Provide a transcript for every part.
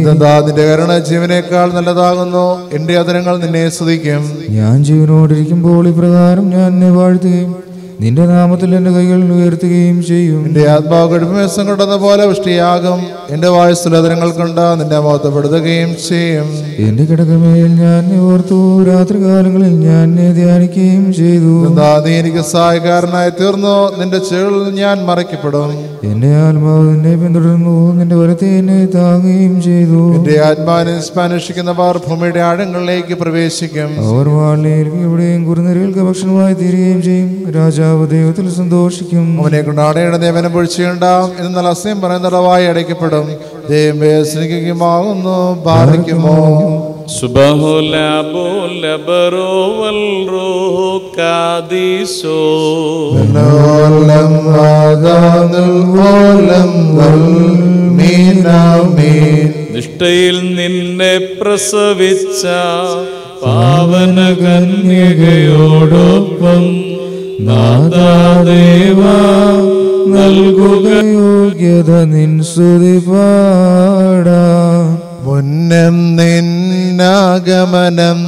ഇതെന്താ? നിന്റെ കരുണ ജീവനേക്കാൾ നല്ലതാകുന്നു. എന്റെ അതരങ്ങൾ നിന്നെ സ്തുതിക്കും. ഞാൻ ജീവനോടിരിക്കുമ്പോൾ ഇപ്രകാരം ഞാൻ എന്നെ വാഴ്ത്തുകയും നിന്റെ നാമത്തിൽ എന്റെ കൈകൾ ഉയർത്തുകയും ചെയ്യും. എന്റെ ആത്മാവ് കടുപ്പമേസം കൊണ്ടെന്ന പോലെ വൃഷ്ടിയാകും. എന്റെ വായുസ്ഥല അതരങ്ങൾ കൊണ്ട് നിന്നെ മഹത്വപ്പെടുത്തുകയും ചെയ്യും. എന്റെ കിടക്കമേൽ ഞാൻ ഓർത്തു രാത്രികാലങ്ങളിൽ ഞാൻ ധ്യാനിക്കുകയും ചെയ്തു. നീ എനിക്ക് സഹായകാരനായി തീർന്നു? നിന്റെ ചെകളിൽ ഞാൻ മറയ്ക്കപ്പെടും. എന്റെ ആത്മാവ് നിന്നെ പിന്തുടരുന്നു നിന്റെ വലത്തെ എന്നെ താങ്ങുകയും ചെയ്തു. എന്റെ ആത്മാവിനെ സ്പാനിഷിക്കുന്നവർ ഭൂമിയുടെ ആഴങ്ങളിലേക്ക് പ്രവേശിക്കും. അവർ വാളിലേക്ക് എവിടെയും കുറുനരികൾക്ക് ഭക്ഷണമായി തീരുകയും ചെയ്യും. രാജാവ് ദൈവത്തിൽ സന്തോഷിക്കും അവനെ കൊണ്ട് അടയുടെ ദേവനം പൊഴിച്ചുണ്ടാവും എന്ന് നല്ല അസഹ്യം പറയുന്നതായി അടയ്ക്കപ്പെടും. ദൈവമേ സ്നേഹിക്കുമാകുന്നു ബാധിക്കുമോ? കാദിസോ നിഷ്ഠയിൽ നിന്നെ പ്രസവിച്ച പാവന കന്യകയോടൊപ്പം നാദാദേവ നൽകുക യോഗ്യത നിൻ സ്തുതി പാടാം. മുന്നം നിന്നാഗമനം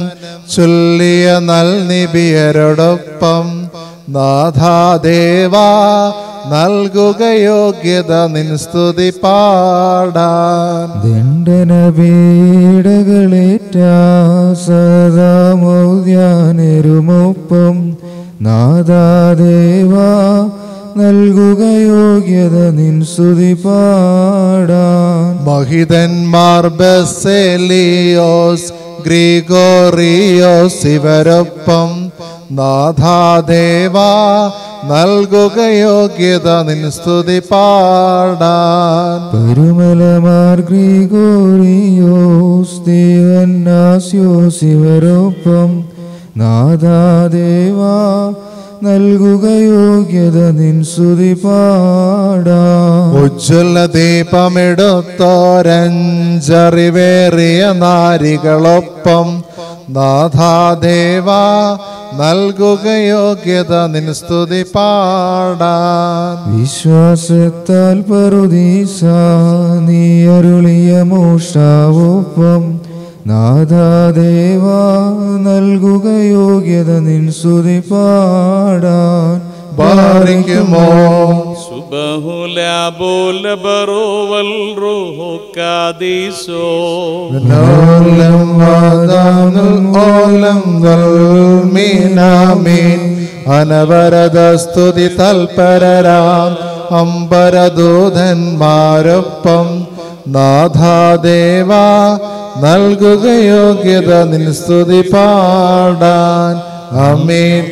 ചൊല്ലിയ നൽനിബിയരോടൊപ്പം നാഥാദേവ നൽകുക യോഗ്യത നിൻ സ്തുതി പാടാൻ ദണ്ഡന പീഡകളേറ്റ സദാമൗദ്യാനരുമൊപ്പം നാദാദേവ നൽകുക യോഗ്യത നിൻ സ്തുതി പാടാൻ. മഹിതന്മാർ ബസേലിയോസ് ഗ്രിഗോറിയോസ് ഇവരൊപ്പം നാഥാദേവ നൽകുക യോഗ്യത നിൻ സ്തുതി പാടാൻ. പെരുമലമാർ ഗ്രിഗോറിയോസ് ദേവന്നാസ്യോസ് ഇവരൊപ്പം നാദാദേവ നൽകുക യോഗ്യത നിൻ സ്തുതി പാടാ. ഉജ്ജ്വല ദീപമെടുത്തോരഞ്ചറിവേറിയ നാരികളൊപ്പം നാഥാദേവ നൽകുക യോഗ്യത നിൻ സ്തുതി പാടാൻ വിശ്വാസത്താൽ പറുദീസ നീ അരുളിയ മോഷ്ടാവൊപ്പം നാദാദേവ നൽകുക യോഗ്യത നിൻ സ്തുതി പാടാൻ. ബാരിക്കുമോ സുബഹു ലബു ലബറോ വൽ റൂഹു കാദിസോ ഓലം വാദാനുൽ ഓലം വൽ മീനാമീൻ അനവരത സ്തുതി തൽപരരാം. അമ്പരദൂതന്മാരൊപ്പം നാഥാദേവ നൽകുക യോഗ്യത നിൻ സ്തുതി പാടാൻ. അമീൻ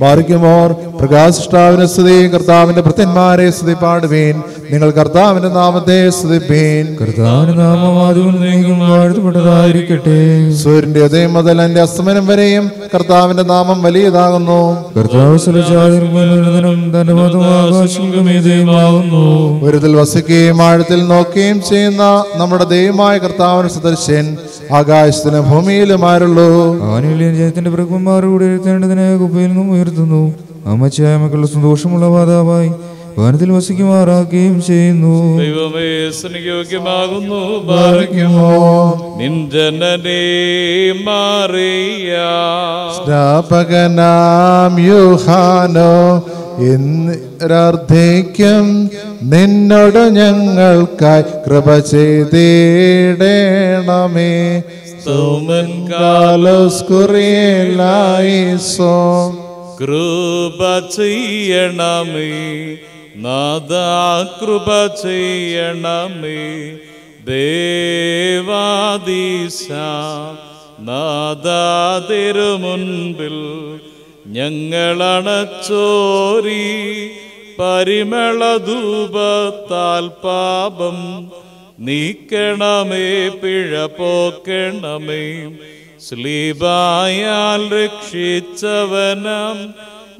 ബാറിക്കുമോർ പ്രകാശിഷ്ടാവിനെ സ്തുതി കർത്താവിന്റെ ഭൃത്യന്മാരെ സ്തുതി പാടുവീൻ. നിങ്ങൾ കർത്താവിന്റെ നാമത്തെ സ്തുതിപ്പീൻ. കർത്താവിന്റെ നാമം ആദ്യം നീക്കും വാഴ്ത്തപ്പെട്ടതായിരിക്കട്ടെ സൂര്യന്റെ ഉദയം മുതൽ എന്റെ അസ്തമനം വരെയും കർത്താവിന്റെ നാമം വലിയതാകുന്നു. ഒരുതിൽ വസിക്കുകയും ആഴത്തിൽ നോക്കുകയും ചെയ്യുന്ന നമ്മുടെ ദൈവമായ കർത്താവിന് സദൃശ്യൻ ആകാശത്തിന് ഭൂമിയിലും ആരുള്ളൂ. ജനത്തിന്റെ പ്രഭുമാരോട് എഴുത്തേണ്ടതിനെ കുപ്പയിൽ നിന്നും ഉയർത്തുന്നു. അമ്മച്ചായ മക്കളുടെ സന്തോഷമുള്ള മാതാവായി വനത്തിൽ വസിക്കുമാറാക്കുകയും ചെയ്യുന്നു. ദൈവമേ സ്നേഹയോഗ്യമാകുന്നു. ഭാഗ്യമോ ജനനേ മാറിയ. സ്ഥാപകനാം യുഹാനോ എന്നർത്ഥിക്കും നിന്നോട് ഞങ്ങൾക്കായി കൃപ ചെയ്തിടണമേ. സോമൻ കാലോസ് കുറിയലായിസോ കൃപ ചെയ്യണമേ. നാദാ കൃപ ചെയ്യണമേ. ദേവാദീശ നാദാ തിരുമുൻപിൽ ഞങ്ങളണച്ചോരി. പരിമളധൂപത്താൽ പാപം നീക്കണമേ പിഴ പോക്കണമേ. സ്ലീബായാൽ രക്ഷിച്ചവനം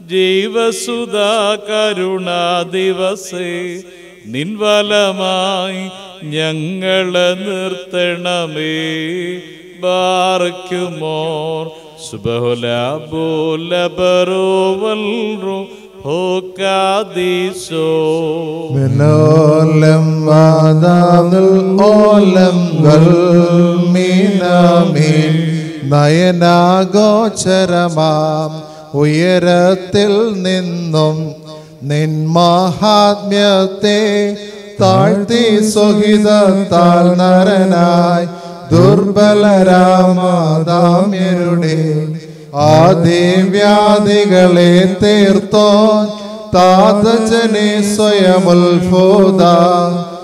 ജീവസുധാ കരുണാ ദിവസേ നിൻവലമായി ഞങ്ങളെ നിർത്തണമേ. ബാർക്കുമോർ സുബഹുല ബോല ബറോ വൽറു ഹോക്കാദീശോ മിനോലം മീനാമീൻ നയനാഗോചരമാം ഉയരത്തിൽ നിന്നും നിൻ മഹാത്മ്യത്തെ താഴ്ത്തി സുഹിതത്താൽ നരനായി ആ ആദിവ്യാധികളെ തീർത്തോൻ താതജനെ സ്വയമുൽഫോദ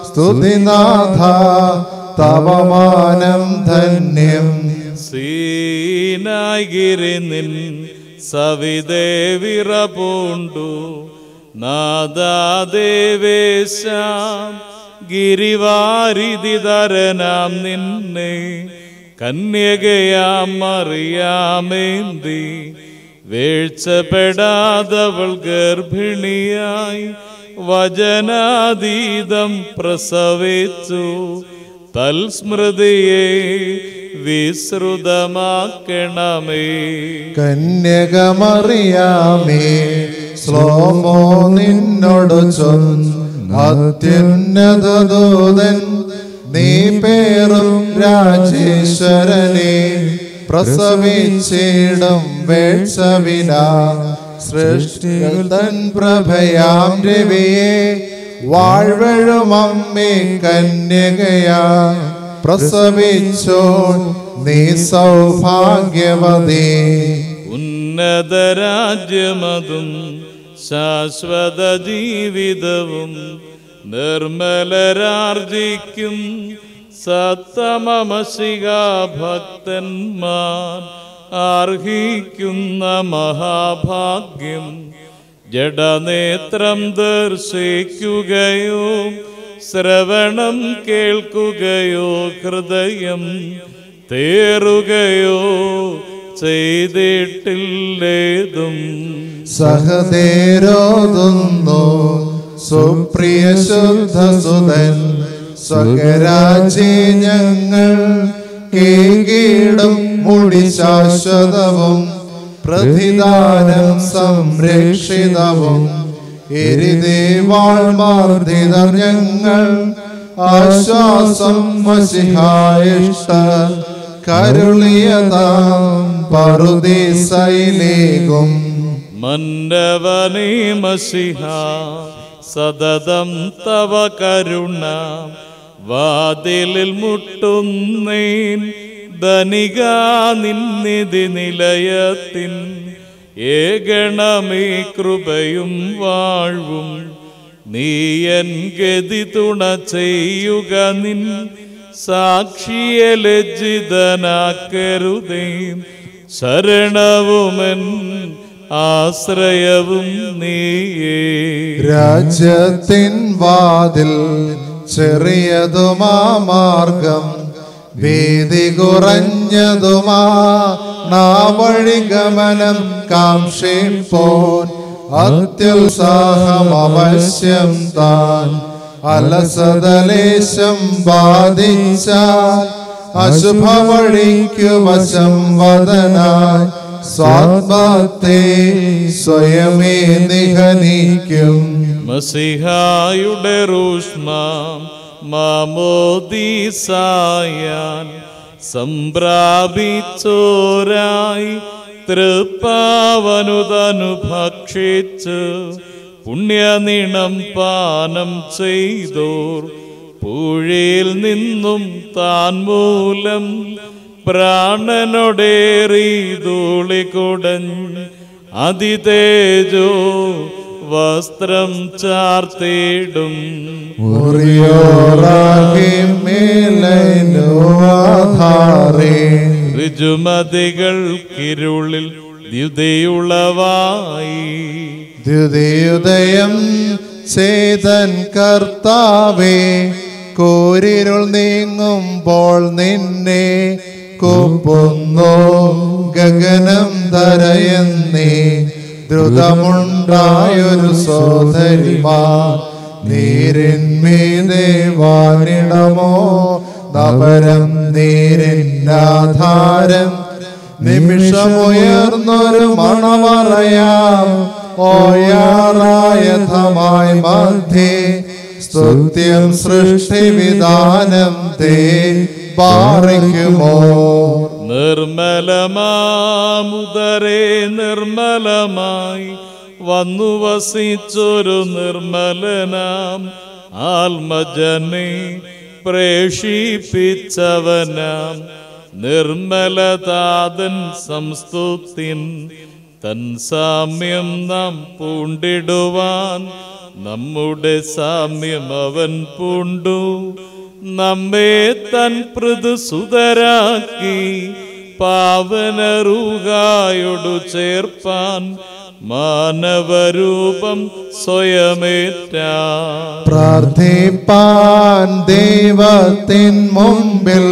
സ്തുതിനാഥ തവമാനം ധന്യം. സീനായിരി നിൻ സവിതേ പൂണ്ടു നാദാദേവേശാം ഗിരിവാരിധി തരനാം നിന്നെ. കന്യകയാം അറിയാമേന്തി. വീഴ്ചപ്പെടാതവൾ ഗർഭിണിയായി വചനാതീതം പ്രസവിച്ചു. തൽസ്മൃതിയെ വിശ്രുതമാക്കണമേ. കന്യകമറിയാമേ ശ്ലോമോ നിന്നോട് അത്യുന്നത നീ പേറും രാജേശ്വരനെ പ്രസവിച്ചിടും വേഴ്ചവിന സൃഷ്ടികൾ തൻ പ്രഭയാം രവിയെ വാഴ്വഴുമമ്മേ കന്യകയാ. പ്രസവിച്ചോ നീ സൗഭാഗ്യവതി. ഉന്നത രാജ്യമതും ശാശ്വത ജീവിതവും നിർമ്മലരാർജിക്കും സത്തമമശിക ഭക്തന്മാർ അർഹിക്കുന്ന മഹാഭാഗ്യം. ജഡനേത്രം ദർശിക്കുകയോ ശ്രവണം കേൾക്കുകയോ ഹൃദയം തേറുകയോ ചെയ്തിട്ടില്ലേതും. സഹതേരോതുന്നു സുപ്രിയ ശുദ്ധസുതൻ സ്വകരാജി ഞങ്ങൾ കേകീടും മുടി ശാശ്വതവും പ്രതിദാനം സംരക്ഷിതവും. എരിദേവാൾമാർദ്ദിതർ ഞങ്ങൾ ആശ്വാസം മസിഹായിഷ്ട കരുളിയതാം പറുദീസയിലേക്കും മന്നവനേ മസിഹ സതതം തവ കരുണ. വാതിലിൽ മുട്ടുന്നേൻ ധനിക നിന്നിധി നിലയത്തിൻ. ഏകണമേ കൃപയും വാഴ്വും. നീയൻ ഗതി തുണ ചെയ്യുക നിൻ സാക്ഷിയെ ലജ്ജിതനാക്കരുതേ. ശരണവുമൻ ആശ്രയവും നീയേ. രാജ്യത്തിൻ വാതിൽ ചെറിയതുമാ മാർഗം കുറഞ്ഞതുമാ നാവഴിഗമനം കാംക്ഷിപ്പോൻ അത്യുത്സാഹം അവശ്യം താൻ. അലസതലേശം ബാധിച്ചാൽ അശുഭവഴിക്കു വശം വദനായി സ്വാത്മത്തെ സ്വയമേ നിഹനിക്കും. മസിഹായുടെ റൂഷ്മാം മാമോദീസായാൻ സംപ്രാപിച്ചോരായി തൃപ്പാവനുതനു ഭക്ഷിച്ച് പുണ്യനിണം പാനം ചെയ്തോർ. പൂഴയിൽ നിന്നും താൻ മൂലം പ്രാണനൊടേറി ധൂളിക്കുടഞ്ഞ് അതിതേജോ വസ്ത്രം ചാർത്തിടും. ഋജുമതികൾ കിരുളിൽ ദ്യുതയുളവായി ദ്യുതയുദയം ചേതൻ കർത്താവേ കോരിരുൾ നീങ്ങുമ്പോൾ നിന്നെ കൊപ്പുന്നു ഗഗനം ധരയെന്നേ. ദ്രുതമുണ്ടായൊരു സോദരിമാ. നീരിന്മീതേ വാരിണമോ നപരം നീരിന്നാധാരം നിമിഷമുയർന്നൊരു മണമറയാം. ഓയാറായഥമായി മധ്യേ. സ്തുത്യം സൃഷ്ടിവിധാനം തേ. പാറിക്കുമോ? നിർമ്മലമാമുദരേ നിർമ്മലമായി വന്നു വസിച്ചൊരു നിർമ്മലനാം ആത്മജനെ പ്രേഷിപ്പിച്ചവനാം നിർമ്മലതാതൻ സംസ്തുതിൻ തൻ സാമ്യം നാം പൂണ്ടിടുവാൻ. നമ്മുടെ സാമ്യം അവൻ പൂണ്ടു. നമ്മെ തൻ പൃഥുസുതരാക്കി പാവനറുകായൊടു ചേർപ്പാൻ മാനവരൂപം സ്വയമേറ്റ. പ്രാർത്ഥിപ്പാൻ ദൈവത്തിൻ മുമ്പിൽ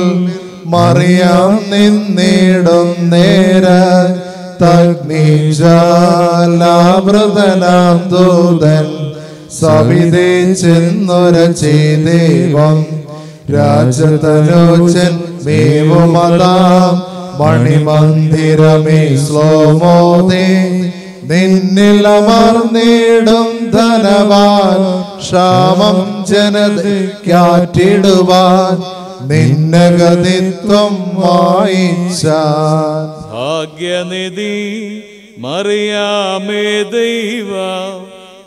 മറിയാം നിന്നിടും നേര തഗ്നിജാലാമൃതനാം ദൂതൻ സവിതേ ചെന്നൊര ചെയ്ദേവം രാജതലോചൻ മേവുമതാം മണിമന്ദിരമേ ശ്ലോമോദേ നിന്നിലമർന്നിടും ധനവാൻ ക്ഷാമം ജനതയ്ക്കാറ്റിടുവാൻ നിന്നഗതിത്വം വായിച്ച ഭാഗ്യനിധി മറിയാമേ ദൈവ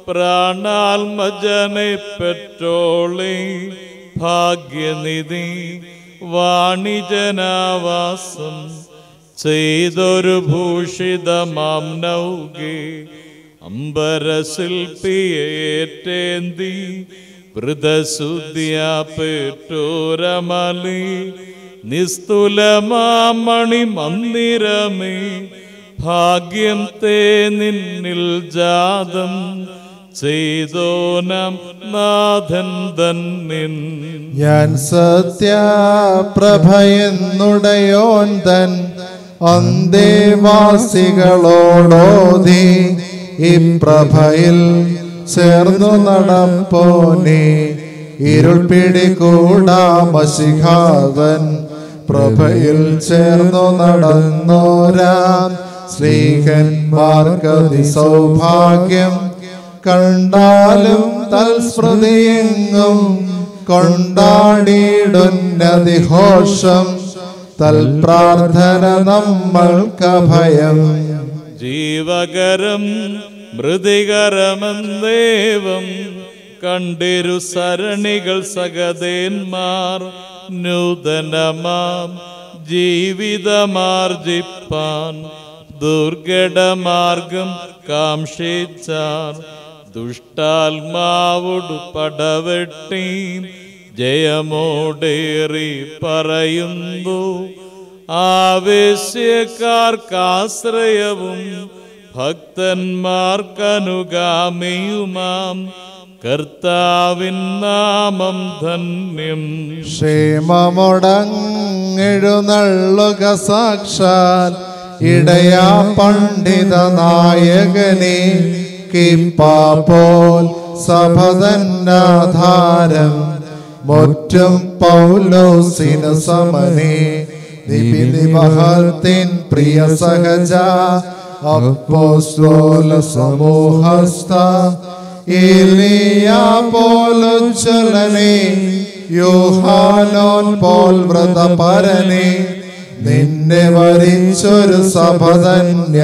പ്രാണാത്മജനെ പെറ്റോളെ ഭാഗ്യനിധി വാണിജനാവാസം ചെയ്തൊരു ഭൂഷിതമാം നൗകെ അമ്പരശില്പിയേറ്റേന്തി വൃതശുദ്ധ്യ പെറ്റോരമലി നിസ്തുലമാമണി മന്ദിരമേ ഭാഗ്യം തേ നിന്നിൽ ജാതം ചെയ്തോനം നാഥൻ തന്നിൻ. ഞാൻ സത്യപ്രഭയെന്നുടയോൻ തൻ അന്തേവാസികളോടോതി പ്രഭയിൽ ചേർന്നു നടപ്പോനെ. ഇരുൾ പിടികൂടാമശിഖാവൻ പ്രഭയിൽ ചേർന്നു നടന്നോരാം. ശ്രീകന്മാർക്കതി സൗഭാഗ്യം കണ്ടാലും തൽസ്മൃതിയെങ്ങും കൊണ്ടാടിയിടുന്നതിഘോഷം തൽപ്രാർത്ഥന നമ്മൾക്കഭയം ജീവകരം മൃതികരമെന്നേവം കണ്ടിരു സരണികൾ സഗതേന്മാർ. നൂതനമാം ജീവിതമാർജിപ്പാൻ ദുർഘടമാർഗം കാംക്ഷിച്ചാർ ദുഷ്ടാത്മാവോടു പടവെട്ടി ജയമോടേറി പറയുന്നു ആവേശ്യക്കാർക്കാശ്രയവും ഭക്തന്മാർക്കനുഗാമിയുമാം. കർത്താവിൻ നാമം ധന്യം. ക്ഷേമമുടങ്ങെഴുന്നള്ളുക സാക്ഷാൽ. ഇടയാ പണ്ഡിത നായകനെ കിപ്പാപോൽ സഭതന്നാധാരം. മുറ്റും പൗലോസിന് സമനെ. നിബിനിമഹത്തിൻ പ്രിയ സഹജ അപ്പോസ്തോല സമൂഹസ്ഥ. ഏലിയാ പോലുജ്വലനെ യോഹാനോൻ പോൽ വ്രതപരനെ. നിന്നെ വരിച്ചൊരു സഭതന്യ.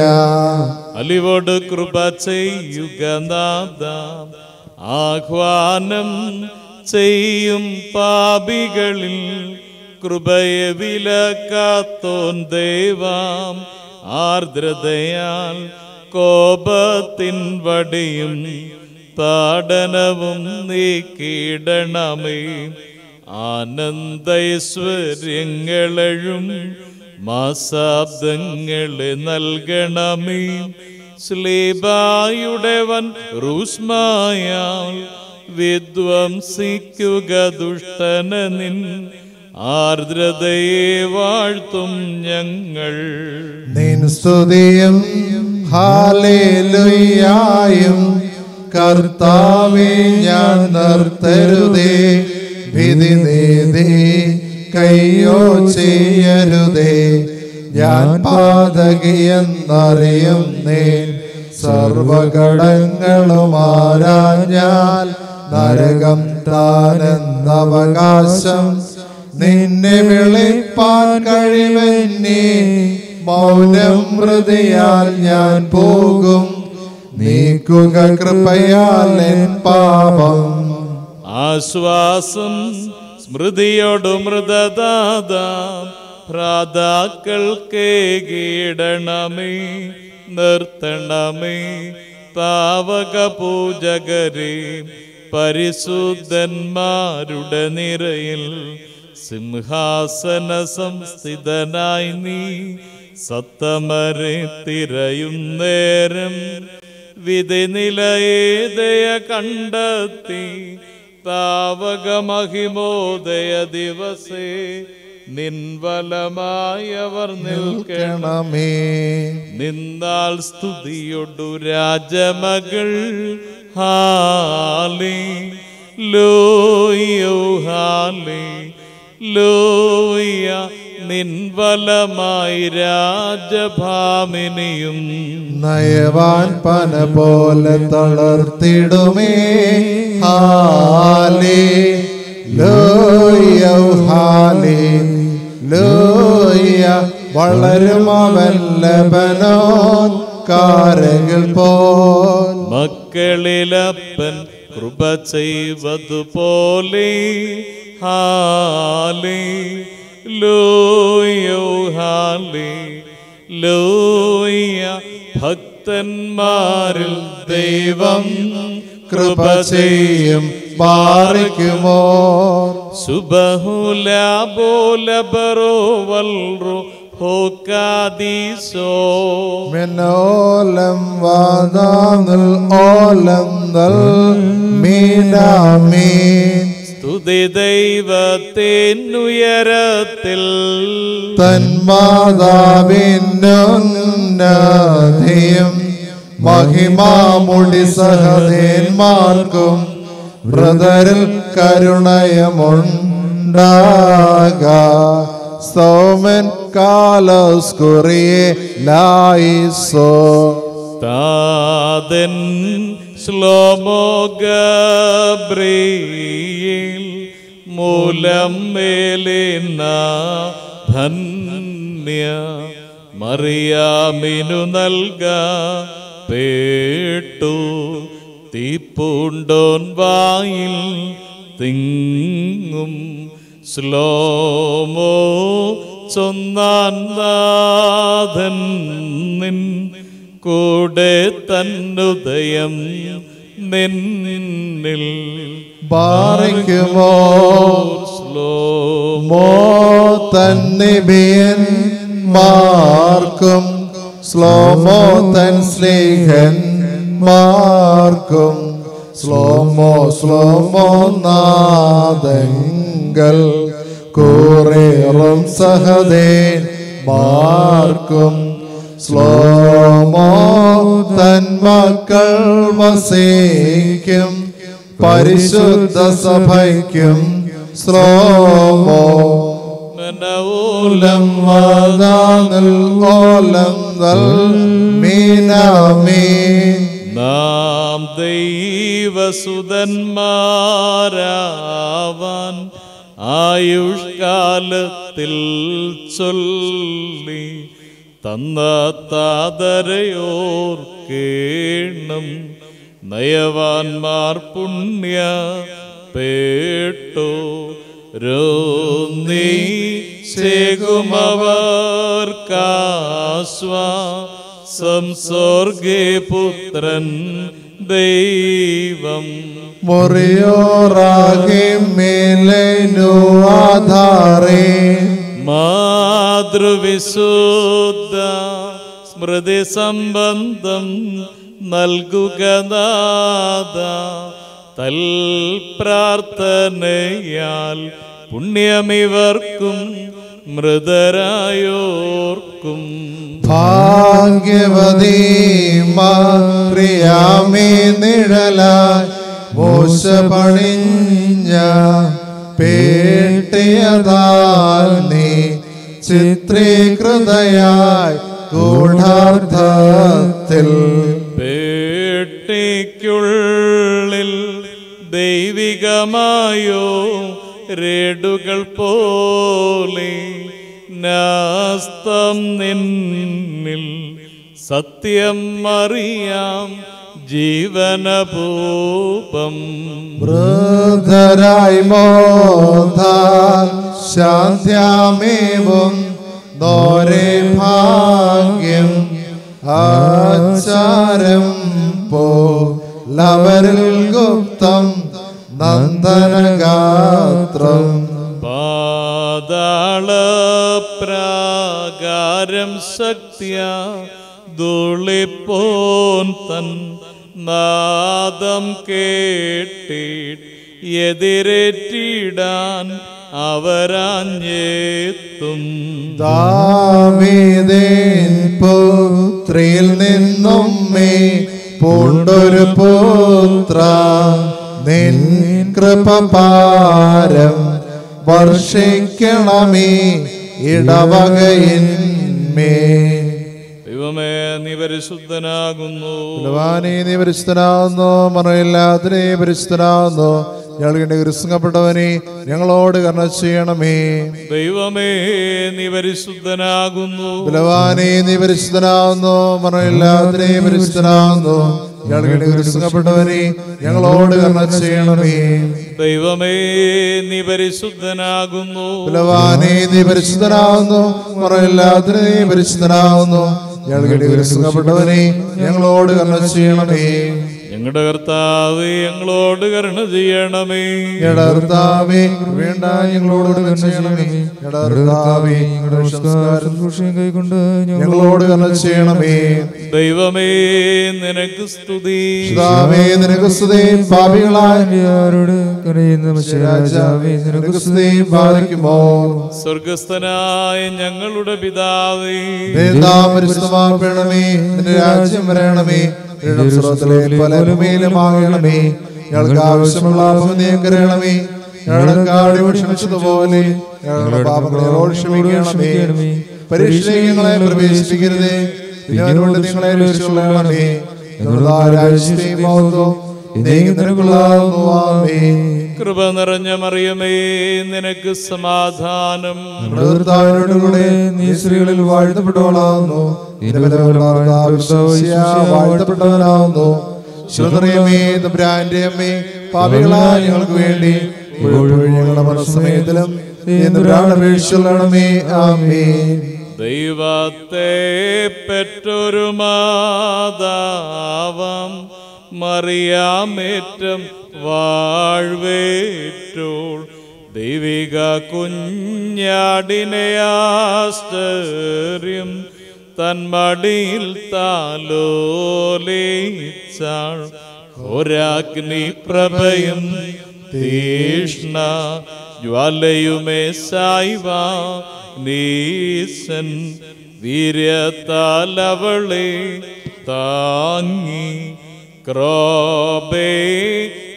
അലിവോട് കൃപ ചെയ്യുക ആഹ്വാനം ചെയ്യും പാപികളിൽ. കൃപയെ വിലക്കാത്തോൻ ദേവാം. ആർദ്രതയാൽ കോപത്തിൻ വടിയും താടനവും നീക്കിയിടണമേ. ആനന്ദൈശ്വര്യങ്ങളെഴും മാസാബ്ദങ്ങളെ നൽകണമേ. സ്ലീബായുടെവൻ റൂസ്മായാൽ വിധ്വംസിക്കുക ദുഷ്ടന നിൻ ആർദ്രതയെ വാഴ്ത്തും ഞങ്ങൾ. നിൻ സ്തുതിയും ഹാലേലുയായും കർത്താവേ ഞാൻ നിർത്തരുതേ. വിധി നീതി കയ്യോ ചെയ്യരുതേ. ഞാൻ പാതകിയെന്നറിയുന്നേ സർവഘടങ്ങളുമാരാഞ്ഞാൽ നരകം താനെന്നവകാശം നിന്നെ വിളിപ്പാൻ കഴിവെന്നെ. മൗനം ഹൃദയാൽ ഞാൻ പോകും. നീക്കുക കൃപയാൽ പാപം. ആശ്വാസം സ്മൃതിയോടു മൃതദാത ഭ്രാതാക്കൾക്ക് കീടണമേ നിർത്തണമേ പാവക പൂജകരെ പരിശുദ്ധന്മാരുടെ നിരയിൽ സിംഹാസന സംസ്ഥിതനായി നീ സത്തമരെ തിരയുന്നേരം വിധി നിലയേതയ കണ്ടെത്തി താവക മഹിമോദയ ദിവസേ നിൻവലമായവർ നിൽക്കണമേ. ണമേ നിന്നാൽ സ്തുതിയൊടു രാജമകൾ. ഹാലി ലോയോ ഹാലി ലോയ നിൻവലമായി രാജഭാമിനിയും നയവാൻ പന പോലെ തളർത്തിടുമേ. ഹാലേ ലോയ ഹാലേ ലോയ വളരും അവൻ ലബനോൻ കാരകൾ പോ മക്കളിലപ്പൻ കൃപ ചെയ്വതുപോലെ. ഹാലി ലോയോ ഭക്തന്മാരിൽ ദൈവം കൃപ ചെയ്യും പാറിക്കുമോ സുബഹുല ബോലബറോ വൽറോ ഹോക്കാദീസോ. മെനോലം വാദാനുൽ ഓലം മീനാമീൻ. സ്തുതി ദൈവത്തിനുയരത്തിൽ. തന്മാതാവിന്നധിയും മഹിമാമുടി സഹദേന്മാർക്കും ബ്രദറിൽ കരുണയമുണ്ടാക. സൗമൻ കാലസ്കുറിയേ ലായിസോ. താതൻ ശ്ലോമോ ഗബ്രിയിൽ മൂലം മേലിന ധന്യ മറിയാമിനു നൽക പേട്ടു തീപ്പൂണ്ടോൻ വായിൽ തിങ്ങും ശ്ലോമോ ചൊന്നാൻ നാഥൻ നിൻ കൂടെ തന്നുദയം നിന്നിൽ ബാറിക്കുമോ? സ്ലോ മോ തന്നിബിയൻ മാർക്കും സ്ലോമോ തൻ സ്നേഹൻ മാർക്കും സ്ലോമോ സ്ലോമോ നാദങ്ങൾ കൂറേറും സഹദേൻ മാർക്കും സ്ലോമോ തന്മക്കൾ മക്കൾ വസിക്കും. പരിശുദ്ധ സഭയ്ക്കും സ്ലോമോ. മനവൂലം ഓലം നൽ മീനാമീൻ നാം ദൈവസുതന്മാരാവാൻ ആയുഷ്കാലത്തിൽ ചൊല്ലി തന്ന താതരയോർക്കേണം നയവാൻമാർ പുണ്യ പേട്ടോ. രോന്നി ശേകുമവർക്കാശ്വാ സംസോർഗേ പുത്രൻ ദൈവം. മുറിയോറാകെ മേലോ ആധാരേ മാതൃവിശുദ്ധ സ്മൃതി സംബന്ധം നൽകുക തൽപ്രാർത്ഥനയാൽ തൽ പ്രാർത്ഥനയാൽ പുണ്യമിവർക്കും മൃതരായോർക്കും. ഭാഗ്യവതി മാറിയാമേ നിഴലായി മോശ പണിഞ്ഞ പേട്ടിയതാൽ നീ ചിത്രീകൃതയായി ഗൂഢാർത്ഥത്തിൽ. പേട്ടിക്കുള്ളിൽ ദൈവികമായോ രേടുകൾ പോലെ നാസ്തം നിന്നിൽ സത്യം അറിയാം. ജീവനഭൂപം വൃദ്ധരായി മോധാൽ ശാന്ത്യാമേവും. ദോരേ ഭാഗ്യം ആചാരം പോ. പോലവരിൽ ഗുപ്തം നന്ദനഗാത്രം. പാതാള പ്രാകാരം ശക്തിയ. ദുളിപ്പോൻ തൻ നാദം കേട്ടിട്ട് എതിരേറ്റിടാൻ അവരാഞ്ഞേത്തും. ദാവീദേൻ പുത്രിയിൽ നിന്നും മേ പൂണ്ടൊരു പുത്ര. നിൻ വർഷിക്കണമേ ഇടവകയിന്മേ ദൈവമേ നീ പരിശുദ്ധനാകുന്നു. ബലവാനേ നീ പരിശുദ്ധനാവുന്നു മറയില്ലാത്തിനെ പരിശുദ്ധനാവുന്നു ഞങ്ങളുടെ കൃഷ്ണപ്പെട്ടവനെ ഞങ്ങളോട് കർണ ചെയ്യണമേ. ദൈവമേ നീ പരിശുദ്ധനാകുന്നു. ബലവാനെ നീ പരിശുദ്ധനാവുന്നു മറയില്ലാത്തിനെ പരിശുദ്ധനാവുന്നു ഞങ്ങളുടെ കർണ ചെയ്യണമേ. ദൈവമേ നീ പരിശുദ്ധനാകുന്നു. ബലവാനെ നീ പരിശുദ്ധനാവുന്നു മറയില്ലാത്തിനെ നീ പരിശുദ്ധനാവുന്നു സുഖപ്പെട്ടവനെ ഞങ്ങളോട് കർണ ചെയ്യണമേ. ഞങ്ങളുടെ കർത്താവ് ഞങ്ങളോട് കരുണ ചെയ്യണമേ. കർത്താവേ വേണ്ട ഞങ്ങളോട് കരുണ ചെയ്യണമേ. കർത്താവേ ഞങ്ങളുടെ കരുണ ചെയ്യണമേ. ദൈവമേ നിനക്ക് സ്തുതി. പിതാവേ നിനക്ക് സ്തുതി. പാപികളായവരോട് കരയുന്ന രാജാവേ നിനക്ക് സ്തുതി. പാലിക്കുമോ സ്വർഗസ്ഥനായ ഞങ്ങളുടെ പിതാവേ. രാജ്യം വരണമേ. നിന്റെ സ്രോതത്തിലെ പല ഭൂമിയിലുമാകണമേ ഞങ്ങൾക്ക് ആവശ്യമുള്ള അഭിനയം കരയണമേ ഞങ്ങളുടെ ക്ഷമിച്ചതുപോലെ ഞങ്ങളുടെ പാപങ്ങളോട് ക്ഷമിക്കണമേ. പരീക്ഷയിലേക്ക് ഞങ്ങളെ പ്രവേശിപ്പിക്കരുതേ. ഞങ്ങളോട് നിങ്ങളെ രക്ഷിച്ചുകൊള്ളണമേ. ഞങ്ങളുടെ രാജ്യത്തെയും മഹത്വവും എന്നേക്കും ആമേൻ. കൃപ നിറഞ്ഞ മറിയമേ നിനക്ക് സമാധാനം. കൂടെ നീ സ്ത്രീകളിൽ വാഴ്ത്തപ്പെട്ടവളാകുന്നു വാഴ്ത്തപ്പെട്ടവനാകുന്നു ശ്രുതറിയമേ തമ്പുരാന്റെ അമ്മേ പാപികളാ ഞങ്ങൾക്ക് വേണ്ടി. ഞങ്ങളുടെ മനസ്സമയത്തിലും അപേക്ഷിച്ചുള്ളണമേ ആമേൻ. ദൈവത്തെ പെറ്റൊരു മാതാവം. മറിയാമേറ്റം വാഴ്വേറ്റോൾ. ദൈവിക കുഞ്ഞാടിനെ ആശ്ചര്യം. തന്മടിയിൽ താലോലേച്ചാൾ. ഒരാഗ്നി പ്രഭയും തീഷ്ണ. ജ്വാലയുമേ സായിവ. നീസൻ വീര്യത്താലവളെ താങ്ങി. ക്രോബേ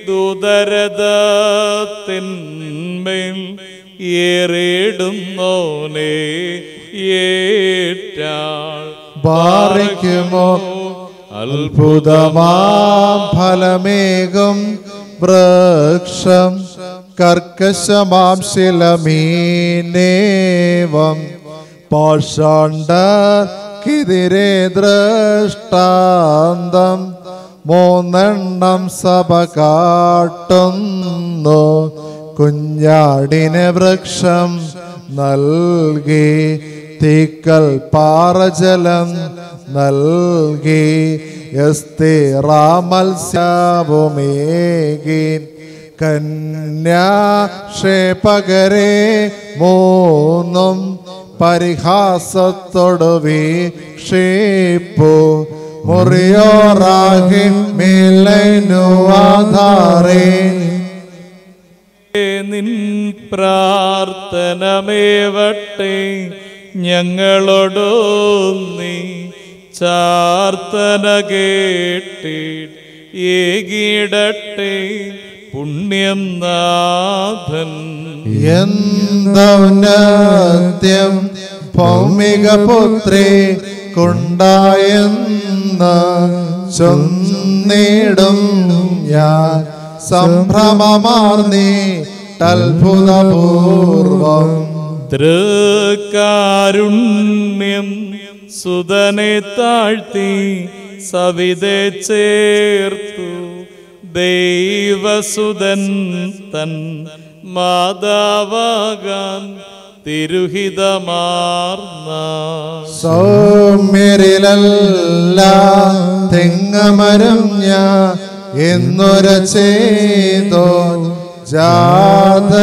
ദുതരതത്തിന്മേൽ ഏറിടുന്നോനെ ഏറ്റാൾ ബാറിക്കുമോ? അത്ഭുത അത്ഭുതമാം ഫലമേകം വൃക്ഷം. കർക്കശമാം ശിലമീനേവം പാഷാണ്ടർക്കെതിരെ ദൃഷ്ടാന്തം. മൂന്നെണ്ണം സഭ കാട്ടുന്നു. കുഞ്ഞാടിന് വൃക്ഷം നൽകി തീക്കൽ പാറജലം നൽകി യസ്തിറാമത്സ്യവുമേകി കന്യാക്ഷേപകരെ മൂന്നും പരിഹാസത്തോടു വീക്ഷിപ്പു. മുറിയോറാകി മേലനു ആധാരേ നിൻ പ്രാർത്ഥനമേവട്ടെ ഞങ്ങളോടോ നീ ചാർത്തന കേട്ടിട്ട് ഏകിടട്ടെ പുണ്യം നാഥൻ. എന്തൗന്നത്യം ഭൗമിക പുത്രേ കൊണ്ടായെന്നും ചൊന്നിടും ഞാൻ. സംഭ്രമമാർന്നീ അത്ഭുതപൂർവം. തൃക്കാരുണ്യം സുതനെ താഴ്ത്തി സവിതെ ചേർത്തു. ദൈവസുതൻ തൻ മാതാവാകാൻ തിരുഹിതമാർന്ന സൗമ്യരിലല്ല തെങ്ങമരം ഞാൻ എന്നൊര ചെയ്തോ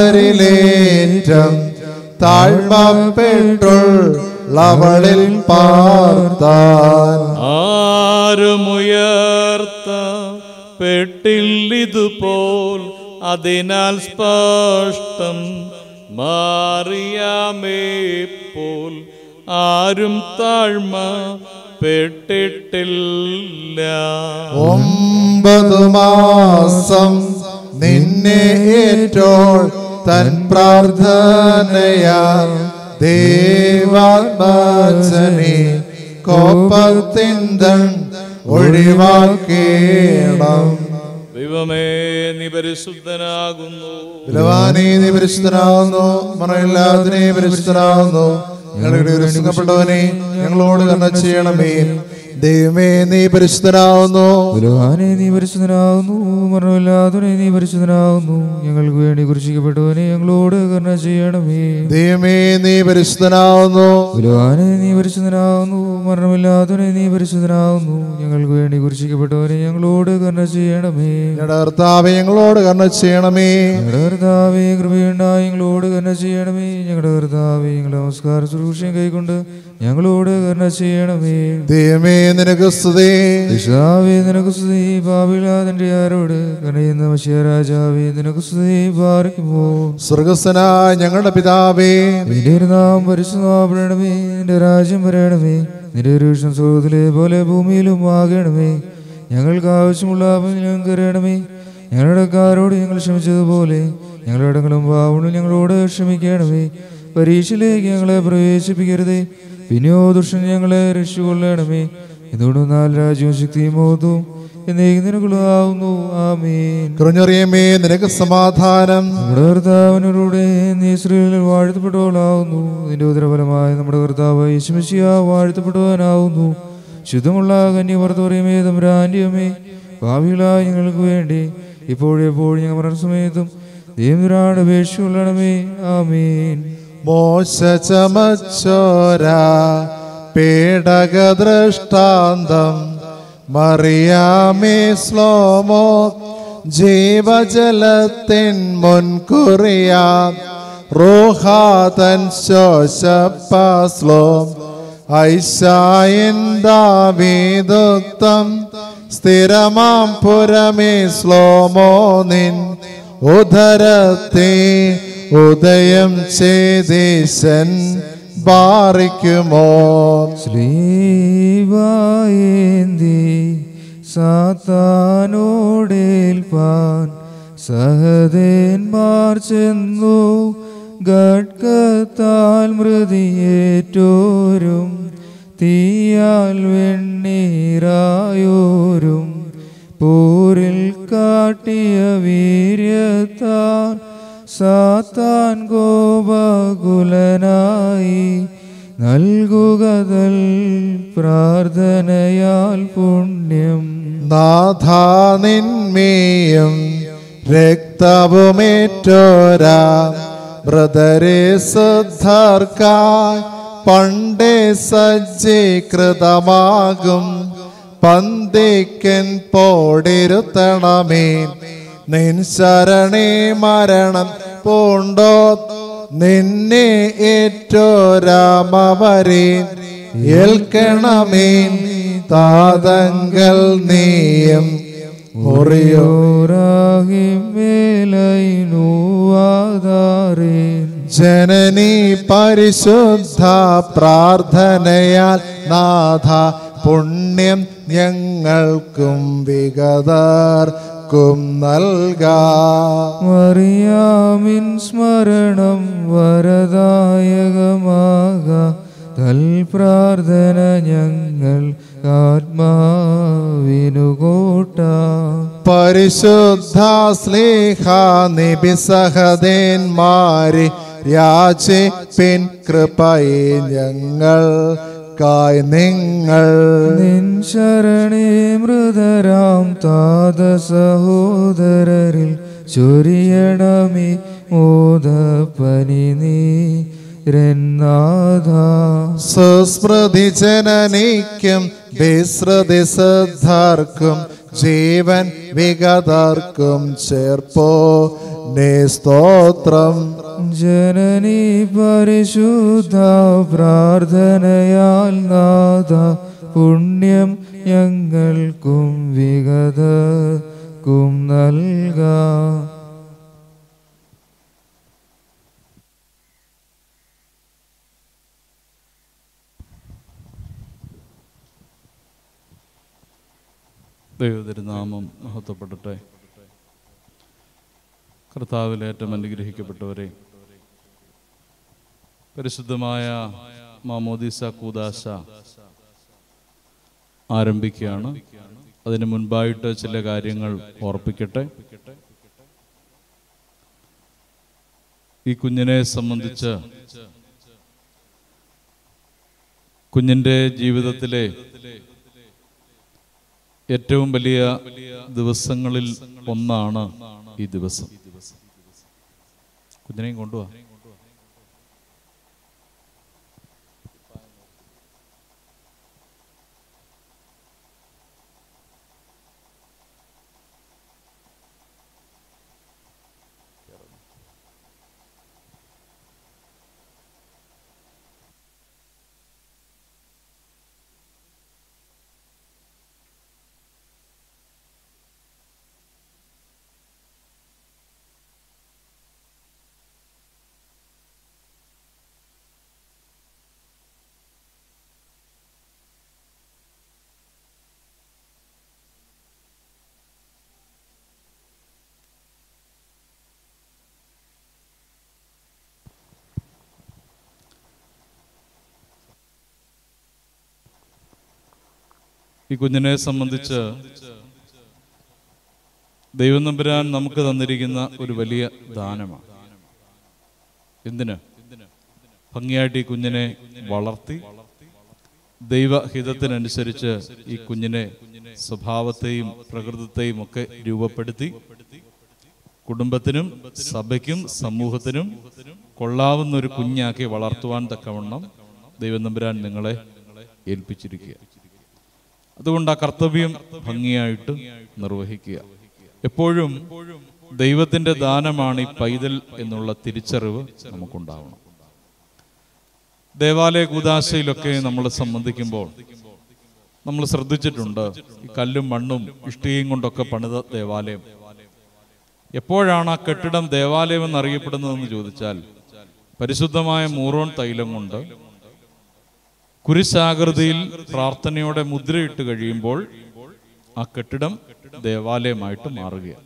ജാതരിലേറ്റം താഴ്മപ്പെട്ടുള്ളവളിൽ പാർത്താൻ. ആരുമുയർത്ത പെട്ടില്ലിതുപോൽ അതിനാൽ സ്പഷ്ടം മാറിയാമേ പോൽ ആരും താഴ്മ പെട്ടിട്ടില്ല ഒമ്പത് മാസം നിന്നെ ഏറ്റോൾ തൻ പ്രാർത്ഥനയാ ദേവാചനെ കോപത്തിന്തൻ ഒഴിവാക്കേണം. ദൈവമേ നീ പരിശുദ്ധനാകുന്നു. ബലവാനേ നീ പരിശുദ്ധനാകുന്നു. മറയില്ലാതിനെ പരിശുദ്ധനാകുന്നു. ഞങ്ങളുടെ രക്ഷപ്പെട്ടവനെ ഞങ്ങളോട് കണ്ണ ചെയ്യണമേ. ദൈവമേ നീ പരിശുദ്ധനാവുന്നു. ഗുരുവാനെ നീ പരിശുദ്ധനാവുന്നു മരണമില്ലാതെ നീ പരിശുദ്ധനാവുന്നു. ഞങ്ങൾക്ക് വേണ്ടി കുറിച്ചിക്കപ്പെട്ടവനെ ഞങ്ങളോട് കരുണ ചെയ്യണമേ. ദൈവമേ നീ പരിശുദ്ധനാവുന്നു. ഗുരുവാനെ നീ പരിശുദ്ധനാവുന്നു മരണമില്ലാതെ നീ പരിശുദ്ധനാവുന്നു. ഞങ്ങൾക്ക് വേണ്ടി കുറിച്ചിക്കപ്പെട്ടവനെ ഞങ്ങളോട് കരുണ ചെയ്യണമേ. കർത്താവെ ഞങ്ങളോട് കരുണ ചെയ്യണമേ. കർത്താവേ കൃപയുണ്ടായി ഞങ്ങളോട് കരുണ ചെയ്യണമേ. ഞങ്ങളുടെ കർത്താവേ ഞങ്ങളുടെ നമസ്കാര ശുശ്രൂഷയും കൈക്കൊണ്ട് ഞങ്ങളോട് കരുണ ചെയ്യണമേ. ദൈവമേ നിനക്ക് സ്തുതി. രക്ഷിതാവേ നിനക്ക് സ്തുതി. പാപിലാതിന്റെ ആരോട് കനയുന്ന മഷിയ രാജാവേ നിനക്ക് സ്തുതി. പാർക്കുമോ സ്വർഗസ്വനായ ഞങ്ങളുടെ പിതാവേ. നിന്റെ ഒരു നാം പരിശുദ്ധമാപ്പെടണമേ നിന്റെ രാജ്യം വരണമേ. നിന്റെ ഒരു വിഷം സ്വർഗത്തിലെ പോലെ ഭൂമിയിലും ആകണമേ. ഞങ്ങൾക്ക് ആവശ്യമുള്ള ഞങ്ങൾക്ക് അറിയണമേ ഞങ്ങളുടെ കാരോട് ഞങ്ങൾ ക്ഷമിച്ചതുപോലെ ഞങ്ങളുടെ ഇടങ്ങളും പാവണും ഞങ്ങളോട് ക്ഷമിക്കണമേ. പരീക്ഷയിലേക്ക് ഞങ്ങളെ പ്രവേശിപ്പിക്കരുതേ. പിന്നെയോ ദുഷ്ടൻ ഞങ്ങളെ രക്ഷിക്കൊള്ളണമേ. എന്നോട് നാല് രാജ്യവും ശക്തിയും ഓതു എന്നേക്കുള്ളതാവുന്നു ആമീൻ. കുറഞ്ഞറിയമേ നിനക്ക് സമാധാനം. നമ്മുടെ കർത്താവിനോടെ നീ സ്ത്രീകളിൽ വാഴ്ത്തപ്പെട്ടവളാവുന്നു നിന്റെ ഉദരഫലമായി നമ്മുടെ കർത്താവ് യേശുമിശിയ വാഴ്ത്തപ്പെട്ടവനാവുന്നു ശുദ്ധമുള്ള കന്യവർത്ത് പറയുമേ തമ്പുരാന്റെ അമ്മേ ഭാവികളായ ഞങ്ങൾക്ക് വേണ്ടി ഇപ്പോഴെപ്പോഴും ഞങ്ങൾ മരണസമയത്തും ദൈവരാണ് അപേക്ഷയുള്ളണമേ ആമീൻ. മോശ ചമച്ചോര പേടക ദൃഷ്ടാന്തം മറിയാമേ ശ്ലോമോ ജീവജലത്തിൻ മുൻകുറിയാം. റോഹാതൻ ശോശപ്പാസ്ലോ ഐശായൻ ദാവീദുക്തം. സ്ഥിരമാം പുരമേ ശ്ലോമോ നിൻ. ഉദരത്തെ ഉദയം ചെയ്തീശൻ ബാറിക്കുമോ? ശ്രീവായേന്തി സാത്താനോടേൽപ്പാൻ സഹദേന്മാർ ചെന്നു ഗഡ്കത്താൽ മൃതിയേറ്റോരും തീയാൽ വെണ്ണീറായോരും പോരിൽ കാട്ടിയ വീര്യത്താൽ സാത്താൻ ഗോപകുലനായി നൽകുകതൽ പ്രാർത്ഥനയാൽ പുണ്യം. നാഥാ നിന്മേയും രക്തവുമേറ്റോരാ. ബ്രദരെ ശ്രദ്ധാർക്കായി പണ്ടേ സജ്ജീകൃതമാകും. പന്തിക്കൻ പോടിരുത്തണമേ. നിൻ ശരണേ മരണം പൂണ്ടോ? നിന്നെ ഏറ്റോരാമവരെ ഏൽക്കണമേ താതങ്കൽ നീയും. ജനനി പരിശുദ്ധ പ്രാർത്ഥനയാൽ നാഥ പുണ്യം ഞങ്ങൾക്കും വികതാർക്കും നൽകാമിൻ സ്മരണം വരദായകമാക. തൽ പ്രാർത്ഥന ഞങ്ങൾ ആത്മാവിനു കൂട്ട. പരിശുദ്ധ സ്ലേഹ നിബിസഹദേന്മാരെ രാജപിൻ കൃപയെ ഞങ്ങൾ കായ് നിങ്ങൾ. നിൻ ശരണേ മൃതരാം താത സഹോദരരിൽ ചൊരിയണമേ മോദപ്പനി നീ രന്നാഥ. സുസ്മൃതി ജനനിക്കും വിസ്മൃതി ശ്രദ്ധാർക്കും ജീവൻ വിഗതാർക്കും ചേർപ്പോ. നേ സ്തോത്രം ജനനി പരിശുദ്ധ പ്രാർത്ഥനയാൽ നാഥ പുണ്യം ഞങ്ങൾക്കും വിഗതക്കും നൽകാം ദൈവതിരുനാമം മഹത്വപ്പെടട്ടെ. കർത്താവിൽ ഏറ്റവും അനുഗ്രഹിക്കപ്പെട്ടവരെ പരിശുദ്ധമായ മാമോദീസ കൂദാശ ആരംഭിക്കുകയാണ്. അതിന് മുൻപായിട്ട് ചില കാര്യങ്ങൾ ഓർപ്പിക്കട്ടെ. ഈ കുഞ്ഞിനെ സംബന്ധിച്ച് കുഞ്ഞിന്റെ ജീവിതത്തിലെ ഏറ്റവും വലിയ ദിവസങ്ങളിൽ ഒന്നാണ് ഈ ദിവസം. കുഞ്ഞിനെയും കൊണ്ടുപോവാ ഈ കുഞ്ഞിനെ സംബന്ധിച്ച് ദൈവം നമ്പുരാൻ നമുക്ക് തന്നിരിക്കുന്ന ഒരു വലിയ ദാനമാണ്. എന്തിന്? ഭംഗിയായിട്ട് ഈ കുഞ്ഞിനെ വളർത്തി ദൈവഹിതത്തിനനുസരിച്ച് ഈ കുഞ്ഞിനെ സ്വഭാവത്തെയും പ്രകൃതത്തെയും ഒക്കെ രൂപപ്പെടുത്തി കുടുംബത്തിനും സഭയ്ക്കും സമൂഹത്തിനും കൊള്ളാവുന്ന ഒരു കുഞ്ഞാക്കി വളർത്തുവാൻ തക്കവണ്ണം ദൈവം നമ്പുരാൻ നിങ്ങളെ ഏൽപ്പിച്ചിരിക്കുക അതുകൊണ്ട് ആ കർത്തവ്യം ഭംഗിയായിട്ട് നിർവഹിക്കുക. എപ്പോഴും ദൈവത്തിന്റെ ദാനമാണ് ഈ പൈതൽ എന്നുള്ള തിരിച്ചറിവ് നമുക്കുണ്ടാവണം. ദേവാലയ കൂതാശയിലൊക്കെ നമ്മൾ സംബന്ധിക്കുമ്പോൾ നമ്മൾ ശ്രദ്ധിച്ചിട്ടുണ്ട് ഈ കല്ലും മണ്ണും ഇഷ്ടികയും കൊണ്ടൊക്കെ പണിത ദേവാലയം. എപ്പോഴാണ് ആ കെട്ടിടം ദേവാലയം എന്നറിയപ്പെടുന്നതെന്ന് ചോദിച്ചാൽ പരിശുദ്ധമായ മൂറോൺ തൈലം കൊണ്ട് കുരിശാകൃതിയിൽ പ്രാർത്ഥനയോടെ മുദ്രയിട്ട് കഴിയുമ്പോൾ ആ കെട്ടിടം ദേവാലയമായിട്ട് മാറുകയാണ്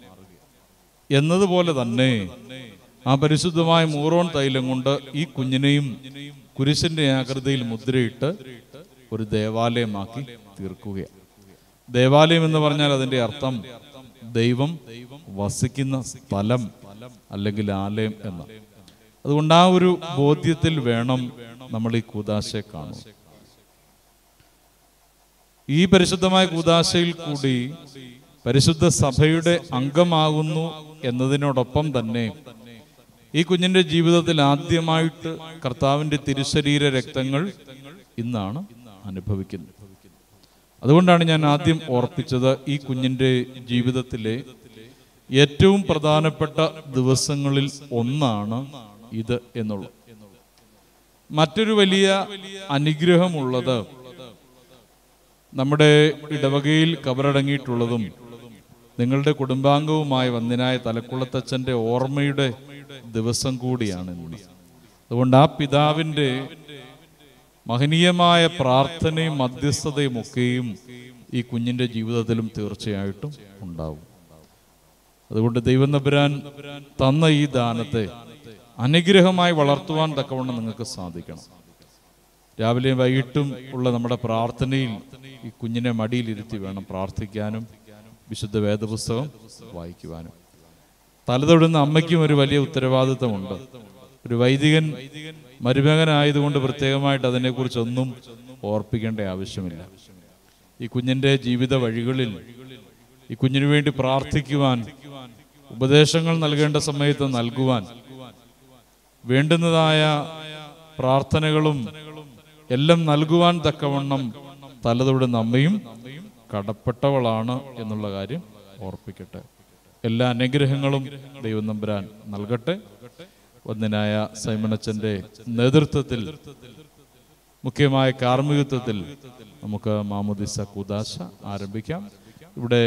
എന്നതുപോലെ തന്നെ ആ പരിശുദ്ധമായ മൂറോൺ തൈലം കൊണ്ട് ഈ കുഞ്ഞിനെയും കുരിശിന്റെ ആകൃതിയിൽ മുദ്രയിട്ട് ഒരു ദേവാലയമാക്കി തീർക്കുകയാണ് ദേവാലയം എന്ന് പറഞ്ഞാൽ അതിന്റെ അർത്ഥം ദൈവം വസിക്കുന്ന സ്ഥലം അല്ലെങ്കിൽ ആലയം എന്ന. അതുകൊണ്ട് ആ ഒരു ബോധ്യത്തിൽ വേണം നമ്മൾ ഈ കൂതാശയെ കാണുക ഈ പരിശുദ്ധമായ കൂതാശയിൽ കൂടി പരിശുദ്ധ സഭയുടെ അംഗമാകുന്നു എന്നതിനോടൊപ്പം തന്നെ ഈ കുഞ്ഞിന്റെ ജീവിതത്തിൽ ആദ്യമായിട്ട് കർത്താവിന്റെ തിരുശരീര രക്തങ്ങൾ ഇന്നാണ് അനുഭവിക്കുന്നത്. അതുകൊണ്ടാണ് ഞാൻ ആദ്യം ഓർപ്പിച്ചത് ഈ കുഞ്ഞിന്റെ ജീവിതത്തിലെ ഏറ്റവും പ്രധാനപ്പെട്ട ദിവസങ്ങളിൽ ഒന്നാണ് ഇത് എന്നുള്ളത്. മറ്റൊരു വലിയ അനുഗ്രഹമുള്ളത് നമ്മുടെ ഇടവകയിൽ കബറടങ്ങിയിട്ടുള്ളതും നിങ്ങളുടെ കുടുംബാംഗവുമായി വന്നിനായ തലക്കുളത്തച്ഛന്റെ ഓർമ്മയുടെ ദിവസം കൂടിയാണ് ഇന്ന്. അതുകൊണ്ട് ആ പിതാവിന്റെ മഹനീയമായ പ്രാർത്ഥനയും മധ്യസ്ഥതയും ഒക്കെയും ഈ കുഞ്ഞിന്റെ ജീവിതത്തിലും തീർച്ചയായിട്ടും ഉണ്ടാവും. അതുകൊണ്ട് ദൈവം നബുരാൻ തന്ന ഈ ദാനത്തെ അനുഗ്രഹമായി വളർത്തുവാൻ തക്കവണ്ണം നിങ്ങൾക്ക് സാധിക്കണം. രാവിലെയും വൈകിട്ടും ഉള്ള നമ്മുടെ പ്രാർത്ഥനയിൽ ഈ കുഞ്ഞിനെ മടിയിലിരുത്തി വേണം പ്രാർത്ഥിക്കാനും വിശുദ്ധ വേദപുസ്തകം വായിക്കുവാനും. തലതൊടുന്ന അമ്മയ്ക്കും ഒരു വലിയ ഉത്തരവാദിത്തമുണ്ട്. ഒരു വൈദികൻ മരുമകനായതുകൊണ്ട് പ്രത്യേകമായിട്ട് അതിനെക്കുറിച്ചൊന്നും ഓർപ്പിക്കേണ്ട ആവശ്യമില്ല. ഈ കുഞ്ഞിന്റെ ജീവിത വഴികളിൽ ഈ കുഞ്ഞിനു വേണ്ടി പ്രാർത്ഥിക്കുവാൻ ഉപദേശങ്ങൾ നൽകേണ്ട സമയത്ത് നൽകുവാൻ വേണ്ടുന്നതായ പ്രാർത്ഥനകളും എല്ലാം നൽകുവാൻ തക്കവണ്ണം തലതൊടുന്ന നമ്മയും കടപ്പെട്ടവളാണ് എന്നുള്ള കാര്യം ഓർപ്പിക്കട്ടെ. എല്ലാ അനുഗ്രഹങ്ങളും ദൈവം നമ്പുരാൻ നൽകട്ടെ. ഒന്നിനായ സൈമണച്ചന്റെ നേതൃത്വത്തിൽ മുഖ്യമായ കാർമ്മികത്വത്തിൽ നമുക്ക് മാമുദിസ കുദാശ ആരംഭിക്കാം. ഇവിടെ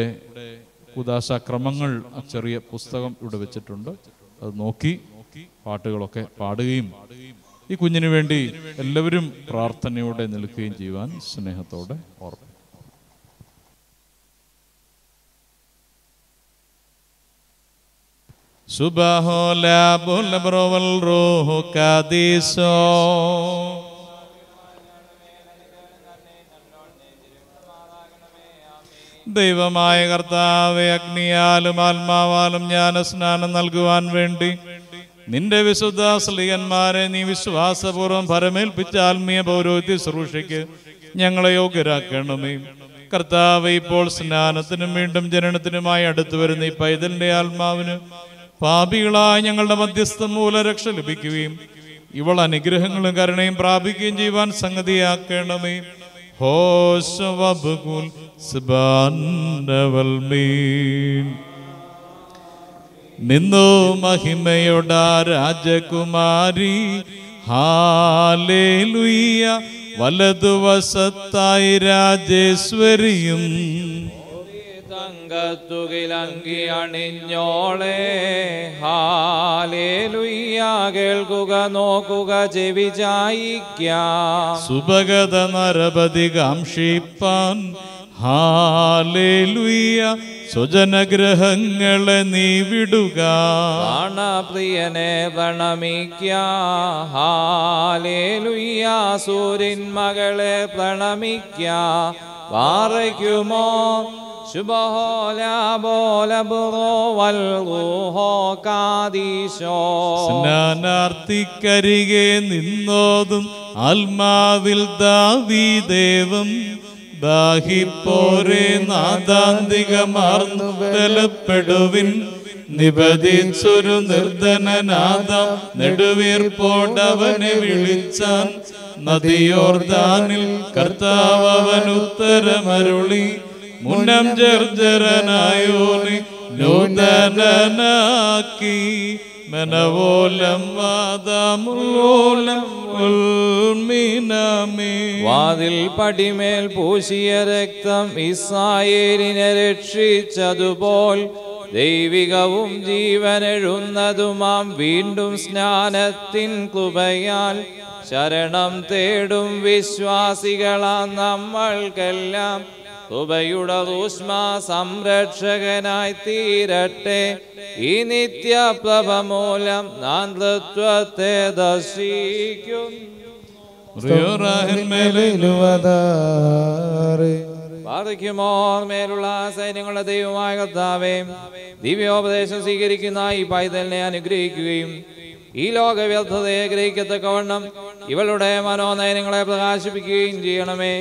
കുദാശ ക്രമങ്ങൾ ചെറിയ പുസ്തകം ഇവിടെ വെച്ചിട്ടുണ്ട്. അത് നോക്കി പാട്ടുകളൊക്കെ പാടുകയും ഈ കുഞ്ഞിന് വേണ്ടി എല്ലാവരും പ്രാർത്ഥനയോടെ നിൽക്കുകയും ചെയ്യുവാൻ സ്നേഹത്തോടെ ഓർമ്മ. ദൈവമായ കർത്താവെ അഗ്നിയാലും ആത്മാവാലും ജ്ഞാനസ്നാനം നൽകുവാൻ വേണ്ടി നിന്റെ വിശുദ്ധ സ്ലീഹന്മാരെ നീ വിശ്വാസപൂർവം ഫരമേൽപ്പിച്ച ആത്മീയ പൗരോഹിത്യ ശുശ്രൂഷയ്ക്ക് ഞങ്ങളെ യോഗ്യരാക്കണമേ. കർത്താവ് ഇപ്പോൾ സ്നാനത്തിനും വീണ്ടും ജനനത്തിനുമായി അടുത്തു വരുന്ന ഈ പൈതലിന്റെ ആത്മാവിന് പാപികളായ ഞങ്ങളുടെ മധ്യസ്ഥ മൂലരക്ഷ ലഭിക്കുകയും ഇവൾ അനുഗ്രഹങ്ങളും കരുണയും പ്രാപിക്കുകയും ചെയ്യുവാൻ സംഗതിയാക്കണമേ. ഹോശവബുൽ സുബാനവൽമീൻ. നിന്നു മഹിമയുടെ രാജകുമാരി. ഹാലേലുയ്യ വലതുവശത്തായി രാജേശ്വരിയും. തുകിലങ്കി അണിഞ്ഞോളെ. ഹാലേലുയ്യ കേൾക്കുക നോക്കുക ചെവി ചായിക്കാം. സുഭഗത നരപതി കാംക്ഷിപ്പാൻ. ഹാലേലുയ്യ സ്വജനഗ്രഹങ്ങളെ നീ വിടുക. പ്രിയനെ പ്രണമിക്ക സൂര്യൻ മകളെ പ്രണമിക്ക പാറയ്ക്കുമോ സ്നാനാർത്ഥിക്കരികെ നിന്നോതും ആത്മാവിൽ ദാവീദേവം. ദാഹിപ്പോരെ നാദാന്തികമാർന്നു ബലപ്പെടുവിൻ നിബദിച്ചൊരു നിർധനനാദം നെടുവീർപ്പോടവനെ വിളിച്ചാൻ. നദിയോർദാനിൽ കർത്താവ് അവൻ ഉത്തരമരുളി. മുന്നം ജർജരനായോനെ നൂതനാക്കി മനവോലം വാദമുള്ളോലം വാതിൽ പടിമേൽ പൂശിയ രക്തം ഇസ്രായേലിനെ രക്ഷിച്ചതുപോൽ ദൈവികവും ജീവനെഴുന്നതുമാം വീണ്ടും സ്നാനത്തിൻ കൃപയാൽ ശരണം തേടും വിശ്വാസികളാം നമ്മൾക്കെല്ലാം. കൃപയുടെ ഊഷ്മ സംരക്ഷകനായി തീരട്ടെ ഈ നിത്യപ്രഭ മൂലം നാൻ തൃത്വത്തെ ദർശിക്കുന്നു. പാതയ്ക്കുമോർ മേലുള്ള സൈന്യങ്ങളുടെ ദൈവമായ കർത്താവേ ദിവ്യോപദേശം സ്വീകരിക്കുന്ന ഈ പൈതലിനെ അനുഗ്രഹിക്കുകയും ഈ ലോക വ്യർത്ഥതയെ ഗ്രഹിക്കത്തക്കവണ്ണം ഇവളുടെ മനോനയനങ്ങളെ പ്രകാശിപ്പിക്കുകയും ചെയ്യണമേ.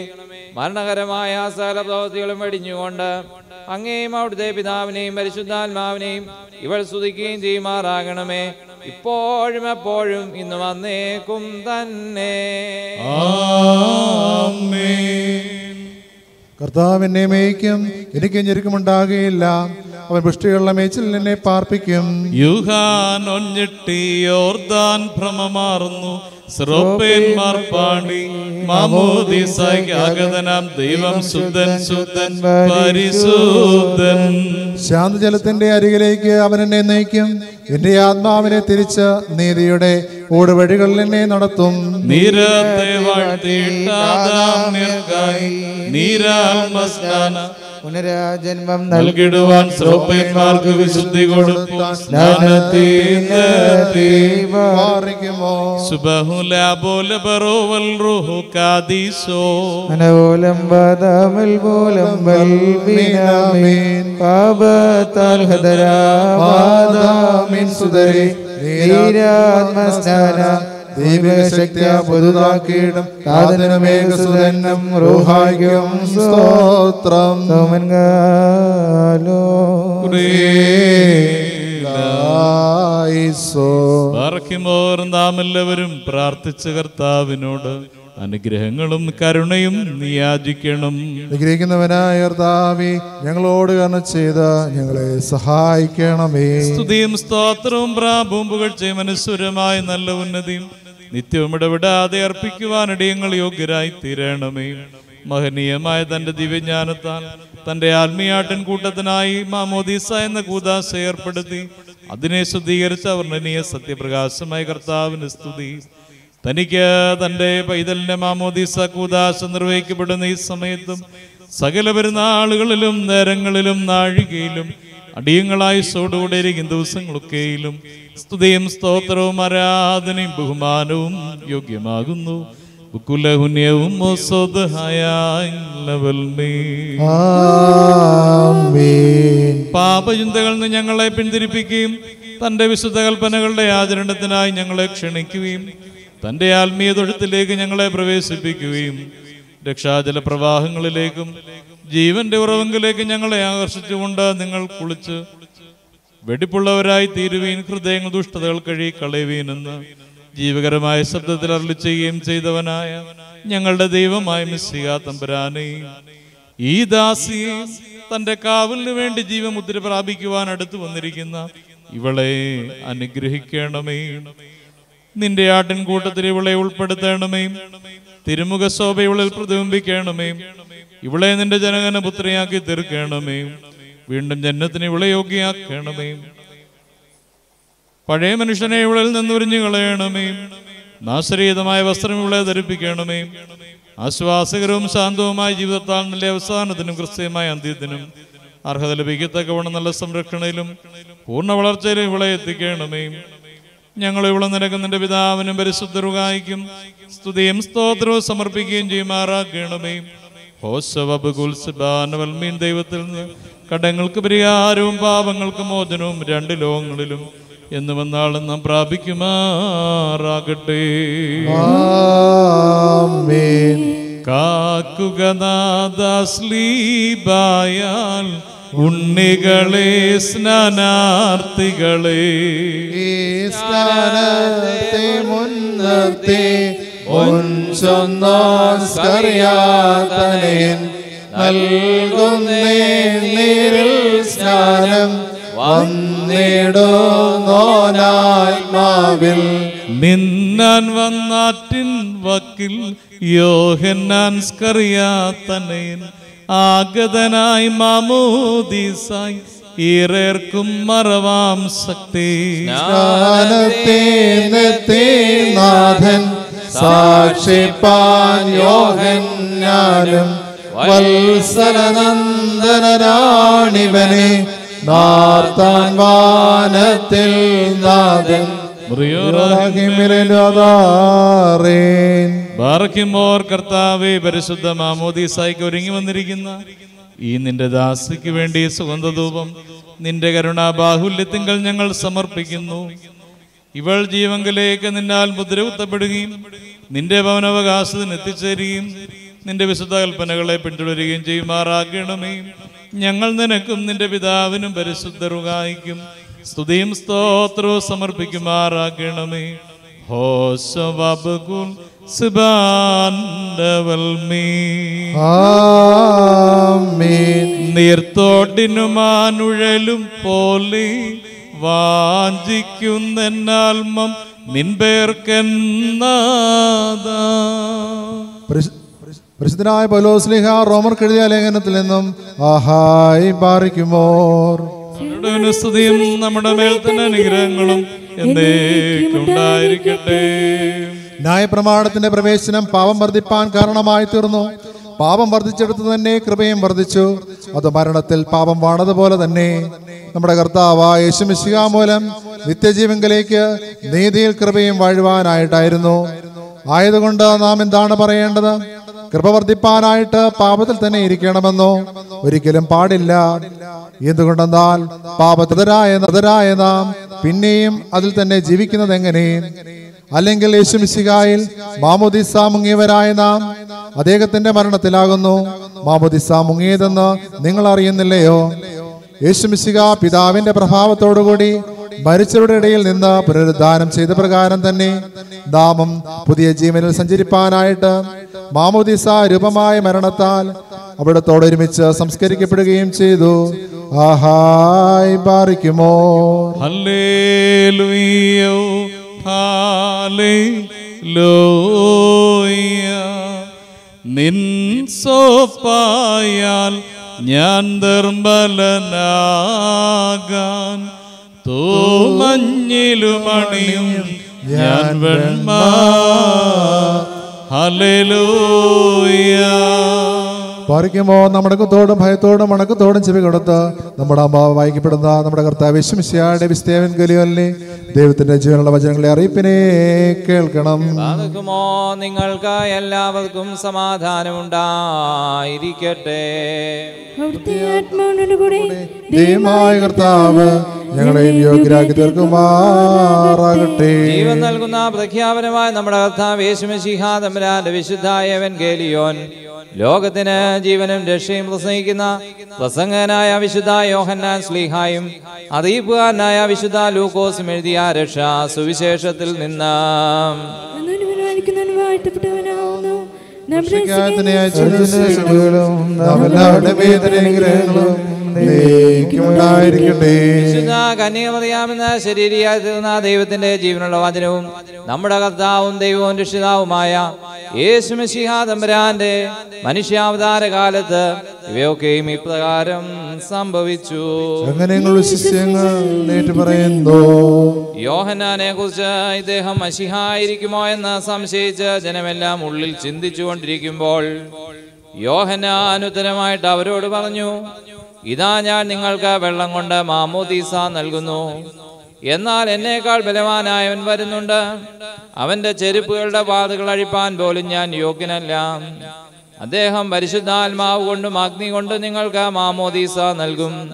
മരണകരമായ സകല പ്രവൃത്തികളും വെടിഞ്ഞുകൊണ്ട് അങ്ങേയും അവിടുത്തെ പിതാവിനെയും പരിശുദ്ധാത്മാവിനെയും ഇവൾ സ്തുതിക്കുകയും ചെയ്യുമാറാകണമേ. ഇപ്പോഴും എപ്പോഴും ഇന്ന് വന്നേക്കും തന്നെ. കർത്താവ് എന്നെ മേയ്ക്കും എനിക്ക് ഞെരുക്കമുണ്ടാകുകയില്ല അവൻ പുഷ്ടിയുള്ള മേച്ചിൽ എന്നെ പാർപ്പിക്കും. യുഹാൻ ഒഞ്ഞിട്ടി യോർദാൻ സ്രോപ്പേന്മാർ പാടി മാമോദിസാഗതനാം ദൈവം ശുദ്ധൻ ശുദ്ധൻ പരിശുദ്ധൻ. ശാന്തജലത്തിന്റെ അരികിലേക്ക് അവൻ എന്നെ നയിക്കും. എന്റെ ആത്മാവിനെ തിരിച്ച് നീതിയുടെ ഓടുവഴികളിൽ എന്നെ നടത്തും. നീരത്തെ വാഴ്ത്തിയിട്ടാദാം നീർക്കായി. നീരാത്മസ്നാന പുനരാജന്മം നൽകിടുവാൻ ശ്രോപ്പന്മാർക്ക് വിശുദ്ധി കൊടുത്തു സുതരെ. ദൈവശക്തിയ പുതുതാക്കിയിടും സ്തോത്രം. നാം എല്ലാവരും പ്രാർത്ഥിച്ച കർത്താവിനോട് അനുഗ്രഹങ്ങളും കരുണയും നിയാചിക്കണം അനുഗ്രഹിക്കുന്നവനായ കർത്താവി ഞങ്ങളോട് കരുണ ചെയ്ത് ഞങ്ങളെ സഹായിക്കണമേ. സ്തുതിയും സ്തോത്രവും പ്രാപും പുകഴ്ചയും അനുസ്വരമായ നല്ല ഉന്നതിയും നിത്യവും ഇടപെടാതെ അർപ്പിക്കുവാനിടെ ഞങ്ങൾ യോഗ്യരായി തീരണമേ. മഹനീയമായ തന്റെ ദിവ്യജ്ഞാനത്താൽ തന്റെ ആത്മീയാട്ടൻ കൂട്ടത്തിനായി മാമോദീസ എന്ന കൂതാശ ഏർപ്പെടുത്തി. അതിനെ ശുദ്ധീകരിച്ച വർണനീയ സത്യപ്രകാശമായ കർത്താവിന് സ്തുതി. തനിക്ക് തന്റെ പൈതലിന്റെ മാമോദീസ കൂതാശ നിർവഹിക്കപ്പെടുന്ന ഈ സമയത്തും സകല പെരുന്നാളുകളിലും നേരങ്ങളിലും നാഴികയിലും അടിയങ്ങളായി സോടുകൂടെ ഇരിക്കുന്ന ദിവസങ്ങളൊക്കെയിലും സ്തുതിയും സ്തോത്രവും ആരാധനയും ബഹുമാനവും യോഗ്യമാകുന്നു. കുലഹുന്യവും പാപചിന്തകളിൽ നിന്ന് ഞങ്ങളെ പിന്തിരിപ്പിക്കുകയും തന്റെ വിശുദ്ധ കൽപ്പനകളുടെ ആചരണത്തിനായി ഞങ്ങളെ ക്ഷണിക്കുകയും തന്റെ ആത്മീയ തൊഴുത്തിലേക്ക് ഞങ്ങളെ പ്രവേശിപ്പിക്കുകയും രക്ഷാജല പ്രവാഹങ്ങളിലേക്കും ജീവന്റെ ഉറവെങ്കിലേക്ക് ഞങ്ങളെ ആകർഷിച്ചുകൊണ്ട് നിങ്ങൾ കുളിച്ച് വെടിപ്പുള്ളവരായി തീരുവീൻ ഹൃദയങ്ങൾ ദുഷ്ടതകൾ കഴി കളയുവീനെന്ന് ജീവകരമായ ശബ്ദത്തിൽ അരളി ചെയ്യുകയും ചെയ്തവനായ ഞങ്ങളുടെ ദൈവമായ മിസ്സിക തമ്പുരാനെ ഈ ദാസി തന്റെ കാവലിന് വേണ്ടി ജീവമുദ്ര പ്രാപിക്കുവാൻ അടുത്തു വന്നിരിക്കുന്ന ഇവളെ അനുഗ്രഹിക്കണമേ. നിന്റെ ആട്ടിൻകൂട്ടത്തിൽ ഇവളെ ഉൾപ്പെടുത്തണമേ. തിരുമുഖ ശോഭ ഇവളിൽ പ്രതിബിംബിക്കണമേ. ഇവളെ നിന്റെ ജനകന പുത്രിയാക്കി തീർക്കണമേ. വീണ്ടും ജന്മത്തിന് ഇവളെ യോഗ്യയാക്കണമേ. പഴയ മനുഷ്യനെ ഇവളിൽ നിന്ന് ഉരിഞ്ഞു കളയണമേ. നാശരീതമായ വസ്ത്രം ഇവളെ ധരിപ്പിക്കണമേ. ആശ്വാസകരവും ശാന്തവുമായ ജീവിതത്താൽ നല്ല അവസാനത്തിനും ക്രിസ്ത്യമായ അന്ത്യത്തിനും അർഹത ലഭിക്കത്തക്കവണ്ണം നല്ല സംരക്ഷണയിലും പൂർണ വളർച്ചയിലും ഇവളെ എത്തിക്കണമേ. ഞങ്ങൾ ഇവിടെ നിരക്കുന്നതിന്റെ പിതാവിനും പരിശുദ്ധരുകായിക്കും സ്തുതിയും സ്തോത്രവും സമർപ്പിക്കുകയും ചെയ്യുമാറാക്കണമേ ദൈവത്തിൽ നിന്ന് കടങ്ങൾക്ക് പരിഹാരവും പാപങ്ങൾക്ക് മോചനവും രണ്ട് ലോകങ്ങളിലും എന്ന് വന്നാളും നാം പ്രാപിക്കുമാറാകട്ടെ. കാക്കുക നാദാസ്ലീബായാൽ ഉണ്ണികളെ സ്നാനാർത്ഥികളെ. ഈ സ്ഥാനത്തെ മുൻനിർത്തി നൽകുന്നേ നീരിൽ സ്നാനം വന്നിടുന്നോനാത്മാവിൽ നിന്നാൻ വന്നാറ്റിൻ വക്കിൽ യോഹന്നാൻ സ്കറിയാത്തനയൻ ആഗതനായി മാമോദീസായി ഈറേർക്കും മറവാം ശക്തി. നാഥൻ സാക്ഷിപ്പാൻ യോഹന്നാനും വത്സരനന്ദനരാണിവനെ നാർത്താൻ വാനത്തിൽ നാഥൻ. ാറേൻ ബാറയ്ക്കുമോർ കർത്താവെ പരിശുദ്ധ മാമോദീസായിക്ക് ഒരുങ്ങി വന്നിരിക്കുന്ന ഈ നിന്റെ ദാസിക്ക് വേണ്ടി സുഗന്ധധൂപം നിന്റെ കരുണാബാഹുല്യത്തിങ്കൽ ഞങ്ങൾ സമർപ്പിക്കുന്നു. ഇവൾ ജീവങ്കിലേക്ക് നിന്നാൽ മുദ്രകുത്തപ്പെടുകയും നിന്റെ ഭവനാവകാശത്തിന് എത്തിച്ചേരുകയും നിന്റെ വിശുദ്ധ കൽപ്പനകളെ പിന്തുടരുകയും ചെയ്യുമാറാക്കണമേ ഞങ്ങൾ നിനക്കും നിന്റെ പിതാവിനും പരിശുദ്ധറുകായിക്കും സ്തുതിയും സ്തോത്രവും സമർപ്പിക്കുമാറാക്കണമേ ആമേൻ. നീർത്തോട്ടിനുമാനുഴലും പോലെ വാഞ്ചിക്കുന്നാൽമം നിൻപേർക്കെന്നാദാ പരിശു- പരിശുദ്ധനായ പൗലോസ്ലിഹ റോമർ കെഴുതിയ ലേഖനത്തിൽ നിന്നും ആഹായി പാറിക്കുമോർ. സ്തുതിയും നമ്മുടെ മേൽ തന്നെ അനുഗ്രഹങ്ങളും എന്നേക്കുണ്ടായിരിക്കട്ടെ ന്യായപ്രമാണത്തിന്റെ പ്രവേശനം പാപം വർദ്ധിപ്പാൻ കാരണമായി തീർന്നു. പാപം വർദ്ധിച്ചെടുത്ത് തന്നെ കൃപയും വർദ്ധിച്ചു. അത് മരണത്തിൽ പാപം വാണതുപോലെ തന്നെ. നമ്മുടെ കർത്താവ് യേശുമിശിക മൂലം നിത്യജീവങ്കലേക്ക് നീതിയിൽ കൃപയും വാഴുവാനായിട്ടായിരുന്നു. ആയതുകൊണ്ട് നാം എന്താണ് പറയേണ്ടത്? കൃപ വർദ്ധിപ്പാനായിട്ട് പാപത്തിൽ തന്നെ ഇരിക്കണമെന്നോ ഒരിക്കലും പാടില്ല. എന്തുകൊണ്ടെന്നാൽ പാപത്തിതരായ നതരായ നാം പിന്നെയും അതിൽ തന്നെ ജീവിക്കുന്നത് എങ്ങനെ? അല്ലെങ്കിൽ യേശുമിശികായിൽ മാമോദിസ മുങ്ങിയവരായ നാം അദ്ദേഹത്തിന്റെ മരണത്തിലാകുന്നു. മാമോദിസ മുങ്ങിയതെന്ന് നിങ്ങൾ അറിയുന്നില്ലയോ? യേശുമിശിക പിതാവിന്റെ പ്രഭാവത്തോടുകൂടി മരിച്ചവരുടെ ഇടയിൽ നിന്ന് പുനരുദ്ധാനം ചെയ്ത പ്രകാരം തന്നെ നാമം പുതിയ ജീവനിൽ സഞ്ചരിപ്പാനായിട്ട് മാമോദിസ രൂപമായ മരണത്താൽ അവിടത്തോടൊരുമിച്ച് സംസ്കരിക്കപ്പെടുകയും ചെയ്തു. ആഹായ് പാറിക്കുമോ നിൻ സോപ്പായാൽ ഞാൻ നിർമ്മലനാകാൻ തൂമഞ്ഞിലുമണിയും ഞാൻ വെൺമാ. ഹല്ലേലൂയ. പാറിക്കുമോ? കുത്തോടും ഭയത്തോടും മണക്കത്തോടും ചെവി കൊടുത്ത് നമ്മുടെ അമ്മാവ് വായിക്കപ്പെടുന്ന നമ്മുടെ കർത്താവ് വിശ്വമിശിയാടെ വിസ്തേവൻ ഗലിയോലിനെ ദൈവത്തിന്റെ ജീവനുള്ള വചനങ്ങളെ അറിയിപ്പിനെ കേൾക്കണം. അതുക്കുമോ നിങ്ങൾക്ക് എല്ലാവർക്കും സമാധാനം ഉണ്ടായിരിക്കട്ടെ ദൈവമായ കർത്താവ് ഞങ്ങളെയും യോഗ്യരാക്കി തീർക്കുമാറാകട്ടെ. ജീവൻ നൽകുന്ന പ്രഖ്യാപനമായ നമ്മുടെ കർത്താവ് യേശുമശിഹാ തമ്പുരാന്റെ വിശുദ്ധായവൻ എവൻഗേലിയോൻ. ലോകത്തിന് ജീവനും രക്ഷയും പ്രസംഗിക്കുന്ന പ്രസംഗനായ വിശുദ്ധ യോഹന്നാൻ സ്ലീഹായും അറിയിപ്പുകാരനായ വിശുദ്ധ ലൂക്കോസും എഴുതിയ രക്ഷ സുവിശേഷത്തിൽ നിന്ന്. നമ്മുടെ ഉണ്ടായിരിക്കട്ടെ കന്യകമറിയാമെന്ന ശരീരിയായി തീർന്ന ദൈവത്തിന്റെ ജീവനുള്ള വചനവും നമ്മുടെ കർത്താവും ദൈവവും രക്ഷിതാവുമായ യേശു തമ്പുരാന്റെ മനുഷ്യാവതാര കാലത്ത് ഇവയൊക്കെയും ഇപ്രകാരം സംഭവിച്ചു. അങ്ങനെ പറയുന്നു? യോഹന്നാനെ കുറിച്ച് ഇദ്ദേഹം മഷിഹായിരിക്കുമോ എന്ന് സംശയിച്ച് ജനമെല്ലാം ഉള്ളിൽ ചിന്തിച്ചുകൊണ്ടിരിക്കുമ്പോൾ യോഹന്നാൻ ഉത്തരമായിട്ട് അവരോട് പറഞ്ഞു ഇതാ ഞാൻ നിങ്ങൾക്ക് വെള്ളം കൊണ്ട് മാമോദീസ നൽകുന്നു. എന്നാൽ എന്നേക്കാൾ ബലവാനായവൻ വരുന്നുണ്ട്. അവന്റെ ചെരുപ്പുകളുടെ വാതുകൾ അഴിപ്പാൻ പോലും ഞാൻ യോഗ്യനല്ല. അദ്ദേഹം പരിശുദ്ധാത്മാവ് കൊണ്ടും അഗ്നി കൊണ്ടും നിങ്ങൾക്ക് മാമോദീസ നൽകും.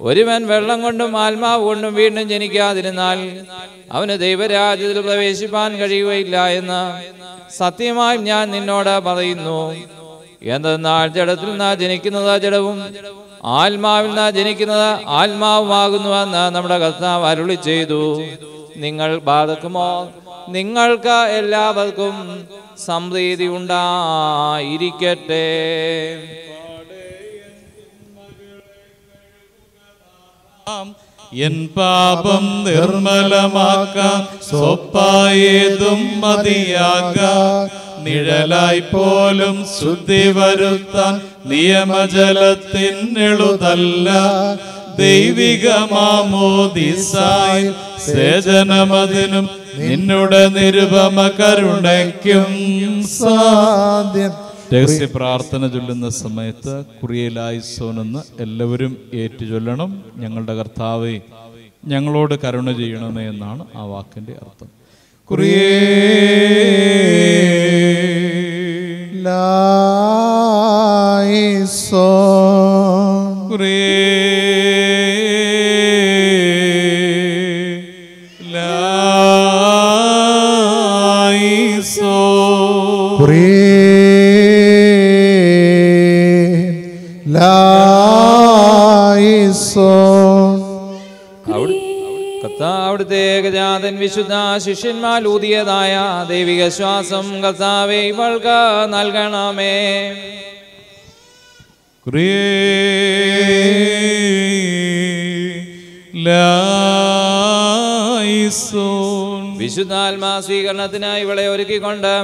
ഒരുവൻ വെള്ളം കൊണ്ടും ആത്മാവ് കൊണ്ടും വീണ്ടും ജനിക്കാതിരുന്നാൽ അവന് ദൈവരാജ്യത്തിൽ പ്രവേശിപ്പാൻ കഴിയുകയില്ല എന്ന് സത്യമായും ഞാൻ നിന്നോട് പറയുന്നു. എന്തെന്നാൽ ജഡത്തിൽ നിന്നാ ജനിക്കുന്നത് ജഡവും ആത്മാവിൽ നിന്ന് ജനിക്കുന്നത് ആത്മാവുമാകുന്നുവെന്ന് നമ്മുടെ കർത്താവ് അരുളി ചെയ്തു. നിങ്ങൾ ബാധക്കുമോ? നിങ്ങൾക്ക് എല്ലാവർക്കും സംപ്രീതി ഉണ്ടായിരിക്കട്ടെ. എൻ പാപം നിർമ്മലമാക്കാം സ്വപ്പായതും മതിയാകാം നിഴലായി പോലും ശുദ്ധി വരുത്താൻ നിയമജലത്തിനെളുതല്ല ദൈവിക മാമോദിസായി സേചനമതിനും നിന്നുടെ നിരുപമ കരുണയ്ക്കും സാധ്യം. രഹസ്യ പ്രാർത്ഥന ചൊല്ലുന്ന സമയത്ത് കുറിയലായി സോനെന്ന് എല്ലാവരും ഏറ്റു ചൊല്ലണം ഞങ്ങളുടെ കർത്താവെ ഞങ്ങളോട് കരുണ ചെയ്യണമേ എന്നാണ് ആ വാക്കിന്റെ അർത്ഥം. കുറിയേ la hizo. ഏകജാതൻ വിശുദ്ധ ശിഷ്യന്മാർ ഊതിയതായ ദൈവിക ശ്വാസം കർത്താവെ ഇവൾക്ക് നൽകണമേ. വിശുദ്ധാത്മാ സ്വീകരണത്തിനായി ഇവളെ ഒരുക്കിക്കൊണ്ട്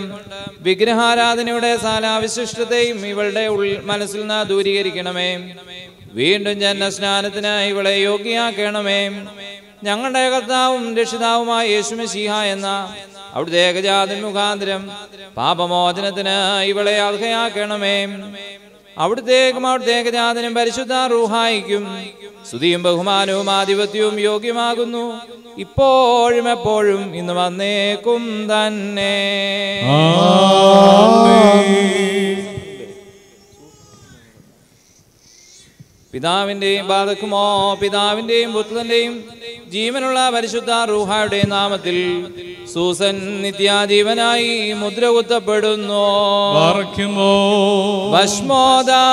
വിഗ്രഹാരാധനയുടെ സാലാവിശിഷ്ടതയും ഇവളുടെ ഉൾ മനസ്സിൽ നിന്ന് ദൂരീകരിക്കണമേ. വീണ്ടും ജന്മ സ്നാനത്തിനായി ഇവളെ യോഗ്യയാക്കണമേ. ഞങ്ങളുടെ കർത്താവും രക്ഷിതാവുമായ യേശുമശീഹ എന്ന അവിടുത്തെ ഏകജാതൻ മുഖാന്തരം പാപമോചനത്തിന് ഇവളെ അർഹയാക്കണമേ. അവിടുത്തേക്കും അവിടുത്തെ ഏകജാതനും പരിശുദ്ധ റൂഹായിക്കും സ്തുതിയും ബഹുമാനവും ആധിപത്യവും യോഗ്യമാകുന്നു. ഇപ്പോഴും എപ്പോഴും ഇന്ന് വന്നേക്കും തന്നെ. പിതാവിന്റെയും ബാധക്കുമോ പിതാവിന്റെയും പുത്രന്റെയും ജീവനുള്ള പരിശുദ്ധ റൂഹായുടെ നാമത്തിൽ സൂസൻ നിത്യാജീവനായി മുദ്ര കുത്തപ്പെടുന്നു പാർക്കുമോ ഭസ്മോദാബോ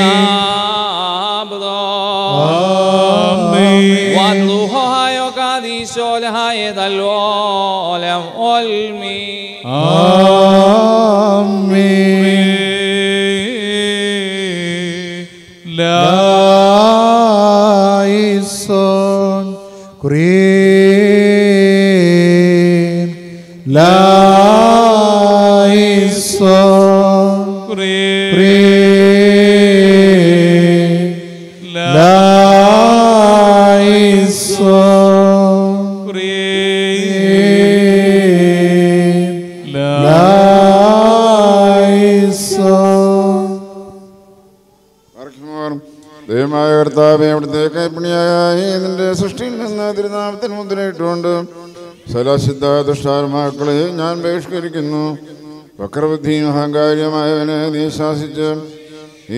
ദാബദോ. വദ്ലുഹായോ കാദീശോലഹായ ദല്ലോലം ഒൽമി കുറേ ലാ കർത്താവെ അവിടുത്തെ കൈപ്പണിയായി നിന്റെ സൃഷ്ടിയിൽ നിന്ന് തിരുനാമത്തിന് മുദ്രയിട്ടുകൊണ്ട് സലാസിദ്ധ ദുഷ്ടാത്മാക്കളെ ഞാൻ ബഹിഷ്കരിക്കുന്നു. വക്രബുദ്ധി അഹങ്കാര്യമായവനെ നീ ശാസിച്ച്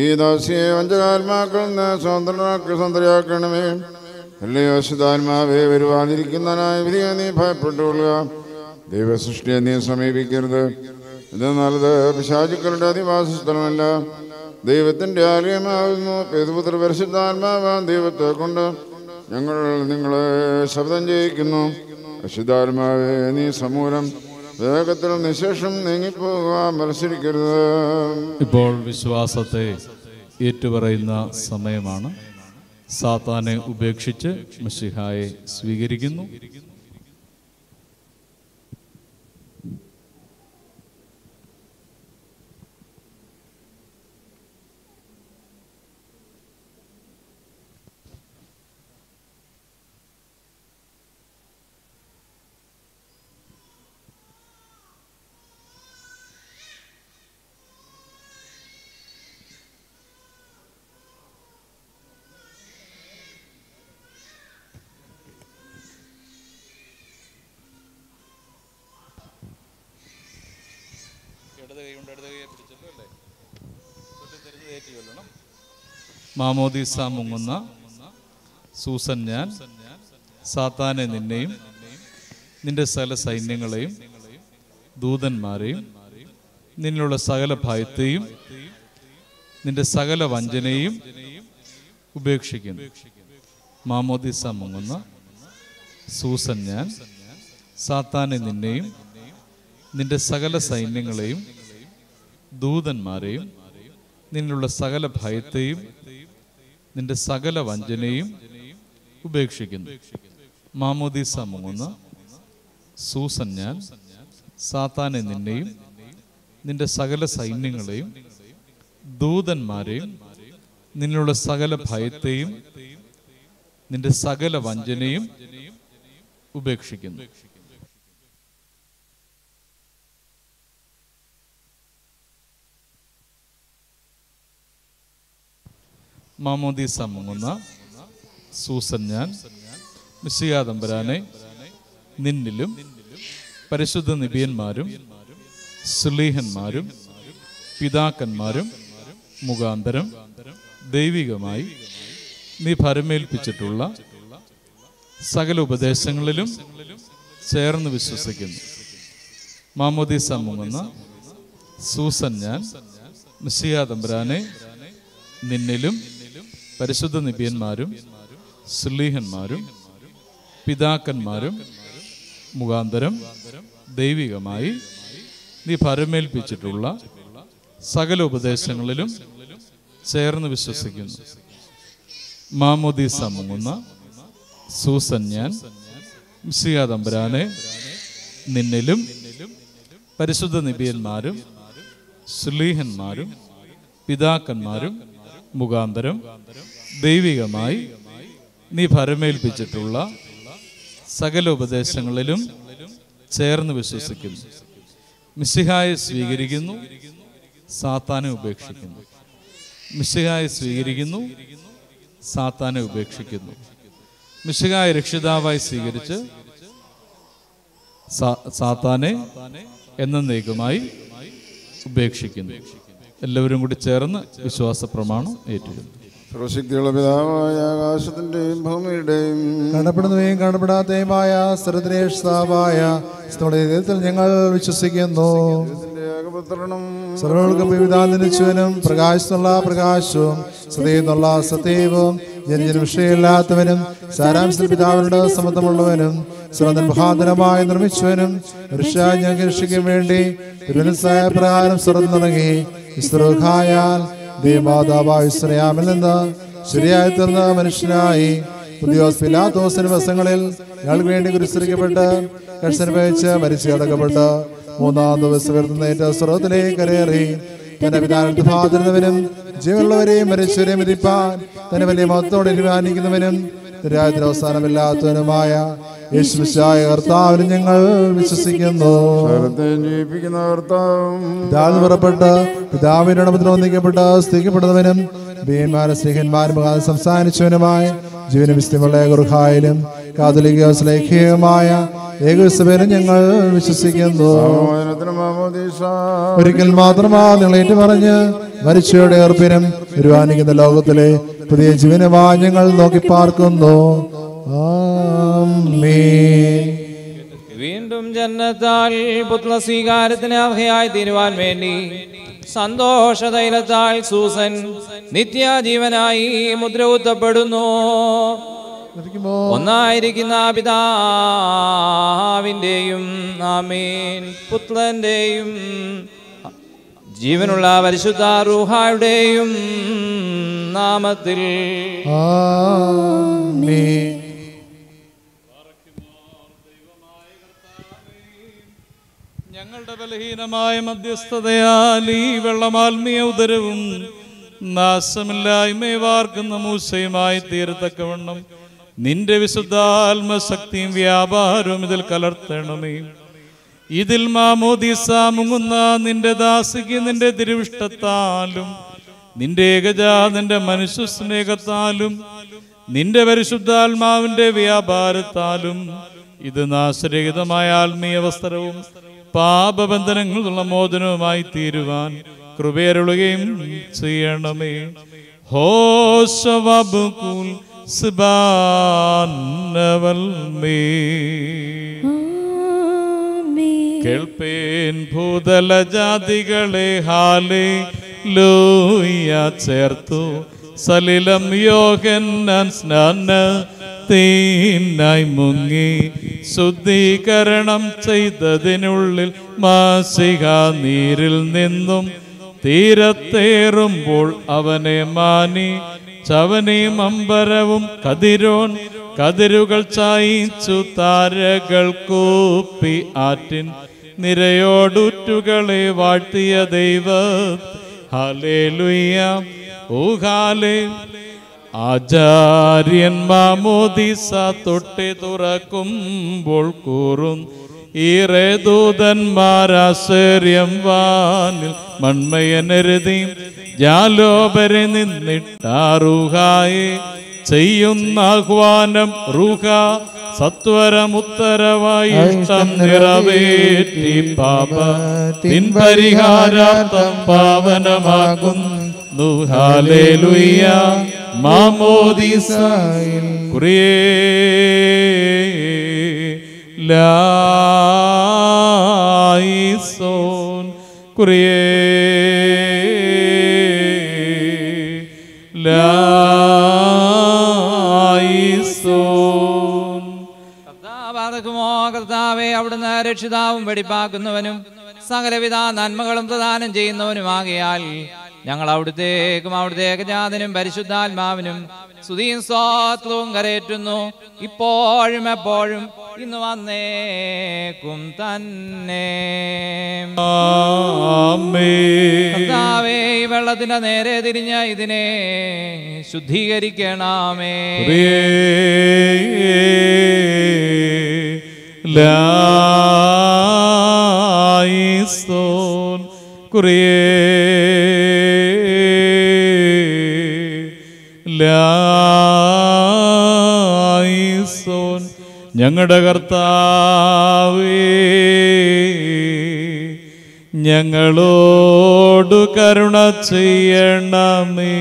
ഈ ദാസിയെ വഞ്ചകാത്മാക്കളിൽ നിന്ന് സ്വതന്ത്രനാക്കി സ്വതന്ത്രയാക്കണമേ അല്ലയോ ശുദ്ധാത്മാവെ വരുവാതിരിക്കുന്നതിനായ വിധിയെ നീ ഭയപ്പെട്ടുകൊള്ളുക. ദൈവസൃഷ്ടിയെ നീ സമീപിക്കരുത്. ഇത് നല്ലത് പിശാചുക്കളുടെ അധിവാസ സ്ഥലമല്ല ദൈവത്തിന്റെ ആലയമാകുന്നു. പേതുപുത്ര പരിശുദ്ധാത്മാവാൻ ദൈവത്തെ കൊണ്ട്? ഞങ്ങൾ നിങ്ങളെ ശബ്ദം ചെയ്യിക്കുന്നു പരിശുദ്ധാത്മാവേ നീ സമൂലം. വേഗത്തിൽ നിശേഷം നീങ്ങിപ്പോകാൻ മത്സരിക്കരുത്. ഇപ്പോൾ വിശ്വാസത്തെ ഏറ്റുപറയുന്ന സമയമാണ്. സാത്താനെ ഉപേക്ഷിച്ച് മിശിഹായെ സ്വീകരിക്കുന്നു. മാമോദീസ മുങ്ങുന്ന സൂസൻ ഞാൻ സാത്താനെ നിന്നെയും നിന്റെ സകല സൈന്യങ്ങളെയും ദൂതന്മാരെയും നിന്നുള്ള സകല ഭയത്തെയും നിന്റെ സകല വഞ്ചനയും ഉപേക്ഷിക്കുന്നു. മാമോദീസ മുങ്ങുന്ന സൂസൻ ഞാൻ സാത്താനെ നിന്നെയും നിന്റെ സകല സൈന്യങ്ങളെയും ദൂതന്മാരെയും നിന്നുള്ള സകല ഭയത്തെയും നിന്റെ സകല വഞ്ചനയും ഉപേക്ഷിക്കുന്നു. മാമോദീസ മൂന്ന് സൂസൻ ഞാൻ സാത്താനെ നിന്നെയും നിന്റെ സകല സൈന്യങ്ങളെയും ദൂതന്മാരെയും നിന്നുള്ള സകല ഭയത്തെയും നിന്റെ സകല വഞ്ചനയും ഉപേക്ഷിക്കുന്നു. മാമോദീസ മുങ്ങുന്ന സൂസൻ ഞാൻ മിശികാദംബരാനെ നിന്നിലും പരിശുദ്ധ നിബിയന്മാരും സുലീഹന്മാരും പിതാക്കന്മാരും മുഖാന്തരം ദൈവികമായി നീ ഭരമേൽപ്പിച്ചിട്ടുള്ള സകല ഉപദേശങ്ങളിലും ചേർന്ന് വിശ്വസിക്കുന്നു. മാമോദീസ മുങ്ങുന്ന സൂസൻ ഞാൻ മിശിയാതമ്പരാനെ നിന്നിലും പരിശുദ്ധ നിബിയന്മാരും സ്ലീഹന്മാരും പിതാക്കന്മാരും മുഖാന്തരം ദൈവികമായി നീ ഭരമേൽപ്പിച്ചിട്ടുള്ള സകല ഉപദേശങ്ങളിലും ചേർന്ന് വിശ്വസിക്കുന്നു. മാമോദീസ മുങ്ങുന്ന സൂസൻ ഞാൻ മിസിയാതമ്പരാനെ നിന്നിലും പരിശുദ്ധ നിബിയന്മാരും സ്ലീഹന്മാരും പിതാക്കന്മാരും മുഖാന്തരം ദൈവികമായി നീ ഭരമേൽപ്പിച്ചിട്ടുള്ള സകല ഉപദേശങ്ങളിലും ചേർന്ന് വിശ്വസിക്കുന്നു. മിശിഹായെ സ്വീകരിക്കുന്നു സാത്താനെ ഉപേക്ഷിക്കുന്നു. മിശിഹായെ സ്വീകരിക്കുന്നു സാത്താനെ ഉപേക്ഷിക്കുന്നു. മിശിഹായ രക്ഷിതാവായി സ്വീകരിച്ച് സാത്താനെ എന്നേക്കുമായി ഉപേക്ഷിക്കുന്നു. എല്ലാവരും കൂടി ചേർന്ന് വിശ്വാസ പ്രമാണം ഏറ്റുചൊല്ലുന്നു സർവശക്തിയുള്ള പിതാവായ ആകാശത്തിന്റെയും ഭൂമിയുടെയും കാണപ്പെടുന്നവയും കാണപ്പെടാത്തയുമായ സ്ഥലത്തിനേഷ്ടാവായ സ്ഥലത്തിൽ ഞങ്ങൾ വിശ്വസിക്കുന്നു. സർവർക്ക് പ്രകാശത്തുള്ള പ്രകാശവും സ്ത്രീന്നുള്ള സത്യവും ജനജന വിഷയമില്ലാത്തവനും സാരാംശ പിതാവിനോട് സമ്മതമുള്ളവനും സ്വന്തം മഹാന്തരമായി നിർമ്മിച്ചവനും ഋഷാജ്ഞ രക്ഷിക്കാൻ വേണ്ടി പ്രകാരം സ്വർണം തുടങ്ങി. ഇസ്രോഹായാൽ ദൈവമാതാവായ ഇസ്രയാമിൽ നിന്ന് ശരിയായി തീർന്ന മനുഷ്യനായി പുതിയോസ് പിലാത്തോസിന് ദിവസങ്ങളിൽ ഞങ്ങൾക്ക് വേണ്ടി കുരിശിരിക്കപ്പെട്ട് കർശനപേച്ച് മരിച്ചു കിടക്കപ്പെട്ട് മൂന്നാം ദിവസം ഉയർത്തുന്നേറ്റ സ്രോതത്തിലേക്ക് കരയേറി തന്റെ പിതാവിന്റെ ഭാതിരുന്നവനും ജീവനുള്ളവരെയും മരിച്ചവരെയും വിധിപ്പാൻ തന്നെ വലിയ മതത്തോടെ അനുമാനിക്കുന്നവനും രാജ്യത്തിന് അവസാനമില്ലാത്തവനുമായ യേശുവിശായ കർത്താവിനും ഞങ്ങൾ വിശ്വസിക്കുന്നു. പിതാവിന് പുറപ്പെട്ട് പിതാവിന്റെ ഇടപത്തിൽ ഒന്നിക്കപ്പെട്ട് സ്ത്രീക്കപ്പെടുന്നവനും ബീന്മാരും സ്നേഹന്മാരും സംസാരിച്ചവനുമായ ജീവന വിസ്തീമുള്ള ഗുർഹായാലും കാതലിക സ്നേഹീയമായ ഏകസഭയിലും ഞങ്ങൾ വിശ്വസിക്കുന്നു. ഒരിക്കൽ മാത്രമാ നിങ്ങളേറ്റ് പറഞ്ഞ് മരിച്ചയുടെ ഏർപ്പിനും വരുവാനിക്കുന്ന ലോകത്തിലെ പുതിയ ജീവനമായി ഞങ്ങൾ നോക്കി പാർക്കുന്നു. വീണ്ടും ജന്നത്താൽ പുത്ര സ്വീകാരത്തിന് അർഹയായി തീരുവാൻ വേണ്ടി സന്തോഷ തൈലത്താൽ സൂസൻ നിത്യജീവനായി മുദ്രകുത്തപ്പെടുന്നു. ഒന്നായിരിക്കുന്ന പിതാവിന്റെയും ആമേൻ. പുത്രന്റെയും ജീവനുള്ള പരിശുദ്ധ റൂഹായുടെയും നാമത്തിൽ. ആമേൻ. ഞങ്ങളുടെ ബലഹീനമായ മധ്യസ്ഥതയാൽ ഈ വെള്ളമാത്മീയ ഉദരവും നാശമില്ലായ്മയെ വാർക്കുന്ന മൂശയുമായി തീരത്തക്കവണ്ണം നിന്റെ വിശുദ്ധാത്മശക്തിയും വ്യാപാരവും ഇതിൽ കലർത്തണമേ. ഇതിൽ മാമോദീസ മുങ്ങുന്ന നിന്റെ ദാസിക്ക് നിന്റെ തിരുവിഷ്ടത്താലും നിന്റെ ഏകജാതന്റെ മനുഷ്യ സ്നേഹത്താലും നിന്റെ പരിശുദ്ധാത്മാവിന്റെ വ്യാപാരത്താലും ഇത് നാശരഹിതമായ ആത്മീയ വസ്ത്രവും പാപബന്ധനങ്ങളുള്ള മോചനവുമായി തീരുവാൻ കൃപയരുളുകയും ചെയ്യണമേ. ഹോശവബുകുൽ കേൾപ്പേൻ ഭൂതല ജാതികളെ ഹാലേ ലൂയ ചേർത്തു. സലിലം യോഗൻ സ്നാന തീനായി മുങ്ങി. ശുദ്ധീകരണം ചെയ്തതിനുള്ളിൽ മാസിക നീരിൽ നിന്നും തീരത്തേറുമ്പോൾ അവനെ മാനി. ചവനയും അമ്പരവും കതിരോൺ കതിരുകൾ ചായിച്ചു താരകൾ കൂപ്പി ആറ്റിൻ നിരയോടുറ്റുകളെ വാഴ്ത്തിയ ദൈവ. ഊഹാലേ. ആചാര്യൻ മാമോദിസ തൊട്ടി തുറക്കുമ്പോൾ കൂറും ഈറെ ദൂതന്മാരാശ്ചര്യം വാനിൽ മൺമയനരുതി ജാലോപരെ നിന്നിട്ടാറൂഹായി. ചെയ്യുന്ന ആഹ്വാനം റൂഹ സത്വരമുത്തരവായി ഇഷ്ടം നിറവേറ്റി പാപ തിൻപരിഹാരാർത്ഥം പാവനമാകുന്നു. ഹാലേലുയ്യ മാമോദിസായിൽ കുറിയേ ലായിസോൻ കുറിയേ. കർത്താവെ അവിടുന്ന് രക്ഷിതാവും വെടിപ്പാക്കുന്നവനും സകലവിധ നന്മകളും പ്രദാനം ചെയ്യുന്നവനുമാകിയാൽ ഞങ്ങൾ അവിടുത്തേക്കും അവിടുത്തെ ഏകജാതനും പരിശുദ്ധാത്മാവിനും സ്തുതിയും സ്വാത്വവും കരയേറ്റുന്നു. ഇപ്പോഴും എപ്പോഴും ഇന്ന് വന്നേക്കും തന്നെ. ഈ വെള്ളത്തിന്റെ നേരെ തിരിഞ്ഞ ഇതിനെ ശുദ്ധീകരിക്കണമേ. ലായിസോൻ കുറിയേ ഞങ്ങളുടെ കർത്താവേ ഞങ്ങളോട് കരുണ ചെയ്യണമേ.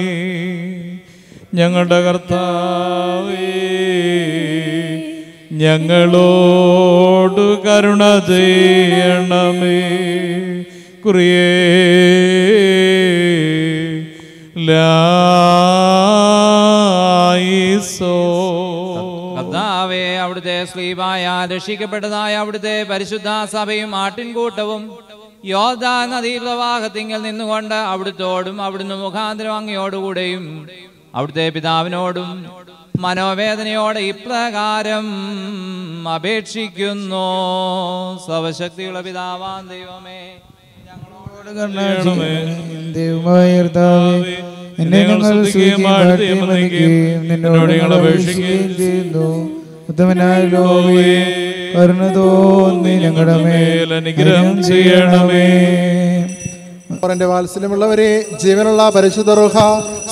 ഞങ്ങളുടെ കർത്താവേ ഞങ്ങളോട് കരുണ ചെയ്യണമേ. കുറിയേ ലായിസോ സ്ലീവായ രക്ഷിക്കപ്പെട്ടതായ അവിടുത്തെ പരിശുദ്ധ സഭയും ആട്ടിൻകൂട്ടവും യോധാ നദീ പ്രവാഹത്തിങ്കൽ നിന്നുകൊണ്ട് അവിടുത്തോടും അവിടുന്ന് മുഖാന്തരം അങ്ങയോടുകൂടെയും അവിടുത്തെ പിതാവിനോടും മനോവേദനയോടെ ഇപ്രകാരം അപേക്ഷിക്കുന്നു. സവശക്തിയുള്ള പിതാവാൻ ദൈവമേ നിന്നോട് ഞങ്ങൾ അപേക്ഷിക്കുകയും ചെയ്യുന്നു. ഉത്തമനായ കരുണ തോന്നി ഞങ്ങളുടെ മേൽ. അനുഗ്രഹം ചെയ്യണമേ. വാത്സല്യമുള്ളവരെ ജീവനുള്ള പരിശുദ്ധ റുഹ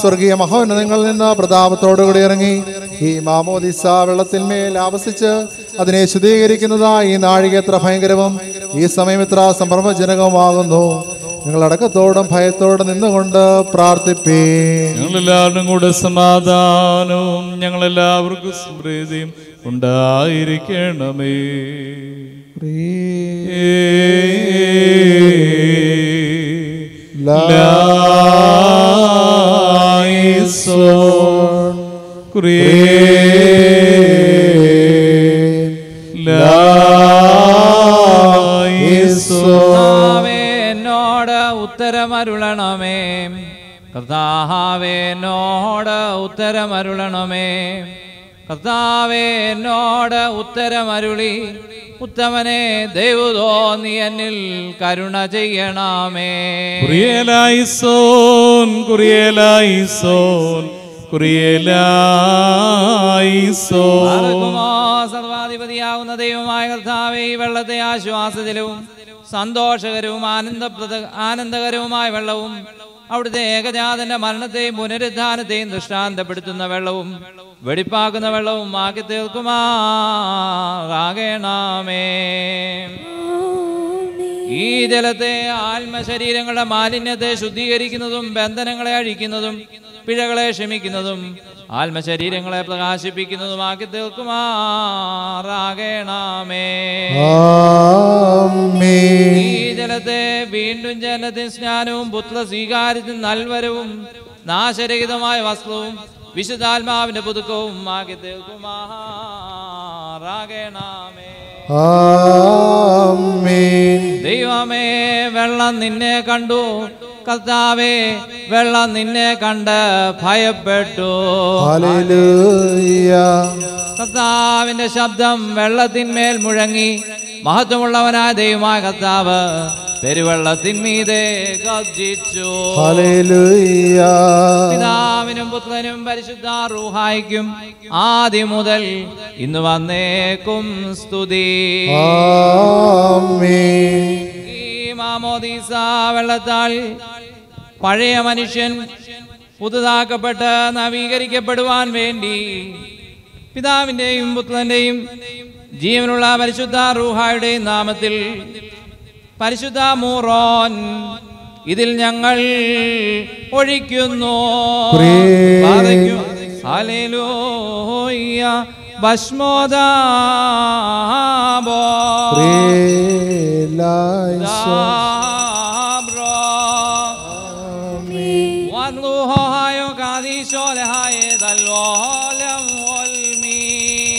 സ്വർഗീയ മഹോന്നതങ്ങളിൽ നിന്ന് പ്രതാപത്തോടുകൂടി ഇറങ്ങി. ഈ മാമോദിസ വെള്ളത്തിന്മേൽ ആവസിച്ച് അതിനെ ശുദ്ധീകരിക്കുന്നതായി ഈ നാഴിക എത്ര ഭയങ്കരവും ഈ സമയം എത്ര സംഭ്രമജനകവുമാകുന്നു. നിങ്ങൾ അടക്കത്തോടും ഭയത്തോടും നിന്നുകൊണ്ട് പ്രാർത്ഥിപ്പേ. ഞങ്ങളെല്ലാവരും കൂടെ സമാധാനവും ഞങ്ങളെല്ലാവർക്കും സമൃദ്ധിയും ഉണ്ടായിരിക്കണമേ. ലോ എന്നോട് ഉത്തരമരുളണമേ. എന്നോട് ഉത്തരമരുളണമേ. കർത്താവേ എന്നോട് ഉത്തരമരുളി. ഉത്തമനെ ദൈവതോ നീ എന്നിൽ കരുണ ചെയ്യണമേ. കുറിയലായിസോൻ കുറിയലായിസോൻ സർവാധിപതിയാവുന്ന ദൈവമായ കർത്താവേ ഈ വെള്ളത്തെ ആശ്വാസത്തിലും സന്തോഷകരവും ആനന്ദപ്രദ ആനന്ദകരവുമായ വെള്ളവും അവിടുത്തെ ഏകജാതന്റെ മരണത്തെയും പുനരുദ്ധാനത്തെയും ദൃഷ്ടാന്തപ്പെടുത്തുന്ന വെള്ളവും വെടിപ്പാക്കുന്ന വെള്ളവും ആക്കി തീർക്കുമാകേണമേ ഈ ജലത്തെ ആത്മശരീരങ്ങളുടെ മാലിന്യത്തെ ശുദ്ധീകരിക്കുന്നതും ബന്ധനങ്ങളെ അഴിക്കുന്നതും പിഴകളെ ക്ഷമിക്കുന്നതും ആത്മശരീരങ്ങളെ പ്രകാശിപ്പിക്കുന്നതുമാക്കി തീർക്കുമാറാകണമേ. ഈ ജലത്തെ വീണ്ടും ജലത്തിൽ സ്നാനവും പുത്ര സ്വീകാര്യത്തിൽ നൽവരവും നാശരഹിതമായ വസ്ത്രവും വിശുദ്ധാത്മാവിന്റെ പുതുക്കവും ആക്കി തീർക്കുമാറാകണമേ. ദൈവമേ വെള്ളം നിന്നെ കണ്ടു. കർത്താവേ വെള്ളം നിന്നെ കണ്ട് ഭയപ്പെട്ടു. കർത്താവിന്റെ ശബ്ദം വെള്ളത്തിന്മേൽ മുഴങ്ങി. മഹത്വമുള്ളവനായ ദൈവമായ കർത്താവ് പെരുവെള്ളത്തിന്മീതെ ഗർജിച്ചു. ഹല്ലേലൂയ. പിതാവിനും പുത്രനും പരിശുദ്ധ റൂഹായിക്കും ആദ്യം മുതൽ ഇന്ന് വന്നേക്കും സ്തുതി. മാമോദീസ വെള്ളത്താൽ പഴയ മനുഷ്യൻ പുതുതാക്കപ്പെട്ട് നവീകരിക്കപ്പെടുവാൻ വേണ്ടി പിതാവിന്റെയും പുത്രന്റെയും ജീവനുള്ള പരിശുദ്ധ റൂഹായുടെയും നാമത്തിൽ പരിശുദ്ധ മൂറോൻ ഇതിൽ ഞങ്ങൾ ഒഴിക്കുന്നു. ഭസ്മോദോ ഭസ്മോദാബോ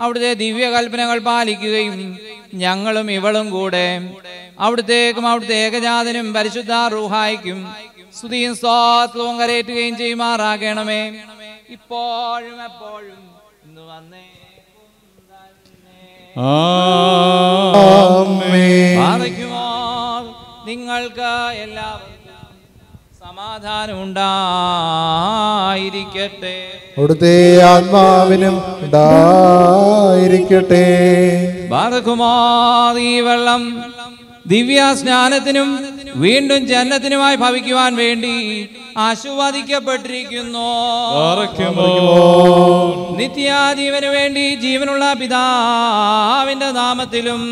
അവിടുത്തെ ദിവ്യകൽപ്പനകൾ പാലിക്കുകയും ഞങ്ങളും ഇവളും കൂടെ അവിടുത്തേക്കും അവിടുത്തെ ഏകജാതനും പരിശുദ്ധ റൂഹായിക്കും സ്തുതിയും സ്വാത്വവും കരയേറ്റുകയും ചെയ്യുമാറാകണമേ. ഇപ്പോഴും എപ്പോഴും ഇന്ന് വന്നേ. പാറയ്ക്കുമോ നിങ്ങൾക്ക് എല്ലാവർക്കും സമാധാനം ഉണ്ടായിരിക്കട്ടെ അവിടുത്തെ ആത്മാവിനും ഉണ്ടായിരിക്കട്ടെ ഈ വെള്ളം ദിവ്യ സ്നാനത്തിനും വീണ്ടും ജനത്തിനുമായി ഭവിക്കുവാൻ വേണ്ടി ആശീർവദിക്കപ്പെട്ടിരിക്കുന്നു നിത്യാജീവന് വേണ്ടി ജീവനുള്ള പിതാവിന്റെ നാമത്തിലും.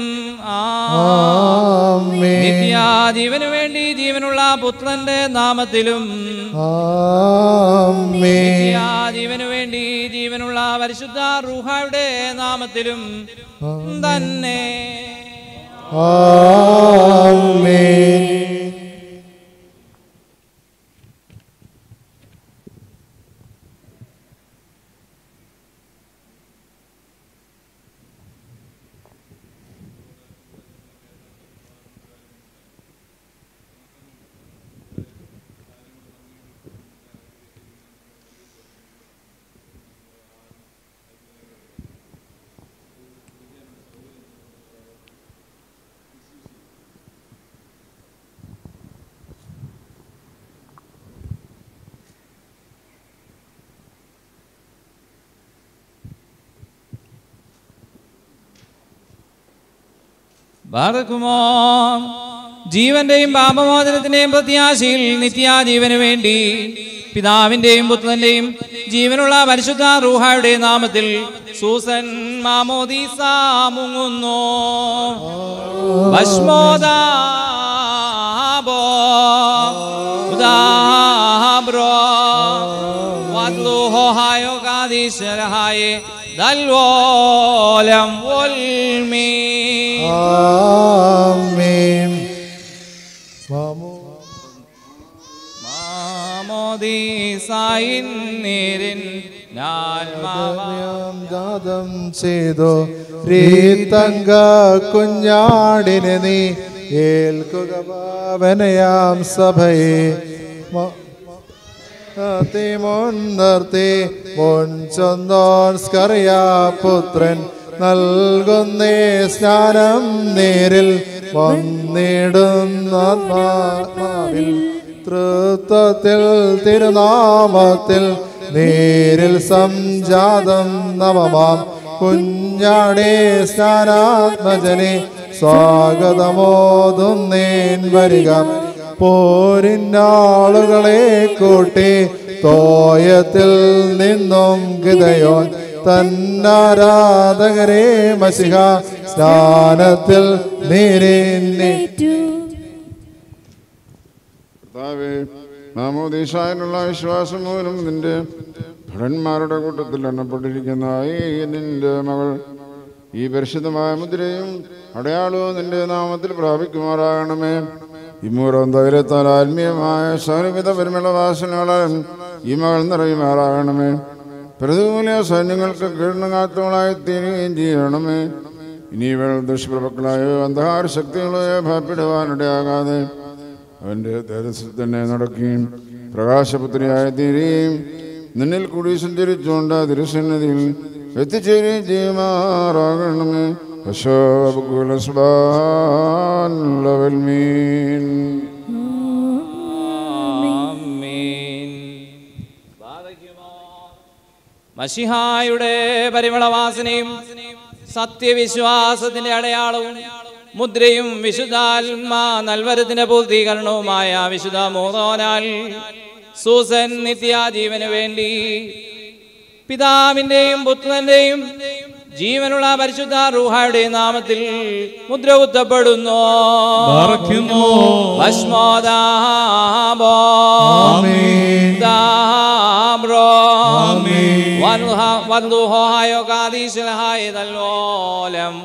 നിത്യാജീവന് വേണ്ടി ജീവനുള്ള പുത്രന്റെ നാമത്തിലും. നിത്യാജീവന് വേണ്ടി ജീവനുള്ള പരിശുദ്ധ റൂഹായുടെ നാമത്തിലും. തന്നെ. ആമേൻ. ബാറക്കുമോ ജീവന്റെയും പാപമോചനത്തിന്റെയും പ്രത്യാശയിൽ നിത്യാജീവന് വേണ്ടി പിതാവിന്റെയും പുത്രന്റെയും ജീവനുള്ള പരിശുദ്ധ റൂഹായുടെ നാമത്തിൽ സൂസൻ മാമോദീസ മുങ്ങുന്നു. ഭസ്മോദാബോ ഉദാബ്രോ വദ്ലുഹോഹായോ കാദീശ്വരഹായേ ദൽവോലം വോൽമീ ആമേൻ. മാമോ. മാമോദീസായിൻ നീരിൻ ഞാൽമാവാ ം ജാതം ചെയ്തു. രീതങ്ക കുഞ്ഞാടിനെ നീ ഏൽക്കുക പാവനയാം സഭയെ. മ- മുൻനിർത്തി മുൻചൊന്നോൻ സ്കറിയാ പുത്രൻ. നൽകുന്നേ സ്നാനം നേരിൽ വന്നിടുന്നാത്മാവിൽ തൃത്വത്തിൽ തിരുനാമത്തിൽ നേരിൽ സംജാതം നവമാം. കുഞ്ഞാടേ സ്നാനാത്മജനെ സ്വാഗതമോതുന്നേൻ വരിക. പോരിന്നാളുകളെ കൂട്ടി തോയത്തിൽ നിന്നും ഗിതയോൻ തന്നാരാധകരെ മസിഹ സ്നാനത്തിൽ നാമോദീശായനുള്ള വിശ്വാസം മൂലം നിന്റെ ഭടന്മാരുടെ കൂട്ടത്തിൽ എണ്ണപ്പെട്ടിരിക്കുന്ന നിന്റെ മകൾ ഈ പരിശുദ്ധമായ മുദ്രയും അടയാളവും നിന്റെ നാമത്തിൽ പ്രാപിക്കുമാറാകണമേ. ഇമ്മൂറം തകരത്താൽ ആത്മീയമായ സൗരവിധ പരിമള വാസനകളാൽ ഈ മകൾ നിറയുമാറാകണമേ. പ്രതികൂല സൈന്യങ്ങൾക്ക് കീഴ്ണങ്ങാത്തവളായി തീരുകയും ചെയ്യണമേ. ഇനി ഇവൾ ദുഷ്പ്രഭക്കളായോ അന്ധകാര ശക്തികളെയോ ഭയപ്പെടുവാനിടയാകാതെ അവന്റെ തേജസ്സിൽ തന്നെ നടക്കുകയും പ്രകാശപുത്രിയായ തീരുകയും നിന്നിൽ കൂടി സഞ്ചരിച്ചുകൊണ്ട് തിരുസന്നിധിയിൽ എത്തിച്ചേരുകയും ചെയ്യുമാറാകണമേ. അശോകുലസ്ബാൻമീൻ ആമീൻ. മഷിഹായുടെ പരിമളവാസനയും സത്യവിശ്വാസത്തിന്റെ അടയാളവും മുദ്രയും വിശുദ്ധാത്മാ നൽവരത്തിന്റെ പൂർത്തീകരണവുമായ വിശുദ്ധ മോഹനാൽ സൂസൻ നിത്യാജീവന് വേണ്ടി പിതാവിന്റെയും പുത്രന്റെയും ജീവനുള്ള പരിശുദ്ധ റൂഹായുടെ നാമത്തിൽ മുദ്ര കുത്തപ്പെടുന്നു. ഭസ്മോദാബോ ദാബ്രോ.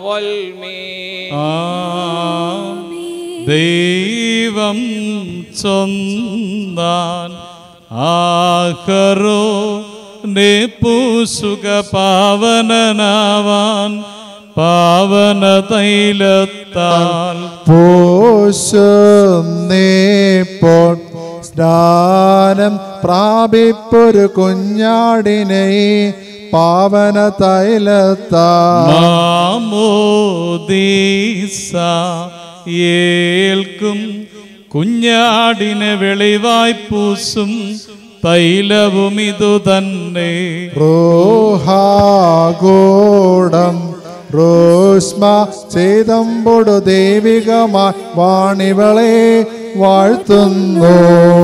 വൽമീ. ദൈവം ചൊന്താൻ ആഹരോ പൂസുക പാവനനാവാൻ പാവന തൈലത്താൽ പോശുന്നേപ്പോൾ സ്നാനം പ്രാപിപ്പൊരു കുഞ്ഞാടിനെ പാവന തൈലത്താമോദീസ ഏൽക്കും കുഞ്ഞാടിനെ വെളിവായി പൂസും തൈലവും ഇതു തന്നെ റോഹാഗോടം റോസ്മ ചെയ്തമ്പൊടു ദൈവികമായി വാണിവളെ വാഴ്ത്തുന്നു.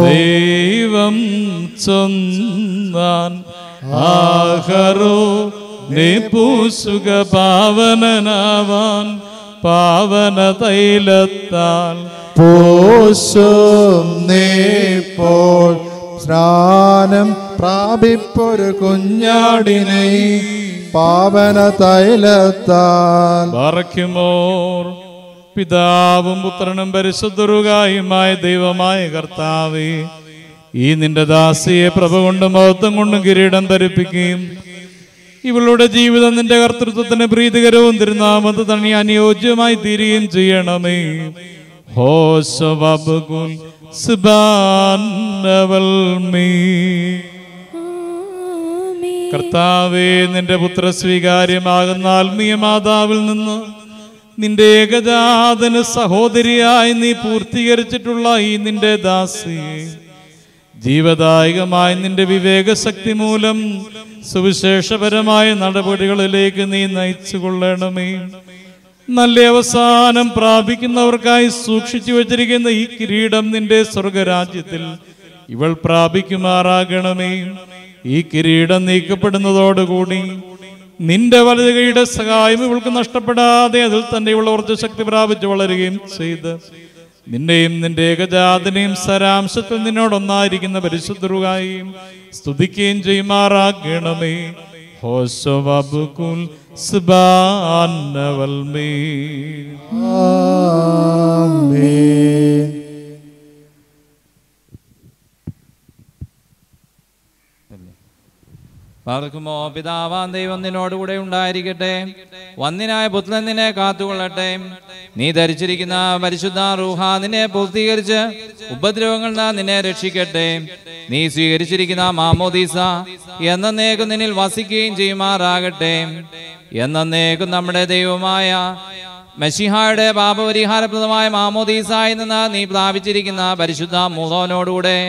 ദൈവം ചൊന്നാൻ ആഹറോ നീ പൂസുക പാവനനാവാൻ പാവന തൈലത്താൽ പോശുന്നേപ്പോൾ സ്നാനം പ്രാപിപ്പൊരു കുഞ്ഞാടിനെ പാവന തൈലത്താൽ പറയ്ക്കുമോർ പിതാവും പുത്രനും പരിശുദ്ധരുകായുമായ ദൈവമായ കർത്താവേ ഈ നിന്റെ ദാസിയെ പ്രഭ കൊണ്ടും മഹത്വം കൊണ്ടും കിരീടം ധരിപ്പിക്കുകയും ഇവളുടെ ജീവിതം നിന്റെ കർത്തൃത്വത്തിന് പ്രീതികരവും തിരുനാമത്ത് തന്നെ അനുയോജ്യമായി തീരുകയും ചെയ്യണമേ ഹോ ആമേൻ. കർത്താവേ നിന്റെ പുത്ര സ്വീകാര്യമാകുന്ന ആത്മീയ മാതാവിൽ നിന്ന് നിന്റെ ഏകജാതന് സഹോദരിയായി നീ പൂർത്തീകരിച്ചിട്ടുള്ള ഈ നിന്റെ ദാസിയെ ജീവദായകമായി നിന്റെ വിവേകശക്തി മൂലം സുവിശേഷപരമായ നടപടികളിലേക്ക് നീ നയിച്ചു കൊള്ളണമേ നല്ല അവസാനം പ്രാപിക്കുന്നവർക്കായി സൂക്ഷിച്ചു വച്ചിരിക്കുന്ന ഈ കിരീടം നിന്റെ സ്വർഗരാജ്യത്തിൽ ഇവൾ പ്രാപിക്കുമാറാകണമേ. ഈ കിരീടം നീക്കപ്പെടുന്നതോടുകൂടി നിന്റെ വലതുകൈയുടെ സഹായം ഇവൾക്ക് നഷ്ടപ്പെടാതെ അതിൽ തന്നെ ഇവൾ ഊർജ ശക്തി പ്രാപിച്ചു വളരുകയും ചെയ്ത്. നിന്നെയും നിന്റെ ഏകജാതനെയും സരാംശത്തിൽ നിന്നോടൊന്നായിരിക്കുന്ന പരിശുദ്ധരുകായും സ്തുതിക്കുകയും ചെയ്യുമാറാകണമേ. هو السبب كل سبان والمين آمين പാർക്കുമോ? പിതാവാൻ ദൈവം നിന്നോടുകൂടെ ഉണ്ടായിരിക്കട്ടെ. വന്നിനായ പുത്രൻ നിന്നെ കാത്തുകൊള്ളട്ടെ. നീ ധരിച്ചിരിക്കുന്ന പരിശുദ്ധ റൂഹ നിന്നെ പൂർത്തീകരിച്ച് ഉപദ്രവങ്ങളിൽ നിന്ന് നിന്നെ രക്ഷിക്കട്ടെ. നീ സ്വീകരിച്ചിരിക്കുന്ന മാമോദീസ എന്നേക്കും നിന്നിൽ വസിക്കുകയും ചെയ്യുമാറാകട്ടെ. എന്നേക്കും നമ്മുടെ ദൈവമായ മെഷിഹായുടെ പാപപരിഹാരപ്രദമായ മാമോദീസായി നിന്ന് നീ പ്രാപിച്ചിരിക്കുന്ന പരിശുദ്ധ മുഖോനോടുകൂടെ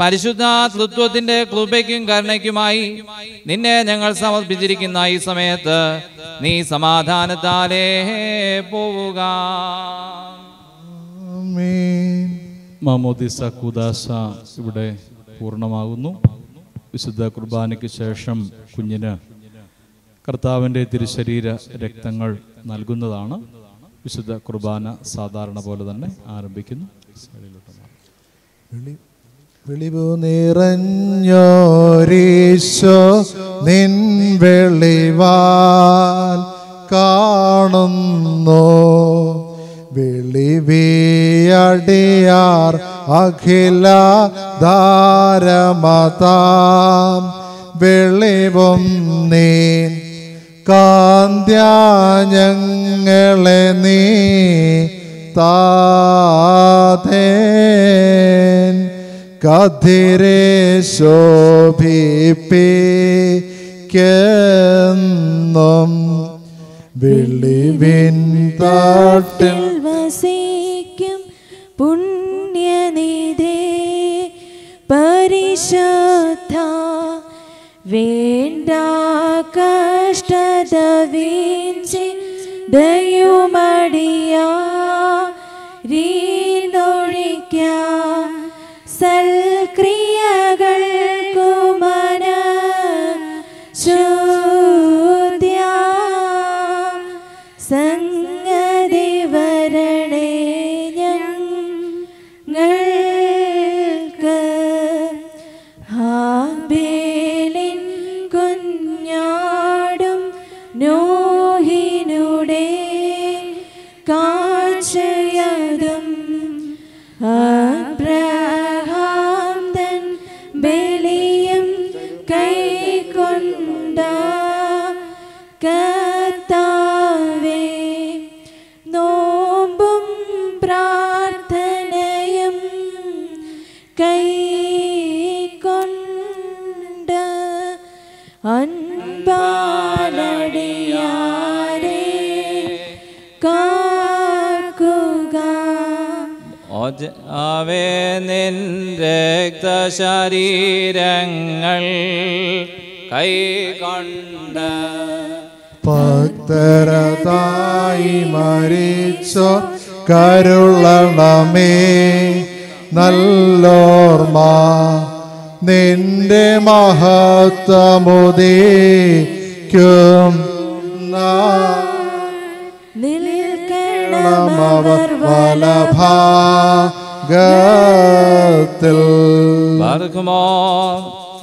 പരിശുദ്ധ തൃത്വത്തിന്റെ കൃപയ്ക്കും കരുണയ്ക്കുമായി നിന്നെ ഞങ്ങൾ സമർപ്പിച്ചിരിക്കുന്ന ഈ സമയത്ത് നീ സമാധാനത്താലേ പോവുക. ആമേൻ. കുദാസ ഇവിടെ പൂർണമാകുന്നു. വിശുദ്ധ കുർബാനയ്ക്ക് ശേഷം കുഞ്ഞിന് കർത്താവിന്റെ തിരുശരീര രക്തങ്ങൾ നൽകുന്നതാണ്. വിശുദ്ധ കുർബാന സാധാരണ പോലെ തന്നെ ആരംഭിക്കുന്നു. വെളിവു നിറഞ്ഞോരീശോ നിൻ വെളിവാൽ കാണുന്നു. വെളിവിയടിയാർ അഖില ധാരമതാം വെളിവും നീ കാന്ത്യാഞ്ഞങ്ങളെ നീ താതേൻ. കതിരെ ശോഭിപ്പിക്കെന്നും വിളിവിൻ താട്ടിൽ വസിക്കും പുണ്യനിധേ പരിശുദ്ധ വേണ്ട കഷ്ടത വീഞ്ചി ദയുമടിയാ അവേ നിൻ രക്തശരീരങ്ങൾ കൈകൊണ്ട് ഭക്തരതായി മരിച്ചോ കരുളണമേ നല്ലോർമ്മ നിന്റെ മഹത്വമുദീക്കും നിൽക്കണമവർ വലഭാഗത്തിൽ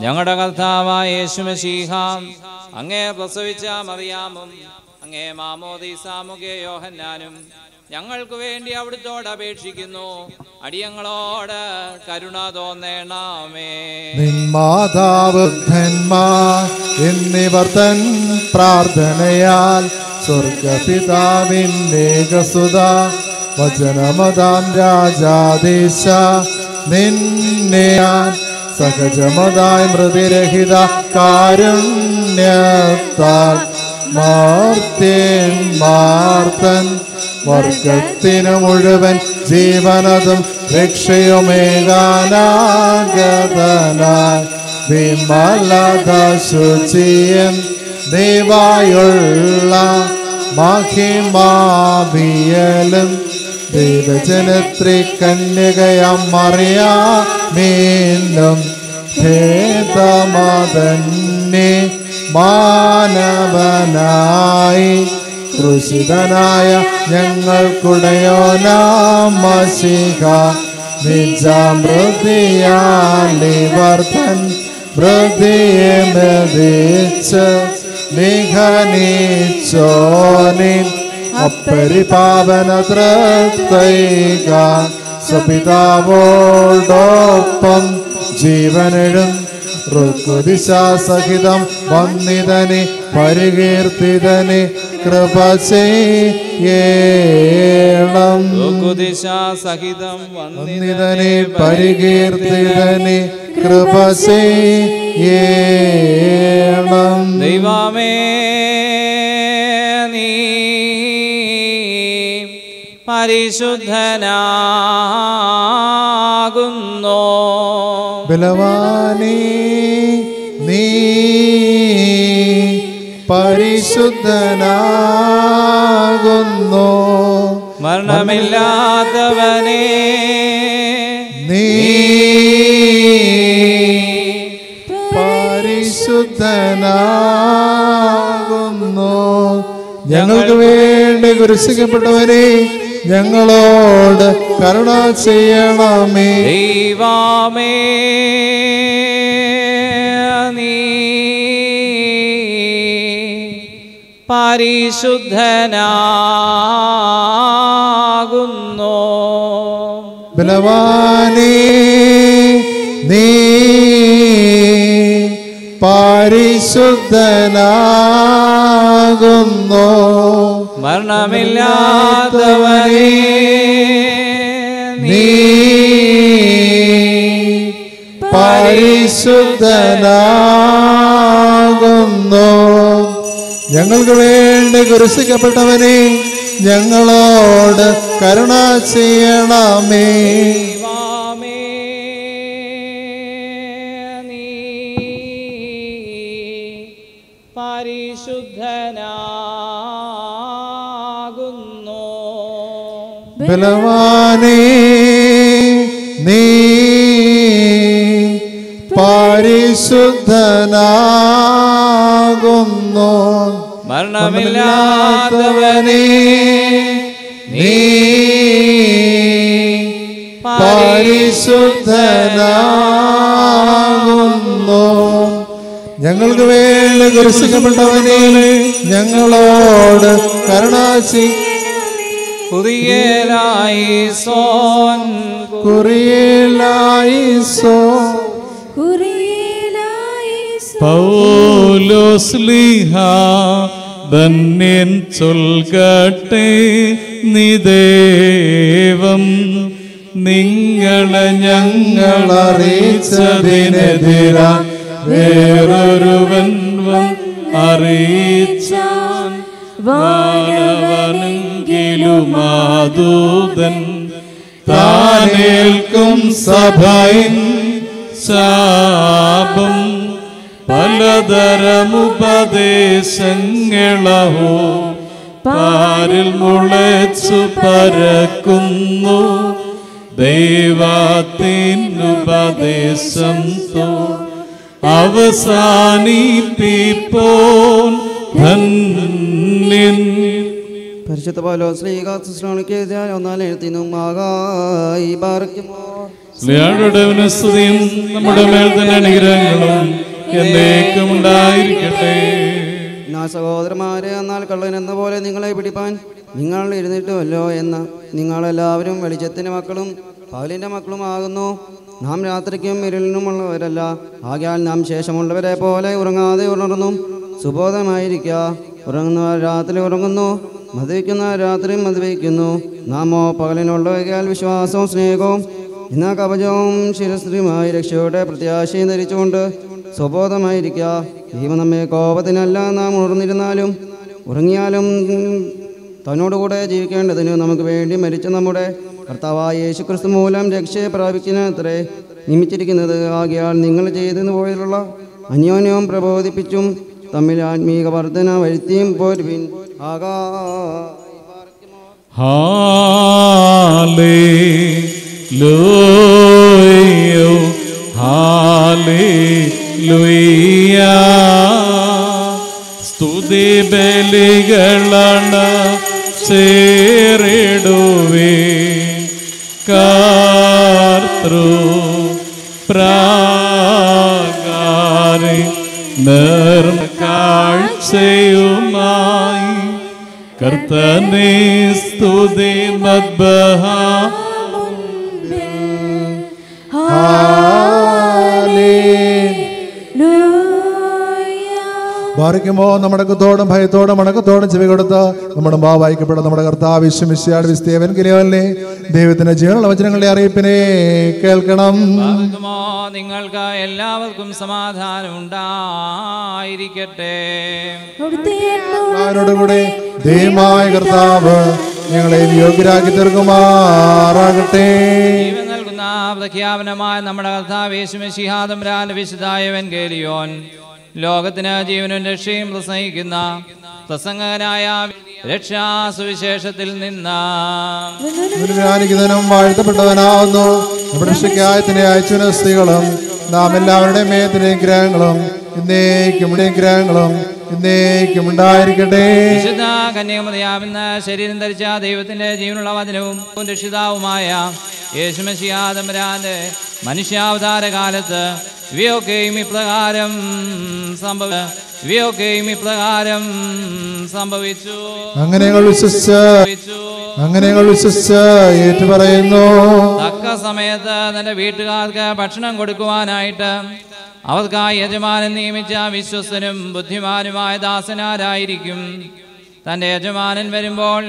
ഞങ്ങളുടെ കർത്താവായ യേശുമശീഹാം അങ്ങേ പ്രസവിച്ച മറിയാമും അങ്ങേ മാമോദീസാമുഖേ യോഹന്നാനും ഞങ്ങൾക്ക് വേണ്ടി അവിടുത്തോട് അപേക്ഷിക്കുന്നു. അടിയങ്ങളോട് കരുണ തോന്നേണമേ. നിന്മാതാവൃദ്ധന്മാർ എന്നിവർ തൻ പ്രാർത്ഥനയാൽ സ്വർഗപിതാവിന്റെ ഗസുത വചനമതാം രാജാദേശ നിന്നെ സഹജമതായി മൃതിരഹിത കാരുണ്യത്താൽ മാർത്തേൻ മാർത്തൻ വർഗത്തിനു മുഴുവൻ ജീവനതും രക്ഷയുമേകാനാഗതനായി. വിമലത മഹിമാവിയലും ദൈവജനത്രി കന്യകയാം മറിയാമീനും ഭേദമതന്നെ മാനവനായി. ക്രൂശിതനായ ഞങ്ങൾക്കുടയോനാമശിക നിജാമൃതിയാലിവർദ്ധൻ വൃതിയെ മെതിച്ച് നിഘനീച്ചോനി അപ്പരിപാവന തൃത്തൈക സപിതാവോടൊപ്പം ജീവനെഴും ഋക്കുദിശാസഹിതം വന്നിതനെ പരികീർത്തിതനെ കൃപ ചെയ്യേണം കുദിശാ സഹിതം വന്നിതനെ പരികീർത്തിതനെ കൃപ ചെയ്യേണം ദൈവമേ നീ പരിശുദ്ധനാകുന്നോ. ബലവാനേ പരിശുദ്ധനാകുന്നു. മരണമില്ലാത്തവനെ. നീ പരിശുദ്ധനാകുന്നു. ഞങ്ങൾക്ക് വേണ്ടി കുരിശിക്കപ്പെട്ടവനെ ഞങ്ങളോട് കരുണ ചെയ്യണമേ. ദൈവമേ നീ പരിശുദ്ധനാകുന്നു. ബലവാനേ നീ പരിശുദ്ധനാകുന്നു. മരണമില്ലാത്തവരെ നീ പരിശുദ്ധനാകുന്നു. ഞങ്ങൾക്ക് വേണ്ടി കുരിശിക്കപ്പെട്ടവനെ ഞങ്ങളോട് കരുണ ചെയ്യണമേ. പരിശുദ്ധനാകുന്നു. ബലവാനേ നീ പരിശുദ്ധനാകുന്നു മരണമില്ലാത്തവനെ നീ പരിശുദ്ധനാകുന്നു. ഞങ്ങൾക്ക് വേണ്ടി കുരിശിക്കപ്പെട്ടവനെ ഞങ്ങളോട് കരുണ സോൻ കുറിയേലായി സോൻ പൗലോസ്ലിഹ ധന്യൻ ചൊൽകട്ടെ നിദേവം നിങ്ങളെ ഞങ്ങൾ അറിയിച്ചതിനെതിരാ വേറൊരുവൻ അറിയിച്ചാൻ വാനവനെങ്കിലുമാതൂതൻ താനേൽക്കും സഭയിൻ ശാപം പലതരമുപദേശങ്ങളഹോ പാരിൽ മുളച്ചു പരക്കുന്നു. ദൈവത്തിനുപദേശം തോ അവസാനിപ്പിപ്പോൻ ധന്യൻ. പരിശുദ്ധ പൗലോ ശ്രീകാസ്ലോണിക്ക് ഒന്നാം എഴുത്തിനും ആകായി പാർക്കുമോ സ്ത്രീയുടെ നമ്മുടെ മേൽ തന്നെ അനുഗ്രഹങ്ങളും എന്നേക്കും ഉണ്ടായിരിക്കട്ടെ. എന്നാ സഹോദരന്മാരെ എന്നാൽ കള്ളൻ എന്ന പോലെ നിങ്ങളെ പിടിപ്പാൻ നിങ്ങൾ എഴുന്നേറ്റുമല്ലോ എന്ന് നിങ്ങളെല്ലാവരും വെളിച്ചത്തിന്റെ മക്കളും പകലിന്റെ മക്കളുമാകുന്നു. നാം രാത്രിക്കും ഇരുളിനുമുള്ളവരല്ല. ആകയാൽ നാം ശേഷമുള്ളവരെ പോലെ ഉറങ്ങാതെ ഉണർന്നു സുബോധമായിരിക്കുക. ഉറങ്ങുന്നവർ രാത്രി ഉറങ്ങുന്നു മദ്യപിക്കുന്നവർ രാത്രി മദ്യപിക്കുന്നു. നാമോ പകലിനുള്ളവയാൽ വിശ്വാസവും സ്നേഹവും എന്നാ കവചവും ശിരസ്ത്രീയുമായി രക്ഷയുടെ പ്രത്യാശയും ധരിച്ചുകൊണ്ട് സ്വബോധമായിരിക്കുക ദൈവം നമ്മെ കോപത്തിനല്ല നാം ഉണർന്നിരുന്നാലും ഉറങ്ങിയാലും തന്നോടുകൂടെ ജീവിക്കേണ്ടതിന് നമുക്ക് വേണ്ടി മരിച്ച നമ്മുടെ കർത്താവായ യേശുക്രിസ്തു മൂലം രക്ഷയെ പ്രാപിക്കുന്നത്രേ നിയമിച്ചിരിക്കുന്നത്. ആകിയാൽ നിങ്ങൾ ചെയ്തെന്ന് പോയതിലുള്ള അന്യോന്യവും പ്രബോധിപ്പിച്ചും തമ്മിൽ ആത്മീക വർധന വരുത്തിയും പോരുവിൻ. ആകാ. ഹാലേലൂയോ. ഹാലേലൂയ സ്തുതി ബലികളാണ് ചേറിടുവേ. കർത്തൃ പ്രാകാരി നിർക്കാഴ്ചയുമായി കർത്തനെ സ്തുതി മദ്ബഹ. ബാധിക്കുമ്പോൾ നമ്മുടെ കുത്തോടും ഭയത്തോടും മണക്കത്തോടും ചെവി കൊടുത്ത് നമ്മുടെ മാ വായിക്കപ്പെട്ട നമ്മുടെ കർത്താവ് വിശ്വമിശ്യാട് വിസ്തേവൻ കിരിയവല്ലേ ദൈവത്തിന്റെ ജീവനുള്ള വചനങ്ങളുടെ അറിയിപ്പിനെ കേൾക്കണം. നിങ്ങൾക്ക് എല്ലാവർക്കും സമാധാനം ഉണ്ടായിരിക്കട്ടെ? ദൈവമായ കർത്താവ് ഞങ്ങളെ യോഗ്യരാക്കി തീർക്കുമാറാകട്ടെ. ജീവൻ നൽകുന്ന പ്രഖ്യാപനമായ നമ്മുടെ കർത്താവ് യേശുമശിഹാദംരാന്റെ വിശുദ്ധായവൻ കേലിയോൻ ലോകത്തിന് ജീവനും രക്ഷയും പ്രസംഗിക്കുന്ന പ്രസംഗകനായ രക്ഷാ സുവിശേഷത്തിൽ നിന്ന് വാഴ്ത്തപ്പെട്ടവനാവുന്നു. നമ്മുടെ രക്ഷയ്ക്കായത്തിന്റെ അയച്ചുന സ്ത്രീകളും നാം എല്ലാവരുടെയും മേത്തിന്റെയും ഗ്രഹങ്ങളും ഇന്നേക്കും ഗ്രഹങ്ങളും ഇന്നേക്കും ഉണ്ടായിരിക്കട്ടെ. കന്യാമതയാവുന്ന ശരീരം ധരിച്ച ദൈവത്തിന്റെ ജീവനുള്ള വചനവും രക്ഷിതാവുമായ യേശുമശിയാദംരാന്റെ മനുഷ്യാവതാര കാലത്ത് ഇവയൊക്കെയും ഇപ്രകാരം സംഭവ ഇവയൊക്കെയും ഇപ്രകാരം സംഭവിച്ചു. അങ്ങനെ വിശ്വസിച്ച് അങ്ങനെ പറയുന്നു വിശ്വസിച്ച് ഏറ്റുപറയുന്നു. തക്ക സമയത്ത് തന്റെ വീട്ടുകാർക്ക് ഭക്ഷണം കൊടുക്കുവാനായിട്ട് അവർക്കായി യജമാനൻ നിയമിച്ച വിശ്വസനും ബുദ്ധിമാനുമായ ദാസനാരായിരിക്കും. തന്റെ യജമാനൻ വരുമ്പോൾ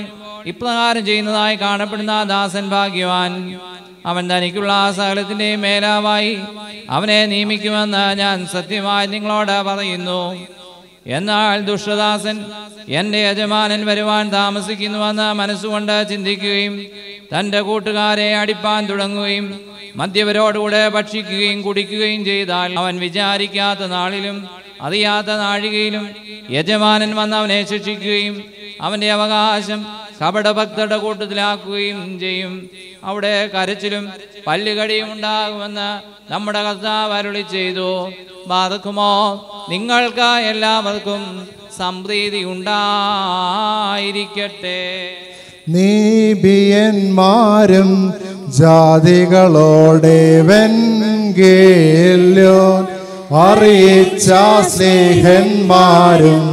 ഇപ്രകാരം ചെയ്യുന്നതായി കാണപ്പെടുന്ന ദാസൻ ഭാഗ്യവാൻ. അവൻ തനിക്കുള്ള ആ സകലത്തിന്റെയും മേലാവായി അവനെ നിയമിക്കുമെന്ന് ഞാൻ സത്യമായി നിങ്ങളോട് പറയുന്നു. എന്നാൽ ദുഷ്ടദാസൻ എന്റെ യജമാനൻ വരുവാൻ താമസിക്കുന്നുവെന്ന് മനസ്സുകൊണ്ട് ചിന്തിക്കുകയും തന്റെ കൂട്ടുകാരെ അടിപ്പാൻ തുടങ്ങുകയും മദ്യവരോടുകൂടെ ഭക്ഷിക്കുകയും കുടിക്കുകയും ചെയ്താൽ അവൻ വിചാരിക്കാത്ത നാളിലും അറിയാത്ത നാഴികയിലും യജമാനൻ വന്ന് അവനെ ശിക്ഷിക്കുകയും അവന്റെ അവകാശം കപടഭക്തരുടെ കൂട്ടത്തിലാക്കുകയും ചെയ്യും. അവിടെ കരച്ചിലും പല്ലുകടിയും ഉണ്ടാകുമെന്ന് നമ്മുടെ കർത്താവ് അരുളി ചെയ്തു. ബാധക്കുമോ നിങ്ങൾക്ക് എല്ലാവർക്കും സംപ്രീതി ഉണ്ടായിരിക്കട്ടെ. നീബിയന്മാരും ജാതികളോടെ വെങ്കേല്യോ അറിയിച്ച സ്നേഹന്മാരും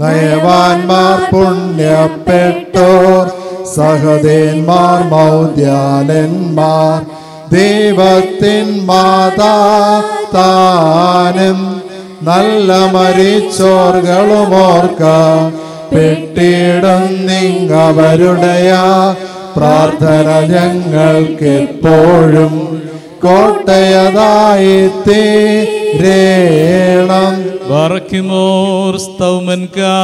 നയവാന്മാർ പുണ്യപ്പെട്ടോർ. സഹദേന്മാർ മൗദ്യാലന്മാർ ദൈവത്തിൻ മാതാ താനും നല്ല മരിച്ചോർകളുമോർക്ക പെട്ടിടും നിങ്ങവരുടെയ പ്രാർത്ഥന ഞങ്ങൾക്കെപ്പോഴും കോട്ടയതായി തീരേണം Ka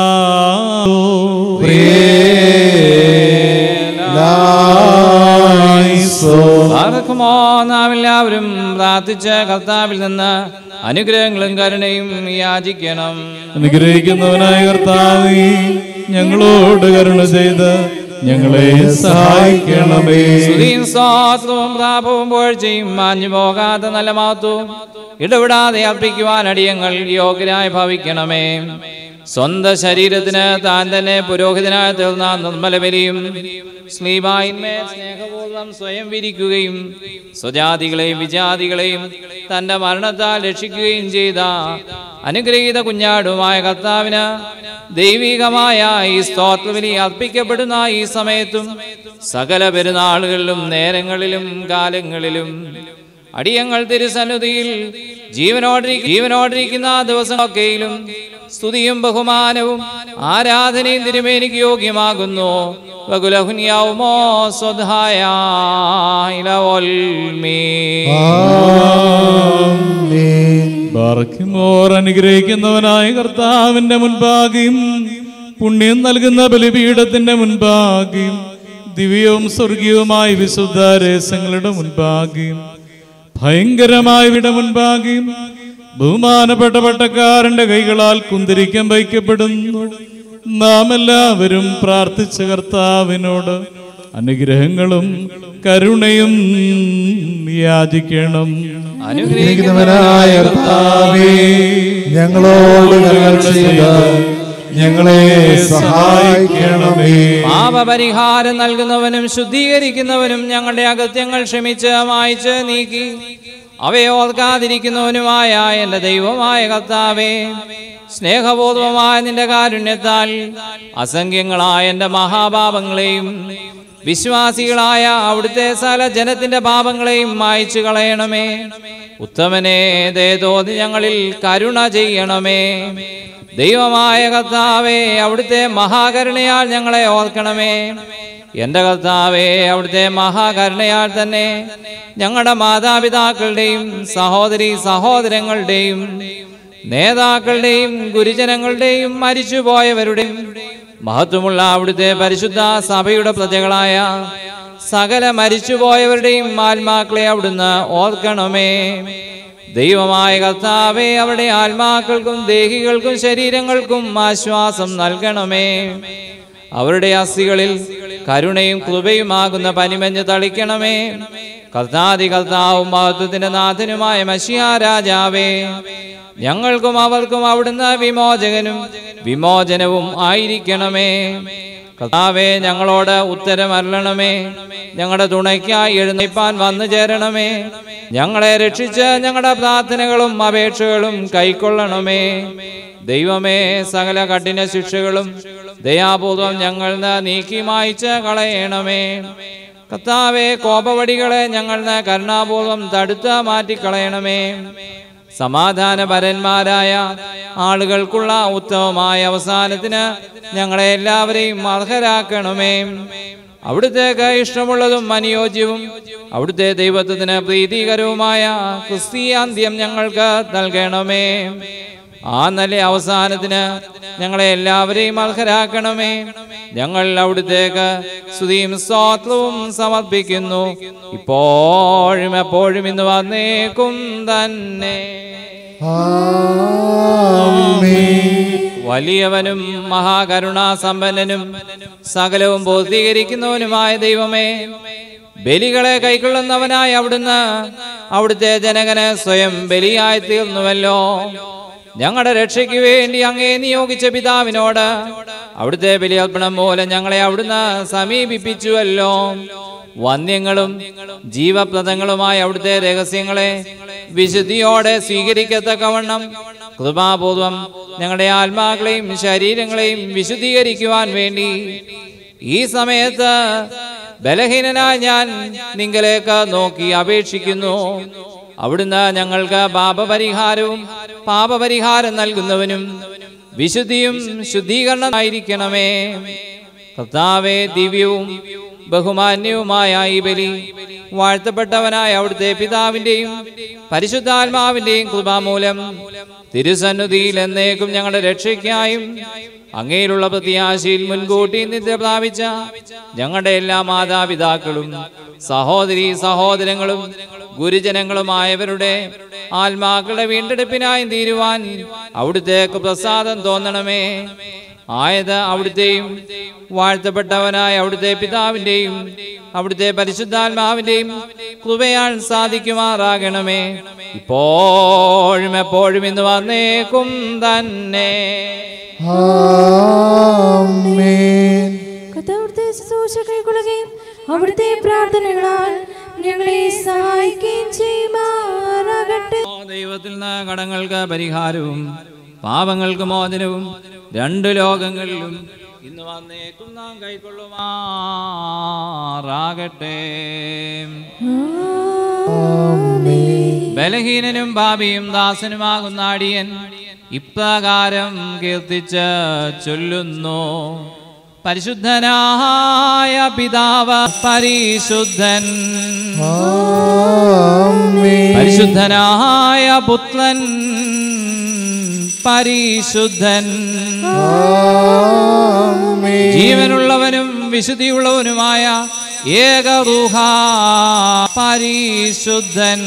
ലായിസോ പാർക്കുമോ നാം എല്ലാവരും പ്രാർത്ഥിച്ച് കർത്താവിൽ നിന്ന് അനുഗ്രഹങ്ങളും കരുണയും യാചിക്കണം. അനുഗ്രഹിക്കുന്നവനായ കർത്താവേ ഞങ്ങളോട് കരുണ ചെയ്ത് ഞങ്ങളെ സഹായിക്കണമേ. സ്തുതിയും താപവും പോഴ്ചയും മാഞ്ഞു പോകാതെ നല്ല മാത്തു ഇടപെടാതെ അർപ്പിക്കുവാൻ അടിയങ്ങൾ യോഗ്യരായി ഭവിക്കണമേ. സ്വന്തം ശരീരത്തിന് താൻ തന്നെ പുരോഹിതനായി തീർന്ന നിർമ്മലവരെയും സ്ലീബായിന്മേൽ സ്നേഹപൂർവം സ്വയം വിരിക്കുകയും സ്വജാതികളെയും വിജാതികളെയും തന്റെ മരണത്താൽ രക്ഷിക്കുകയും ചെയ്ത അനുഗ്രഹീത കുഞ്ഞാടുമായ കർത്താവിന് ദൈവികമായ ഈ സ്തോത്രബലി അർപ്പിക്കപ്പെടുന്ന ഈ സമയത്തും സകല പെരുന്നാളുകളിലും നേരങ്ങളിലും കാലങ്ങളിലും അടിയങ്ങൾ തിരുസന്നിധിയിൽ ജീവനോടി ജീവനോടിരിക്കുന്ന ദിവസമൊക്കെയിലും സ്തുതിയും ബഹുമാനവും ആരാധനയും തിരുമേനിക്ക് യോഗ്യമാകുന്നു. വകുലഹുനിയാവുമോ സ്വധായ ബാർക്കിമോർ അനുഗ്രഹിക്കുന്നവനായ കർത്താവിന്റെ മുൻപാകെയും പുണ്യം നൽകുന്ന ബലിപീഠത്തിന്റെ മുൻപാകെയും ദിവ്യവും സ്വർഗീയവുമായ വിശുദ്ധ രഹസ്യങ്ങളുടെ മുൻപാകെയും ഭയങ്കരമായവയുടെ മുൻപാകെയും ബഹുമാനപ്പെട്ട പട്ടക്കാരന്റെ കൈകളാൽ കുന്തിരിക്കം വയ്ക്കപ്പെടുന്നു. നാം എല്ലാവരും പ്രാർത്ഥിച്ച കർത്താവിനോട് അനുഗ്രഹങ്ങളും കരുണയും യാചിക്കണം. അനുഗ്രഹിക്കുന്നവനായ കർത്താവേ ഞങ്ങളോട് ഞങ്ങളെ സഹായിക്കണമേ. പാപപരിഹാരം നൽകുന്നവനും ശുദ്ധീകരിക്കുന്നവനും ഞങ്ങളുടെ അകത്യങ്ങൾ ക്ഷമിച്ച് മായ്ച്ച് നീക്കി. അവയെ ഓർക്കാതിരിക്കുന്നവനുമായ എന്റെ ദൈവമായ കർത്താവേ സ്നേഹപൂർവമായ നിന്റെ കാരുണ്യത്താൽ അസംഖ്യങ്ങളായ എന്റെ മഹാപാപങ്ങളെയും വിശ്വാസികളായ അവിടുത്തെ സകല ജനത്തിന്റെ പാപങ്ങളെയും മായ്ച്ചു കളയണമേ ഉത്തമനെ ദേതോതി ഞങ്ങളിൽ കരുണ ചെയ്യണമേ. ദൈവമായ കർത്താവേ അവിടുത്തെ മഹാകരുണയാൽ ഞങ്ങളെ ഓർക്കണമേ. എന്റെ കർത്താവേ അവിടുത്തെ മഹാകരുണയാൽ തന്നെ ഞങ്ങളുടെ മാതാപിതാക്കളുടെയും സഹോദരി സഹോദരങ്ങളുടെയും നേതാക്കളുടെയും ഗുരുജനങ്ങളുടെയും മരിച്ചുപോയവരുടെയും മഹത്വമുള്ള അവിടുത്തെ പരിശുദ്ധ സഭയുടെ പ്രജകളായ സകല മരിച്ചുപോയവരുടെയും ആത്മാക്കളെ അവിടുന്ന് ഓർക്കണമേ. ദൈവമായ കർത്താവെ അവരുടെ ആത്മാക്കൾക്കും ദേഹികൾക്കും ശരീരങ്ങൾക്കും ആശ്വാസം നൽകണമേ. അവരുടെ അസ്ഥികളിൽ കരുണയും കൃപയുമാകുന്ന പനിമഞ്ഞ് തളിക്കണമേ. കർത്താതി കർത്താവും മഹത്വത്തിന്റെ നാഥനുമായ മഷിയാ രാജാവേ ഞങ്ങൾക്കും അവർക്കും അവിടുന്ന് വിമോചകനും വിമോചനവും ആയിരിക്കണമേ. കർത്താവേ ഞങ്ങളോട് ഉത്തരം അരുളണമേ. ഞങ്ങളുടെ തുണയ്ക്കായി എഴുന്നേപ്പാൻ വന്നു ചേരണമേ. ഞങ്ങളെ രക്ഷിച്ച് ഞങ്ങളുടെ പ്രാർത്ഥനകളും അപേക്ഷകളും കൈക്കൊള്ളണമേ. ദൈവമേ സകല കഠിന ശിക്ഷകളും ദയാബോധം ഞങ്ങൾ നീക്കി മായ്ച്ച് കളയണമേ. കർത്താവെ കോപവടികളെ ഞങ്ങൾ കരുണാപൂർവം തടുത്ത് മാറ്റിക്കളയണമേ. സമാധാനപരന്മാരായ ആളുകൾക്കുള്ള ഉത്തമമായ അവസാനത്തിന് ഞങ്ങളെ എല്ലാവരെയും അർഹരാക്കണമേ. അവിടുത്തേക്ക് ഇഷ്ടമുള്ളതും അനുയോജ്യവും അവിടുത്തെ ദൈവത്വത്തിന് പ്രീതികരവുമായ ക്രിസ്തീയാന്ത്യം ഞങ്ങൾക്ക് നൽകണമേ. ആ നല്ല അവസാനത്തിന് ഞങ്ങളെ എല്ലാവരെയും അർഹരാക്കണമേ. ഞങ്ങൾ അവിടുത്തേക്ക് സ്തുതിയും സ്വാത്വവും സമർപ്പിക്കുന്നു. ഇപ്പോഴും എപ്പോഴും ഇന്ന് വന്നേക്കും തന്നെ. വലിയവനും മഹാകരുണാസമ്പന്നനും സകലവും പൂർത്തീകരിക്കുന്നവനുമായ ദൈവമേ ബലികളെ കൈക്കൊള്ളുന്നവനായി അവിടുന്ന് അവിടുത്തെ ജനകന് സ്വയം ബലിയായി തീർന്നുവല്ലോ. ഞങ്ങളുടെ രക്ഷയ്ക്ക് വേണ്ടി അങ്ങേ നിയോഗിച്ച പിതാവിനോട് അവിടുത്തെ ബലിയർപ്പണം മൂലം ഞങ്ങളെ അവിടുന്ന് സമീപിപ്പിച്ചുവല്ലോ. വന്യങ്ങളും ജീവപ്രദങ്ങളുമായ അവിടുത്തെ രഹസ്യങ്ങളെ വിശുദ്ധിയോടെ സ്വീകരിക്കത്തക്കവണ്ണം കൃപാപൂർവം ഞങ്ങളുടെ ആത്മാക്കളെയും ശരീരങ്ങളെയും വിശുദ്ധീകരിക്കുവാൻ വേണ്ടി ഈ സമയത്ത് ബലഹീനനായി ഞാൻ നിങ്ങളേക്ക് നോക്കി അപേക്ഷിക്കുന്നു. അവിടുന്ന് ഞങ്ങൾക്ക് പാപപരിഹാരവും പാപപരിഹാരം നൽകുന്നവനും വിശുദ്ധിയും ശുദ്ധീകരണമായിരിക്കണമേ. കർത്താവേ ദിവ്യവും ബഹുമാന്യവുമായ ഈ ബലി വാഴ്ത്തപ്പെട്ടവനായ അവിടുത്തെ പിതാവിന്റെയും പരിശുദ്ധാത്മാവിന്റെയും കൃപാമൂലം തിരുസന്നിധിയിൽ എന്നേക്കും ഞങ്ങളുടെ രക്ഷയ്ക്കായും അങ്ങയിലുള്ള പ്രത്യാശയിൽ മുൻകൂട്ടി നിദ്ര പ്രാപിച്ച ഞങ്ങളുടെ എല്ലാ മാതാപിതാക്കളും സഹോദരി സഹോദരങ്ങളും ഗുരുജനങ്ങളുമായവരുടെ ആത്മാക്കളുടെ വീണ്ടെടുപ്പിനായി തീരുവാൻ അവിടുത്തേക്ക് പ്രസാദം തോന്നണമേ. ആയത് അവിടുത്തെയും വാഴ്ത്തപ്പെട്ടവനായ അവിടുത്തെ പിതാവിന്റെയും അവിടുത്തെ പരിശുദ്ധാത്മാവിന്റെയും കൃപയാൽ സാധിക്കുമാറാകണമേ. ഇപ്പോഴും എപ്പോഴും ഇന്ന് വന്നേക്കും തന്നെ. ശുശ്രൂഷ കൈക്കൊള്ളുകയും അവിടുത്തെ പ്രാർത്ഥനകളാൽ ഞങ്ങളെ സഹായിക്കുകയും ചെയ്യുമാറാകട്ടെ. ദൈവത്തിൽ നിന്ന് കടങ്ങൾക്ക് പരിഹാരവും പാപങ്ങൾക്ക് മോചനവും രണ്ട് ലോകങ്ങളിലും ഇന്ന് വന്നേക്കും നാം കൈക്കൊള്ളുമാറാകട്ടെ. ബലഹീനനും പാപിയും ദാസനുമാകുന്ന അടിയൻ ഇപ്രകാരം കീർത്തിച്ച് ചൊല്ലുന്നു. പരിശുദ്ധനായ പിതാവ് പരിശുദ്ധൻ. പരിശുദ്ധനായ പുത്രൻ പരിശുദ്ധൻ. ജീവനുള്ളവനും വിശുദ്ധിയുള്ളവനുമായ ഏകറൂഹ പരിശുദ്ധൻ.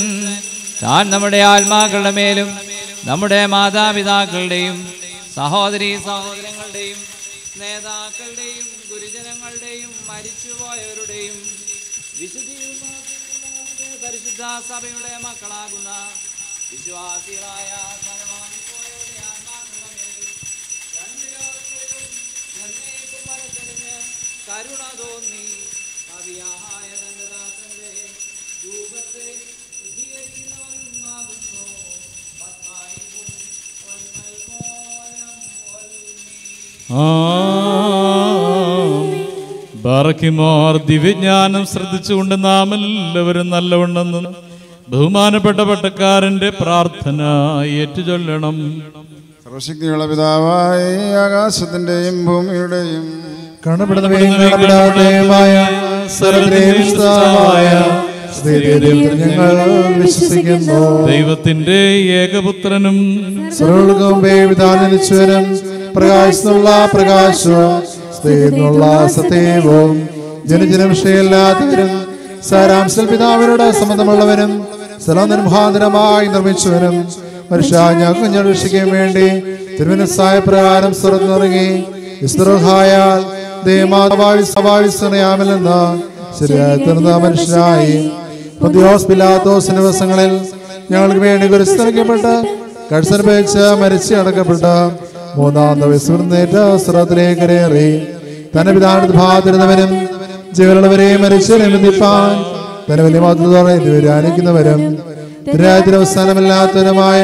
താൻ നമ്മുടെ ആത്മാക്കളുടെ മേലും നമ്മുടെ മാതാപിതാക്കളുടെയും സഹോദരി സഹോദരങ്ങളുടെയും നേതാക്കളുടെയും ഗുരുജനങ്ങളുടെയും മരിച്ചുപോയവരുടെയും വിശുദ്ധിയുമാകുന്ന പരിശുദ്ധ സഭയുടെ ബാറക്കിമോർ ദിവ്യജ്ഞാനം ശ്രദ്ധിച്ചുകൊണ്ട് നാം എല്ലാവരും നല്ലവണ്ണെന്ന് ബഹുമാനപ്പെട്ട പട്ടക്കാരന്റെ പ്രാർത്ഥന ഏറ്റുചൊല്ലണം. സർവശക്തിയുള്ള പിതാവായ ആകാശത്തിന്റെയും ഭൂമിയുടെയും കാണപ്പെടുന്നവയും കാണപ്പെടാത്തതുമായ സർവത്തിലെയും വിശുദ്ധമായ സ്നേഹത്തിൽ ഞങ്ങൾ വിശ്വസിക്കുന്നു. ദൈവത്തിന്റെ ഏകപുത്രനും സർവലോകവും പ്രകാശത്തിനുള്ള പ്രകാശവും സ്ത്രീനുള്ള സത്യവും ജനജനം വിഷയമില്ലാത്തവരും സാരാംശൽ പിതാവിനോട് സംബന്ധമുള്ളവനും സ്ഥലനിർമ്മാതരമായി നിർമ്മിച്ചവനും മനുഷ്യ രക്ഷിക്കാൻ വേണ്ടി തിരുവനസായ പ്രകാരം സ്വർന്നിറങ്ങി ഇസ്രോഹായാൽ ദേമാവാവിസ്വനയാമില്ലെന്ന് ശരിയായി തീർന്ന മനുഷ്യനായി പുതിയോസ് പിലാത്തോസ് ദിവസങ്ങളിൽ ഞങ്ങൾക്ക് വേണ്ടി കുരിസ്തറിക്കപ്പെട്ട് കഴ്സനുഭവിച്ച് മരിച്ചു അടക്കപ്പെട്ട് മൂന്നാം ദിവസേറ്റ സ്രത്തിലേക്ക് കരയേറി തന്റെ പിതാവിന്റെ ഭാഗത്തിരുന്നവരും ജീവനുള്ളവരെയും മരിച്ച് നിബന്ധിപ്പാൻ തന്റെ വലിയ മാത്രത്തോടെ ധ്യാനിക്കുന്നവരും രാജ്യത്തിന് അവസാനമില്ലാത്തവരുമായ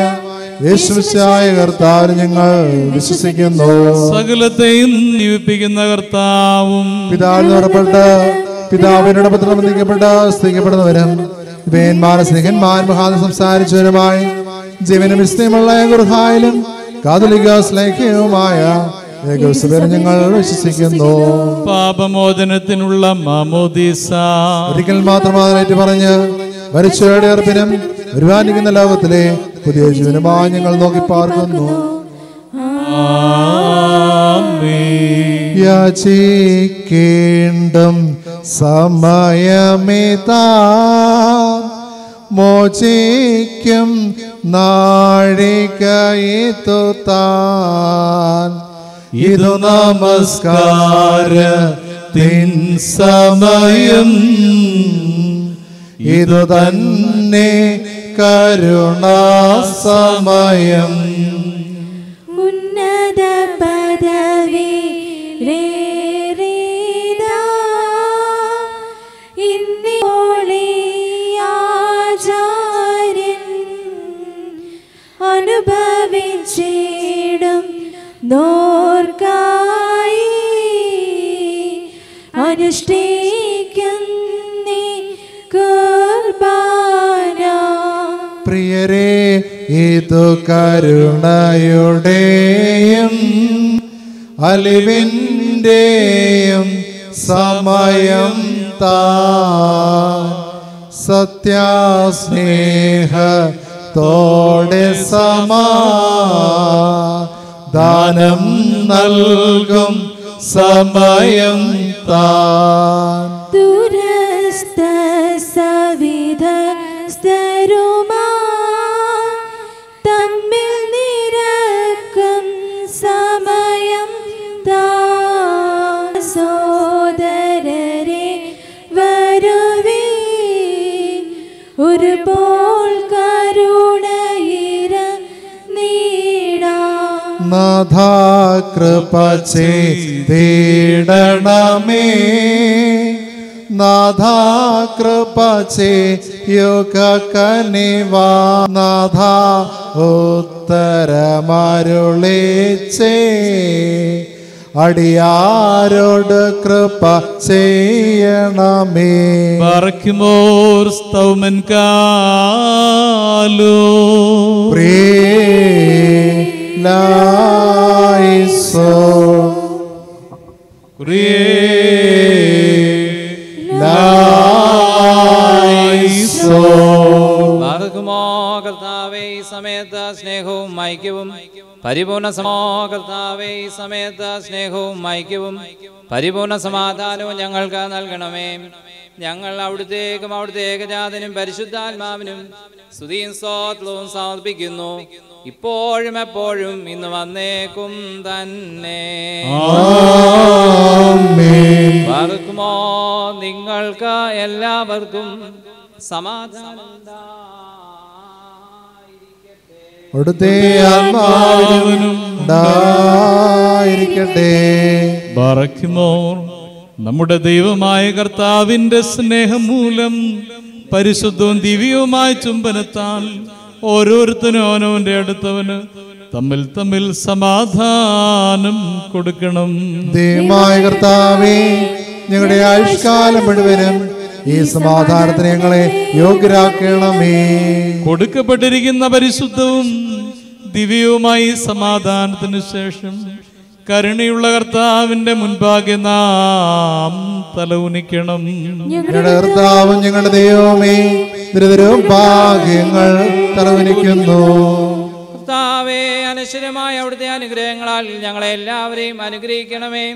യേശുശായ കർത്താവിന് ഞങ്ങൾ വിശ്വസിക്കുന്നു. സകലത്തെയും ജീവിപ്പിക്കുന്ന കർത്താവും പിതാവിന് ഉറപ്പെട്ട് പിതാവിനോട് പത്രം ബന്ധിക്കപ്പെട്ട് സ്ത്രീക്കപ്പെടുന്നവരും വേന്മാർ സ്നേഹന്മാർ മഹാദ സംസാരിച്ചവരുമായി ജീവനും വിസ്തീമുള്ള ഗുർഹായിലും കാതലിക സ്നേഹവുമായ ഞങ്ങൾ വിശ്വസിക്കുന്നു. പാപമോചനത്തിനുള്ള മാമോദീസ. ഒരിക്കൽ മാത്രമായിട്ട് പറഞ്ഞ് മരിച്ചവരുടെ അർപ്പിനും ഒരുവാനിക്കുന്ന ലോകത്തിലെ പുതിയ ജീവനുമായി ഞങ്ങൾ നോക്കി പാർക്കുന്നു. യാചിക്കേണ്ടും സമയമിതാ മോചിക്കും നാഴികയിതു താൻ ഇതു നമസ്കാരത്തിൻ സമയം. ഇതു തന്നെ കരുണാസമയം ഉന്നത പദവി ആചാര്യൻ നോർക്കായി അനുഷ്ഠിക്കും നീ കുർബാന. പ്രിയരെ ഇതു കരുണയുടെയും അലിവിന്റെയും സമയം സത്യാസ്നേഹത്തോടെ സമാധാനം നൽകും സമയം താൻ. നാഥാ കൃപ ചെയ്തിടണമേ. നാഥാ കൃപ ചെയ്യുക നാഥാ ഉത്തരമരുളിച്ചേ. അടിയാരോട് കൃപ ചെയ്യണമേ. പറക്കുമോർ staumen കാലോ. പ്രിയലായിസോ സമയത്ത് സ്നേഹവും ഐക്യവും പരിപൂർണ സമാകർത്താവേ ഈ സമയത്ത് സ്നേഹവും ഐക്യവും പരിപൂർണ സമാധാനവും ഞങ്ങൾക്ക് നൽകണമേ ഞങ്ങൾ അവിടുത്തേക്കും അവിടുത്തെ ഏകജാതനും പരിശുദ്ധാത്മാവിനും സ്തുതിയും സ്വാത്വവും സമർപ്പിക്കുന്നു ഇപ്പോഴും എപ്പോഴും ഇന്ന് വന്നേക്കും തന്നെ. പറക്കുമോ നിങ്ങൾക്ക് എല്ലാവർക്കും സമാധാനം അവിടുത്തെ ആത്മാവിനും ഉണ്ടായിരിക്കട്ടെ. ബാറയ്ക്കുമോർ നമ്മുടെ ദൈവമായ കർത്താവിന്റെ സ്നേഹം മൂലം പരിശുദ്ധവും ദിവ്യവുമായ ചുംബനത്താൽ ഓരോരുത്തരും അവനവന്റെ അടുത്തവന് തമ്മിൽ തമ്മിൽ സമാധാനം കൊടുക്കണം. ദൈവമായ കർത്താവേ ഞങ്ങളുടെ ആയുഷ്കാലം മുഴുവനും ഈ സമാധാനത്തിന് ഞങ്ങളെ യോഗ്യരാക്കണമേ. കൊടുക്കപ്പെട്ടിരിക്കുന്ന പരിശുദ്ധവും ദിവ്യവുമായി സമാധാനത്തിന് ശേഷം കരുണയുള്ള കർത്താവിന്റെ മുൻപാകെ നാം തലവുനിക്കണം. ഞങ്ങളുടെ കർത്താവ് ഞങ്ങളുടെ ദൈവമേ ഭാഗ്യങ്ങൾ തലവനിക്കുന്നു. കർത്താവേ അനശ്വരമായ അവിടുത്തെ അനുഗ്രഹങ്ങളാൽ ഞങ്ങളെ എല്ലാവരെയും അനുഗ്രഹിക്കണമേ.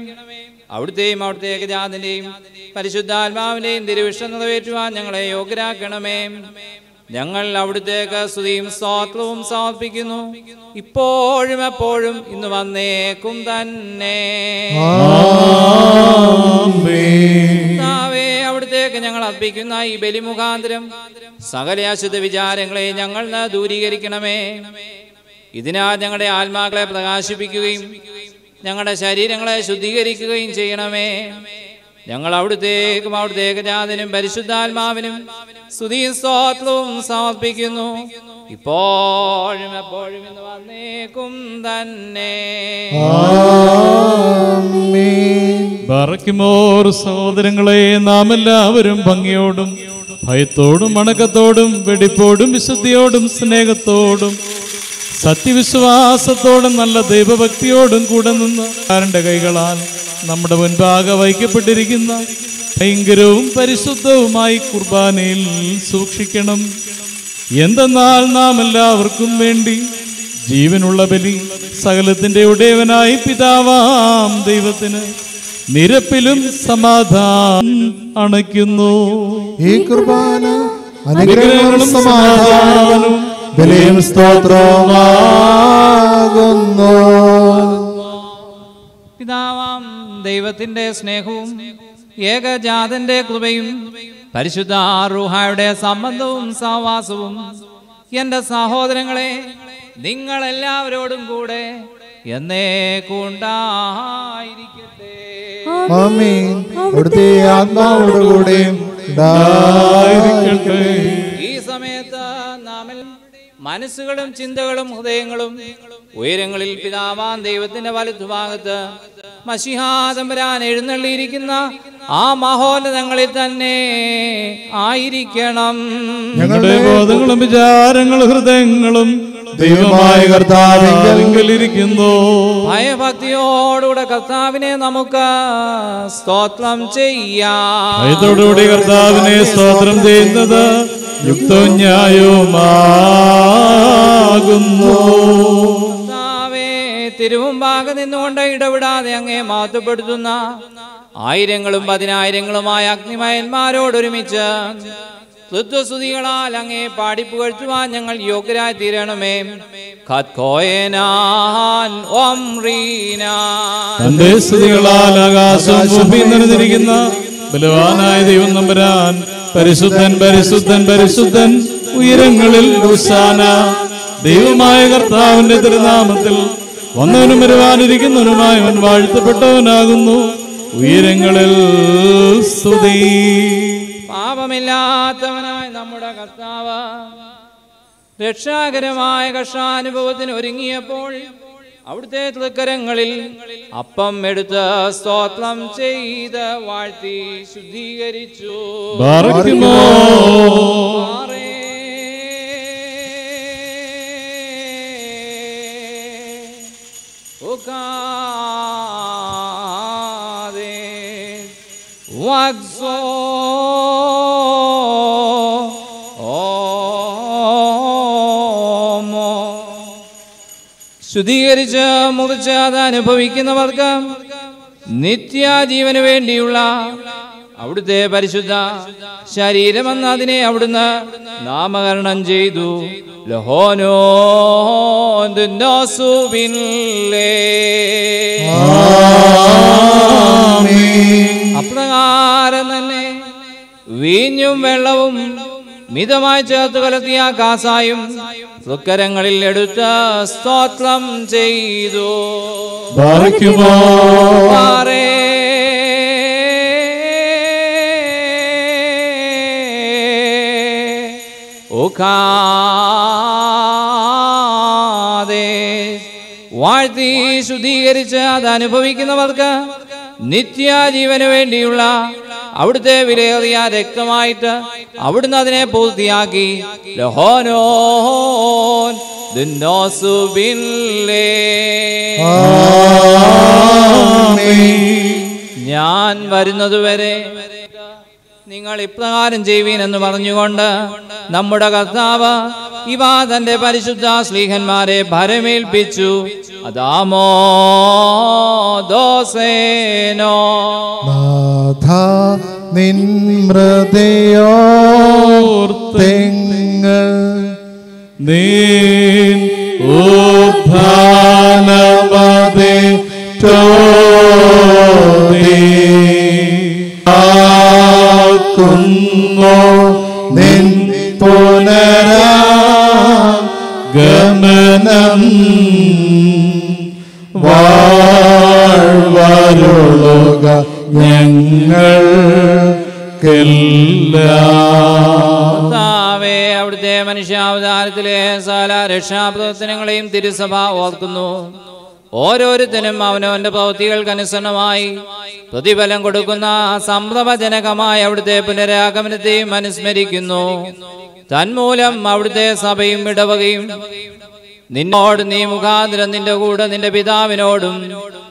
അവിടുത്തെയും അവിടുത്തെ ഏകജാതിന്റെയും പരിശുദ്ധാത്മാവിന്റെയും തിരുവിഷ്ടം നിറവേറ്റുവാൻ ഞങ്ങളെ യോഗ്യരാക്കണമേ. ഞങ്ങൾ അവിടുത്തേക്ക് സ്തുതിയും സ്തോത്രവും സമർപ്പിക്കുന്നു. ഇപ്പോഴും എപ്പോഴും ഇന്ന് വന്നേക്കും തന്നെ. അവിടുത്തേക്ക് ഞങ്ങൾ അർപ്പിക്കുന്ന ഈ ബലിമുഖാന്തരം സകല അശുദ്ധ വിചാരങ്ങളെ ഞങ്ങൾ ദൂരീകരിക്കണമേ. ഇതിനാൽ ഞങ്ങളുടെ ആത്മാക്കളെ പ്രകാശിപ്പിക്കുകയും ഞങ്ങളുടെ ശരീരങ്ങളെ ശുദ്ധീകരിക്കുകയും ചെയ്യണമേ. ഞങ്ങൾ അവിടുത്തേക്കും അവിടുത്തേക്ക് ജാതിനും പരിശുദ്ധാത്മാവിനും സ്തുതിയും സ്വാത്വവും സമർപ്പിക്കുന്നു. ഇപ്പോഴും എപ്പോഴും ഇന്ന് വന്നേക്കും തന്നെ. പറക്കുമോർ സഹോദരങ്ങളെ നാം എല്ലാവരും ഭംഗിയോടും ഭയത്തോടും അണക്കത്തോടും വെടിപ്പോടും വിശുദ്ധിയോടും സ്നേഹത്തോടും സത്യവിശ്വാസത്തോടും നല്ല ദൈവഭക്തിയോടും കൂടെ നിന്ന് കൈകളാൽ നമ്മുടെ മുൻപാകെ വഹിക്കപ്പെട്ടിരിക്കുന്ന ഭയങ്കരവും പരിശുദ്ധവുമായി കുർബാനയിൽ സൂക്ഷിക്കണം. എന്തെന്നാൽ നാം എല്ലാവർക്കും വേണ്ടി ജീവനുള്ള ബലി സകലത്തിന്റെ ഉടയവനായി പിതാവാം ദൈവത്തിന് നിരപ്പിലും സമാധാനം അണയ്ക്കുന്നു. ഈ കുർബാന അനുഗ്രഹങ്ങളും സമാധാനവും ബലിയും സ്തോത്രവുമാകുന്നു. പിതാവാം ദൈവത്തിന്റെ സ്നേഹവും ഏകജാതന്റെ കൃപയും പരിശുദ്ധ റുഹായുടെ സംബന്ധവും സഹവാസവും എന്റെ സഹോദരങ്ങളെ നിങ്ങൾ എല്ലാവരോടും കൂടെ എന്നേക്കുണ്ടായിരിക്കട്ടെ ആമീൻ. അവിടുത്തെ ആത്മാവോടുകൂടെ ഉണ്ടായിരിക്കട്ടെ. ഈ സമയത്ത് നാം മനസ്സുകളും ചിന്തകളും ഹൃദയങ്ങളും ഉയരങ്ങളിൽ പിതാവാൻ ദൈവത്തിന്റെ വലതുഭാഗത്ത് മഷിഹാതമ്പരാൻ എഴുന്നള്ളിയിരിക്കുന്ന ആ മഹോന്നതങ്ങളിൽ തന്നെ ആയിരിക്കണം. ഞങ്ങളുടെ ബോധങ്ങളും വിചാരങ്ങളും ഹൃദയങ്ങളും ദൈവമായ കർത്താവിങ്കൽ ഇരിക്കുന്നു ഭയഭക്തിയോടുകൂടെ കർത്താവിനെ നമുക്ക് സ്തോത്രം ചെയ്യാം. ഭയത്തോടുകൂടി കർത്താവിനെ സ്തോത്രം ചെയ്യുന്നത് യുക്തവും ന്യായവുമാകുന്നു. നിന്നുകൊണ്ട് ഇടപെടാതെ അങ്ങേ മാറ്റപ്പെടുത്തുന്ന ആയിരങ്ങളും പതിനായിരങ്ങളുമായ അഗ്നിമയന്മാരോടൊരുമിച്ച് തൃത്വസ്തുതികളാൽ അങ്ങേ പാടിപ്പുകഴ്ത്തുവാൻ ഞങ്ങൾ യോഗ്യരായി തീരണമേ. തന്റെ സ്തുതികളാൽ ആകാശവും നിറഞ്ഞിരിക്കുന്ന ബലവാനായ ദൈവം നമ്പരാൻ പരിശുദ്ധൻ പരിശുദ്ധൻ പരിശുദ്ധൻ ഉയരങ്ങളിൽ ഉസാന. ദൈവമായ കർത്താവിന്റെ തിരുനാമത്തിൽ വന്നവനും വരുവാനിരിക്കുന്നവനുമായി അവൻ വാഴ്ത്തപ്പെട്ടവനാകുന്നു. ഉയരങ്ങളിൽ സ്തുതി. പാപമില്ലാത്തവനായ നമ്മുടെ കർത്താവ്. രക്ഷാകരമായ കഷാനുഭവത്തിന് ഒരുങ്ങിയപ്പോൾ അവിടുത്തെ തൃക്കരങ്ങളിൽ അപ്പം എടുത്ത് സ്തോത്രം ചെയ്ത് വാഴ്ത്തി ശുദ്ധീകരിച്ചു. ബാറക്കുമോ ശുദ്ധീകരിച്ച് മുറിച്ച് അത് അനുഭവിക്കുന്നവർക്ക് നിത്യാജീവന് വേണ്ടിയുള്ള അവിടുത്തെ പരിശുദ്ധ ശരീരമെന്ന അതിനെ അവിടുന്ന് നാമകരണം ചെയ്തു. ലഹോനോ അപ്രകാരം തന്നെ വീഞ്ഞും വെള്ളവും മിതമായി ചേർത്ത് കലർത്തിയ കാസായും തൃക്കരങ്ങളിൽ എടുത്ത സ്തോത്രം ചെയ്തു. വാഴ്ത്തി ശുദ്ധീകരിച്ച് അത് അനുഭവിക്കുന്നവർക്ക് നിത്യജീവന് വേണ്ടിയുള്ള അവിടുത്തെ വിലയേറിയ രക്തമായിട്ട് അവിടുന്ന് അതിനെ പൂർത്തിയാക്കി. ലഹോനോൻ ഞാൻ വരുന്നതുവരെ നിങ്ങൾ ഇപ്രകാരം ചെയ്യുവീൻ എന്ന് പറഞ്ഞുകൊണ്ട് നമ്മുടെ കർത്താവ് ഇവ തന്റെ പരിശുദ്ധ സ്ലീഹന്മാരെ ഭരമേൽപ്പിച്ചു. അതാമോ ദോസേനോ? നാഥ നിൻ മൃതയോ തെങ്ങ്. നീൻ ഉദ്ധാനമതേ ആക്കുന്നു പുനരാ ഗമനം വാഴ്വരുളുക ഞങ്ങൾ കർത്താവേ അവിടുത്തെ മനുഷ്യാവതാരത്തിലെ സകല രക്ഷാപ്രവർത്തനങ്ങളെയും തിരുസഭ ഓർക്കുന്നു. ഓരോരുത്തരും അവനവന്റെ പ്രവൃത്തികൾക്കനുസരണമായി പ്രതിഫലം കൊടുക്കുന്ന സംഭവജനകമായ അവിടുത്തെ പുനരാഗമനത്തെയും അനുസ്മരിക്കുന്നു. തന്മൂലം അവിടുത്തെ സഭയും ഇടവകയും നിന്നോട് നീ മുഖാന്തരം നിന്റെ കൂടെ നിന്റെ പിതാവിനോടും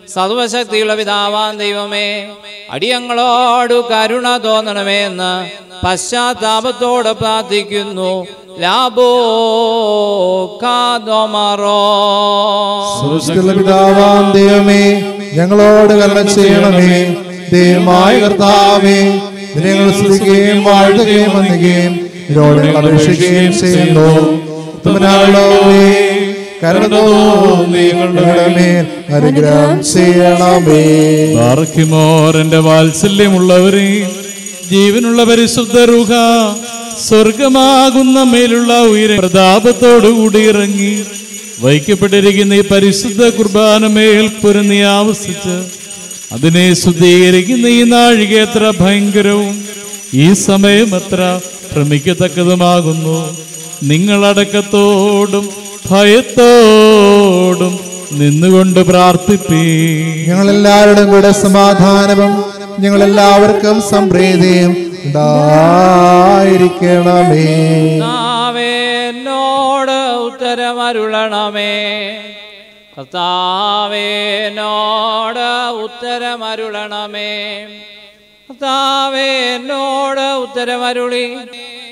സർവശക്തിയുള്ള പിതാവാൻ ദൈവമേ അടിയങ്ങളോട് കരുണ തോന്നണമേ എന്ന് പശ്ചാത്താപത്തോടെ പ്രാർത്ഥിക്കുന്നു. ലാബോ പിതാവാം ദൈവമേ ഞങ്ങളോട് കരുണ ചെയ്യണമേ. ദൈവമായ കർത്താവേ ഞങ്ങൾ സ്തുതിക്കുകയും വാഴ്ത്തുകയും വന്നുകയും ഇതിനോട് ഞങ്ങൾ അപേക്ഷിക്കുകയും ചെയ്യുന്നു. അനുഗ്രഹം ചെയ്യണമേ. വാത്സല്യമുള്ളവരെയും ജീവനുള്ള പരിശുദ്ധ രൂഹ സ്വർഗമാകുന്ന മേലുള്ള ഉയര പ്രതാപത്തോടുകൂടി ഇറങ്ങി. വഹിക്കപ്പെട്ടിരിക്കുന്ന ഈ പരിശുദ്ധ കുർബാന മേൽ പുരന്നി ആവസിച്ച് അതിനെ ശുദ്ധീകരിക്കുന്ന ഈ നാഴിക എത്ര ഭയങ്കരവും ഈ സമയം എത്ര ഭ്രമിക്കത്തക്കതുമാകുന്നു. നിങ്ങളടക്കത്തോടും ഭയത്തോടും നിന്നുകൊണ്ട് പ്രാർത്ഥിപ്പീ ഞങ്ങളെല്ലാവരുടെയും കൂടെ സമാധാനവും ഞങ്ങളെല്ലാവർക്കും സംപ്രീതിയും ഉണ്ടായിരിക്കണമേ. ഉത്തരമരുളണമേ. കർത്താവേനോട് ഉത്തരമരുളണമേ. കർത്താവേനോട് ഉത്തരമരുളി.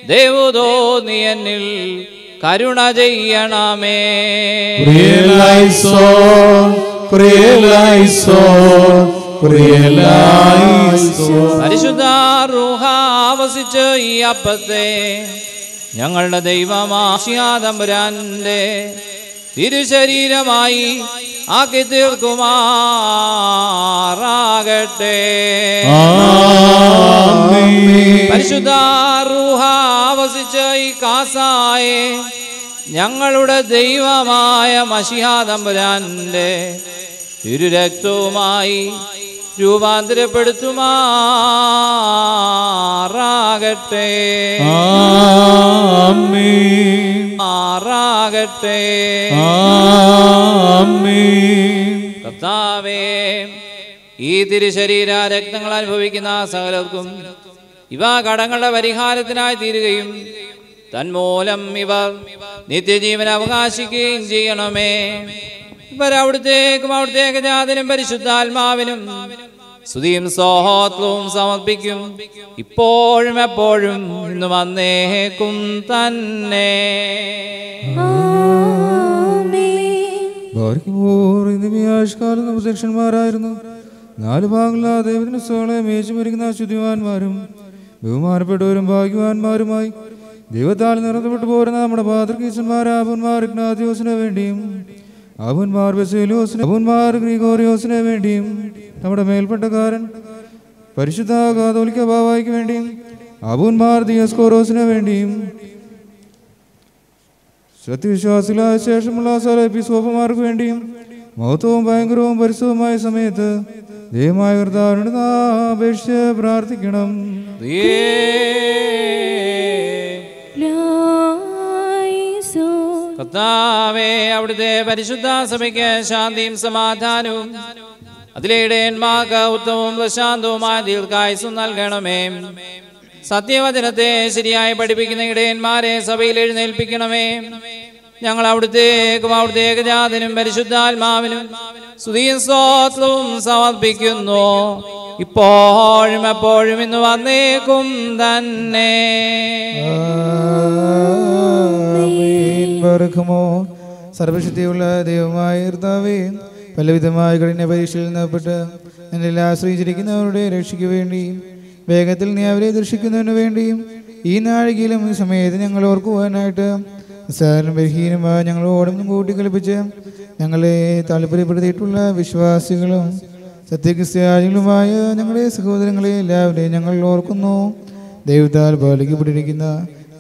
ദേവുതോ നീ എന്നിൽ കരുണ ചെയ്യണമേ. കുറിയലായിസോൻ കുറിയലായിസോൻ പരിശുദ്ധ റൂഹ ആവസിച്ച് ഈ അപ്പത്തെ ഞങ്ങളുടെ ദൈവമാശിയാതമ്പുരാന്റെ തിരുശരീരമായി ആക്കി തീർക്കുമാറാകട്ടെ. പരിശുദ്ധ റൂഹ ഈ കാസായെ ഞങ്ങളുടെ ദൈവമായ മഷിഹാതമ്പുരാന്റെ തിരുരക്തവുമായി രൂപാന്തരപ്പെടുത്തുമാറാകട്ടെ. മാറാകട്ടെ. കർത്താവേ ഈ തിരുശരീര രക്തങ്ങൾ അനുഭവിക്കുന്ന സകലർക്കും ഇവ കടങ്ങളുടെ പരിഹാരത്തിനായി തീരുകയും തന്മൂലം ഇവർ നിത്യജീവൻ അവകാശിക്കുകയും ചെയ്യണമേ. ഇവർ അവിടുത്തേക്കും അവിടുത്തേക്ക് ജാതിനും പരിശുദ്ധാത്മാവിനും സ്തുതിയും സോഹോത്വവും സമർപ്പിക്കും. ഇപ്പോഴും എപ്പോഴും ഇന്ന് വന്നേക്കും തന്നെ. പുരുഷന്മാരായിരുന്നു നാല് ഭാഗങ്ങളാ ദൈവത്തിന് സ്വകളെ മേച്ചു മരിക്കുന്ന ശുദ്ധിമാന്മാരും ബഹുമാനപ്പെട്ടവരും ഭാഗ്യവാന്മാരുമായി ദൈവത്താൽ നിറഞ്ഞപ്പെട്ടു പോരുന്ന നമ്മുടെ പാതൃകീശന്മാരാപന്മാർ ഇഗ്നാദിയോസിന് വേണ്ടിയും അബുന്മാർ ബസേലോസിന് അബുന്മാർ ഗ്രിഗോറിയോസിന് വേണ്ടിയും നമ്മുടെ മേൽപ്പെട്ടക്കാരൻ പരിശുദ്ധ കാതോലിക്ക ബാവായിക്ക് വേണ്ടിയും അബുന്മാർ ദിയസ്കോറോസിന് വേണ്ടിയും സത്യവിശ്വാസികളായ ശേഷമുള്ള സല എപ്പിസോപ്പമാർക്ക് വേണ്ടിയും മഹത്വവും ഭയങ്കരവും പരിശുദ്ധവുമായ സമയത്ത് ദൈവമായ കർത്താവിനോട് അപേക്ഷിച്ച് പ്രാർത്ഥിക്കണം. കർത്താവേ അവിടുത്തെ പരിശുദ്ധ സഭയ്ക്ക് ശാന്തിയും സമാധാനവും. അതിലെ ഇടയന്മാർക്ക് ഉത്തമവും പ്രശാന്തവുമായ ദീർഘായുസും നൽകണമേ. സത്യവചനത്തെ ശരിയായി പഠിപ്പിക്കുന്ന ഇടയന്മാരെ സഭയിൽ എഴുന്നേൽപ്പിക്കണമേ. ഞങ്ങൾ അവിടുത്തേക്കും അവിടുത്തെ ഏകജാതനും പരിശുദ്ധാത്മാവിനും സ്തുതിയും സ്വാത്വവും സമർപ്പിക്കുന്നു. ഇപ്പോഴും എപ്പോഴും ഇന്ന് വന്നേക്കും തന്നെ. സർവശക്തിയുള്ള ദൈവമായ കർത്താവേ പലവിധമായ കഠിന പരീക്ഷയിൽ നിന്നപ്പെട്ട് എന്നിൽ ആശ്രയിച്ചിരിക്കുന്നവരുടെ രക്ഷയ്ക്ക് വേണ്ടിയും വേഗത്തിൽ നീ അവരെ ദർശിക്കുന്നതിനു വേണ്ടിയും ഈ നാഴികയിലും ഈ സമയത്ത് ഞങ്ങൾ ഓർക്കുവാനായിട്ട് നിസ്സാരം ബലഹീനമായ ഞങ്ങളോടും കൂട്ടിക്കൽപ്പിച്ച് ഞങ്ങളെ താല്പര്യപ്പെടുത്തിയിട്ടുള്ള വിശ്വാസികളും സത്യക്രിസ്ത്യാനികളുമായ ഞങ്ങളുടെ സഹോദരങ്ങളെ എല്ലാവരെയും ഞങ്ങൾ ഓർക്കുന്നു. ദൈവത്താൽ പാലിക്കപ്പെട്ടിരിക്കുന്ന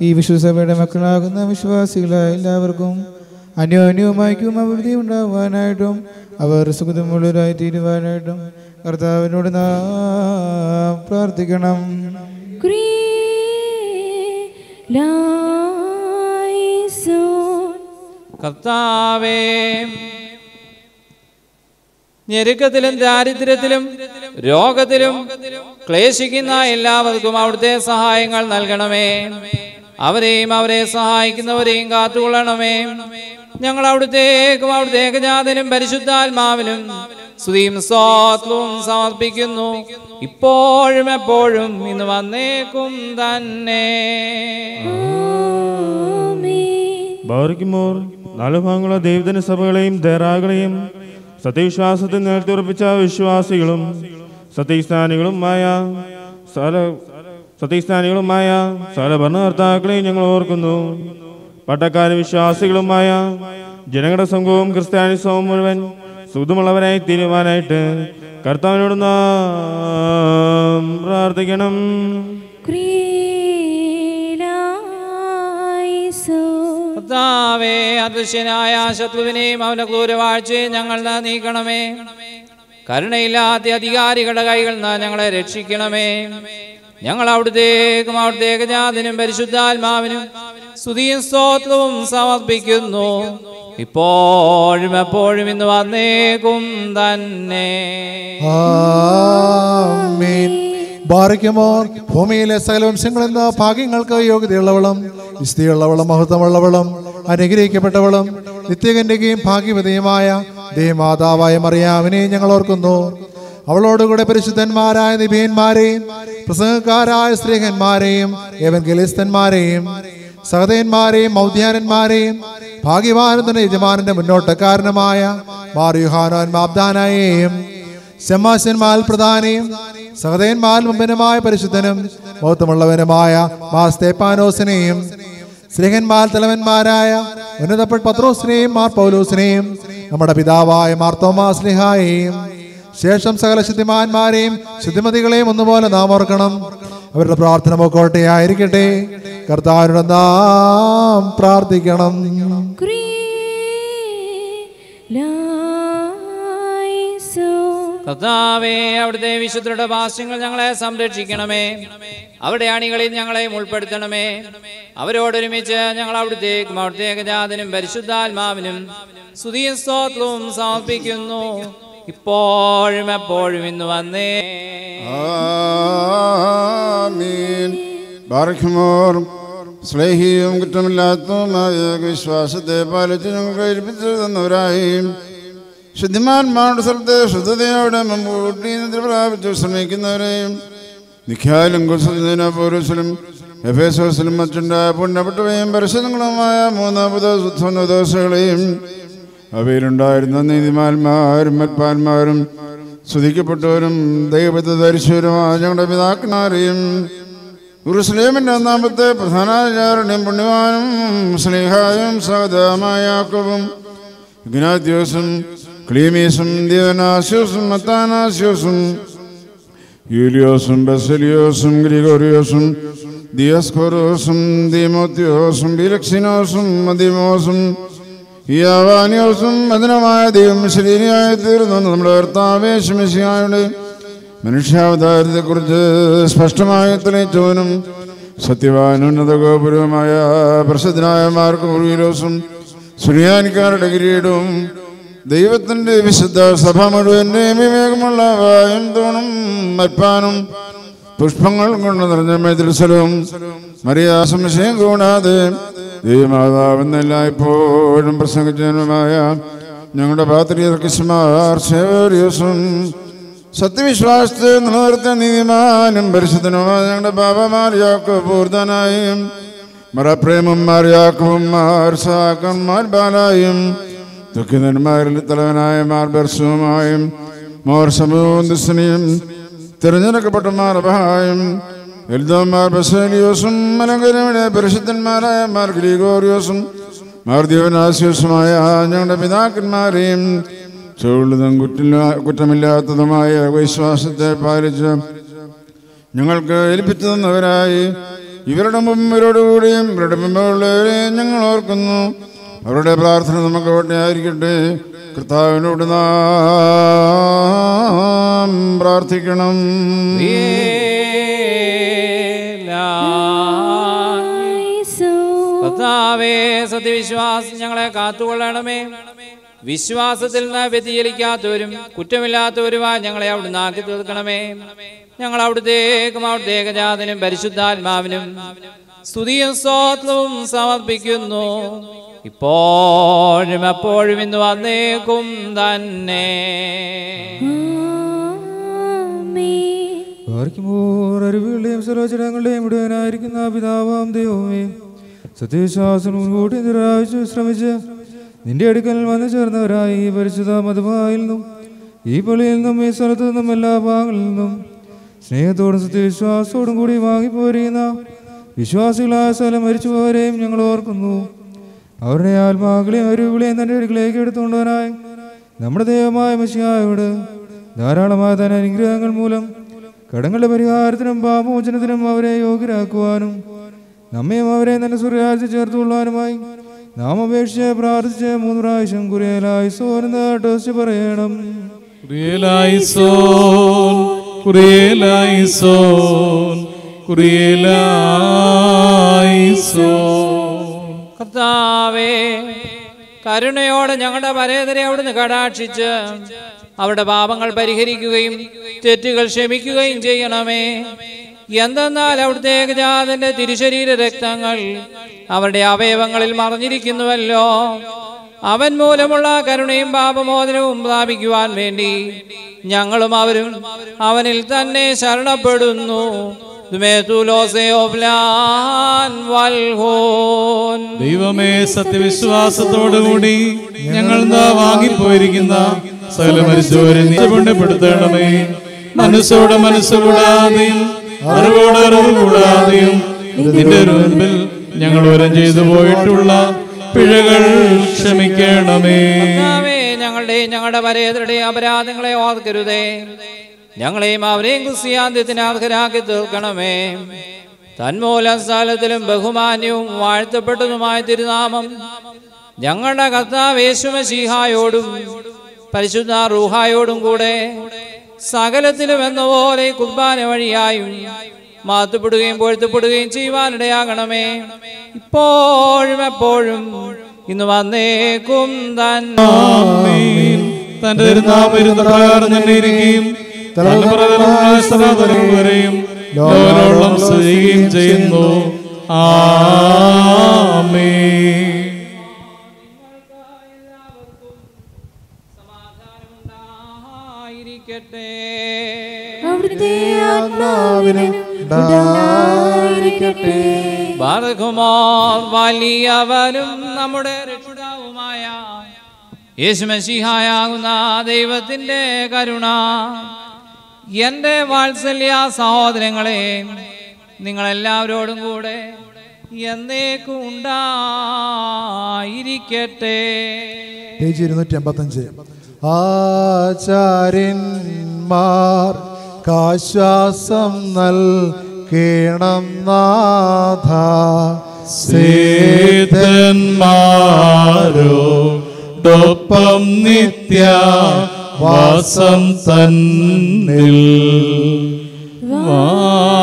ഈ വിശ്വസഭയുടെ മക്കളാകുന്ന വിശ്വാസികളായ എല്ലാവർക്കും അന്യോന്യവുമായിക്കും അഭിവൃദ്ധി ഉണ്ടാകുവാനായിട്ടും അവർ സുഖമുള്ളവരായി തീരുവാനായിട്ടും കർത്താവിനോട് നാം പ്രാർത്ഥിക്കണം. കർത്താവേ. ഞെരുക്കത്തിലും ദാരിദ്ര്യത്തിലും രോഗത്തിലും ക്ലേശിക്കുന്ന എല്ലാവർക്കും അവിടുത്തെ സഹായങ്ങൾ നൽകണമേ. അവരെയും അവരെ സഹായിക്കുന്നവരെയും കാത്തുകൊള്ളണമേ. ഞങ്ങൾ അവിടുത്തേക്കും അവിടുത്തെ ഏകജാതനും പരിശുദ്ധാത്മാവിനും സ്തുതിയും സ്വാത്വവും സമർപ്പിക്കുന്നു. ഇപ്പോഴും എപ്പോഴും ഇന്ന് വന്നേക്കും തന്നെ. നാല് ഭാഗങ്ങളെ ദൈവദിന സഭകളെയും ദേറാകളെയും സത്യവിശ്വാസത്തിൽ നേർത്തുറപ്പിച്ച വിശ്വാസികളും സത്യസ്ഥാനികളുമായ സല സത്യസ്ഥാനികളുമായ സ്ഥല ഭരണകർത്താക്കളെയും ഞങ്ങൾ ഓർക്കുന്നു. പട്ടക്കാര വിശ്വാസികളുമായ ജനങ്ങളുടെ സംഘവും ക്രിസ്ത്യാനി സമൂഹം മുഴുവൻ സുഖമുള്ളവരായി തീരുവാനായിട്ട് കർത്താവിനോട് പ്രാർത്ഥിക്കണം. കർത്താവേ അദൃശ്യനായ ശത്രുവിനെയും അവന്റെ ക്രൂരവാഴ്ചയും ഞങ്ങൾ നീക്കണമേ. കരുണയില്ലാത്ത അധികാരികളുടെ കൈകളിൽ ഞങ്ങളെ രക്ഷിക്കണമേ. ഞങ്ങൾ അവിടുത്തേക്കും അവിടുത്തേക്ക് ജാതിനും പരിശുദ്ധാത്മാവിനും സ്തുതിയും സ്തോത്രവും സമർപ്പിക്കുന്നു. ഇപ്പോഴും എപ്പോഴും ഇന്ന് വന്നേക്കും തന്നെ. ആമേൻ. ഭൂമിയിലെ സകല വംശങ്ങളിൽ നിന്ന് ഭാഗ്യങ്ങൾക്ക് യോഗ്യതയുള്ളവളും വിസ്തീയുള്ളവളും മഹത്വമുള്ളവളും അനുഗ്രഹിക്കപ്പെട്ടവളും നിത്യകന്യകയും ഭാഗ്യവതിയുമായ ദേവമാതാവായ മറിയാവിനെ ഞങ്ങൾ ഓർക്കുന്നു അവളോടുകൂടെ പരിശുദ്ധന്മാരായ നിബിയന്മാരെയും പ്രസംഗക്കാരായ സ്ത്രീഹന്മാരെയും ഏവൻഗലിസ്തന്മാരെയും സഹതയന്മാരെയും മൗദ്യാനന്മാരെയും ഭാഗ്യവാനത്തിന്റെ യജമാനന്റെ മുന്നോട്ടക്കാരനുമായ മാറിയുഹാനോൻ മാബ്ദാനായെയും ശമാശന്മാൽ പ്രധാനിയും സഹതയന്മാൽ മുമ്പനുമായ പരിശുദ്ധനും മൗത്തമുള്ളവനുമായ മാസ്തേപ്പാനോസിനെയും സ്നേഹന്മാർ തലവന്മാരായ ഉന്നതപ്പെട്ട പത്രോസിനെയും മാർ പൗലോസിനെയും നമ്മുടെ പിതാവായ മാർ തോമാസ്ലിഹായെയും ശേഷം സകല ശുദ്ധിമാന്മാരെയും ശുദ്ധിമതികളെയും ഒന്നുപോലെ നാം ഓർക്കണം. അവരുടെ പ്രാർത്ഥന പോക്കോട്ടെയായിരിക്കട്ടെ കർത്താവിനോട് നാം പ്രാർത്ഥിക്കണം. കർത്താവേ അവിടുത്തെ വിശുദ്ധരുടെ ഭാഷ്യങ്ങൾ ഞങ്ങളെ സംരക്ഷിക്കണമേ. അവിടെ അണികളിൽ ഞങ്ങളെ ഉൾപ്പെടുത്തണമേ. അവരോടൊരുമിച്ച് ഞങ്ങൾ അവിടുത്തേക്കും അവിടുത്തെ ഏകജാതനും പരിശുദ്ധാത്മാവിനും സ്തുതിയ സ്തോത്രവും സമർപ്പിക്കുന്നു. ഇപ്പോഴും എപ്പോഴും ഇന്ന് വന്നേ. ആമീൻ. ബാറഖ്മോർ സ്നേഹിയും കുറ്റമില്ലാത്തതുമായ വിശ്വാസത്തെ പാലിച്ച് ഞങ്ങൾക്ക് ഏൽപ്പിച്ചു തന്നവരായി. ശുദ്ധിമാന്മാരുടെ സ്ഥലത്ത് ശുദ്ധതയോടെ മമ്മൂട്ടി പ്രാപിച്ചു ശ്രമിക്കുന്നവരെയും നിഖ്യാലും കുസലിന പൗരസിലും എഫേസോസിലും മറ്റുണ്ടായ പുണ്യപ്പെട്ടവയും പരിശുദ്ധങ്ങളുമായ മൂന്നാമത് പുതുദോഷകളെയും അവയിലുണ്ടായിരുന്ന നീതിമാന്മാരും മൽപ്പാന്മാരും സ്തുതിക്കപ്പെട്ടവരും ദൈവത്തെ ധരിച്ചവരുമായ ഞങ്ങളുടെ പിതാക്കന്മാരെയും ഉറുസ്ലേമിന്റെ ഒന്നാമത്തെ പ്രധാനാചാരനും പുണ്യവാനും സ്നേഹായും സഹദമായ യാക്കോബും ഇഗ്നാത്യോസും ക്ലീമീസും ദിവനാസ്യോസും മത്താനാസ്യൂസും യൂലിയോസും ബസലിയോസും ഗ്രിഗോറിയോസും ദിയസ്കോറോസും ദിമോത്യോസും ബിലക്സിനോസും മദിമോസും യാവാനിയോസും മദനമായ ദൈവം ശരീരമായി തീർന്നു നമ്മുടെ കർത്താവേശമിശിയായുടെ മനുഷ്യാവതാരത്തെക്കുറിച്ച് സ്പഷ്ടമായി തെളിയിച്ചവനും സത്യവാനുന്നത ഗോപുരവുമായ പ്രസിദ്ധനായ മാർക്ക് മുറിയിലോസും സുറിയാനിക്കാരുടെ കിരീടവും ദൈവത്തിന്റെ വിശുദ്ധ സഭ മുഴുവന്റെ വിവേകമുള്ള വായും തൂണും പുഷ്പങ്ങൾ കൊണ്ട് നിറഞ്ഞ മേതിൽസലവും മറിയാസംശയം കൂടാതെ ദൈവമാതാവെന്നല്ല എല്ലായ്പ്പോഴും ഞങ്ങളുടെ പാത്രിയർക്കിസ്മാർ സത്യവിശ്വാസത്തെ നിലനിർത്തിയ നീതിമാനും പരിശുദ്ധനുമായ ഞങ്ങളുടെ ബാബമാർ യാക്കോ പൂർദ്ധനായും മറപ്രേമന്മാർ യാക്കവും മാർ സാക്കന്മാർ ബാലായും ദുഃഖിതന്മാരിൽ തലവനായ മാർബർസുമായും മോർ സമൂഹം തിരഞ്ഞെടുക്കപ്പെട്ട മാർ അബഹായും എൽദോമാർ ബസേലിയോസും മലങ്കരയുടെ പരിശുദ്ധന്മാരായ മാർ ഗ്രീഗോറിയോസും മാർ ദിവനാസ്യോസുമായ ഞങ്ങളുടെ പിതാക്കന്മാരെയും ചുവള്ളതും കുറ്റില്ല കുറ്റമില്ലാത്തതുമായ വിശ്വാസത്തെ പാലിച്ച് ഞങ്ങൾക്ക് ഏൽപ്പിച്ചു തന്നവരായി. ഇവരുടെ മുമ്പിലോടുകൂടിയും ഇവരുടെ മുമ്പുള്ളവരെയും ഞങ്ങൾ ഓർക്കുന്നു. അവരുടെ പ്രാർത്ഥന നമുക്ക് വേണ്ടിയായിരിക്കട്ടെ കർത്താവിനോട് പ്രാർത്ഥിക്കണം. കർത്താവേ സത്യവിശ്വാസം ഞങ്ങളെ കാത്തുകൊള്ളണമേ. വിശ്വാസത്തിൽ നിന്ന് വ്യതിചലിക്കാത്തവരും കുറ്റമില്ലാത്തവരുമായി ഞങ്ങളെ അവിടുന്ന് ആക്കി തീർക്കണമേ. ഞങ്ങൾ അവിടുത്തേക്കും അവിടുത്തെ ഏകജാതനും പരിശുദ്ധാത്മാവിനും സ്തുതിയും സ്വാത്വവും സമർപ്പിക്കുന്നു. ഇപ്പോഴും എപ്പോഴും ഇന്ന് വന്നേക്കും തന്നെ ും. അറിവുകളുടെയും സരോചരങ്ങളുടെയും പിതാവാം ദൈവമേ സത്യവിശ്വാസം മുൻകൂട്ടി നിരാഴ്ച ശ്രമിച്ച് നിന്റെ അടുക്കൽ വന്നു ചേർന്നവരായി ഈ പരിശുദ്ധ മധുവായിൽ നിന്നും ഈ പള്ളിയിൽ നിന്നും ഈ സ്ഥലത്തു നിന്നും എല്ലാ ഭാഗങ്ങളിൽ നിന്നും സ്നേഹത്തോടും സത്യവിശ്വാസത്തോടും കൂടി വാങ്ങിപ്പോരുന്ന വിശ്വാസികളായ സ്ഥലം മരിച്ചുപോവരെയും ഞങ്ങൾ ഓർക്കുന്നു. അവരുടെ ആത്മാക്കളെ അരുവികളെയും തന്റെ അടുക്കളേക്ക് എടുത്തുകൊണ്ടവനായി നമ്മുടെ ദൈവമായ മഷിയായോട് ധാരാളമായ തന്നെ അനുഗ്രഹങ്ങൾ മൂലം കടങ്ങളുടെ പരിഹാരത്തിനും പാപമോചനത്തിനും അവരെ യോഗ്യരാക്കുവാനും നമ്മയും അവരെ തന്നെ സുരാജ്യത്തിൽ ചേർത്തുകൊള്ളുവാനുമായി നാം അപേക്ഷിച്ച് പ്രാർത്ഥിച്ച് മൂന്ന് പ്രാവശ്യം കുറിയലായി സോനെന്ന് ടോസ്റ്റ് കുറിയലായി സോ കുറിയലായിസോൻ കുറിയലായിസോൻ കർത്താവേ കരുണയോടെ ഞങ്ങളുടെ പരേതരെ അവിടുന്ന് കടാക്ഷിച്ച് അവരുടെ പാപങ്ങൾ പരിഹരിക്കുകയും തെറ്റുകൾ ക്ഷമിക്കുകയും ചെയ്യണമേ. എന്തെന്നാൽ അവിടുത്തെ ഏകജാതന്റെ തിരുശരീര രക്തങ്ങൾ അവരുടെ അവയവങ്ങളിൽ മറഞ്ഞിരിക്കുന്നുവല്ലോ. അവൻ മൂലമുള്ള കരുണയും പാപമോചനവും പ്രാപിക്കുവാൻ വേണ്ടി ഞങ്ങളും അവരും അവനിൽ തന്നെ ശരണപ്പെടുന്നു. ദൈവമേ സത്യവിശ്വാസത്തോടുകൂടി ഞങ്ങൾ എന്താ വാങ്ങിപ്പോയിരിക്കുന്ന സകല മനുഷ്യരെ നീ പുണ്യപ്പെടുത്തണമേ മനസ്സോടെ മനസ്സുകൂടാതെയും അറിവോടെ അറിവ് കൂടാതെയും നിന്റെ ഒരു മുൻപിൽ ഞങ്ങൾ ഓരം ചെയ്തു പോയിട്ടുള്ള പിഴകൾ ക്ഷമിക്കണമേ. ഞങ്ങളുടെയും ഞങ്ങളുടെ പരേതരുടെയും അപരാധങ്ങളെ ഓർക്കരുതേ. ഞങ്ങളെയും അവരെയും ക്രിസ്ത്യാന്ത്യത്തിന് അർഹരാക്കി തീർക്കണമേ. തന്മൂലം സ്ഥലത്തിലും ബഹുമാന്യവും വാഴ്ത്തപ്പെട്ടതുമായ തിരുനാമം ഞങ്ങളുടെ കർത്താവ് യേശുമശീഹായോടും പരിശുദ്ധ റൂഹായോടും കൂടെ സകലത്തിലും എന്ന പോലെ കുർബാന വഴിയായും മാത്തപ്പെടുകയും പൊഴുത്തപ്പെടുകയും ചെയ്യുവാനിടയാകണമേ. ഇപ്പോഴും എപ്പോഴും ഇന്ന് വന്നേക്കും തന്നെ. തന്റെ തിരുനാമരുന്ന തന്നെ ഇരിക്കുകയും ചെയ്യുകയും ചെയ്യുന്നു. ആമേ അവിടുത്തെ ആത്മാവിനും ഉണ്ടായിരിക്കട്ടെ ബാലകുമാർ വലിയവനും നമ്മുടെ രക്ഷിതാവുമായ യേശുമസിഹായാകുന്ന ദൈവത്തിന്റെ കരുണ എന്റെ വാത്സല്യ സഹോദരങ്ങളെ നിങ്ങളെല്ലാവരോടും കൂടെ എന്നേക്കും ഉണ്ടായിരിക്കട്ടെ. പേജ് ഇരുന്നൂറ്റി അമ്പത്തഞ്ച് ആചാര്യന്മാർ കാശ്വാസം നൽകണം നാഥ. സേതന്മാരോ സേതന്മാരോടൊപ്പം നിത്യ വാസം തന്നിൽ വാങ്ങിപ്പോയോ?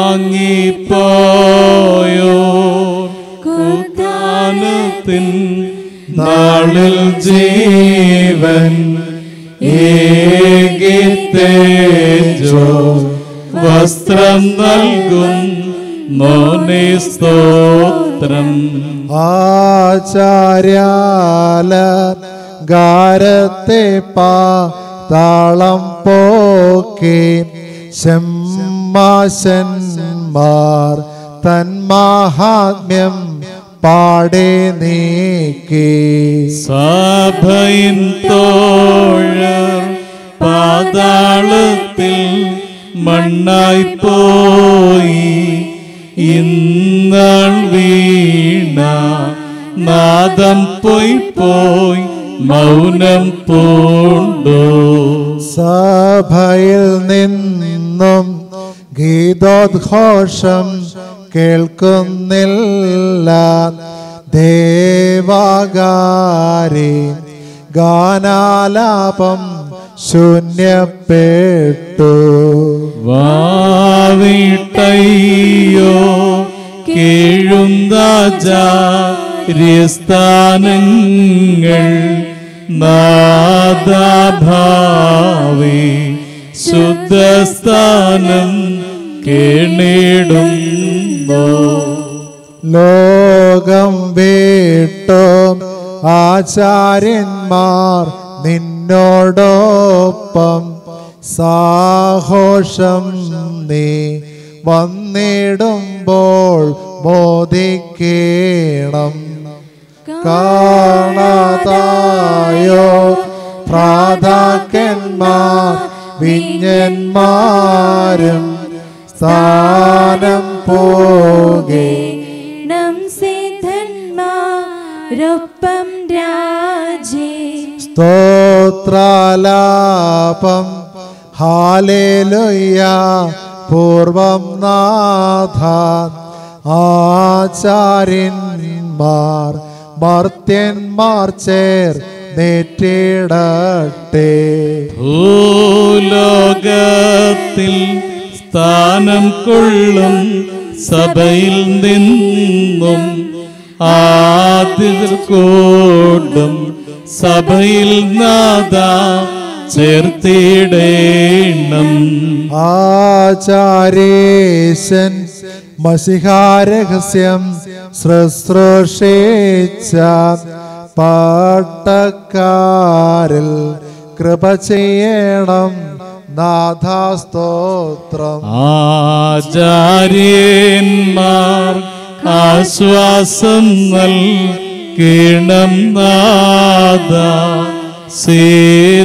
കുത്താനത്തിൻ നാളിൽ ജീവൻ ഏകിത്തേജോ? വസ്ത്രം നൽകും സ്തോത്രം. ആചാര്യാല ഗാരത്തെ പാതാളം പോക്കി ശമ്മാശന്മാർ തന്മാഹാത്മ്യം പാടെ നീക്കി. സഭയിൻ തോഴ പാതാളത്തിൽ മണ്ണായി പോയി. ഇന്നാൾ വീണ നാദം പോയി പോയി മൗനം പൂണ്ടോ? സഭയിൽ നിന്നും ഗീതോദ്ഘോഷം കേൾക്കുന്നില്ല. ദേവാകാരി ഗാനാലാപം ശൂന്യപ്പെട്ടു. വാവിട്ടയ്യോ കീഴുന്താചാര്യസ്ഥാനങ്ങൾ നാദാഭാവി ശുദ്ധസ്ഥാനം കേണിടുന്നു. ലോകം വീട്ടോ ആചാര്യന്മാർ നിന്നോടൊപ്പം സാഘോഷം നീ വന്നിടുമ്പോൾ മോദിക്കേണം കാണാതായോ? പ്രാതാക്കന്മാർ വിഞ്ഞന്മാരും സ്ഥാനം പോകെ. സിദ്ധന്മാരൊപ്പം രാജേ. സ്തോത്രാലാപം ഹാലേലുയ്യ പൂർവം നാഥ ആചാര്യന്മാർ മർത്യന്മാർ ചേർ നെറ്റിടട്ടെ. ഭൂലോകത്തിൽ സ്ഥാനം കൊള്ളും സഭയിൽ നിന്നും ആദ്യകൂടും സഭയിൽ നാദ ചേർത്തിടേണം. ആചാരേശൻ മസിഹാരഹസ്യം ശുശ്രൂഷിച്ച പാട്ടക്കാരിൽ കൃപ ചെയ്യണം. നാഥാസ്തോത്രം. ആചാര്യന്മാർ ആശ്വാസം നൽകണം നാദ സീതന്മാരോടൊപ്പം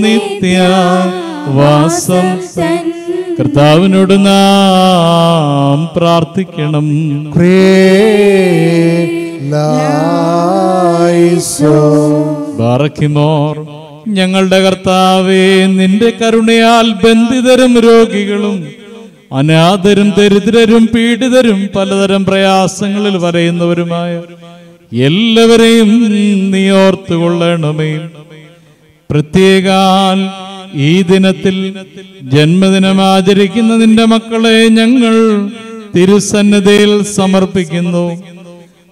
നിത്യ വാസം കർത്താവിനോട് നാം പ്രാർത്ഥിക്കണം. ബാറക്കിമോർ ഞങ്ങളുടെ കർത്താവേ നിന്റെ കരുണയാൽ ബന്ധിതരും രോഗികളും അനാഥരും ദരിദ്രരും പീഡിതരും പലതരം പ്രയാസങ്ങളിൽ വരയുന്നവരുമായ എല്ലാവരെയും നീ ഓർത്തുകൊള്ളണമേ. പ്രത്യേകാൽ ഈ ദിനത്തിൽ ജന്മദിനം ആചരിക്കുന്ന നിന്റെ മക്കളെ ഞങ്ങൾ തിരുസന്നതയിൽ സമർപ്പിക്കുന്നു.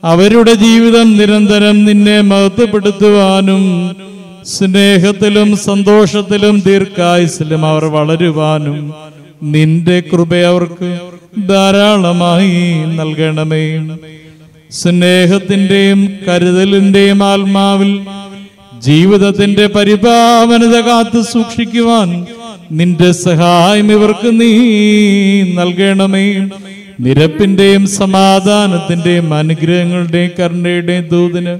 അവരുടെ ജീവിതം നിരന്തരം നിന്നെ മഹത്വപ്പെടുത്തുവാനും സ്നേഹത്തിലും സന്തോഷത്തിലും ദീർഘായുസിലും അവർ വളരുവാനും നിന്റെ കൃപ അവർക്ക് ധാരാളമായി നൽകണമേ. സ്നേഹത്തിന്റെയും കരുതലിന്റെയും ആത്മാവിൽ ജീവിതത്തിന്റെ പരിപാവനത കാത്തു സൂക്ഷിക്കുവാൻ നിന്റെ സഹായം ഇവർക്ക് നീ നൽകണമേ. നിരപ്പിന്റെയും സമാധാനത്തിന്റെയും അനുഗ്രഹങ്ങളുടെയും കരുണയുടെയും ദൂതിന്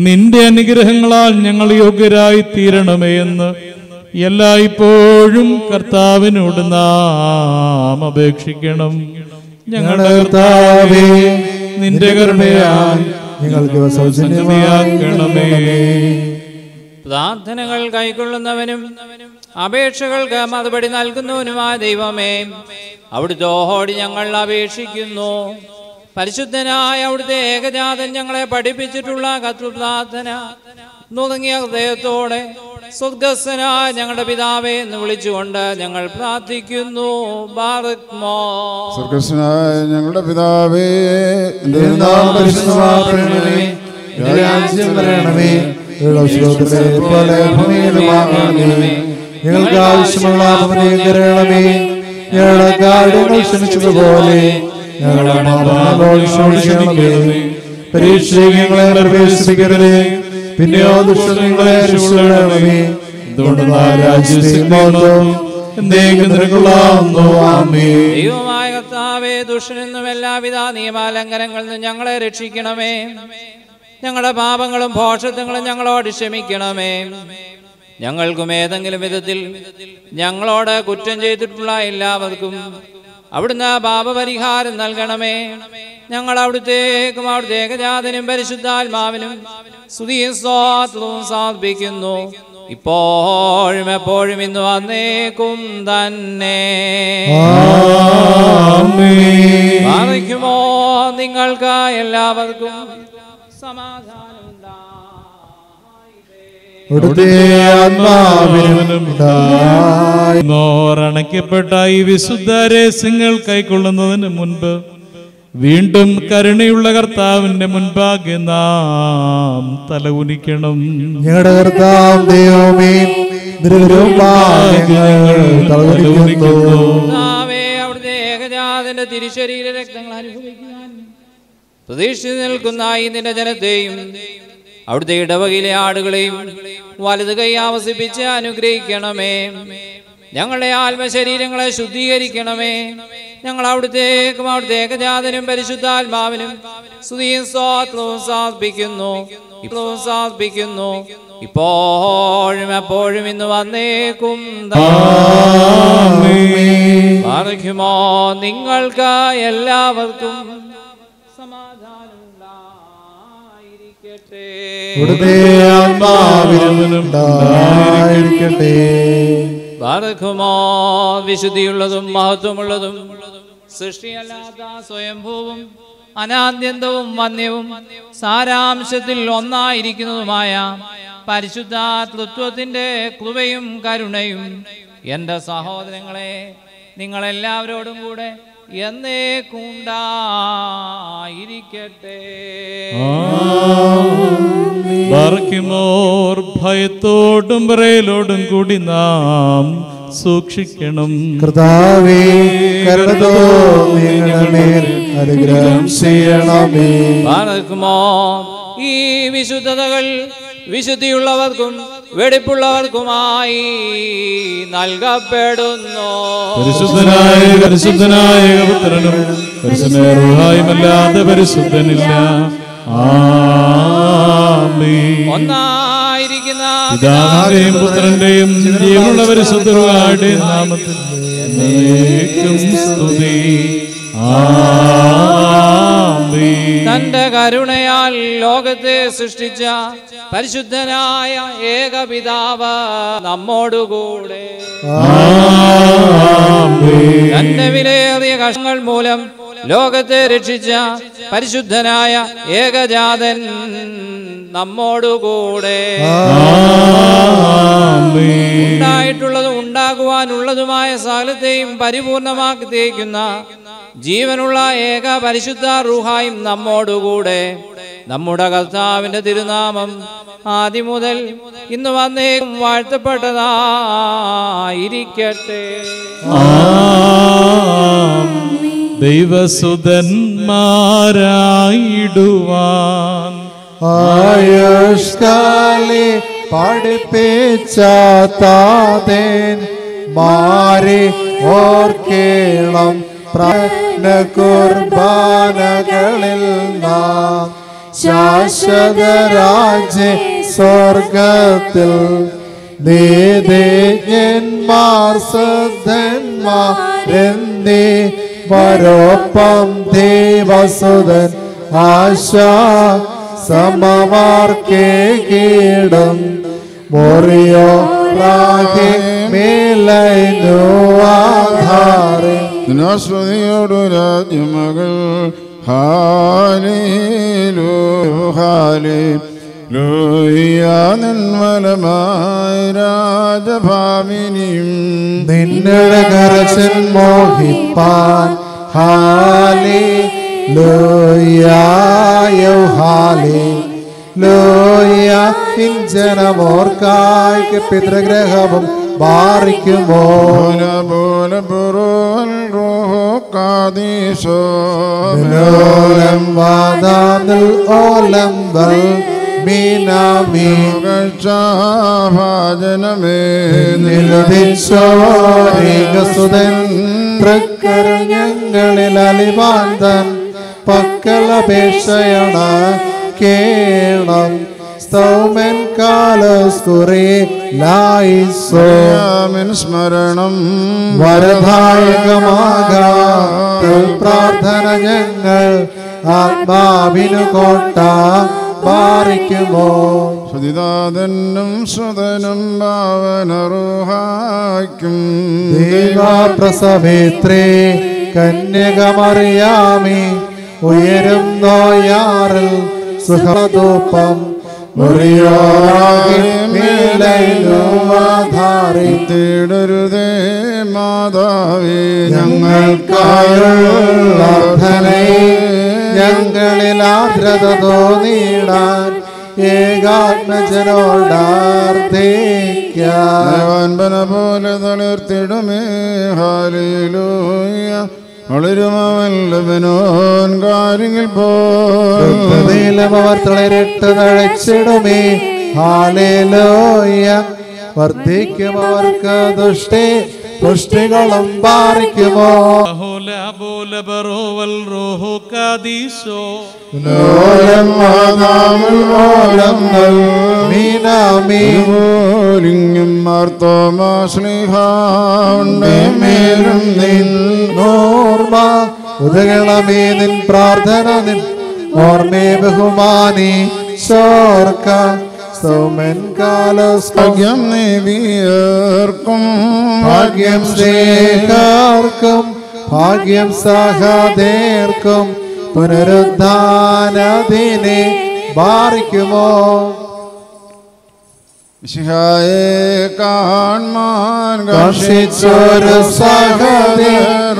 നിന്റെ അനുഗ്രഹങ്ങളാൽ ഞങ്ങൾ യോഗ്യരായി തീരണമേ എന്ന് എല്ലായ്പ്പോഴും കർത്താവിനോട് നാം അപേക്ഷിക്കണം. ഞങ്ങളുടെ കർത്താവേ നിന്റെ കരുണയാൽ ഞങ്ങൾക്ക് സൗജന്യമാക്കണമേ പ്രാർത്ഥനകൾ കൈക്കൊള്ളുന്നവനും അപേക്ഷകൾക്ക് മറുപടി നൽകുന്നവനുമായ ദൈവമേ അവിടുത്തോടി ഞങ്ങൾ അപേക്ഷിക്കുന്നു. പരിശുദ്ധനായ അവിടുത്തെ ഏകജാതൻ ഞങ്ങളെ പഠിപ്പിച്ചിട്ടുള്ള കർത്തൃപ്രാർത്ഥന തുടങ്ങിയ ഹൃദയത്തോടെ സ്വർഗസ്വനായ ഞങ്ങളുടെ പിതാവെ എന്ന് വിളിച്ചുകൊണ്ട് ഞങ്ങൾ പ്രാർത്ഥിക്കുന്നു. സ്വർഗസ്വനായ ഞങ്ങളുടെ പിതാവേ രാജ്യം വരണമേ. പോലെ ഭൂമിയിലുമാകണമേ ഞങ്ങൾക്ക് ആവശ്യമുള്ള ഭവനെ ഞങ്ങളുടെ കാര്യങ്ങൾ ക്ഷണിച്ചതുപോലെ ഞങ്ങളുടെ പരീക്ഷയിൽ ഞങ്ങളെ പ്രവേശിപ്പിക്കരുതേ പിന്നെയോ ദുഷ്ടങ്ങളെ രക്ഷിക്കണമേ ദൈവമായ കർത്താവേ ദുഷ്ടനെന്നും എല്ലാവിധ നിയമാലംഘനങ്ങളിൽ നിന്നും ഞങ്ങളെ രക്ഷിക്കണമേ ഞങ്ങളുടെ പാപങ്ങളും ഭോഷത്വങ്ങളും ഞങ്ങളോട് ക്ഷമിക്കണമേ. ഞങ്ങൾക്കും ഏതെങ്കിലും വിധത്തിൽ ഞങ്ങളോട് കുറ്റം ചെയ്തിട്ടുള്ള എല്ലാവർക്കും അവിടുന്ന് പാപപരിഹാരം നൽകണമേ. ഞങ്ങൾ അവിടുത്തേക്കും അവിടുത്തെ ഏകജാതനും പരിശുദ്ധാത്മാവിനും സ്തുതിയും സ്വാത്വവും സാധിപ്പിക്കുന്നു ഇപ്പോഴും എപ്പോഴും ഇന്ന് വന്നേക്കും തന്നെ. ബാധിക്കുമോ നിങ്ങൾക്ക് എല്ലാവർക്കും? നോറണയ്ക്കപ്പെട്ട ഈ വിശുദ്ധ രഹസ്യങ്ങൾ കൈക്കൊള്ളുന്നതിന് മുൻപ് വീണ്ടും കരുണയുള്ള കർത്താവിന്റെ മുൻപാകെ നാം തലകുനിക്കണം. ഞങ്ങളുടെ കർത്താവ് ദൈവമേ അവിടുത്തെ ഏകജാതന്റെ തിരിശരീര രക്തങ്ങൾ അനുഭവിക്കാൻ പ്രതീക്ഷിച്ചു നിൽക്കുന്ന ഈ നിന്റെ ജനത്തെയും അവിടുത്തെ ഇടവകയിലെ ആടുകളെയും വലത് കൈ ആവസിപ്പിച്ച് അനുഗ്രഹിക്കണമേ. ഞങ്ങളുടെ ആത്മശരീരങ്ങളെ ശുദ്ധീകരിക്കണമേ. ഞങ്ങൾ അവിടുത്തേക്കും അവിടുത്തെ ഏകജാതനും പരിശുദ്ധാത്മാവിനും സ്തുതിയും സ്വാത്വവും സാധിപ്പിക്കുന്നു ഇപ്പോഴും സാധിപ്പിക്കുന്നു ഇപ്പോഴും എപ്പോഴും ഇന്ന് വന്നേക്കും. നിങ്ങൾക്ക് എല്ലാവർക്കും വിശുദ്ധിയുള്ളതും മഹത്വമുള്ളതും സൃഷ്ടിയല്ലാത്ത സ്വയംഭൂവും അനാദ്യന്തവും വന്യവും സാരാംശത്തിൽ ഒന്നായിരിക്കുന്നതുമായ പരിശുദ്ധ തൃത്വത്തിന്റെ കൃപയും കരുണയും. എന്റെ സഹോദരങ്ങളെ നിങ്ങളെല്ലാവരോടും കൂടെ എന്നേക്കുണ്ടായിരിക്കട്ടെ. ബാർക്കിമോർ ഭയത്തോടും വിറയലോടും കൂടി നാം സൂക്ഷിക്കണം. കർത്താവേ കരുതോ അനുഗ്രഹം ചെയ്യണമേ. ഈ വിശുദ്ധതകൾ വിശുദ്ധിയുള്ളവർക്കും വെടിപ്പുള്ളവർക്കുമായി നൽകപ്പെടുന്നു പരിശുദ്ധനായ പരിശുദ്ധനായ പുത്രനും പരിശുദ്ധമല്ലാതെ പരിശുദ്ധനില്ല. ഒന്നായിരിക്കുന്ന പിതാവിന്റെയും പുത്രന്റെയും ജീവനുള്ള പരിശുദ്ധരുമായിട്ട് നാമത്തിൽ സ്തുതി. തന്റെ കരുണയാൽ ലോകത്തെ സൃഷ്ടിച്ച പരിശുദ്ധനായ ഏകപിതാവ് നമ്മോടുകൂടെ. തന്റെ വിലയേറിയ കഷ്ടങ്ങൾ മൂലം ലോകത്തെ രക്ഷിച്ച പരിശുദ്ധനായ ഏകജാതൻ നമ്മോടുകൂടെ. ഉണ്ടായിട്ടുള്ളതും ഉണ്ടാകുവാനുള്ളതുമായ സകലത്തെയും പരിപൂർണമാക്കി തേക്കുന്ന ജീവനുള്ള ഏക പരിശുദ്ധ റൂഹായും നമ്മോടുകൂടെ. നമ്മുടെ കർത്താവിന്റെ തിരുനാമം ആദ്യം മുതൽ ഇന്ന് വന്നേക്കും വാഴ്ത്തപ്പെട്ടതായിരിക്കട്ടെ. ദൈവസുതന്മാരായിടുവാൻ. ആയുഷ്കാലി പഠിപ്പിച്ച താതേൻ മാറി ഓർക്കേളം കുർബാനകളിൽ നാം. ശാശ്വത രാജ്യ സ്വർഗത്തിൽ നീതിജ്ഞന്മാർ ശ്രദ്ധന്മാരെന്നീ പരോപ്പം ദേവസുതൻ ആശാ സമവാർക്കേ കീടം. മോറിയോ രാഗേ മേലൈനു ആധാരേ ദിനാശ്രുതിയോടു രാജ്യമകൾ. ഹാലേലു ഹാലേ നിർമ്മലമായ രാജഭാമിനിയും. നിന്നടെ കരച്ചൻ മോഹിപ്പാൻ ജനമോർക്കായ്ക്ക് പിതൃഗ്രഹവും ബാറിക്കുമോ വാദാതിൽ ഓലം വൽ മീനാമീ ഭാജനമേ നിലതിച്ചോരികസുതൻ തൃക്കർ അലിവാന്തൻ പക്കളപേക്ഷയണ കേളം സ്തൗമൻ കാലസ്കുറി ലായിസോ. സ്മരണം. വരദായകമാകാത്ത പ്രാർത്ഥന ഞങ്ങൾ ആത്മാവിനു കോട്ട. പാറിക്കുമോ സുതിദാതനും സുതനും ഭാവനറുഹായ്ക്കും ദൈവപ്രസവേത്രേ കന്യകമറിയാമി ഉയരും നോയാറിൽ സുഖധൂപം തേടരുതേ മാതാവേ ഞങ്ങൾക്കായുള്ള ഞങ്ങളിൽ ആർദ്രത തോന്നിയിടാൻ ഏകാത്മജനോടാർദ്ധിക്കാം ദേവാൻപന പോലെ തളിർത്തിടുമേ ഹാലിലൂയ. വളരുമവല്ലവനോൻ കാര്യങ്ങൾ അവർ തളരിട്ട് തഴച്ചിടുമേ ഹാലേലോയ. വർദ്ധിക്കും അവർക്ക് ദുഷ്ടി പുഷ്ടികളും പാറിക്കുമോ? മേലും നിൻ പ്രാർത്ഥന നിൻ. ഓർമ്മേ ബഹുമാനി. ചോർക്ക ഭാഗ്യം നേവിയർക്കും. ഭാഗ്യം സ്നേഹാർക്കും ഭാഗ്യം സഹദേർക്കും പുനരുദ്ധാനതിനെ കാൺമാൻ സഹദേർ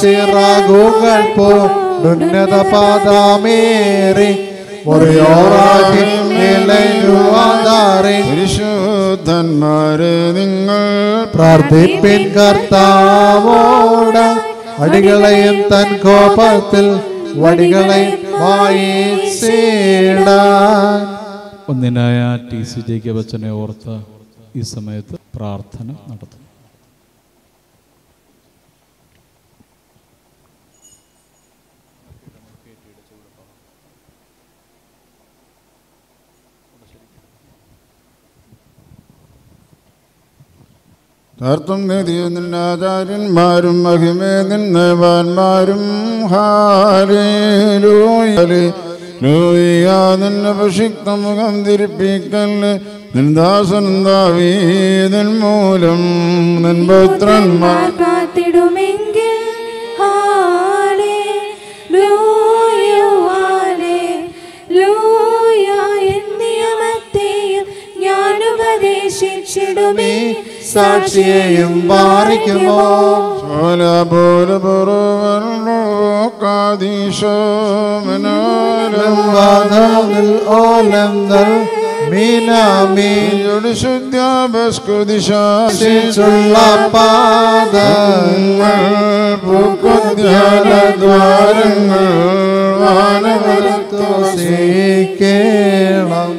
ചിറകുകൾ പാദമേറി മുറിയോറാഹിമിലയുവാതാറി പരിശുദ്ധന്മാരെ നിങ്ങൾ പ്രാർത്ഥിപ്പിൻ കർത്താവോട് അടികളെയും തൻ കോപത്തിൽ വടികളെ ഒന്നിനായ ടി സി ജയ്ക്ക് ബച്ചനെ ഓർത്ത് ഈ സമയത്ത് പ്രാർത്ഥന നടത്തും തർത്തം നേതിയ നിന്നാചാര്യന്മാരും മഹിമേ നിന്നവാന്മാരും. നിന്ന പ്രക്ഷിക്ത മുഖം തിരിപ്പിക്കൽ നിന്ദാസനന്ദാവീതൻ മൂലം നിൻപുത്രന്മാർ കാത്തിടുമെങ്കിൽ. ഞാനുപദേശിച്ചിടുമേ സാക്ഷിയെയും വാദാവിൽ ഓലം ശുദ്ധാപസ്കൃതിശാശിച്ചുള്ള പാദങ്ങൾ പൂക്കൊദ്യാലദ്വാരങ്ങൾ വാനവരത്തോ സീക്കേണം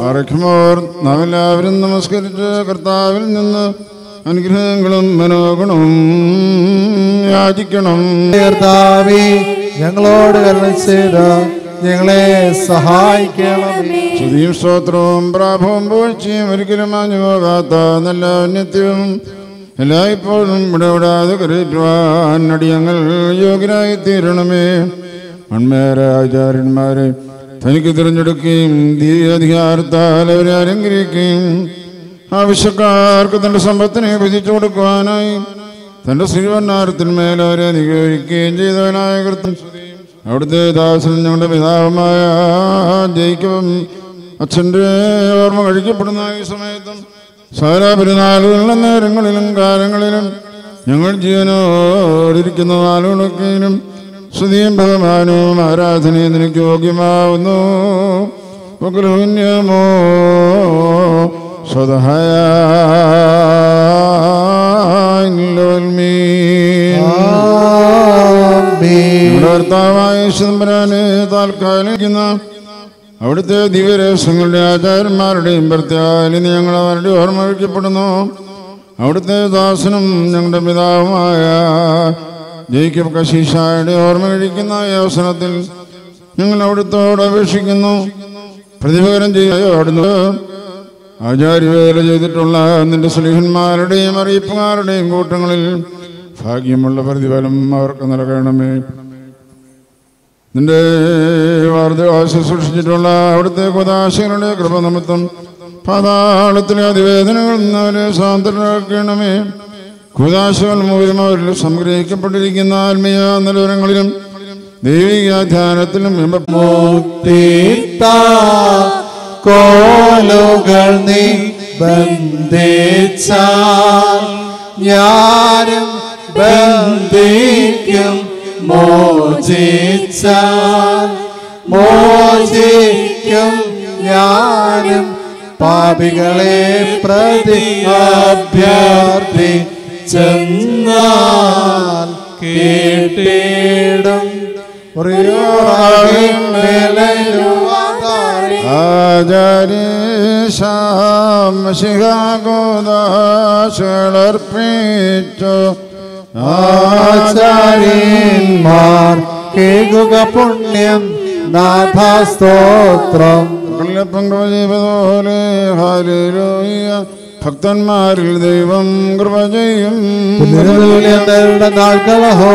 പറയ്ക്കുമോർ നാം എല്ലാവരും നമസ്കരിച്ച് കർത്താവിൽ നിന്ന് അനുഗ്രഹങ്ങളും മനോഗുണവും യാചിക്കണം. കർത്താവേ ഞങ്ങളോട് കരുണ ചെയ്ത് ഞങ്ങളെ സഹായിക്കണം സ്തുതിയും സ്തോത്രവും പ്രാഭവും പൂഴ്ചയും ഒരിക്കലും മാഞ്ഞു പോകാത്ത നല്ല നിത്യവും എല്ലായ്പ്പോഴും ഇടപെടാതെ കരുതുവാൻ അടിയങ്ങൾ യോഗ്യരായി തീരണമേ മൺമേരാചാര്യന്മാരെ തനിക്ക് തിരഞ്ഞെടുക്കുകയും അധികാരത്താൽ അവരെ അലങ്കരിക്കുകയും ആവശ്യക്കാർക്ക് തന്റെ സമ്പത്തിനെ വിധിച്ചു കൊടുക്കുവാനായി തന്റെ ശ്രീവന്നാരത്തിന്മേൽ അവരെ നിയോഗിക്കുകയും ചെയ്തവനായ കൃത്യം അവിടുത്തെ ദാസൻ ഞങ്ങളുടെ പിതാവുമായ ജയിക്കും അച്ഛന്റെ ഓർമ്മ കഴിക്കപ്പെടുന്ന ഈ സമയത്തും സകല പെരുന്നാളുകളിലും നേരങ്ങളിലും കാലങ്ങളിലും ഞങ്ങൾ ജീവനോടിരിക്കുന്ന നാളുകളൊക്കെയും സ്തുതിയും ബഹുമാനവും ആരാധനയും നിനക്ക് യോഗ്യമാവുന്നു. ഉഗ്രഹന്യമോ ഭർത്താവായ ശിവരാനെ താൽക്കാലിക്കുന്ന അവിടുത്തെ ദിവ്യരഹസ്യങ്ങളുടെ ആചാര്യന്മാരുടെയും ഭർത്താവിന് ഞങ്ങൾ അവരുടെ ഓർമ്മ വയ്ക്കപ്പെടുന്നു അവിടുത്തെ ദാസനും ഞങ്ങളുടെ പിതാവുമായ ജയിക്കബ് കശീഷായുടെ ഓർമ്മ കഴിക്കുന്ന ഈ അവസരത്തിൽ ഞങ്ങൾ അവിടുത്തോട് അപേക്ഷിക്കുന്നു. പ്രതിപകരം ചെയ്യുന്നു ആചാര്യവേല ചെയ്തിട്ടുള്ള നിന്റെ സ്ലീഹന്മാരുടെയും അറിയിപ്പുകാരുടെയും കൂട്ടങ്ങളിൽ ഭാഗ്യമുള്ള പ്രതിഫലം അവർക്ക് നൽകണമേ. നിന്റെ ആശയ സൂക്ഷിച്ചിട്ടുള്ള അവിടുത്തെ കൃപ കൃപനിമിത്തം പാതാളത്തിലെ അതിവേദനകൾ അവരെ സാന്തരാക്കണമേ കുതാശകൾ മൂലം അവരിൽ സംഗ്രഹിക്കപ്പെട്ടിരിക്കുന്ന ആത്മീയ നിലവരങ്ങളിലും ദൈവിക ധ്യാനത്തിലും കോലുകൾ നീ ബന്ധിച്ചാൽ ഞാനും ബന്ധിക്കും. മോചിച്ചാൽ മോചിക്കും ഞാനും പാപികളെ പ്രതി അഭ്യർത്ഥി ചെന്നാൽ കേട്ടിടും ആചാര്യശാമശിഹാഗോദാശളർപ്പിച്ചു ആചാര്യന്മാർ കേൾക്കുക പുണ്യം നാഥാസ്തോത്രം ഭക്തന്മാരിൽ ദൈവം കൃപ ചെയ്യും. പുനരുദ്ധരണ നാൾകളഹോ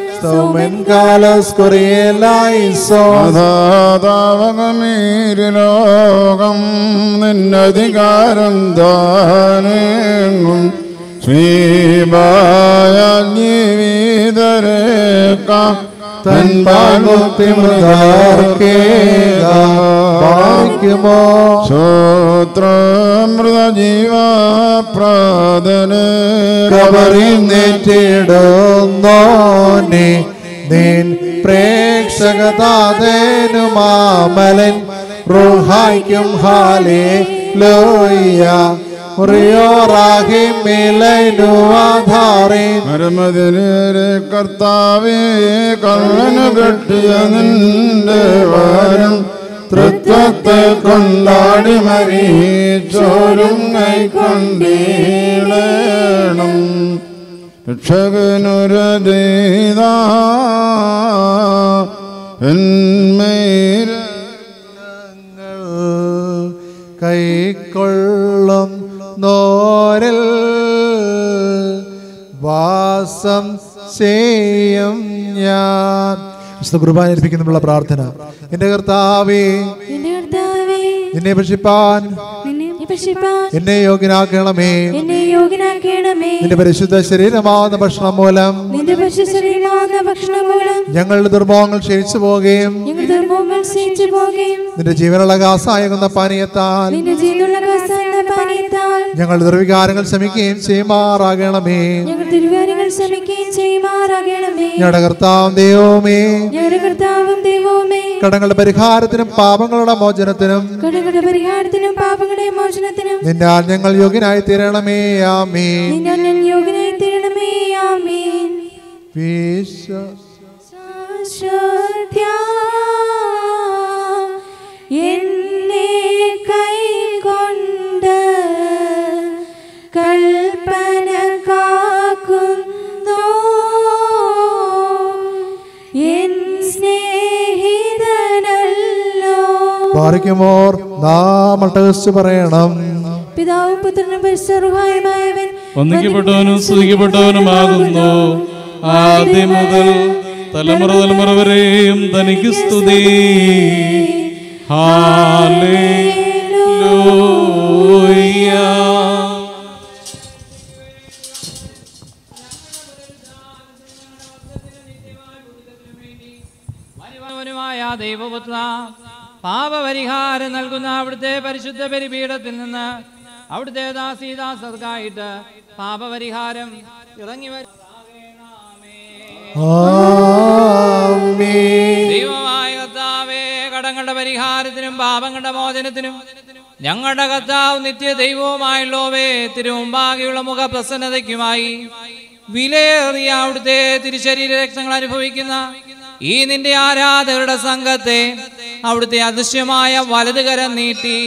സൗമൻ കാലസ്കുറിയലായിസോ അതാതാവകമീരി ലോകം നിന്നധികാരം താനെങ്ങും ശ്രീമായ ജീവിതരേക്കാം തൻ പാൽമുക്തി മൃതാർക്കേകുമോ ശ്രോത്രമൃത ജീവപ്രാതന കബറിൽ നെറ്റിടുന്നോനെ പ്രേക്ഷകതാതേനു മാമലൻ റുഹായ്ക്കും ഹാലേ ലോയ്യ മരമതിനേരെ കർത്താവേ കള്ളന് കെട്ടിയ നിന്റെ വാരം തൃത്വത്തെ കൊണ്ടാടി മരീച്ചോരും കൈക്കൊണ്ടീളേണം രക്ഷകനുരതീത എന്മേരങ്ങൾ കൈക്കൊള്ളും നോരിൽ വാസം ചെയ്യും ഞാൻ. വിശുദ്ധ കുർബാന ഏൽപ്പിക്കുന്നുള്ള പ്രാർത്ഥന. എന്റെ കർത്താവേ നിന്നെ ഭക്ഷിപ്പാൻ നിന്നെ ഭക്ഷിപ്പാൻ എന്നെ യോഗ്യനാക്കണമേ. എന്നെ യോഗ്യനാക്കണമേ. നിന്റെ പരിശുദ്ധ ശരീരമാകുന്ന ഭക്ഷണം മൂലം നിന്റെ പരിശുദ്ധ ശരീരമാകുന്ന ഭക്ഷണം മൂലം ഞങ്ങളുടെ ദുർഭോഗങ്ങൾ ക്ഷയിച്ചു ഞങ്ങൾ ധർമ്മങ്ങൾ ക്ഷയിച്ചു പോകുകയും നിന്റെ ജീവനുള്ള കാസായകുന്ന പാനീയത്താൽ നിന്റെ ജീവനുള്ള കാസായ പാനീയത്താൽ ഞങ്ങളുടെ ദുർവികാരങ്ങൾ ശമിക്കുകയും ചെയ്യുമാറാകണമേ. ഞങ്ങൾ ദുർവികാരങ്ങൾ ശ്രമിക്കുകയും ചെയ്യുമാറാകണമേ. ഞങ്ങളുടെ കർത്താവും ദൈവമേ ഞങ്ങളുടെ കർത്താവും ദൈവവുമേ. കടങ്ങളുടെ പരിഹാരത്തിനും പാപങ്ങളുടെ മോചനത്തിനും കടങ്ങളുടെ പരിഹാരത്തിനും പാപങ്ങളുടെ മോചനത്തിനും നിന്നാൽ ഞങ്ങൾ യോഗ്യനായി തീരണമേ ആമീൻ. നിന്നെ ഞാൻ യോഗ്യനായി തീരണമേ ആമേൻ. വിശ്വ ശാശ്വത്യ എന്നെ കൈകൊണ്ട് പാറിക്കുമോർ നാം ടേസ്റ്റ് പറയണം. പിതാവും പുത്രനും പരിസറുഹായുമായവൻ ഒന്നിക്കപ്പെട്ടവനും സ്തുതിക്കപ്പെട്ടവനുമാകുന്നു. ആദ്യം മുതൽ തലമുറ തലമുറ വരെയും തനിക്ക് സ്തുതി. ദൈവപുത്ര പാപപരിഹാരം നൽകുന്ന അവിടുത്തെ പരിശുദ്ധ പരിപീഠത്തിൽ നിന്ന് അവിടുത്തെ ദാസീദാസർക്കായിട്ട് പാപപരിഹാരം ഇറങ്ങി വരും. ദൈവമായ കർത്താവേ കടങ്ങളുടെ പരിഹാരത്തിനും പാപങ്ങളുടെ മോചനത്തിനും ഞങ്ങളുടെ കർത്താവ് നിത്യ ദൈവവുമായുള്ളവേ തിരുമുമ്പാകെയുള്ള മുഖ പ്രസന്നതയ്ക്കുമായി വിലയേറിയ അവിടുത്തെ തിരുശരീര രക്തങ്ങൾ അനുഭവിക്കുന്ന ഈ നിന്റെ ആരാധകരുടെ സംഘത്തെ അവിടുത്തെ അദൃശ്യമായ വലതുകരം നീട്ടി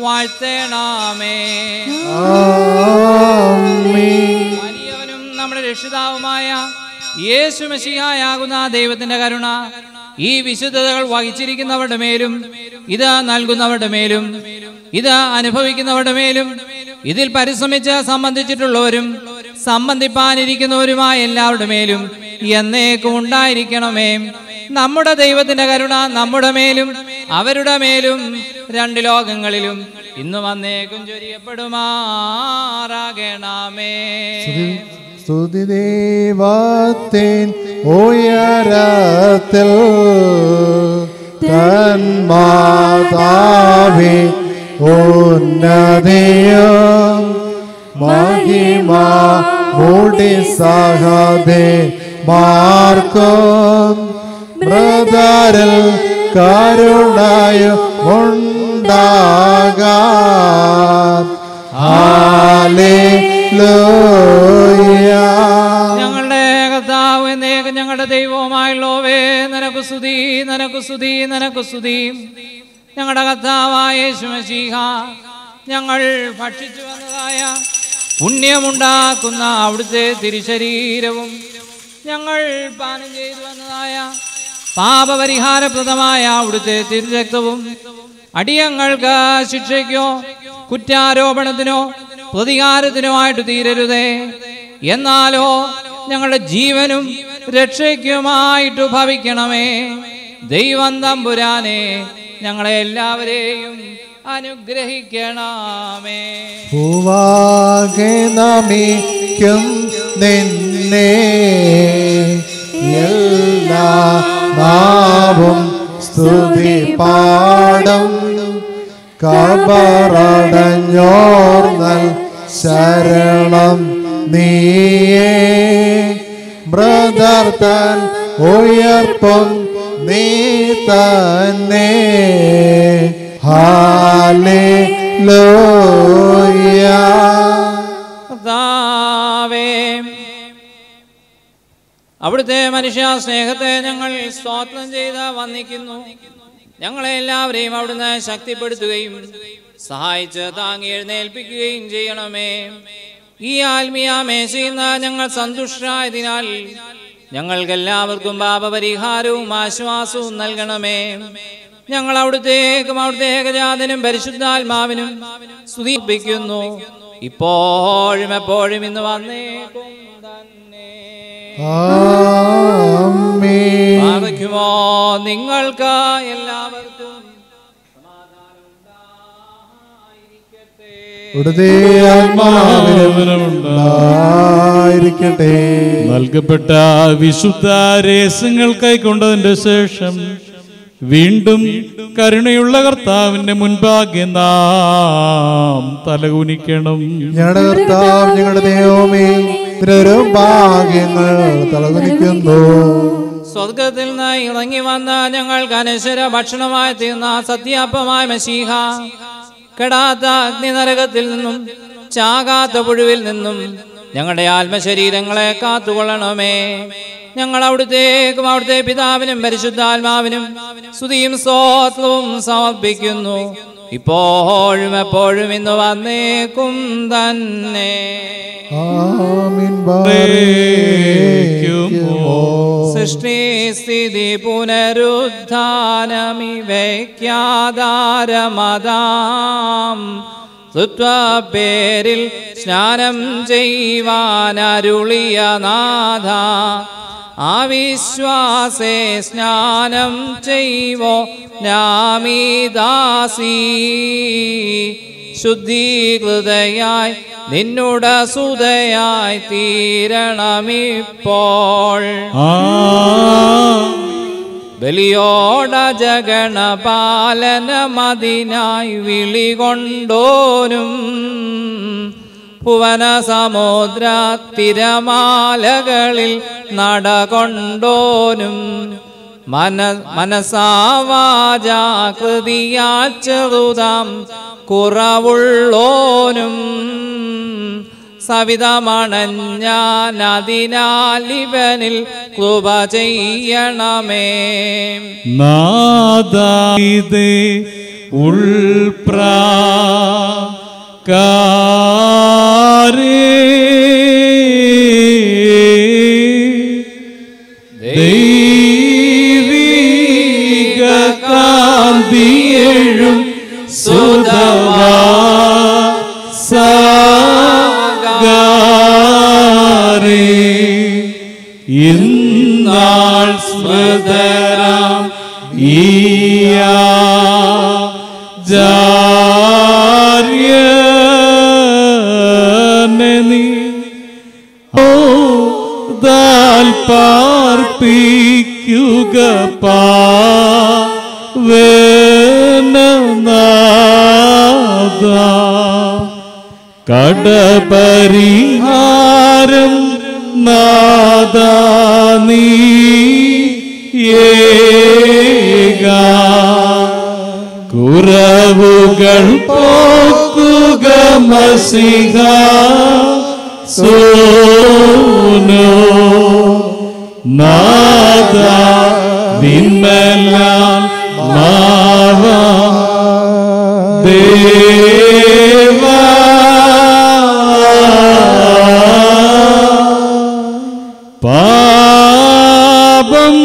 വാഴ്ത്തേണമേ. വലിയവനും നമ്മുടെ രക്ഷിതാവുമായ യേശു മെസ്സിഹായാകുന്ന ദൈവത്തിന്റെ കരുണ ഈ വിശുദ്ധതകൾ വഹിച്ചിരിക്കുന്നവരുടെ മേലും ഇത് നൽകുന്നവരുടെ മേലും ഇത് അനുഭവിക്കുന്നവരുടെ മേലും ഇതിൽ പരിശ്രമിച്ച് സംബന്ധിച്ചിട്ടുള്ളവരും സംബന്ധിപ്പാനിരിക്കുന്നവരുമായ എല്ലാവരുടെ മേലും എന്നേക്കും ഉണ്ടായിരിക്കണമേ. നമ്മുടെ ദൈവത്തിന്റെ കരുണ നമ്മുടെ മേലും അവരുടെ മേലും രണ്ട് ലോകങ്ങളിലും ഇന്നും വന്നേക്കും ചൊരിയപ്പെടുമാറാകണമേ. സ്തുതി ദൈവത്തിൻ ഉയരത്തിൽ തന്മാതാവി ഉന്നതിയോ മഹിമ മൂടി സഹദേ മാർക്കും മൃദാരൽ കരുണയും ഞങ്ങളുടെ കർത്താവ് എന്നേക്കും ഞങ്ങളുടെ ദൈവവുമായുള്ളവേ നിനക്ക് സ്തുതി നിനക്ക് സ്തുതി നിനക്ക് സ്തുതി. ഞങ്ങളുടെ കർത്താവായ യേശുമശീഹ ഞങ്ങൾ ഭക്ഷിച്ചു വന്നതായ പുണ്യമുണ്ടാക്കുന്ന അവിടുത്തെ തിരുശരീരവും ഞങ്ങൾ പാനം ചെയ്തു വന്നതായ പാപപരിഹാരപ്രദമായ അവിടുത്തെ തിരുരക്തവും അടിയങ്ങൾക്ക് ശിക്ഷയ്ക്കോ കുറ്റാരോപണത്തിനോ പ്രതികാരത്തിനോ ആയിട്ട് തീരരുതേ. എന്നാലോ ഞങ്ങളുടെ ജീവനും രക്ഷയ്ക്കുമായിട്ട് ഭവിക്കണമേ. ദൈവം തമ്പുരാനെ ഞങ്ങളെ എല്ലാവരെയും അനുഗ്രഹിക്കണമേ. ഭൂവാകെ നമിക്കും നിന്നെ. എല്ലാ നാവും സ്തുതി പാടും. കബറടഞ്ഞോർന്നൽ ശരണം നീയേ. ബ്രദർ തൻ ഉയർപ്പും നീ തന്നെ. ഹാലേലൂയ കർത്താവേ അവിടുത്തെ മനുഷ്യ സ്നേഹത്തെ ഞങ്ങൾ സ്വാഗതം ചെയ്ത് വന്നിക്കുന്നു ഞങ്ങളെ എല്ലാവരെയും അവിടുന്ന് ശക്തിപ്പെടുത്തുകയും സഹായിച്ച് താങ്ങി എഴുന്നേൽപ്പിക്കുകയും ചെയ്യണമേ. ഈ ആത്മീയ മേശയിൽ ഞങ്ങൾ സന്തുഷ്ടരായതിനാൽ ഞങ്ങൾക്കെല്ലാവർക്കും പാപപരിഹാരവും ആശ്വാസവും നൽകണമേ. ഞങ്ങൾ അവിടുത്തേക്കും അവിടുത്തെ ഏകജാതനും പരിശുദ്ധാത്മാവിനും സ്തുതിപ്പിക്കുന്നു. ഇപ്പോഴും എപ്പോഴും ഇന്ന് വന്നേക്കും തന്നെ. നിങ്ങൾക്ക് എല്ലാവർക്കും ആത്മാവിനുണ്ടായിരിക്കട്ടെ നൽകപ്പെട്ട വിശുദ്ധ രേസങ്ങൾ കൈക്കൊണ്ടതിന്റെ ശേഷം വീണ്ടും കരുണയുള്ള കർത്താവിന്റെ മുൻപാകെ നാം തലകുനിക്കണം. ഞങ്ങളുടെ കർത്താവ് ഞങ്ങളുടെ ദൈവമേ ഭാഗ്യങ്ങൾ തലകുനിക്കുന്നു. സ്വർഗത്തിൽ നിന്ന് ഇറങ്ങി വന്ന ഞങ്ങൾക്ക് അനശ്വര ഭക്ഷണമായി തീർന്ന സത്യാപ്പമായ മശീഹ. കെടാത്ത അഗ്നിനരകത്തിൽ നിന്നും ചാകാത്ത പുഴുവിൽ നിന്നും ഞങ്ങളുടെ ആത്മശരീരങ്ങളെ കാത്തുകൊള്ളണമേ. ഞങ്ങൾ അവിടുത്തേക്കും അവിടുത്തെ പിതാവിനും പരിശുദ്ധാത്മാവിനും സ്തുതിയും സ്വാത്വവും സമർപ്പിക്കുന്നു. ഇപ്പോഴും എപ്പോഴും ഇന്ന് വന്നേക്കും തന്നെ. ആമീൻ. സൃഷ്ടി സ്ഥിതി പുനരുദ്ധാനമിവയ്ക്കാതാരമതാം പേരിൽ സ്നാനം ചെയ്യുവാനരുളിയ നാഥ. ആവിശ്വാസേ സ്നാനം ചെയ്വോ നാമീദാസി. ശുദ്ധീകൃതയായി നിന്നുട സുതയായി തീരണമിപ്പോൾ. ബലിയോട ജഗണപാലനമതിനായി വിളികൊണ്ടോനും ഭുവന സമുദ്ര തിരമാലകളിൽ നടകൊണ്ടോനും മന മനസാവാചാകൃതിയാൽ ചെറുതാം കുറവുള്ളോനും സവിതമണഞ്ഞാൻ കൃപ ചെയ്യണമേ. നാദായിതേ ഉൾപ്രാകാരേ ദൈവിക കാന്തിയെഴും സുതവാ സാഗാരേ. ഇന്നാൾ സ്മൃതരാം ഈയാ പാർപ്പിക്കുക പാവേനനാദാ കടപരിഹാരം നാദാ നീ ഏകാ. കുറവുകൾ പോക്കുക മസിഹ. സോനോ. നാദ വിമലാൽ മാവ ദേവ. പാപം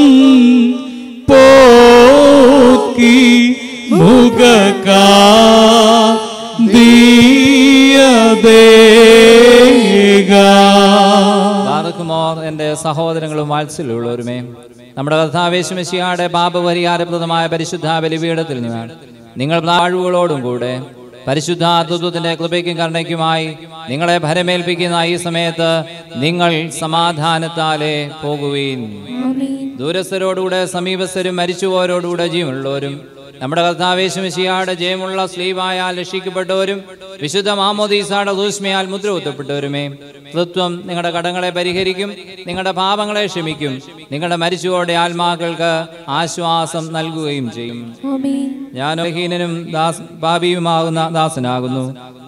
പോക്കി മുഖകാ ബാലകുമാർ എന്റെ സഹോദരങ്ങളും വാത്സല്യമുള്ളവരുമേ. നമ്മുടെ കഥാവേശമശിയാടെ പാപപരിഹാരപ്രദമായ പരിശുദ്ധ ബലിപീഠത്തിൽ നിന്ന് നിങ്ങൾ താഴ്വുകളോടും കൂടെ പരിശുദ്ധാത്വത്തിന്റെ കൃപയ്ക്കും കരുണയ്ക്കുമായി നിങ്ങളെ ഭരമേൽപ്പിക്കുന്ന ഈ സമയത്ത് നിങ്ങൾ സമാധാനത്താലെ പോകുവീൻ. ദൂരസ്ഥരോടുകൂടെ സമീപസ്ഥരും മരിച്ചുപോരോടുകൂടെ ജീവനുള്ളവരും നമ്മുടെ കർത്താവേശുമിശിയാട് ജയമുള്ള സ്ലീവായാൽ രക്ഷിക്കപ്പെട്ടവരും വിശുദ്ധ മാമോദീസാടെ ദൂഷ്മയാൽ മുദ്രകുത്തപ്പെട്ടവരുമേ. തൃത്വം നിങ്ങളുടെ കടങ്ങളെ പരിഹരിക്കും നിങ്ങളുടെ പാപങ്ങളെ ക്ഷമിക്കും നിങ്ങളുടെ മരിച്ചുപോടെ ആത്മാക്കൾക്ക് ആശ്വാസം നൽകുകയും ചെയ്യും. ഞാൻ ഹീനനും ദാസ് പാപിയുമാകുന്ന ദാസനാകുന്നു.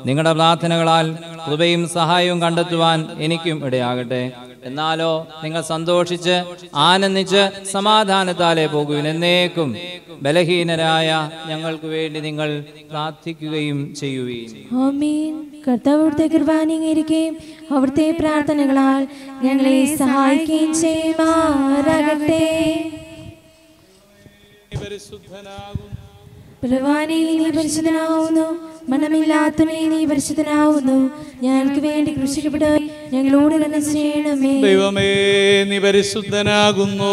നിങ്ങളുടെ പ്രാർത്ഥനകളാൽ കൃപയും സഹായവും കണ്ടെത്തുവാൻ എനിക്കും ഇടയാകട്ടെ. എന്നാലോ നിങ്ങൾ സന്തോഷിച്ച് ആനന്ദിച്ച് സമാധാനത്താലെ പോകുവിൻ. എന്നേക്കും ബലഹീനരായ ഞങ്ങൾക്ക് വേണ്ടി നിങ്ങൾ പ്രാർത്ഥിക്കുകയും ചെയ്യുകയും ആമീൻ. കർത്താവ് അവിടുത്തെ കൃപാനീകരിക്കുകയും അവിടുത്തെ പ്രാർത്ഥനകളാൽ ഞങ്ങളെ സഹായിക്കുകയും ചെയ്യുമാറാകട്ടെ. ബലവാനെ നീ പരിശുദ്ധനാവുന്നു മണമില്ലാത്തവനെ നീ പരിശുദ്ധനാവുന്നു. ഞങ്ങൾക്ക് വേണ്ടി കൃഷിക്കപ്പെട്ട ഞങ്ങളോട് തന്നെ ചെയ്യണമേ ദൈവമേ നീ പരിശുദ്ധനാകുന്നു.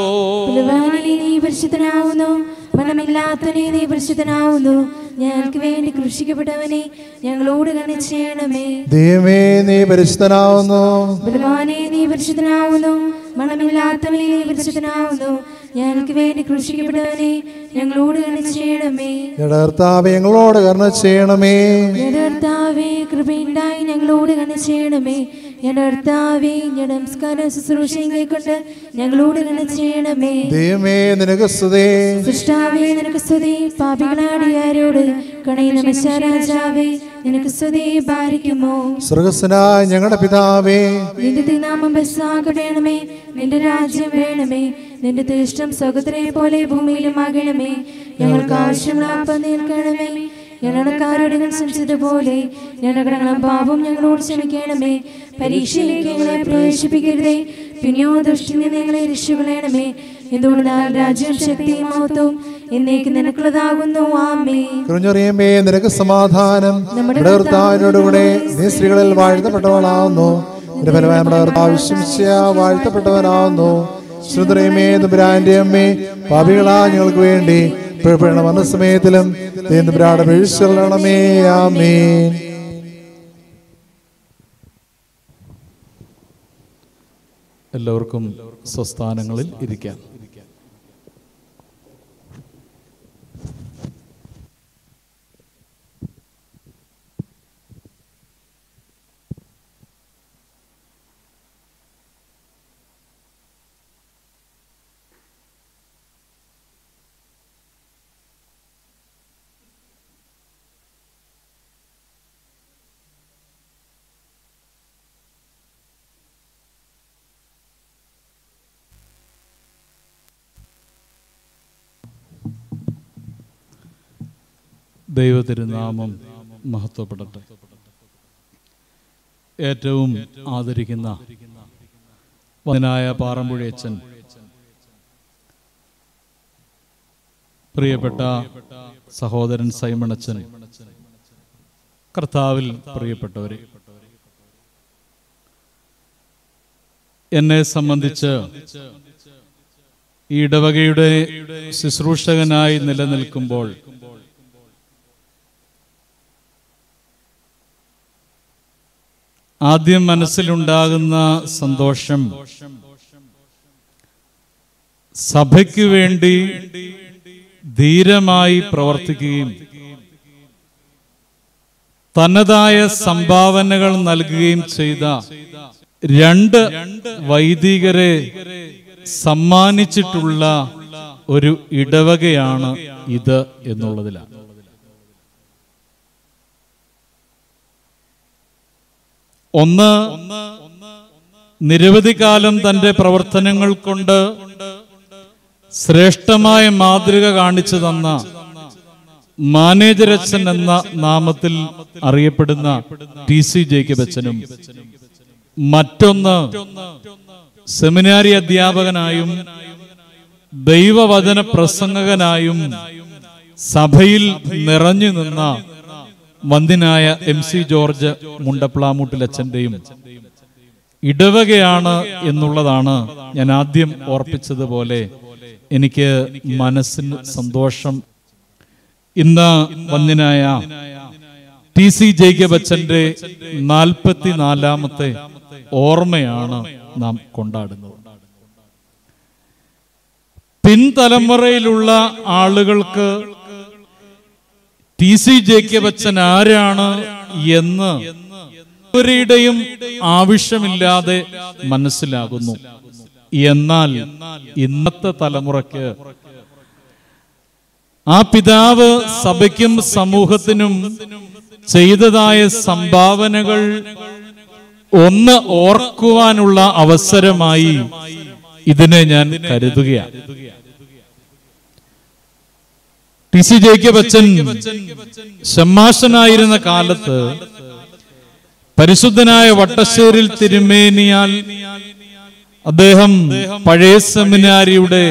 ബലവാനെ നീ പരിശുദ്ധനാവുന്നു മണമില്ലാത്തവനെ നീ പരിശുദ്ധനാവുന്നു. ഞങ്ങൾക്ക് വേണ്ടി കൃഷിക്കപ്പെട്ടവനെ ഞങ്ങളോട് തന്നെ ചെയ്യണമേ ദൈവമേ നീ പരിശുദ്ധനാവുന്നു. ബലവാനെ നീ പരിശുദ്ധനാവുന്നു മണമില്ലാത്തവനെ നീ പരിശുദ്ധനാവുന്നു. ഞങ്ങൾക്ക് വേണ്ടി കൃഷിക്കപ്പെട്ടവനെ ഞങ്ങളോട് കരുണ ചെയ്യണമേ. ഞങ്ങളുടെ ഞങ്ങളോട് കരുണ ചെയ്യണമേ. ഞടർത്താവേ കൃപയുണ്ടായി ഞങ്ങളോട് കരുണ ചെയ്യണമേ. ഞടർത്താവേ ഞടംസ്കാര ശുശ്രൂഷയും കൈക്കൊണ്ട് ഞങ്ങളോട് കരുണ ചെയ്യണമേ. ദൈവമേ നിനക്ക് സ്തുതി. സൃഷ്ടാവേ നിനക്ക് സ്തുതി. പാപികളാടിയാരോട് കണയിലെ രാജാവേ നിനക്ക് സ്തുതി. ഭാരിക്കുമോ? സ്വർഗസ്വനായ ഞങ്ങളുടെ പിതാവേ. നിന്റെ തിരുനാമം ബസ്സാകണമേ നിന്റെ രാജ്യം വേണമേ നിന്റെ തിരിഷ്ടം സ്വഗതരെ പോലെ ഭൂമിയിലും ആകണമേ. ഞങ്ങൾക്ക് ആവശ്യമുള്ള അപ്പം നിൽക്കണമേ ഞങ്ങളുടെ സംസിച്ചതുപോലെ ഞങ്ങളുടെ കടങ്ങളും പാപം ഞങ്ങളോട് ക്ഷമിക്കണമേ. പരീക്ഷയിലേക്ക് ഞങ്ങളെ പ്രവേശിപ്പിക്കരുതേ. പിന്നെയോ ദൃഷ്ടി ഞങ്ങളെ രക്ഷിക്കണമേ എന്തുകൊണ്ടാൽ രാജ്യം ശക്തിയും മഹത്വവും എന്നേക്ക് നിനക്കുള്ളതാകുന്നു. ആമേ നിനക്ക് സമാധാനം. നമ്മുടെ നീ സ്ത്രീകളിൽ വാഴ്ത്തപ്പെട്ടവളാവുന്നു. നിന്റെ ഫലമായി നമ്മുടെ വിശ്വസിച്ച വാഴ്ത്തപ്പെട്ടവനാവുന്നു. ശ്രുതറയമേ തുബ്രാന്റെ അമ്മേ പാപികളാ ഞങ്ങൾക്ക് വേണ്ടി പിഴപ്പെടണം വന്ന സമയത്തിലും തേന്തുബ്രാടെ വീഴ്ചരണമേ ആമേൻ. എല്ലാവർക്കും സ്വസ്ഥാനങ്ങളിൽ ഇരിക്കാം. ദൈവതിരുനാമം മഹത്വപ്പെടട്ടെ. ഏറ്റവും ആദരിക്കുന്ന വനായ പാറമ്പുഴയച്ചൻ പ്രിയപ്പെട്ട സഹോദരൻ സൈമണച്ചൻ കർത്താവിൽ പ്രിയപ്പെട്ടവരെ എന്നെ സംബന്ധിച്ച് ഈ ഇടവകയുടെ ശുശ്രൂഷകനായി നിലനിൽക്കുമ്പോൾ ആദ്യം മനസ്സിലുണ്ടാകുന്ന സന്തോഷം. സഭയ്ക്ക് വേണ്ടി ധീരമായി പ്രവർത്തിക്കുകയും തനതായ സംഭാവനകൾ നൽകുകയും ചെയ്ത രണ്ട് വൈദികരെ സമ്മാനിച്ചിട്ടുള്ള ഒരു ഇടവകയാണ് ഇത് എന്നുള്ളതിലാണ്. ഒന്ന് നിരവധി കാലം തന്റെ പ്രവർത്തനങ്ങൾ കൊണ്ട് ശ്രേഷ്ഠമായ മാതൃക കാണിച്ചു തന്ന മാനേജരച്ഛൻ എന്ന നാമത്തിൽ അറിയപ്പെടുന്ന ടി സി ജേക്കബ് അച്ഛനും മറ്റൊന്ന് സെമിനാരി അധ്യാപകനായും ദൈവവചന പ്രസംഗകനായും സഭയിൽ നിറഞ്ഞു നിന്ന വന്ദിനായ എം സി ജോർജ് മുണ്ടപ്ലാമൂട്ടിലച്ഛന്റെയും ഇടവകയാണ് എന്നുള്ളതാണ് ഞാൻ ആദ്യം ഓർപ്പിച്ചതുപോലെ എനിക്ക് മനസ്സിന് സന്തോഷം. ഇന്ന് വന്ദിനായ ടി സി ജേക്കബ് അച്ഛന്റെ നാൽപ്പത്തിനാലാമത്തെ ഓർമ്മയാണ് നാം കൊണ്ടാടുന്നത്. പിൻതലമുറയിലുള്ള ആളുകൾക്ക് ടി സി ജേക്കബ് അച്ഛൻ ആരാണ് എന്ന് ഒരിടയും ആവശ്യമില്ലാതെ മനസ്സിലാകുന്നു. എന്നാൽ ഇന്നത്തെ തലമുറയ്ക്ക് ആ പിതാവ് സഭയ്ക്കും സമൂഹത്തിനും ചെയ്തതായ സംഭാവനകൾ ഒന്ന് ഓർക്കുവാനുള്ള അവസരമായി ഇതിനെ ഞാൻ കരുതുകയാണ്. ടി സി ജേക്കബ് അച്ഛൻ ഷമ്മാശനായിരുന്ന കാലത്ത് പരിശുദ്ധനായ വട്ടശ്ശേരിൽ തിരുമേനിയാൽ അദ്ദേഹം പഴയ സെമിനാരിയുടെ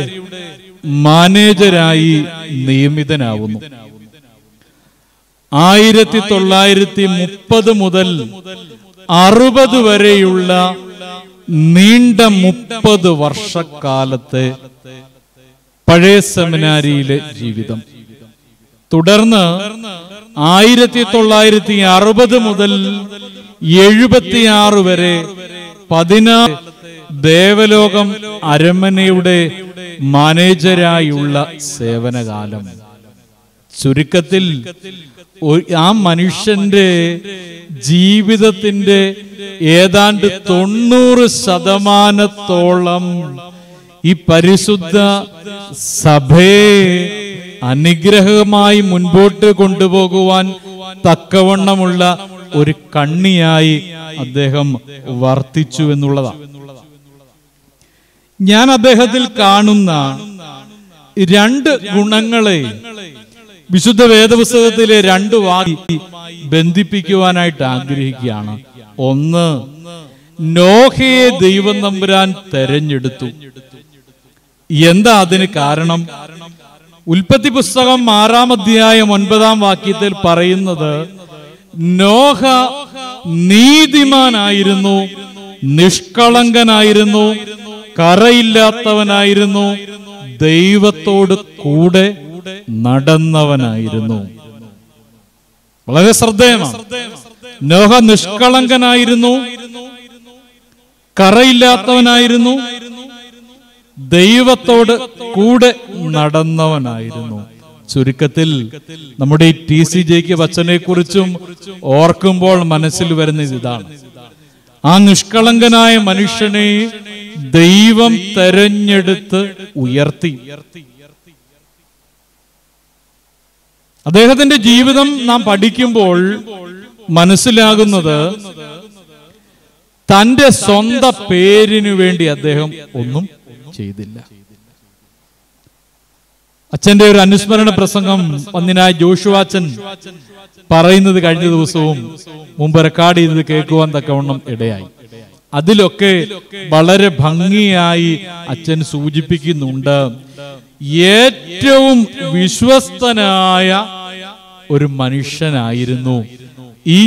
മാനേജരായി നിയമിതനാവുന്നു. ആയിരത്തി തൊള്ളായിരത്തി മുപ്പത് മുതൽ അറുപത് വരെയുള്ള നീണ്ട മുപ്പത് വർഷക്കാലത്തെ പഴയ സെമിനാരിയിലെ ജീവിതം. തുടർന്ന് ആയിരത്തി തൊള്ളായിരത്തി അറുപത് മുതൽ എഴുപത്തിയാറ് വരെ പതിനാറ് ദേവലോകം അരമനയുടെ മാനേജരായുള്ള സേവനകാലം. ചുരുക്കത്തിൽ ആ മനുഷ്യന്റെ ജീവിതത്തിന്റെ ഏതാണ്ട് തൊണ്ണൂറ് ശതമാനത്തോളം ഈ പരിശുദ്ധ സഭയെ അനുഗ്രഹമായി മുൻപോട്ട് കൊണ്ടുപോകുവാൻ തക്കവണ്ണമുള്ള ഒരു കണ്ണിയായി അദ്ദേഹം വർത്തിച്ചു എന്നുള്ളതാണ് ഞാൻ അദ്ദേഹത്തിൽ കാണുന്ന രണ്ട് ഗുണങ്ങളെ വിശുദ്ധ വേദപുസ്തകത്തിലെ രണ്ട് വാക്കി ബന്ധിപ്പിക്കുവാനായിട്ട് ആഗ്രഹിക്കുകയാണ്. ഒന്ന് നോഹയെ ദൈവം നമ്പുരാൻ തെരഞ്ഞെടുത്തു. എന്താ അതിന് കാരണം? ഉൽപ്പത്തി പുസ്തകം ആറാം അധ്യായം ഒൻപതാം വാക്യത്തിൽ പറയുന്നത് നോഹ നീതിമാനായിരുന്നു നിഷ്കളങ്കനായിരുന്നു കറയില്ലാത്തവനായിരുന്നു ദൈവത്തോട് കൂടെ നടന്നവനായിരുന്നു. വളരെ ശ്രദ്ധേയമാണ്. നോഹ നിഷ്കളങ്കനായിരുന്നു കറയില്ലാത്തവനായിരുന്നു ദൈവത്തോട് കൂടെ നടന്നവനായിരുന്നു. ചുരുക്കത്തിൽ നമ്മുടെ ഈ ടി സി ജെക്ക് വച്ചനെ കുറിച്ചും ഓർക്കുമ്പോൾ മനസ്സിൽ വരുന്നത് ഇതാണ്. ആ നിഷ്കളങ്കനായ മനുഷ്യനെ ദൈവം തെരഞ്ഞെടുത്ത് ഉയർത്തി. അദ്ദേഹത്തിന്റെ ജീവിതം നാം പഠിക്കുമ്പോൾ മനസ്സിലാകുന്നത് തന്റെ സ്വന്തം പേരിനു വേണ്ടി അദ്ദേഹം ഒന്നും ചെയ്തില്ല. അച്ഛന്റെ ഒരു അനുസ്മരണ പ്രസംഗം വന്നിനായ ജോഷുവാച്ചൻ പറയുന്നത് കഴിഞ്ഞ ദിവസവും മുമ്പ് റെക്കോർഡ് ചെയ്തത് കേൾക്കുവാൻ തക്കവണ്ണം ഇടയായി. അതിലൊക്കെ വളരെ ഭംഗിയായി അച്ഛൻ സൂചിപ്പിക്കുന്നുണ്ട് ഏറ്റവും വിശ്വസ്തനായ ഒരു മനുഷ്യനായിരുന്നു ഈ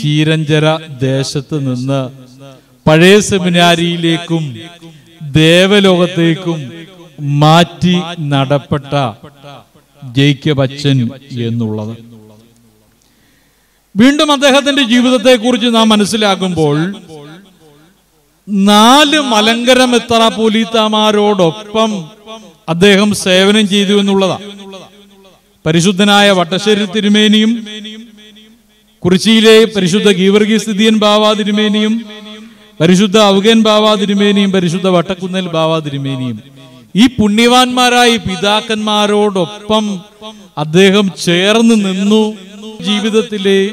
ചീരഞ്ചര ദേശത്ത് നിന്ന് പഴയ സെമിനാരിയിലേക്കും ദേവലോകത്തേക്കും മാറ്റി നടപ്പെട്ട ജയിക്കബ് എന്നുള്ളത്. വീണ്ടും അദ്ദേഹത്തിന്റെ ജീവിതത്തെ കുറിച്ച് നാം മനസ്സിലാക്കുമ്പോൾ നാല് എത്ര മെത്രാപോലീത്തമാരോടൊപ്പം അദ്ദേഹം സേവനം ചെയ്തു എന്നുള്ളതാ. പരിശുദ്ധനായ വട്ടശ്ശേരി തിരുമേനിയും കുറിച്ചിയിലെ പരിശുദ്ധ ഗീവർഗീസ് സ്ഥിതിയൻ ബാവ തിരുമേനിയും പരിശുദ്ധ ഔഗൻ ബാവാതിരുമേനിയും പരിശുദ്ധ വട്ടക്കുന്നൽ ബാവാതിരുമേനിയും. ഈ പുണ്യവാന്മാരായ പിതാക്കന്മാരോടൊപ്പം അദ്ദേഹം ചേർന്ന് നിന്നു. ജീവിതത്തിലെ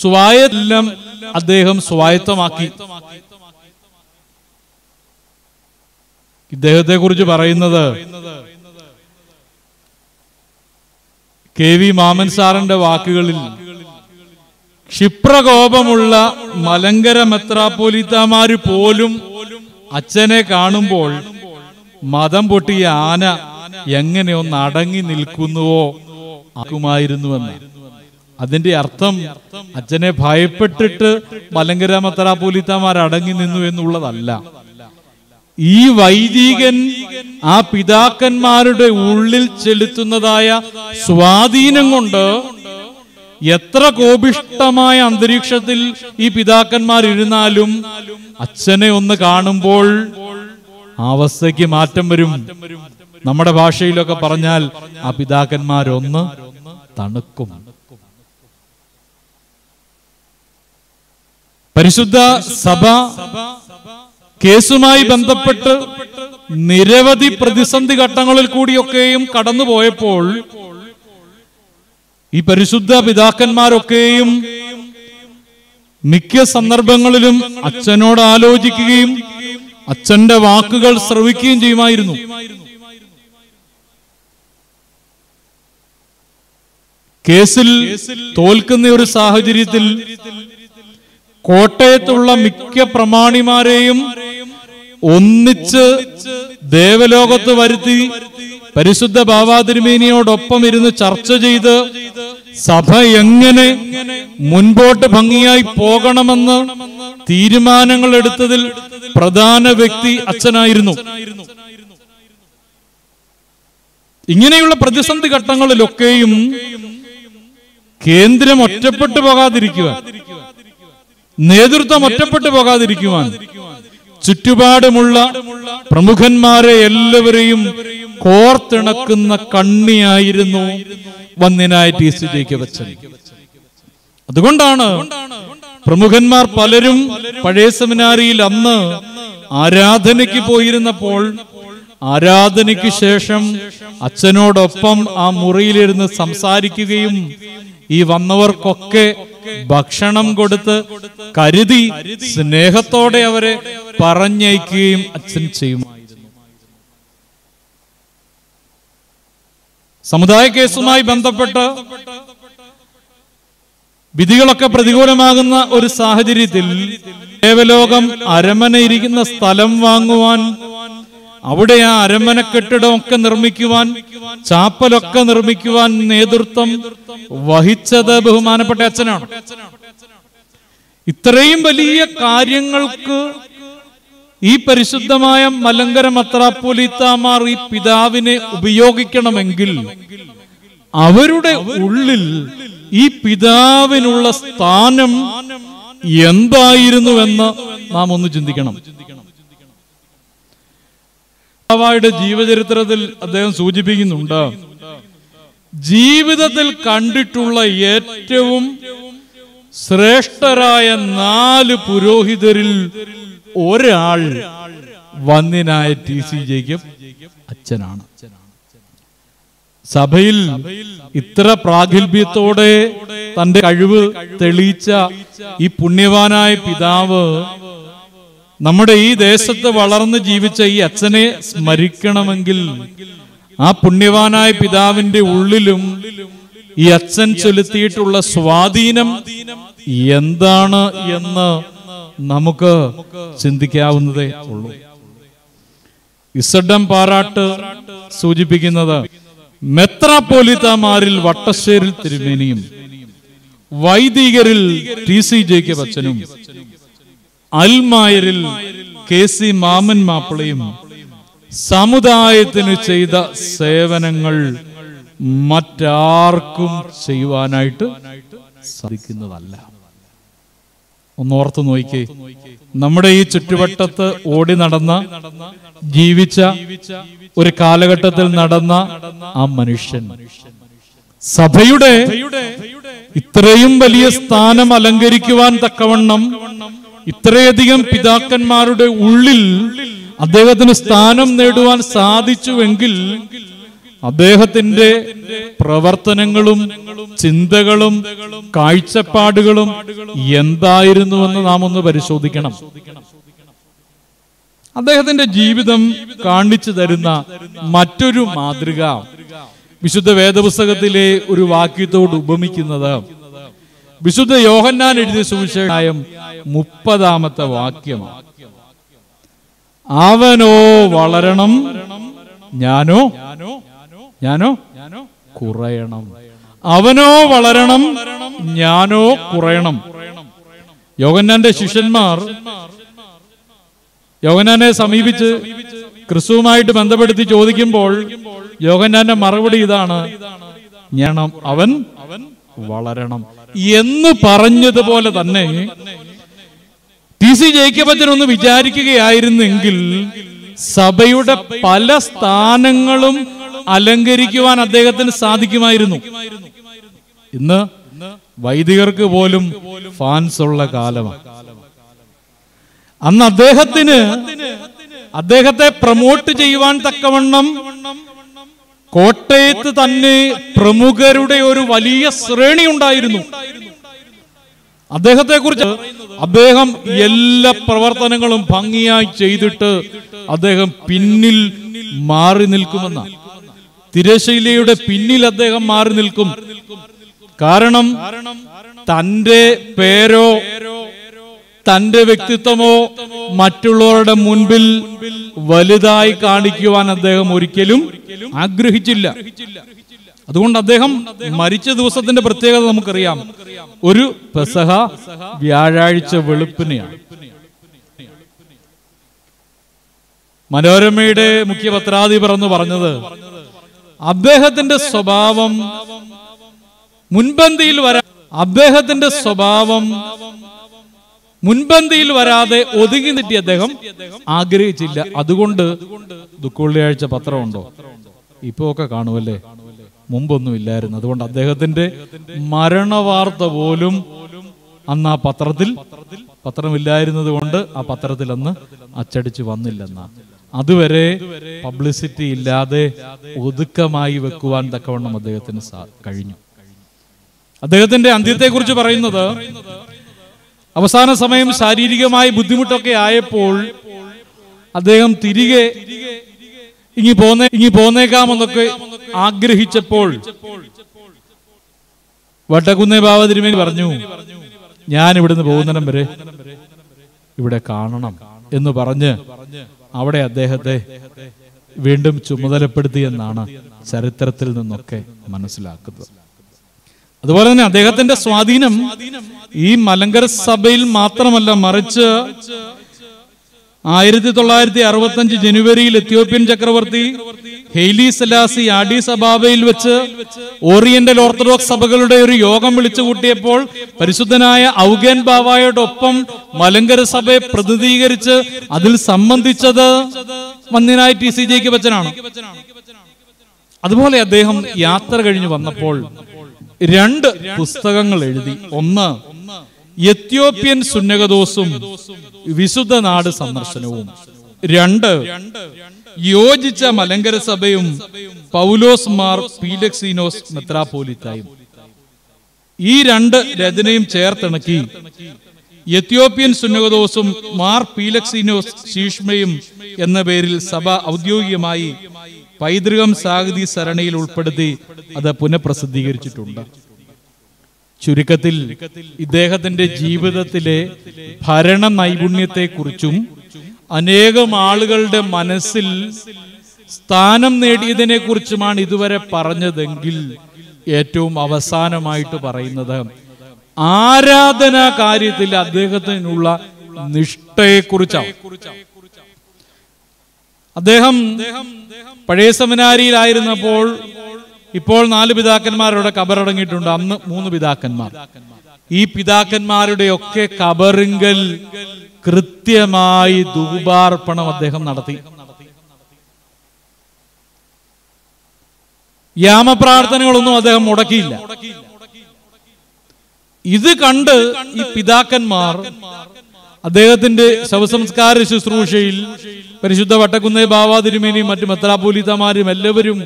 സ്വായത്തെല്ലാം അദ്ദേഹം സ്വായത്തമാക്കി. ഇദ്ദേഹത്തെ കുറിച്ച് പറയുന്നത് കെ വി മാമൻ സാറിന്റെ വാക്കുകളിൽ ക്ഷിപ്രകോപമുള്ള മലങ്കര മെത്രാപ്പോലിത്താമാര് പോലും അച്ഛനെ കാണുമ്പോൾ മതം പൊട്ടിയ ആന എങ്ങനെ ഒന്ന് അടങ്ങി നിൽക്കുന്നുവോ ആക്കുമായിരുന്നുവെന്ന് അതിന്റെ അർത്ഥം അച്ഛനെ ഭയപ്പെട്ടിട്ട് മലങ്കര മെത്രാപ്പോലിത്താമാർ അടങ്ങി നിന്നു എന്നുള്ളതല്ല. ഈ വൈദികൻ ആ പിതാക്കന്മാരുടെ ഉള്ളിൽ ചെലുത്തുന്നതായ സ്വാധീനം കൊണ്ട് എത്ര കോപിഷ്ടമായ അന്തരീക്ഷത്തിൽ ഈ പിതാക്കന്മാർ ഇരുന്നാലും അച്ഛനെ ഒന്ന് കാണുമ്പോൾ അവസ്ഥയ്ക്ക് മാറ്റം വരും. നമ്മുടെ ഭാഷയിലൊക്കെ പറഞ്ഞാൽ ആ പിതാക്കന്മാരൊന്ന് തണുക്കും. പരിശുദ്ധ സഭ കേസുമായി ബന്ധപ്പെട്ട് നിരവധി പ്രതിസന്ധി ഘട്ടങ്ങളിൽ കൂടിയൊക്കെയും കടന്നുപോയപ്പോൾ ഈ പരിശുദ്ധ പിതാക്കന്മാരൊക്കെയും മിക്ക സന്ദർഭങ്ങളിലും അച്ഛനോട് ആലോചിക്കുകയും അച്ഛന്റെ വാക്കുകൾ ശ്രവിക്കുകയും ചെയ്യുമായിരുന്നു. കേസിൽ തോൽക്കുന്ന ഒരു സാഹചര്യത്തിൽ കോട്ടയത്തുള്ള മിക്ക പ്രമാണിമാരെയും ഒന്നിച്ച് ദേവലോകത്ത് വരുത്തി പരിശുദ്ധ ബാബാതിരുമേനിയോടൊപ്പം ഇരുന്ന് ചർച്ച ചെയ്ത് സഭ എങ്ങനെ മുൻപോട്ട് ഭംഗിയായി പോകണമെന്ന് തീരുമാനങ്ങൾ എടുത്തതിൽ പ്രധാന വ്യക്തി അച്ഛനായിരുന്നു. ഇങ്ങനെയുള്ള പ്രതിസന്ധി ഘട്ടങ്ങളിലൊക്കെയും കേന്ദ്രം ഒറ്റപ്പെട്ടു പോകാതിരിക്കുക നേതൃത്വം ഒറ്റപ്പെട്ടു പോകാതിരിക്കുവാൻ ചുറ്റുപാടുമുള്ള പ്രമുഖന്മാരെ എല്ലാവരെയും കോർത്തിണക്കുന്ന കണ്ണിയായിരുന്നു വന്നിനായി ടി സി ജേക്കബ് അച്ഛൻ അതുകൊണ്ടാണ് പ്രമുഖന്മാർ പലരും പഴയ സെമിനാരിയിൽ അന്ന് ആരാധനയ്ക്ക് പോയിരുന്നപ്പോൾ ആരാധനയ്ക്ക് ശേഷം അച്ഛനോടൊപ്പം ആ മുറിയിലിരുന്ന് സംസാരിക്കുകയും ഈ വന്നവർക്കൊക്കെ ഭക്ഷണം കൊടുത്ത് കരുതി സ്നേഹത്തോടെ അവരെ പറഞ്ഞയക്കുകയും അച്ഛൻ ചെയ്യുമായിരുന്നു. സമുദായ കേസുമായി ബന്ധപ്പെട്ട് വിധികളൊക്കെ പ്രതികൂലമാകുന്ന ഒരു സാഹചര്യത്തിൽ ദേവലോകം അരമന ഇരിക്കുന്ന സ്ഥലം വാങ്ങുവാൻ അവിടെ ആ അരമന കെട്ടിടമൊക്കെ നിർമ്മിക്കുവാൻ ചാപ്പലൊക്കെ നിർമ്മിക്കുവാൻ നേതൃത്വം വഹിച്ചത് ബഹുമാനപ്പെട്ട അച്ഛനാണ്. ഇത്രയും വലിയ കാര്യങ്ങൾക്ക് ഈ പരിശുദ്ധമായ മലങ്കര മത്രാപ്പൊലിത്താമാർ ഈ പിതാവിനെ ഉപയോഗിക്കണമെങ്കിൽ അവരുടെ ഉള്ളിൽ ഈ പിതാവിനുള്ള സ്ഥാനം എന്തായിരുന്നുവെന്ന് നാം ഒന്ന് ചിന്തിക്കണം. പിതാവായുടെ ജീവചരിത്രത്തിൽ അദ്ദേഹം സൂചിപ്പിക്കുന്നുണ്ട് ജീവിതത്തിൽ കണ്ടിട്ടുള്ള ഏറ്റവും ശ്രേഷ്ഠരായ നാല് പുരോഹിതരിൽ ഒരാൾ വന്നിനായ ടി സി ജേക്കബ് അച്ഛനാണ്. സഭയിൽ ഇത്ര പ്രാഗൽഭ്യത്തോടെ തന്റെ കഴിവ് തെളിയിച്ച ഈ പുണ്യവാനായ പിതാവ് നമ്മുടെ ഈ ദേശത്ത് വളർന്ന് ജീവിച്ച ഈ അച്ഛനെ സ്മരിക്കണമെങ്കിൽ ആ പുണ്യവാനായ പിതാവിന്റെ ഉള്ളിലും ഈ അച്ഛൻ ചെലുത്തിയിട്ടുള്ള സ്വാധീനം എന്താണ് എന്ന് നമുക്ക് ചിന്തിക്കാവുന്നതേ ഉള്ളൂ. ഇസഡം പാറാട്ട് സൂചിപ്പിക്കുന്നത് മെത്രാപ്പോലിത്തമാരിൽ വട്ടശ്ശേരിൽ തിരുമേനിയും വൈദികരിൽ ടി സി ജേക്കബ് അച്ഛനും അൽമായരിൽ കെ സി മാമൻ മാപ്പിളയും സമുദായത്തിന് ചെയ്ത സേവനങ്ങൾ മറ്റാർക്കും ചെയ്യുവാനായിട്ട് സാധിക്കുന്നതല്ല. ഒന്ന് നോക്കി. നമ്മുടെ ഈ ചുറ്റുവട്ടത്ത് ഓടി നടന്ന ജീവിച്ച ഒരു കാലഘട്ടത്തിൽ നടന്ന ആ മനുഷ്യൻ. സഭയുടെ ഇത്രയും വലിയ സ്ഥാനം അലങ്കരിക്കുവാൻ തക്കവണ്ണം ഇത്രയധികം പിതാക്കന്മാരുടെ ഉള്ളിൽ അദ്ദേഹത്തിന് സ്ഥാനം നേടുവാൻ സാധിച്ചുവെങ്കിൽ അദ്ദേഹത്തിന്റെ പ്രവർത്തനങ്ങളും ചിന്തകളും കാഴ്ചപ്പാടുകളും എന്തായിരുന്നുവെന്ന് നാം ഒന്ന് പരിശോധിക്കണം. അദ്ദേഹത്തിന്റെ ജീവിതം കാണിച്ചു തരുന്ന മറ്റൊരു മാതൃക വിശുദ്ധ വേദപുസ്തകത്തിലെ ഒരു വാക്യത്തോട് ഉപമിക്കുന്നത്. വിശുദ്ധ യോഹന്നാൻ എഴുതിയ സുവിശേഷം മുപ്പതാമത്തെ വാക്യമാണ് അവനോ വളരണം ഞാനോ ഞാനോ ഞാനോ? കുറയണം. അവനോ വളരണം ഞാനോ കുറയണം. യോഗന്നാന്റെ ശിഷ്യന്മാർ യോഗന്നാനെ സമീപിച്ച് ക്രിസ്തുവുമായിട്ട് ബന്ധപ്പെടുത്തി ചോദിക്കുമ്പോൾ യോഗന്നാന്റെ മറുപടി ഇതാണ് ഞാണം അവൻ വളരണം. എന്ന് പറഞ്ഞതുപോലെ തന്നെ ടി സി ജയിക്കപ്പച്ചനൊന്ന് വിചാരിക്കുകയായിരുന്നെങ്കിൽ സഭയുടെ പല സ്ഥാനങ്ങളും അലങ്കരിക്കുവാൻ അദ്ദേഹത്തിന് സാധിക്കുമായിരുന്നു. ഇന്ന് വൈദികർക്ക് പോലും ഫാൻസ് ഉള്ള കാലമാണ്. അന്ന് അദ്ദേഹത്തിന് അദ്ദേഹത്തെ പ്രൊമോട്ട് ചെയ്യുവാൻ തക്കവണ്ണം കോട്ടയത്ത് തന്നെ പ്രമുഖരുടെ ഒരു വലിയ ശ്രേണി ഉണ്ടായിരുന്നു. അദ്ദേഹത്തെ കുറിച്ച് അദ്ദേഹം എല്ലാ പ്രവർത്തനങ്ങളും ഭംഗിയായി ചെയ്തിട്ട് അദ്ദേഹം പിന്നിൽ മാറി നിൽക്കുമെന്ന തിരശൈലയുടെ പിന്നിൽ അദ്ദേഹം മാറി നിൽക്കും. കാരണം തന്റെ പേരോ തന്റെ വ്യക്തിത്വമോ മറ്റുള്ളവരുടെ മുൻപിൽ വലുതായി കാണിക്കുവാൻ അദ്ദേഹം ഒരിക്കലും ആഗ്രഹിച്ചില്ല. അതുകൊണ്ട് അദ്ദേഹം മരിച്ച ദിവസത്തിന്റെ പ്രത്യേകത നമുക്കറിയാം. ഒരു പെസഹ വ്യാഴാഴ്ച വെളുപ്പിനെയാണ്. മനോരമയുടെ മുഖ്യ പത്രാധിപർ എന്ന് പറഞ്ഞത് അദ്ദേഹത്തിന്റെ സ്വഭാവം മുൻപന്തിയിൽ വരാ അദ്ദേഹത്തിന്റെ സ്വഭാവം മുൻപന്തിയിൽ വരാതെ ഒതുങ്ങി നിട്ടി അദ്ദേഹം ആഗ്രഹിച്ചില്ല. അതുകൊണ്ട് ദുഃഖവെള്ളിയാഴ്ച പത്രമുണ്ടോ? ഇപ്പൊ ഒക്കെ കാണുമല്ലേ? മുമ്പൊന്നും ഇല്ലായിരുന്നു. അതുകൊണ്ട് അദ്ദേഹത്തിന്റെ മരണവാർത്ത പോലും അന്ന് ആ പത്രത്തിൽ പത്രമില്ലായിരുന്നത് കൊണ്ട് ആ പത്രത്തിൽ അന്ന് അച്ചടിച്ച് വന്നില്ലെന്ന അതുവരെ പബ്ലിസിറ്റി ഇല്ലാതെ ഒതുക്കമായി വെക്കുവാൻ തക്കവണ്ണം അദ്ദേഹത്തിന് കഴിഞ്ഞു. അദ്ദേഹത്തിന്റെ അന്ത്യത്തെക്കുറിച്ച് പറയുന്നത് അവസാന സമയം ശാരീരികമായി ബുദ്ധിമുട്ടൊക്കെ ആയപ്പോൾ അദ്ദേഹം തിരികെ ഇങ്ങി പോന്നേ ഇങ്ങി പോന്നേക്കാമെന്നൊക്കെ ആഗ്രഹിച്ചപ്പോൾ വട്ടക്കുന്നേ ബാബതിരുമേനി പറഞ്ഞു ഞാൻ ഇവിടുന്ന് പോകുന്നിടം വരെ ഇവിടെ കാണണം എന്ന് പറഞ്ഞ് അവിടെ അദ്ദേഹത്തെ വീണ്ടും ചുമതലപ്പെടുത്തിയെന്നാണ് ചരിത്രത്തിൽ നിന്നൊക്കെ മനസ്സിലാക്കുന്നത്. അതുപോലെ തന്നെ അദ്ദേഹത്തിന്റെ സ്വാധീനം ഈ മലങ്കര സഭയിൽ മാത്രമല്ല മറിച്ച് ആയിരത്തി തൊള്ളായിരത്തി അറുപത്തഞ്ച് ജനുവരിയിൽ എത്യോപ്യൻ ചക്രവർത്തി ഹെയ്ലി സലാസി ആഡീസ് അബാബയിൽ വെച്ച് ഓറിയന്റൽ ഓർത്തഡോക്സ് സഭകളുടെ ഒരു യോഗം വിളിച്ചു കൂട്ടിയപ്പോൾ പരിശുദ്ധനായ ഔഗേൻ ബാവായോടൊപ്പം മലങ്കര സഭയെ പ്രതിനിധീകരിച്ച് അതിൽ സംബന്ധിച്ചത് മന്ദിനായി ടി സി ജെക്ക് ബച്ചനാണ് അതുപോലെ അദ്ദേഹം യാത്ര കഴിഞ്ഞു വന്നപ്പോൾ രണ്ട് പുസ്തകങ്ങൾ എഴുതി. ഒന്ന് എത്യോപ്യൻ സുന്നകദോസും വിശുദ്ധ നാട് സന്ദർശനവും. രണ്ട് യോജിച്ച മലങ്കര സഭയും പൗലോസ് മാർ പീലക്സീനോസ് മെത്രാപോലിത്തായും ഈ രണ്ട് രചനയും ചേർത്തിണക്കി എത്യോപ്യൻ സുന്നകദോസും മാർ പീലക്സീനോസ് ശീഷ്മയും എന്ന പേരിൽ സഭ ഔദ്യോഗികമായി പൈതൃകം സാഹിതി സരണിയിൽ ഉൾപ്പെടുത്തി അത് പുനഃപ്രസിദ്ധീകരിച്ചിട്ടുണ്ട്. ചുരുക്കത്തിൽ ഇദ്ദേഹത്തിന്റെ ജീവിതത്തിലെ ഭരണ നൈപുണ്യത്തെക്കുറിച്ചും അനേകം ആളുകളുടെ മനസ്സിൽ സ്ഥാനം നേടിയതിനെ കുറിച്ചുമാണ് ഇതുവരെ പറഞ്ഞതെങ്കിൽ ഏറ്റവും അവസാനമായിട്ട് പറയുന്നത് ആരാധനാ കാര്യത്തിൽ അദ്ദേഹത്തിനുള്ള നിഷ്ഠയെക്കുറിച്ചാണ്. അദ്ദേഹം പഴയ സെമിനാരിയിലായിരുന്നപ്പോൾ ഇപ്പോൾ നാല് പിതാക്കന്മാരുടെ കബറടങ്ങിയിട്ടുണ്ട്. അന്ന് മൂന്ന് പിതാക്കന്മാർ. ഈ പിതാക്കന്മാരുടെ ഒക്കെ കബറിങ്കൽ കൃത്യമായി ധൂപാർപ്പണം അദ്ദേഹം നടത്തി. യാമപ്രാർത്ഥനകളൊന്നും അദ്ദേഹം മുടക്കിയില്ല. ഇത് കണ്ട് ഈ പിതാക്കന്മാർ അദ്ദേഹത്തിന്റെ ശവസംസ്കാര ശുശ്രൂഷയിൽ പരിശുദ്ധ വട്ടക്കുന്നേ ബാബാ തിരുമേനിയും മറ്റു മെത്രാപൂലിതമാരും എല്ലാവരും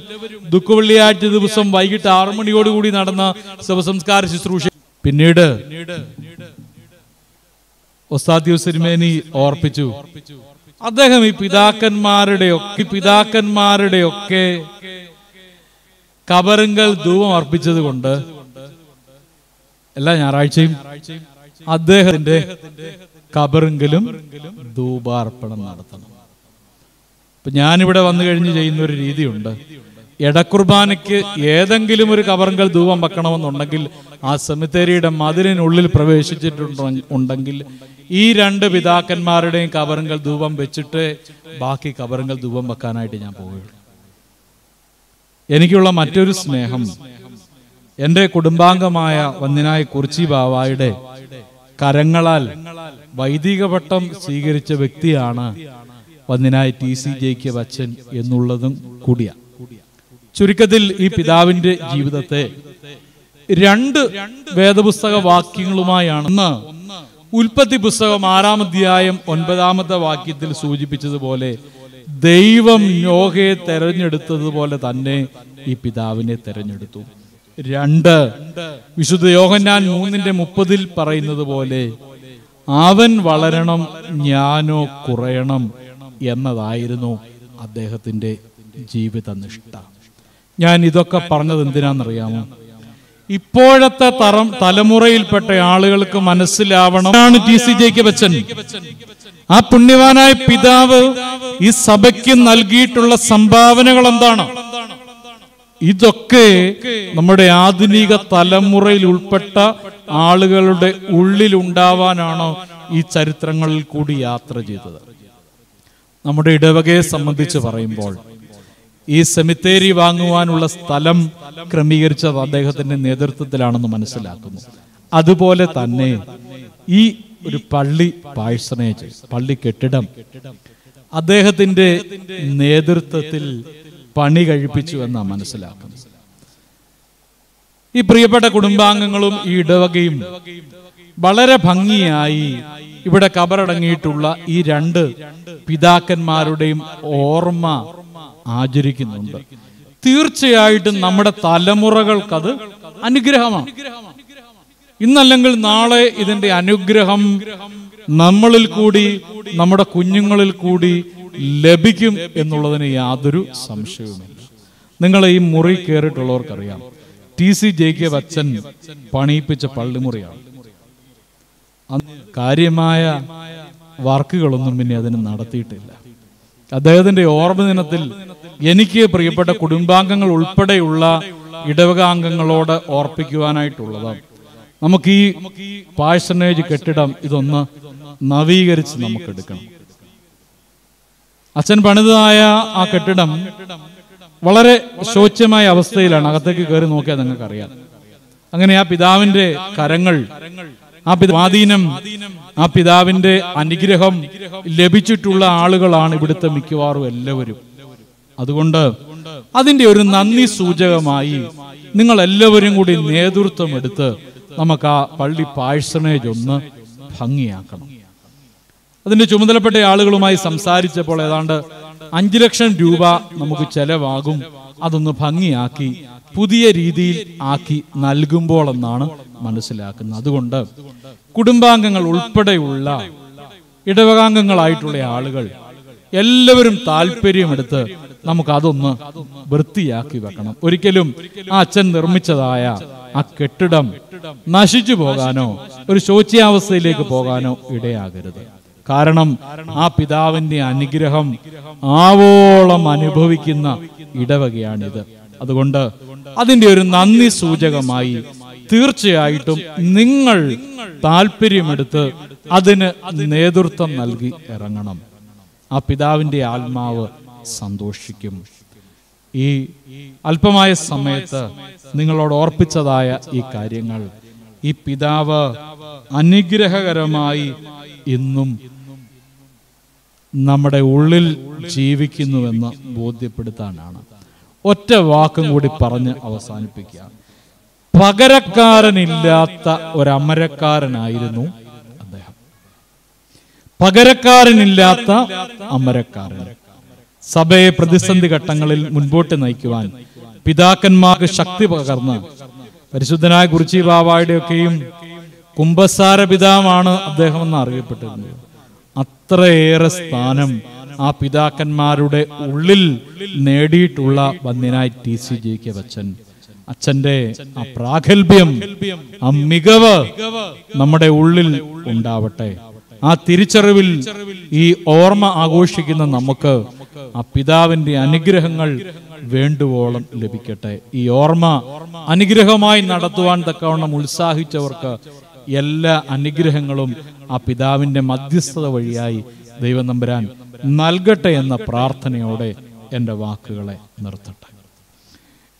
ദുഃഖവെള്ളിയാഴ്ച ദിവസം വൈകിട്ട് ആറു മണിയോടുകൂടി നടന്ന ശവസംസ്കാര ശുശ്രൂഷ പിന്നീട് ഒസ്താദ്യൂസ് ഓർപ്പിച്ചു. അദ്ദേഹം ഈ പിതാക്കന്മാരുടെ ഒക്കെ പിതാക്കന്മാരുടെ ഒക്കെ കബറുങ്കൽ ധൂപം അർപ്പിച്ചത് കൊണ്ട് എല്ലാ ഞായറാഴ്ചയും അദ്ദേഹത്തിന്റെ കബറിങ്കലും ധൂപാർപ്പണം നടത്തണം. ഇപ്പൊ ഞാനിവിടെ വന്നു കഴിഞ്ഞ് ചെയ്യുന്ന ഒരു രീതിയുണ്ട്. എടക്കുർബാനയ്ക്ക് ഏതെങ്കിലും ഒരു കബറിങ്കൽ ധൂപം വെക്കണമെന്നുണ്ടെങ്കിൽ ആ സെമിത്തേരിയുടെ മതിലിനുള്ളിൽ പ്രവേശിച്ചിട്ടുണ്ട് ഉണ്ടെങ്കിൽ ഈ രണ്ട് പിതാക്കന്മാരുടെയും കബറിങ്കൽ ധൂപം വെച്ചിട്ട് ബാക്കി കബറിങ്കൽ ധൂപം വെക്കാനായിട്ട് ഞാൻ പോവുകയുള്ളൂ എനിക്കുള്ള മറ്റൊരു സ്നേഹം എന്റെ കുടുംബാംഗമായ വന്നിനായ കുറിച്ചി ബാവായുടെ കരങ്ങളാൽ വൈദിക പട്ടം സ്വീകരിച്ച വ്യക്തിയാണ് വന്നിനായി ടി സി ജെക്ക് ബച്ചൻ എന്നുള്ളതും കൂടിയാണ് ചുരുക്കത്തിൽ ഈ പിതാവിന്റെ ജീവിതത്തെ രണ്ട് വേദപുസ്തക വാക്യങ്ങളുമായാണ് ഒന്ന് ഉൽപ്പത്തി പുസ്തകം ആറാം അധ്യായം ഒൻപതാമത്തെ വാക്യത്തിൽ സൂചിപ്പിച്ചതുപോലെ ദൈവം നോഹയെ തെരഞ്ഞെടുത്തതുപോലെ തന്നെ ഈ പിതാവിനെ തെരഞ്ഞെടുത്തു. രണ്ട് വിശുദ്ധ യോഹന്നാൻ മൂന്നിന്റെ മുപ്പതിൽ പറയുന്നത് പോലെ അവൻ വളരണം ഞാനോ കുറയണം എന്നതായിരുന്നു അദ്ദേഹത്തിന്റെ ജീവിത നിഷ്ഠ ഞാൻ ഇതൊക്കെ പറഞ്ഞത് എന്തിനാണെന്നറിയാമോ? ഇപ്പോഴത്തെ തറം തലമുറയിൽപ്പെട്ട ആളുകൾക്ക് മനസ്സിലാവണം. ടി സി ജയ്ക്ക് ബച്ചൻ ആ പുണ്യവാനായ പിതാവ് ഈ സഭയ്ക്ക് നൽകിയിട്ടുള്ള സംഭാവനകൾ എന്താണ്? ഇതൊക്കെ നമ്മുടെ ആധുനിക തലമുറയിൽ ഉൾപ്പെട്ട ആളുകളുടെ ഉള്ളിൽ ഉണ്ടാവാനാണോ ഈ ചരിത്രങ്ങളിൽ കൂടി യാത്ര ചെയ്തത്? നമ്മുടെ ഇടവകയെ സംബന്ധിച്ച് പറയുമ്പോൾ ഈ സെമിത്തേരി വാങ്ങുവാനുള്ള സ്ഥലം ക്രമീകരിച്ചത് അദ്ദേഹത്തിന്റെ നേതൃത്വത്തിലാണെന്ന് മനസ്സിലാക്കുന്നു. അതുപോലെ തന്നെ ഈ ഒരു പള്ളി പാഴ്സണേജ് പള്ളി കെട്ടിടം അദ്ദേഹത്തിന്റെ നേതൃത്വത്തിൽ പണി കഴിപ്പിച്ചു എന്നാണ് മനസ്സിലാക്കുന്നത്. ഈ പ്രിയപ്പെട്ട കുടുംബാംഗങ്ങളും ഈ ഇടവകയും വളരെ ഭംഗിയായി ഇവിടെ കബറടങ്ങിയിട്ടുള്ള ഈ രണ്ട് പിതാക്കന്മാരുടെയും ഓർമ്മ ആചരിക്കുന്നുണ്ട്. തീർച്ചയായിട്ടും നമ്മുടെ തലമുറകൾക്കത് അനുഗ്രഹമാണ്. ഇന്നല്ലെങ്കിൽ നാളെ ഇതിന്റെ അനുഗ്രഹം നമ്മളിൽ കൂടി നമ്മുടെ കുഞ്ഞുങ്ങളിൽ കൂടി ലഭിക്കും എന്നുള്ളതിന് യാതൊരു സംശയവുമില്ല. നിങ്ങൾ ഈ മുറി കയറിയിട്ടുള്ളവർക്കറിയാം ടി സി ജെക്ക് അച്ഛൻ പണിയിപ്പിച്ച പള്ളിമുറിയാണ്. കാര്യമായ വർക്കുകളൊന്നും പിന്നെ അതിന് നടത്തിയിട്ടില്ല. അദ്ദേഹത്തിന്റെ ഓർമ്മ ദിനത്തിൽ എനിക്ക് പ്രിയപ്പെട്ട കുടുംബാംഗങ്ങൾ ഉൾപ്പെടെയുള്ള ഇടവകാംഗങ്ങളോട് ഓർപ്പിക്കുവാനായിട്ടുള്ളതാണ്. നമുക്ക് ഈ പാഴ്സണേജ് കെട്ടിടം ഇതൊന്ന് നവീകരിച്ച് നമുക്ക് എടുക്കണം. അച്ഛൻ പണിതായ ആ കെട്ടിടം വളരെ ശോച്യമായ അവസ്ഥയിലാണ്. അകത്തേക്ക് കയറി നോക്കിയാൽ നിങ്ങൾക്ക് അറിയാം അങ്ങനെ ആ പിതാവിന്റെ കരങ്ങൾ ആ പിതാധീനം ആ പിതാവിന്റെ അനുഗ്രഹം ലഭിച്ചിട്ടുള്ള ആളുകളാണ് ഇവിടുത്തെ മിക്കവാറും എല്ലാവരും. അതുകൊണ്ട് അതിന്റെ ഒരു നന്ദി സൂചകമായി നിങ്ങൾ എല്ലാവരും കൂടി നേതൃത്വം എടുത്ത് നമുക്ക് ആ പള്ളി പാഴ്സണേജ് ഒന്ന് ഭംഗിയാക്കണം. അതിന്റെ ചുമതലപ്പെട്ട ആളുകളുമായി സംസാരിച്ചപ്പോൾ ഏതാണ്ട് അഞ്ചു ലക്ഷം രൂപ നമുക്ക് ചെലവാകും. അതൊന്ന് ഭംഗിയാക്കി പുതിയ രീതിയിൽ ആക്കി നൽകുമ്പോൾ എന്നാണ് മനസ്സിലാക്കുന്നത്. അതുകൊണ്ട് കുടുംബാംഗങ്ങൾ ഉൾപ്പെടെയുള്ള ഇടവകാംഗങ്ങളായിട്ടുള്ള ആളുകൾ എല്ലാവരും താല്പര്യമെടുത്ത് നമുക്ക് അതൊന്ന് വൃത്തിയാക്കി വെക്കണം. ഒരിക്കലും ആ അച്ഛൻ നിർമ്മിച്ചതായ ആ കെട്ടിടം നശിച്ചു പോകാനോ ഒരു ശോച്യാവസ്ഥയിലേക്ക് പോകാനോ ഇടയാകരുത്. കാരണം ആ പിതാവിന്റെ അനുഗ്രഹം ആവോളം അനുഭവിക്കുന്ന ഇടവകയാണിത്. അതുകൊണ്ട് അതിന്റെ ഒരു നന്ദി സൂചകമായി തീർച്ചയായിട്ടും നിങ്ങൾ താല്പര്യമെടുത്ത് അതിന് നേതൃത്വം നൽകി ഇറങ്ങണം. ആ പിതാവിന്റെ ആത്മാവ് സന്തോഷിക്കും. ഈ അല്പമായ സമയത്ത് നിങ്ങളോട് ഓർപ്പിച്ചതായ ഈ കാര്യങ്ങൾ. ഈ പിതാവ് അനുഗ്രഹകരമായി ഇന്നും നമ്മുടെ ഉള്ളിൽ ജീവിക്കുന്നുവെന്ന് ബോധ്യപ്പെടുത്താനാണ്. ഒറ്റ വാക്കും കൂടി പറഞ്ഞ് അവസാനിപ്പിക്കുക. പകരക്കാരനില്ലാത്ത ഒരമരക്കാരനായിരുന്നു അദ്ദേഹം. പകരക്കാരനില്ലാത്ത അമരക്കാരൻ. സഭയെ പ്രതിസന്ധി ഘട്ടങ്ങളിൽ മുൻപോട്ട് നയിക്കുവാൻ പിതാക്കന്മാർക്ക് ശക്തി പകർന്ന് പരിശുദ്ധനായ കുറിച്ചി ബാബായുടെയൊക്കെയും കുംഭസാര പിതാവാണ് അദ്ദേഹം എന്ന് അറിയപ്പെട്ടിരുന്നത്. അത്രയേറെ സ്ഥാനം ആ പിതാക്കന്മാരുടെ ഉള്ളിൽ നേടിയിട്ടുള്ള വന്യനായി T C G K Bachan അച്ഛന്റെ ആ പ്രാഗൽഭ്യം ആ മികവ് നമ്മുടെ ഉള്ളിൽ ഉണ്ടാവട്ടെ. ആ തിരിച്ചറിവിൽ ഈ ഓർമ്മ ആഘോഷിക്കുന്ന നമുക്ക് ആ പിതാവിന്റെ അനുഗ്രഹങ്ങൾ വേണ്ടുവോളം ലഭിക്കട്ടെ. ഈ ഓർമ്മ അനുഗ്രഹമായി നടത്തുവാൻ തക്കവണ്ണം ഉത്സാഹിച്ചവർക്ക് എല്ലാ അനുഗ്രഹങ്ങളും ആ പിതാവിന്റെ മധ്യസ്ഥത വഴിയായി ദൈവം നമ്പരാൻ നൽകട്ടെ എന്ന പ്രാർത്ഥനയോടെ എന്റെ വാക്കുകളെ നിർത്തട്ടെ.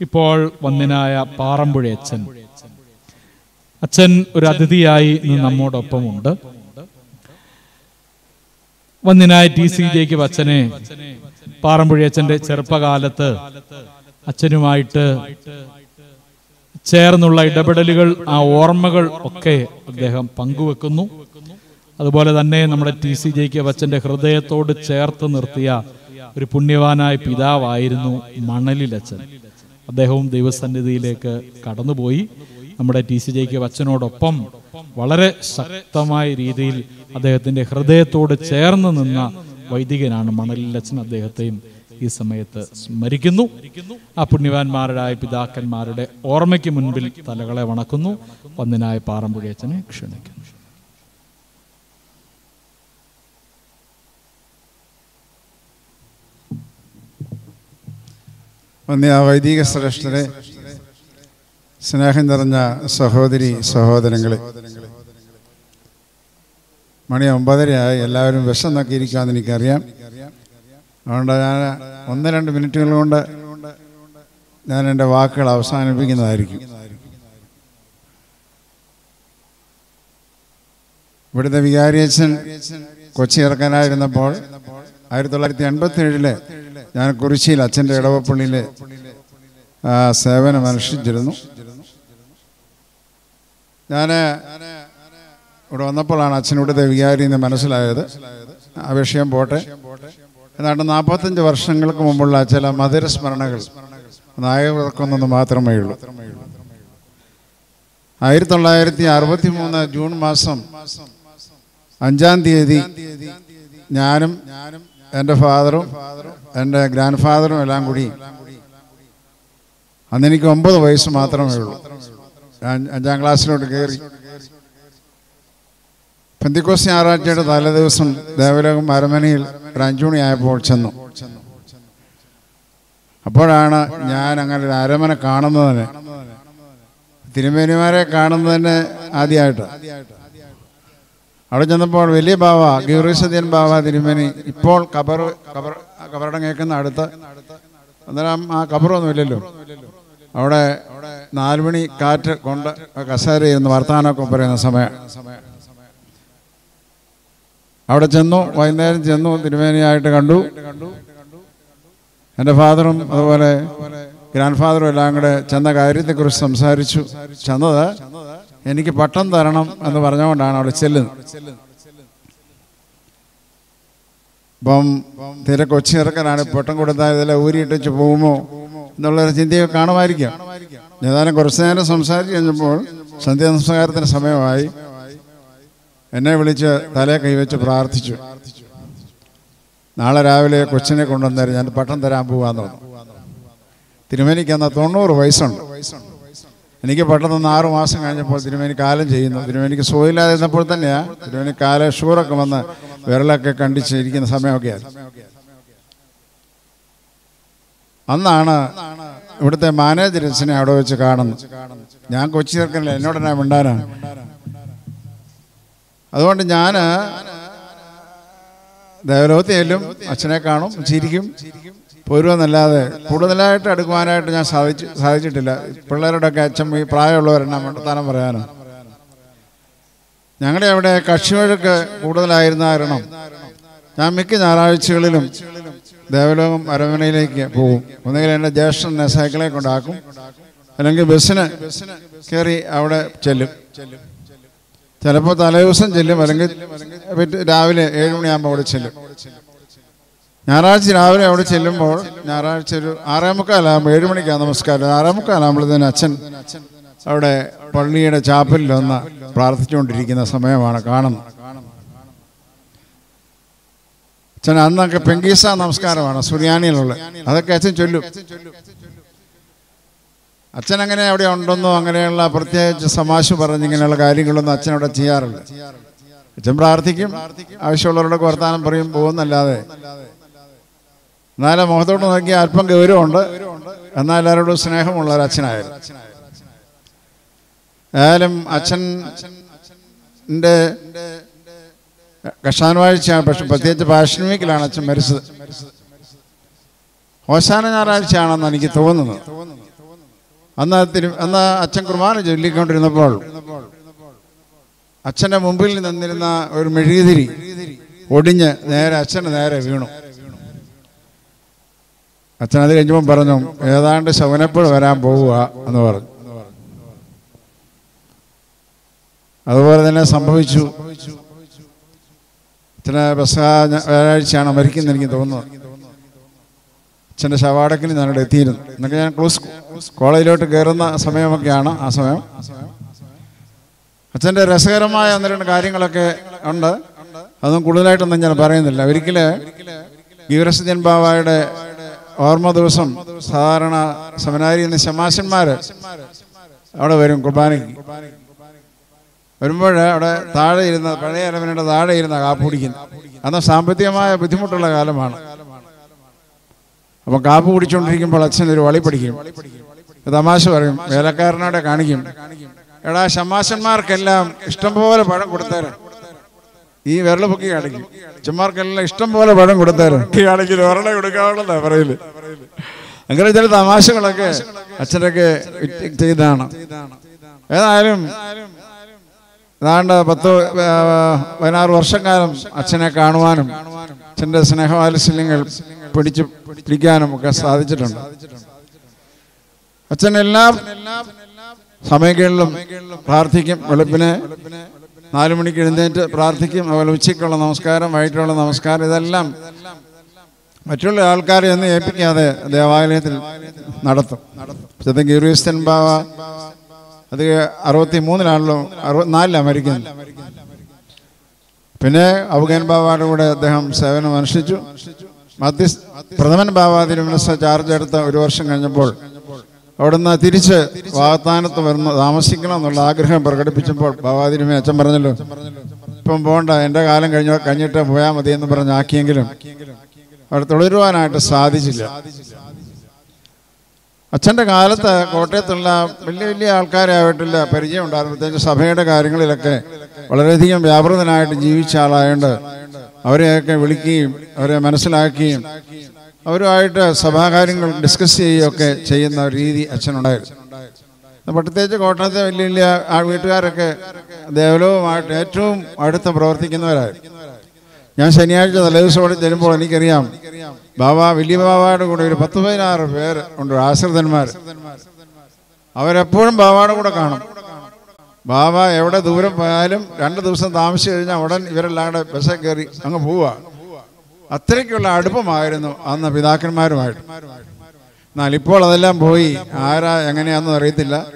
ഇപ്പോൾ വന്നിനായ പാറമ്പുഴ അച്ഛൻ. അച്ഛൻ ഒരു അതിഥിയായി നമ്മോടൊപ്പമുണ്ട്. വന്നിനായ ടി സി ജെക്ക് അച്ഛനെ പാറമ്പുഴ അച്ഛന്റെ ചെറുപ്പകാലത്ത് അച്ഛനുമായിട്ട് ചേർന്നുള്ള ഇടപെടലുകൾ ആ ഓർമ്മകൾ ഒക്കെ അദ്ദേഹം പങ്കുവെക്കുന്നു. അതുപോലെ തന്നെ നമ്മുടെ ടി സി ജെക്ക് അച്ഛന്റെ ഹൃദയത്തോട് ചേർത്ത് നിർത്തിയ ഒരു പുണ്യവാനായ പിതാവായിരുന്നു മണലിലച്ചൻ. അദ്ദേഹവും ദൈവസന്നിധിയിലേക്ക് കടന്നുപോയി. നമ്മുടെ ടി സി ജെക്ക് വച്ചനോടൊപ്പം വളരെ ശക്തമായ രീതിയിൽ അദ്ദേഹത്തിന്റെ ഹൃദയത്തോട് ചേർന്ന് നിന്ന വൈദികനാണ് മണലിലച്ചൻ അദ്ദേഹത്തെയും ഈ സമയത്ത് സ്മരിക്കുന്നു. ആ പുണ്യവാന്മാരുടെ പിതാക്കന്മാരുടെ ഓർമ്മയ്ക്ക് മുൻപിൽ തലകളെ വണക്കുന്നു. വന്നിനായ പാറമ്പുഴയച്ചനെ ക്ഷണിക്കുന്നു. വന്യ വൈദിക ശ്രേഷ്ഠരെ സ്നേഹം നിറഞ്ഞ സഹോദരി സഹോദരങ്ങളെ. മണി ഒമ്പതരയായി എല്ലാവരും വിഷം നോക്കിയിരിക്കാമെന്ന് എനിക്കറിയാം. അതുകൊണ്ട് ഞാൻ ഒന്ന് രണ്ട് മിനിറ്റുകൾ കൊണ്ട് ഞാൻ എന്റെ വാക്കുകൾ അവസാനിപ്പിക്കുന്നതായിരിക്കും. ഇവിടുത്തെ വികാരിയച്ഛൻ കൊച്ചി ഇറക്കാനായിരുന്നപ്പോൾ ആയിരത്തി തൊള്ളായിരത്തി എൺപത്തി ഏഴിൽ ഞാൻ കുറിച്ചിയിൽ അച്ഛന്റെ ഇടവപ്പള്ളിയിൽ സേവനം അനുഷ്ഠിച്ചിരുന്നു. ഞാൻ ഇവിടെ വന്നപ്പോഴാണ് അച്ഛൻ ഇവിടുത്തെ വികാരി എന്ന് മനസ്സിലായത്. ആ വിഷയം പോട്ടെ. ഏതാണ്ട് നാൽപ്പത്തഞ്ച് വർഷങ്ങൾക്ക് മുമ്പുള്ള ചില മധുര സ്മരണകൾ നായകർക്കൊന്നു മാത്രമേ ഉള്ളൂ ആയിരത്തി തൊള്ളായിരത്തി അറുപത്തി മൂന്ന് ജൂൺ മാസം അഞ്ചാം തീയതി ഞാനും എന്റെ ഫാദറും എന്റെ ഗ്രാൻഡ് ഫാദറും എല്ലാം കൂടി അന്ന് എനിക്ക് ഒമ്പത് വയസ്സ് മാത്രമേ ഉള്ളൂ. അഞ്ചാം ക്ലാസ്സിലോട്ട് കയറി. പെന്തിക്കോസ് ഞായറാഴ്ചയുടെ തലേദിവസം ദേവലോകം അരമനയിൽ ഒരു അഞ്ചു ആയപ്പോൾ ചെന്നു. അപ്പോഴാണ് ഞാൻ അങ്ങനെ ഒരു അരമന കാണുന്നതിന് തിരുമേനിമാരെ കാണുന്നതിന് ആദ്യമായിട്ട്. അവിടെ ചെന്നപ്പോൾ വലിയ ബാവ ഗീറീസദ്യൻ ബാവ തിരുമേനി ഇപ്പോൾ കബർ കബർ കബറടം കേൾക്കുന്ന അടുത്ത്. അന്നേരം ആ കബറൊന്നും ഇല്ലല്ലോ. അവിടെ നാലുമണി കാറ്റ് കൊണ്ട് കസേര ഇരുന്ന് വർത്തമാനമൊക്കെ പറയുന്ന സമയം. അവിടെ ചെന്നു വൈകുന്നേരം ചെന്നു തിരുമേനിയായിട്ട് കണ്ടു. എന്റെ ഫാദറും അതുപോലെ ഗ്രാൻഡ് ഫാദറും എല്ലാം കൂടെ ചെന്ന കാര്യത്തെക്കുറിച്ച് സംസാരിച്ചു. ചെന്നത് എനിക്ക് പട്ടം തരണം എന്ന് പറഞ്ഞുകൊണ്ടാണ് അവിടെ ചെല്ലുന്നത്. ഇപ്പം തീരെ കൊച്ചി ഇറക്കാനാണ് പട്ടം കൊടുത്താൽ ഇതെല്ലാം ഊരിയിട്ടിച്ച് പോകുമോ എന്നുള്ളൊരു ചിന്തയൊക്കെ കാണുമായിരിക്കാം. ഏതാനും കുറച്ചു നേരം സംസാരിച്ച് കഴിഞ്ഞപ്പോൾ സന്ധ്യാ സംസ്കാരത്തിന് സമയമായി. എന്നെ വിളിച്ച് തലേ കൈവച്ച് പ്രാർത്ഥിച്ചു. നാളെ രാവിലെ കൊച്ചിനെ കൊണ്ടുവന്നേരം ഞാൻ പട്ടം തരാൻ പോവാന്ന് പറഞ്ഞു. തിരുമേനിക്ക് അന്ന് തൊണ്ണൂറ് വയസ്സുണ്ട്. എനിക്ക് പെട്ടെന്ന് ആറു മാസം കഴിഞ്ഞപ്പോൾ തിരുമേനി കാലം ചെയ്യുന്നു. തിരുമേനിക്ക് സുഖമില്ലാതെ ഇരുന്നപ്പോൾ തന്നെയാണ് തിരുമേനി കാല ഷുഗറൊക്കെ വന്ന് വിരലൊക്കെ കണ്ടിച്ച് ഇരിക്കുന്ന അന്നാണ് ഇവിടുത്തെ മാനേജർസിനെ അവിടെ വെച്ച് കാണുന്നു ഞാൻ കൊച്ചി എന്നോട് ഞാൻ മിണ്ടാനാണ്? അതുകൊണ്ട് ഞാൻ ദേവലോകത്തിലും അച്ഛനെ കാണും ചിരിക്കും. പോരുമെന്നല്ലാതെ കൂടുതലായിട്ട് അടുക്കുവാനായിട്ട് ഞാൻ സാധിച്ചു സാധിച്ചിട്ടില്ല. പിള്ളേരോടൊക്കെ അച്ഛൻ ഈ പ്രായമുള്ളവരെന്നാ വർത്തമാനം പറയാനോ. ഞങ്ങളുടെ അവിടെ കക്ഷിവഴക്ക് കൂടുതലായിരുന്ന കാരണം ഞാൻ മിക്ക ഞായറാഴ്ചകളിലും ദേവലോകം അരമനയിലേക്ക് പോകും. ഒന്നുകിൽ എന്റെ ജ്യേഷ്ഠനെ സൈക്കിളെ കൊണ്ടാക്കും അല്ലെങ്കിൽ ബസ്സിന് കയറി അവിടെ ചെല്ലും. ചിലപ്പോൾ തലേദിവസം ചെല്ലും അല്ലെങ്കിൽ രാവിലെ ഏഴുമണിയാകുമ്പോൾ അവിടെ ചെല്ലും. ഞായറാഴ്ച രാവിലെ അവിടെ ചെല്ലുമ്പോൾ ഞായറാഴ്ച ഒരു ആറേ മുക്കാലാകുമ്പോൾ ഏഴ് മണിക്കാണ് നമസ്കാരം. ആറേ മുക്കാലാകുമ്പോഴത്തേന് അച്ഛൻ അവിടെ പള്ളിയുടെ ചാപ്പലിൽ ഒന്ന് പ്രാർത്ഥിച്ചുകൊണ്ടിരിക്കുന്ന സമയമാണ് കാണുന്നത്. അച്ഛൻ അന്നൊക്കെ പെങ്കീസ നമസ്കാരമാണ് സുറിയാനിയിലുള്ള. അതൊക്കെ അച്ഛൻ ചൊല്ലും. അച്ഛൻ അങ്ങനെ അവിടെ ഉണ്ടെന്നോ അങ്ങനെയുള്ള പ്രത്യേകിച്ച് സമാശ പറഞ്ഞ് ഇങ്ങനെയുള്ള കാര്യങ്ങളൊന്നും അച്ഛൻ അവിടെ ചെയ്യാറില്ല. അച്ഛൻ പ്രാർത്ഥിക്കും ആവശ്യമുള്ളവരുടെ വർത്താനം പറയും പോകുന്നല്ലാതെ. എന്നാലും മുഖത്തോട്ട് നോക്കിയാൽ അല്പം ഗൗരവമുണ്ട്. എന്നാൽ എല്ലാവരോടും സ്നേഹമുള്ള ഒരു അച്ഛനായിരുന്നു. ഏതായാലും അച്ഛൻ അച്ഛന്റെ കഷാൻവാഴ്ചയാണ് പക്ഷെ പ്രത്യേകിച്ച് പാഷൻ വീക്കിലാണ് അച്ഛൻ മരിച്ചത്. ഓശാന ഞായറാഴ്ചയാണെന്ന് എനിക്ക് തോന്നുന്നത്. അന്ന് തിരു അന്ന് അച്ഛൻ കുർബാന ചൊല്ലിക്കൊണ്ടിരുന്നപ്പോൾ അച്ഛന്റെ മുമ്പിൽ നിന്നിരുന്ന ഒരു മെഴുകുതിരി ഒടിഞ്ഞ് നേരെ അച്ഛന് നേരെ വീണു. അച്ഛൻ അത് കഴിഞ്ഞപ്പോൾ പറഞ്ഞു ഏതാണ്ട് ശവനപ്പോൾ വരാൻ പോവുക എന്ന് പറഞ്ഞു. അതുപോലെ തന്നെ സംഭവിച്ചു. അച്ഛനെ ബസ് വ്യാഴാഴ്ചയാണ് മരിക്കുന്നെനിക്ക് തോന്നുന്നത് അച്ഛന്റെ ശവാടക്കിന് ഞാനിവിടെ എത്തിയിരുന്നു. എന്നൊക്കെ ഞാൻ ക്ലോസ് കോളേജിലോട്ട് കയറുന്ന സമയമൊക്കെയാണ് ആ സമയം. അച്ഛന്റെ രസകരമായ ഒന്ന് രണ്ട് കാര്യങ്ങളൊക്കെ ഉണ്ട്. അതൊന്നും കൂടുതലായിട്ടൊന്നും ഞാൻ പറയുന്നില്ല. ഒരിക്കൽ ഗീവരസജൻ ബാബായുടെ ഓർമ്മ ദിവസം സാധാരണ സമനാരി എന്ന ശമാശന്മാര് അവിടെ വരും കുർബാനയ്ക്ക്. വരുമ്പോൾ അവിടെ താഴെ ഇരുന്ന പഴയ അരവനയുടെ താഴെ ഇരുന്ന കാപ്പുടിക്കുന്നു അന്ന് സാമ്പത്തികമായ ബുദ്ധിമുട്ടുള്ള കാലമാണ്. അപ്പം കാപ്പ് കുടിച്ചുകൊണ്ടിരിക്കുമ്പോൾ അച്ഛൻ ഒരു വളി പഠിക്കും. തമാശ പറയും. വേലക്കാരനോടെ കാണിക്കും. എടാ ശമാശന്മാർക്കെല്ലാം ഇഷ്ടംപോലെ പഴം കൊടുത്തേരാ. ഈ വിരൽ പൊക്കി കാണിക്കും. ഇഷ്ടം ഇഷ്ടംപോലെ പഴം കൊടുത്തേരം. കാണിക്കും. ഒരെണ്ണം കൊടുക്കാവുള്ളതാ പറയൽ. അങ്ങനെ ചില തമാശകളൊക്കെ അച്ഛനൊക്കെ ചെയ്താണ്. ഏതായാലും ഏതാണ്ട് പത്ത് പതിനാറ് വർഷക്കാലം അച്ഛനെ കാണുവാനും അച്ഛന്റെ സ്നേഹവാത്സല്യങ്ങൾ പിടിച്ചു പിടിക്കാനും ഒക്കെ സാധിച്ചിട്ടുണ്ട്. അച്ഛൻ എല്ലാ സമയങ്ങളിലും പ്രാർത്ഥിക്കും. വെളുപ്പിനെ നാലു മണിക്ക് എഴുന്നേറ്റ് പ്രാർത്ഥിക്കും. അതുപോലെ ഉച്ചയ്ക്കുള്ള നമസ്കാരം വൈകിട്ടുള്ള നമസ്കാരം ഇതെല്ലാം മറ്റുള്ള ആൾക്കാരെ ഒന്നും ഏൽപ്പിക്കാതെ ദേവാലയത്തിൽ നടത്തും. നടത്തും ഗീറിയസ്തൻ ബാവ അത് അറുപത്തി മൂന്നിലാണല്ലോ അറുപത്തിനാലിലാണ് മരിക്കുന്നത് പിന്നെ അഫ്ഗാൻ ബാബയുടെ കൂടെ അദ്ദേഹം സേവനം അനുഷ്ഠിച്ചു. മധ്യസ് പ്രഥമൻ ബാബാ തിരുമനസ് ചാർജ് എടുത്ത ഒരു വർഷം കഴിഞ്ഞപ്പോൾ അവിടുന്ന് തിരിച്ച് വാഗ്ദാനത്ത് വരുന്ന താമസിക്കണം എന്നുള്ള ആഗ്രഹം പ്രകടിപ്പിച്ചപ്പോൾ ബാബാ തിരുമേ അച്ഛൻ പറഞ്ഞല്ലോ ഇപ്പം പോകണ്ട എന്റെ കാലം കഴിഞ്ഞ കഴിഞ്ഞിട്ട് പോയാൽ മതി എന്ന് പറഞ്ഞാക്കിയെങ്കിലും അവിടെ തുടരുവാനായിട്ട് സാധിച്ചില്ല. അച്ഛന്റെ കാലത്ത് കോട്ടയത്തുള്ള വലിയ വലിയ ആൾക്കാരെ ആയിട്ടില്ല പരിചയം ഉണ്ടായിരുന്നു പ്രത്യേകിച്ച് സഭയുടെ കാര്യങ്ങളിലൊക്കെ വളരെയധികം വ്യാപൃതനായിട്ട് ജീവിച്ച ആളായതുകൊണ്ട് അവരെയൊക്കെ വിളിക്കുകയും അവരെ മനസ്സിലാക്കുകയും അവരുമായിട്ട് സഭാകാര്യങ്ങൾ ഡിസ്കസ് ചെയ്യുകയൊക്കെ ചെയ്യുന്ന ഒരു രീതി അച്ഛനുണ്ടായിരുന്നു. പ്രത്യേകിച്ച് കോട്ടയത്തെ വലിയ വലിയ ആ വീട്ടുകാരൊക്കെ ദേവലവുമായിട്ട് ഏറ്റവും അടുത്ത് പ്രവർത്തിക്കുന്നവരായിരുന്നു. ഞാൻ ശനിയാഴ്ച തലേദിവസത്തോടെ ചെല്ലുമ്പോൾ എനിക്കറിയാം ബാബ വലിയ ബാബയുടെ കൂടെ ഒരു പത്ത് പതിനാറ് പേര് ഉണ്ട് ആശ്രിതന്മാർ അവരെപ്പോഴും ബാബയുടെ കൂടെ കാണും. ബാബ എവിടെ ദൂരം പോയാലും രണ്ട് ദിവസം താമസിച്ചു കഴിഞ്ഞാൽ ഉടൻ ഇവരെല്ലാം കൂടെ ബസ്സിൽ കയറി അങ്ങ് പോവുക. അത്രയ്ക്കുള്ള അടുപ്പമായിരുന്നു അന്ന് പിതാക്കന്മാരുമായിട്ട്. എന്നാൽ ഇപ്പോൾ അതെല്ലാം പോയി. ആരാ എങ്ങനെയാണെന്ന് അറിയത്തില്ല.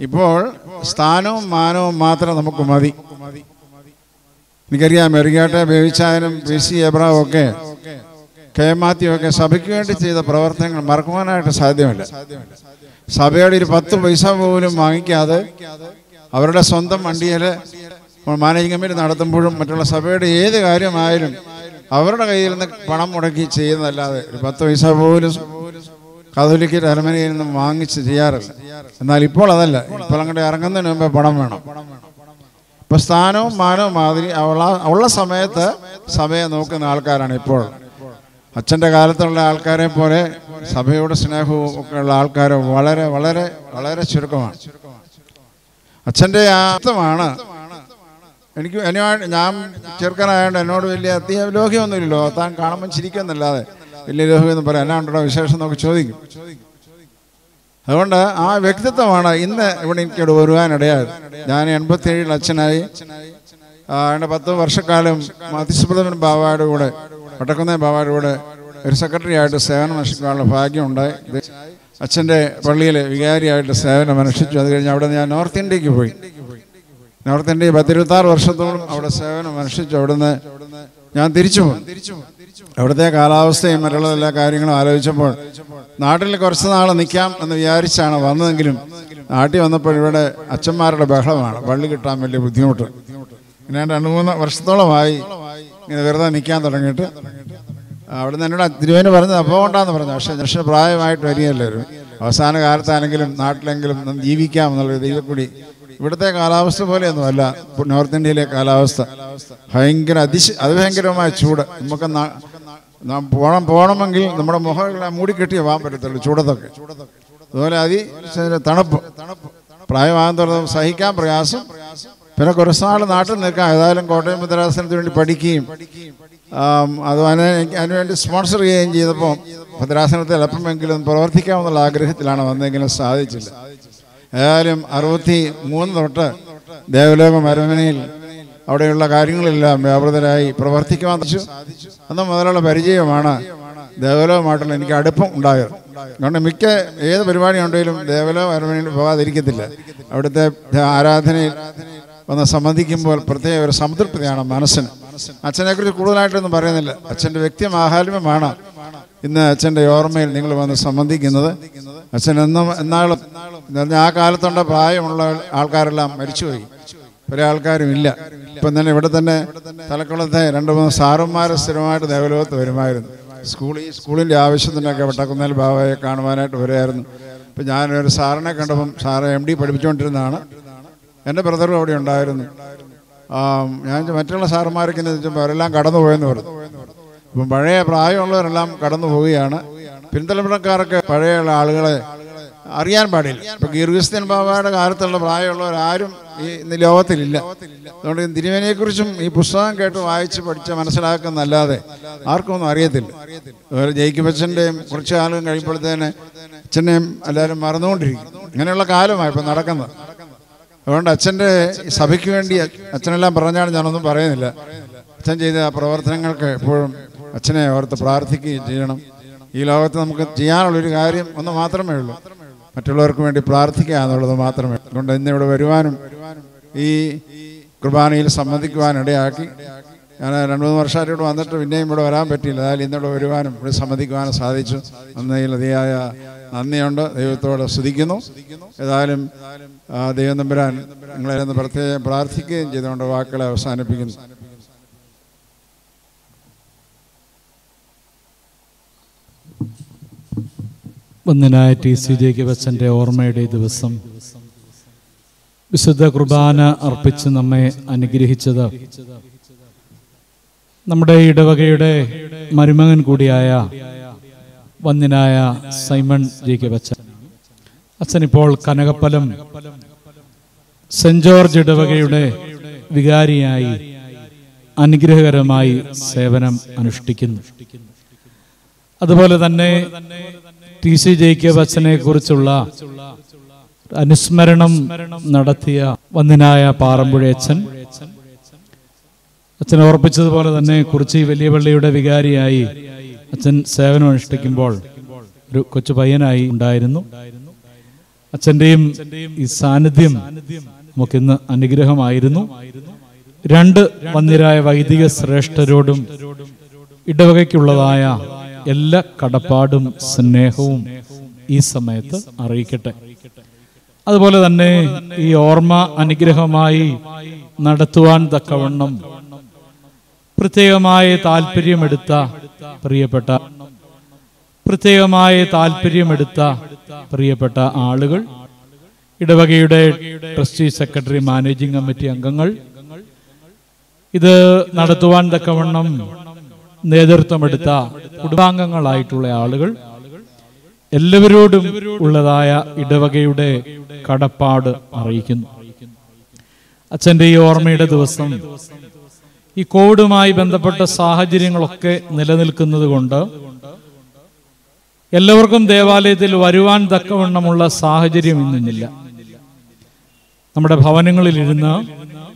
ഇപ്പോൾ സ്ഥാനവും മാനവും മാത്രം നമുക്ക് മതി. എനിക്കറിയാം മെറിയാട്ടെ ബേവിച്ചായനും പി. സി. എബ്രാവും ഒക്കെ കെ. മാത്യു ഒക്കെ സഭയ്ക്ക് വേണ്ടി ചെയ്ത പ്രവർത്തനങ്ങൾ മറക്കുവാനായിട്ട് സാധ്യമല്ല. സഭയുടെ ഒരു പത്ത് പൈസ പോലും വാങ്ങിക്കാതെ അവരുടെ സ്വന്തം വണ്ടിയിൽ മാനേജിംഗ് കമ്മിറ്റി നടത്തുമ്പോഴും മറ്റുള്ള സഭയുടെ ഏത് കാര്യമായാലും അവരുടെ കയ്യിൽ നിന്ന് പണം മുടക്കി ചെയ്യുന്നതല്ലാതെ ഒരു പത്ത് പൈസ പോലും കാതോലിക്ക അരമനയിൽ നിന്നും വാങ്ങിച്ച് ചെയ്യാറില്ല. എന്നാൽ ഇപ്പോൾ അതല്ല. ഇപ്പോൾ അങ്ങോട്ട് ഇറങ്ങുന്നതിന് മുമ്പേ പണം വേണം. ഇപ്പൊ സ്ഥാനവും മാനവും മാതിരി ഉള്ള ഉള്ള സമയത്ത് സഭയെ നോക്കുന്ന ആൾക്കാരാണ് ഇപ്പോൾ. അച്ഛന്റെ കാലത്തുള്ള ആൾക്കാരെ പോലെ സഭയുടെ സ്നേഹവും ഒക്കെ ഉള്ള വളരെ വളരെ വളരെ ചുരുക്കമാണ്. അച്ഛന്റെ ആത്മമാണ് എനിക്ക് എന്നെ ഞാൻ ചെറുക്കനായതുകൊണ്ട് എന്നോട് വലിയ അത്യ ലോഹ്യമൊന്നുമില്ലല്ലോ താൻ കാണുമ്പോൾ ചിരിക്കുന്നല്ലാതെ വലിയ എന്ന് പറയാം എന്നാണ്ടോ വിശേഷം നമുക്ക് ചോദിക്കും. അതുകൊണ്ട് ആ വ്യക്തിത്വമാണ് ഇന്ന് ഇവിടെ എനിക്കിവിടെ വരുവാനിടയായത്. ഞാൻ എൺപത്തി ഏഴിൽ അച്ഛനായി എന്റെ പത്ത് വർഷക്കാലം മതിസ്പ്രഥമൻ ബാബായുടെ കൂടെ വട്ടക്കുന്നേ ബാബായുടെ കൂടെ ഒരു സെക്രട്ടറി ആയിട്ട് സേവനം അനുഷ്ഠിക്കാനുള്ള ഭാഗ്യമുണ്ടായി. അച്ഛന്റെ പള്ളിയിൽ വികാരിയായിട്ട് സേവനം അനുഷ്ഠിച്ചു. അത് കഴിഞ്ഞ് അവിടെ ഞാൻ നോർത്ത് ഇന്ത്യയ്ക്ക് പോയി. നോർത്ത് ഇന്ത്യ പത്തിരുപത്താറ് വർഷത്തോളം അവിടെ സേവനം അനുഷ്ഠിച്ചു. അവിടുന്ന് ഞാൻ തിരിച്ചു പോകും അവിടുത്തെ കാലാവസ്ഥയും മറ്റുള്ള എല്ലാ കാര്യങ്ങളും ആലോചിച്ചപ്പോൾ നാട്ടിൽ കുറച്ച് നാൾ നിൽക്കാം എന്ന് വിചാരിച്ചാണ് വന്നതെങ്കിലും നാട്ടിൽ വന്നപ്പോൾ ഇവിടെ അച്ഛന്മാരുടെ ബഹളമാണ്. പള്ളി കിട്ടാൻ വലിയ ബുദ്ധിമുട്ട്. ഞാൻ രണ്ട് മൂന്ന് വർഷത്തോളമായി ഇങ്ങനെ വെറുതെ നിൽക്കാൻ തുടങ്ങിയിട്ട് അവിടെ നിന്ന് എന്നോട് തിരുവേന് പറഞ്ഞത് അപ്പോൾ ഉണ്ടാന്ന് പറഞ്ഞു. പക്ഷേ ദർശന പ്രായമായിട്ട് വരികയല്ലായിരുന്നു അവസാന കാലത്താണെങ്കിലും നാട്ടിലെങ്കിലും ജീവിക്കാം എന്നുള്ള ദൈവക്കൂടി ഇവിടുത്തെ കാലാവസ്ഥ പോലെയൊന്നും അല്ല. നോർത്ത് ഇന്ത്യയിലെ കാലാവസ്ഥ. ഭയങ്കര അതിശ അതിഭയങ്കരമായ ചൂട്. നമുക്ക് ന- പോണം പോകണമെങ്കിൽ നമ്മുടെ മുഖങ്ങളെ മൂടിക്കെട്ടിയേ പോകാൻ പറ്റത്തുള്ളൂ ചൂടത്തൊക്കെ. അതുപോലെ അതി തണുപ്പ്. പ്രായമാകുന്നതോളം സഹിക്കാൻ പ്രയാസം. പിന്നെ കുറച്ച് നാൾ നാട്ടിൽ നിൽക്കാം. ഏതായാലും കോട്ടയം മുദ്രാസനത്തിന് വേണ്ടി പഠിക്കുകയും അത് അതിനുവേണ്ടി സ്പോൺസർ ചെയ്യുകയും ചെയ്തപ്പോൾ ഭദ്രാസനത്തിൽ അല്പമെങ്കിലും പ്രവർത്തിക്കാമെന്നുള്ള ആഗ്രഹത്തിലാണ് വന്നെങ്കിലും സാധിച്ചില്ല. ഏതായാലും അറുപത്തി മൂന്ന് തൊട്ട് ദേവലോക അരമനയിൽ അവിടെയുള്ള കാര്യങ്ങളെല്ലാം വ്യാപൃതരായി പ്രവർത്തിക്കുവാൻ സാധിച്ചു. അന്ന് മുതലുള്ള പരിചയമാണ് ദേവലോകമായിട്ടുള്ള എനിക്ക് അടുപ്പം ഉണ്ടായത്. അതുകൊണ്ട് മിക്ക ഏത് പരിപാടി ഉണ്ടെങ്കിലും ദേവലോകം അരമനയിൽ പോകാതിരിക്കത്തില്ല. അവിടുത്തെ ആരാധനയിൽ വന്ന് സംബന്ധിക്കുമ്പോൾ പ്രത്യേക ഒരു സംതൃപ്തിയാണ് മനസ്സിന്. അച്ഛനെക്കുറിച്ച് കൂടുതലായിട്ടൊന്നും പറയുന്നില്ല. അച്ഛന്റെ വ്യക്തി മാഹാത്മ്യമാണ്. ഇന്ന് അച്ഛന്റെ ഓർമ്മയിൽ നിങ്ങൾ വന്ന് സംബന്ധിക്കുന്നത്. അച്ഛൻ എന്നും എന്നാളും എന്ന് ആ കാലത്തുണ്ട പ്രായമുള്ള ആൾക്കാരെല്ലാം മരിച്ചുപോയി. പല ആൾക്കാരും ഇല്ല. ഇപ്പം തന്നെ ഇവിടെ തന്നെ തലക്കുളത്തെ രണ്ട് മൂന്ന് സാറന്മാർ സ്ഥിരമായിട്ട് ദേവലോകത്ത് വരുമായിരുന്നു. സ്കൂൾ സ്കൂളിന്റെ ആവശ്യത്തിനൊക്കെ വട്ടക്കുന്നേൽ ബാബയെ കാണുവാനായിട്ട് വരുമായിരുന്നു ഇപ്പം ഞാനൊരു സാറിനെ കണ്ടപ്പം സാറ് എം ഡി പഠിപ്പിച്ചുകൊണ്ടിരുന്നതാണ്. എന്റെ ബ്രദറും അവിടെ ഉണ്ടായിരുന്നു. ഞാൻ മറ്റുള്ള സാറന്മാരൊക്കെ വെച്ചാൽ അവരെല്ലാം കടന്നു പോയെന്ന് പറഞ്ഞു. അപ്പം പഴയ പ്രായമുള്ളവരെല്ലാം കടന്നു പോവുകയാണ്. പിൻതലമുറക്കാർക്ക് പഴയ ആളുകളെ അറിയാൻ പാടില്ല. ഇപ്പം ഗീർഗിസ്തൻ ബാബയുടെ കാലത്തുള്ള പ്രായമുള്ളവരാരും ഈ ലോകത്തിലില്ല. അതുകൊണ്ട് ഈ ഈ പുസ്തകം കേട്ട് വായിച്ച് പഠിച്ച് മനസ്സിലാക്കുന്നല്ലാതെ ആർക്കും ഒന്നും അറിയത്തില്ല. അതുപോലെ ജയിക്കും അച്ഛന്റെയും കുറച്ച് കാലം കഴിയുമ്പോഴത്തേന് അച്ഛനെയും എല്ലാവരും മറന്നുകൊണ്ടിരിക്കും. ഇങ്ങനെയുള്ള കാലമാണ് ഇപ്പം നടക്കുന്നത്. അതുകൊണ്ട് അച്ഛന്റെ സഭയ്ക്ക് വേണ്ടി അച്ഛനെല്ലാം പറഞ്ഞാണ് ഞാനൊന്നും പറയുന്നില്ല. അച്ഛൻ ചെയ്ത പ്രവർത്തനങ്ങൾക്ക് എപ്പോഴും അച്ഛനെ ഓർത്ത് പ്രാർത്ഥിക്കുകയും ചെയ്യണം. ഈ ലോകത്ത് നമുക്ക് ചെയ്യാനുള്ളൊരു കാര്യം ഒന്ന് മാത്രമേ ഉള്ളൂ. മറ്റുള്ളവർക്ക് വേണ്ടി പ്രാർത്ഥിക്കുക എന്നുള്ളത് മാത്രമേ. അതുകൊണ്ട് ഇന്ന് ഇവിടെ വരുവാനും ഈ കുർബാനയിൽ സംബന്ധിക്കുവാനും ഇടയാക്കി. ഞാൻ രണ്ട് മൂന്ന് വർഷമായിട്ട് വന്നിട്ട് പിന്നെയും ഇവിടെ വരാൻ പറ്റിയില്ല. അതായത് ഇന്നിവിടെ വരുവാനും ഇവിടെ സംബന്ധിക്കുവാനും സാധിച്ചു. അന്നതിൽ അതിയായ നന്ദിയുണ്ട്. ദൈവത്തോട് സ്തുതിക്കുന്നു. ഏതായാലും ആ, ദൈവം തമ്പുരാൻ നിങ്ങളെ ഒന്ന് പ്രത്യേകം പ്രാർത്ഥിക്കുകയും ചെയ്തുകൊണ്ട് വാക്കുകളെ അവസാനിപ്പിക്കുന്നു. വന്ദനായ ടി സി ജേക്ക് ബച്ചന്റെ ഓർമ്മയുടെ ദിവസം വിശുദ്ധ കുർബാന അർപ്പിച്ച് നമ്മെ അനുഗ്രഹിച്ചത് നമ്മുടെ ഇടവകയുടെ മരുമകൻ കൂടിയായ വന്ദനായ സൈമൺ ജി കെ ബച്ചൻ. അച്ഛൻ ഇപ്പോൾ കനകപ്പലം സെന്റ് ജോർജ് ഇടവകയുടെ വികാരിയായി അനുഗ്രഹകരമായി സേവനം അനുഷ്ഠിക്കുന്നു. അതുപോലെ തന്നെ ടി സി കെ അച്ഛനെ കുറിച്ചുള്ള അനുസ്മരണം നടത്തിയ വന്നിനായ പാറമ്പുഴ അച്ഛൻ. അച്ഛൻ ഓർപ്പിച്ചതുപോലെ തന്നെ കുറിച്ചി വലിയ പള്ളിയുടെ വികാരിയായി അച്ഛൻ സേവനം അനുഷ്ഠിക്കുമ്പോൾ ഒരു കൊച്ചു പയ്യനായി ഉണ്ടായിരുന്നു. അച്ഛന്റെയും ഈ സാന്നിധ്യം നമുക്കിന്ന് അനുഗ്രഹമായിരുന്നു. രണ്ട് വന്യരായ വൈദിക ശ്രേഷ്ഠരോടും ഇടവകയ്ക്കുള്ളതായ എല്ലാ കടപ്പാടും സ്നേഹവും ഈ സമയത്ത് അറിയിക്കട്ടെ. അതുപോലെ തന്നെ ഈ ഓർമ്മ അനുഗ്രഹമായി നടത്തുവാൻ തക്കവണ്ണം പ്രത്യേകമായ താല്പര്യമെടുത്ത പ്രിയപ്പെട്ട പ്രത്യേകമായ താല്പര്യമെടുത്ത പ്രിയപ്പെട്ട ആളുകൾ ഇടവകയുടെ ട്രസ്റ്റി സെക്രട്ടറി മാനേജിംഗ് കമ്മിറ്റി അംഗങ്ങൾ ഇത് നടത്തുവാൻ തക്കവണ്ണം നേതൃത്വമെടുത്ത കുടുംബാംഗങ്ങളായിട്ടുള്ള ആളുകൾ എല്ലാവരോടും ഉള്ളതായ ഇടവകയുടെ കടപ്പാട് അറിയിക്കുന്നു. അച്ഛന്റെ ഈ ഓർമ്മയുടെ ദിവസം ഈ കോവിഡുമായി ബന്ധപ്പെട്ട സാഹചര്യങ്ങളൊക്കെ നിലനിൽക്കുന്നത് കൊണ്ട് എല്ലാവർക്കും ദേവാലയത്തിൽ വരുവാൻ തക്കവണ്ണമുള്ള സാഹചര്യം ഇന്നില്ല നമ്മുടെ ഭവനങ്ങളിലിരുന്ന്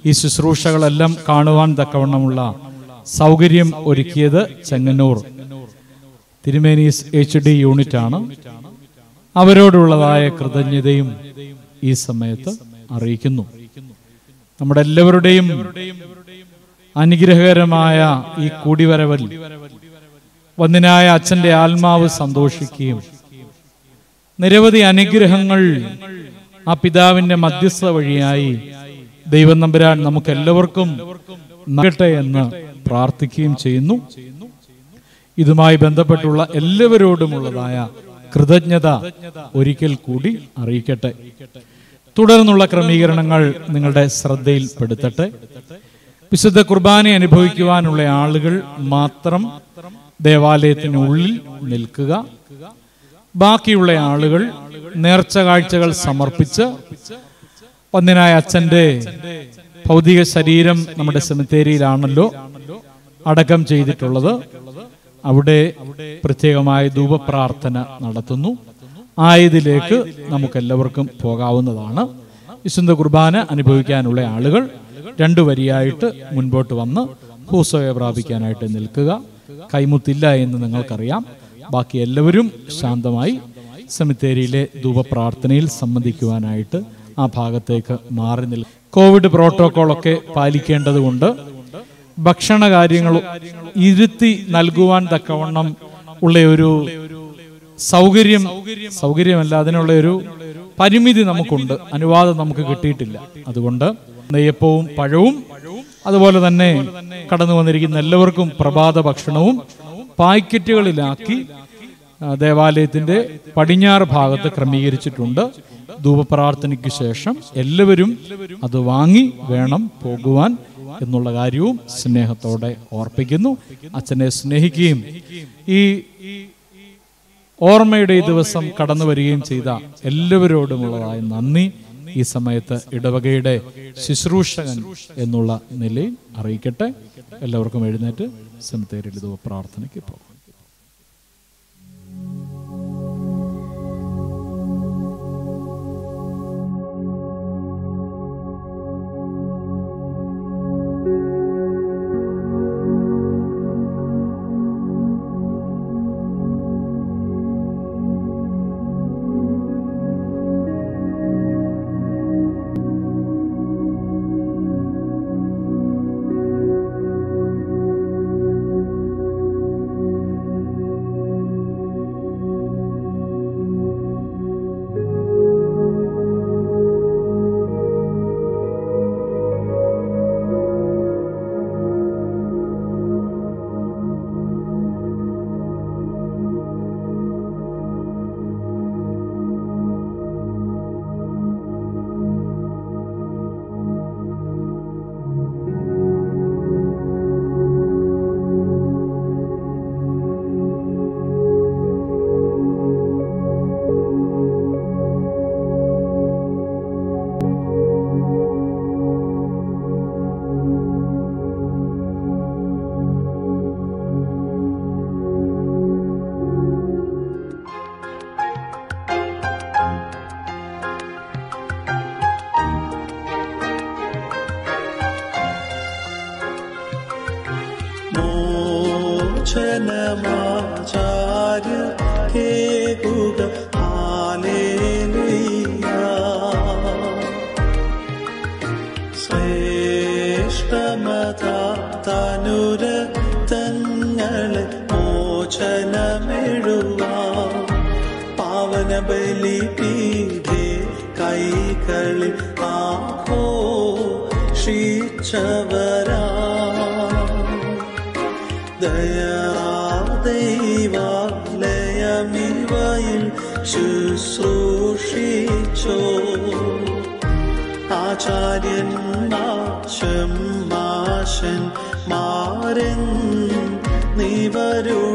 ഈ ശുശ്രൂഷകളെല്ലാം കാണുവാൻ തക്കവണ്ണമുള്ള സൗകര്യം ഒരുക്കിയത് ചെങ്ങന്നൂർ. തിരുമേനീസ് എച്ച് ഡി യൂണിറ്റ് ആണ് അവരോടുള്ളതായ കൃതജ്ഞതയും ഈ സമയത്ത് അറിയിക്കുന്നു. നമ്മുടെ എല്ലാവരുടെയും അനുഗ്രഹകരമായ ഈ കൂടിവരവൽ വന്നിനായ അച്ഛന്റെ ആത്മാവ് സന്തോഷിക്കുകയും നിരവധി അനുഗ്രഹങ്ങൾ ആ പിതാവിന്റെ മധ്യസ്ഥ വഴിയായി ദൈവം നമ്പരാൻ നമുക്ക് എല്ലാവർക്കും നൽകട്ടെ എന്ന് പ്രാർത്ഥിക്കുകയും ചെയ്യുന്നു. ഇതുമായി ബന്ധപ്പെട്ടുള്ള എല്ലാവരോടുമുള്ളതായ കൃതജ്ഞത ഒരിക്കൽ കൂടി അറിയിക്കട്ടെ. തുടർന്നുള്ള ക്രമീകരണങ്ങൾ നിങ്ങളുടെ ശ്രദ്ധയിൽപ്പെടുത്തട്ടെ. വിശുദ്ധ കുർബാന അനുഭവിക്കുവാനുള്ള ആളുകൾ മാത്രം ദേവാലയത്തിനുള്ളിൽ നിൽക്കുക. ബാക്കിയുള്ള ആളുകൾ നേർച്ച കാഴ്ചകൾ സമർപ്പിച്ച് ഒന്നിനായ അച്ഛന്റെ ഭൗതിക ശരീരം നമ്മുടെ സെമിത്തേരിയിലാണല്ലോ അടക്കം ചെയ്തിട്ടുള്ളത്. അവിടെ പ്രത്യേകമായ ധൂപപ്രാർത്ഥന നടത്തുന്നു. ആയതിലേക്ക് നമുക്കെല്ലാവർക്കും പോകാവുന്നതാണ്. വിശുദ്ധ കുർബാന അനുഭവിക്കാനുള്ള ആളുകൾ രണ്ടു വരിയായിട്ട് മുൻപോട്ട് വന്ന് ഹൂസോയെ പ്രാപിക്കാനായിട്ട് നിൽക്കുക. കൈമുത്തില്ല എന്ന് നിങ്ങൾക്കറിയാം. ബാക്കി എല്ലാവരും ശാന്തമായി സെമിത്തേരിയിലെ ധൂപപ്രാർത്ഥനയിൽ സംബന്ധിക്കുവാനായിട്ട് ആ ഭാഗത്തേക്ക് മാറി നിൽക്കും കോവിഡ് പ്രോട്ടോക്കോളൊക്കെ പാലിക്കേണ്ടതുകൊണ്ട് ഭക്ഷണ കാര്യങ്ങൾ ഇരുത്തി നൽകുവാൻ തക്കവണ്ണം ഉള്ള ഒരു സൗകര്യം സൗകര്യമല്ല അതിനുള്ള ഒരു പരിമിതി നമുക്കുണ്ട്. അനുവാദം നമുക്ക് കിട്ടിയിട്ടില്ല. അതുകൊണ്ട് നെയ്യപ്പവും പഴവും അതുപോലെ തന്നെ കടന്നു വന്നിരിക്കുന്ന എല്ലാവർക്കും പ്രഭാത ഭക്ഷണവും പാക്കറ്റുകളിലാക്കി ദേവാലയത്തിന്റെ പടിഞ്ഞാറ് ഭാഗത്ത് ക്രമീകരിച്ചിട്ടുണ്ട്. ധൂപപ്രാർത്ഥനയ്ക്ക് ശേഷം എല്ലാവരും അത് വാങ്ങി വേണം പോകുവാൻ എന്നുള്ള കാര്യവും സ്നേഹത്തോടെ ഓർപ്പിക്കുന്നു. അച്ഛനെ സ്നേഹിക്കുകയും ഈ ഓർമ്മയുടെ ഈ ദിവസം കടന്നു വരികയും ചെയ്ത എല്ലാവരോടുമുള്ളതായ നന്ദി. ഈ സമയത്ത് ഇടവകയുടെ ശുശ്രൂഷകൻ എന്നുള്ള നിലയിൽ അറിയിക്കട്ടെ. എല്ലാവർക്കും എഴുന്നേറ്റ് സെമിത്തേരിയിൽ പ്രാർത്ഥനയ്ക്ക് പോകും. ക്ഷീച്ചവരാ ദയാദൈവാലയമിവയിൽ ശുശ്രൂഷിച്ചോ. ആചാര്യന്മാശം മാശൻ മാരൻ നിവരുടയാ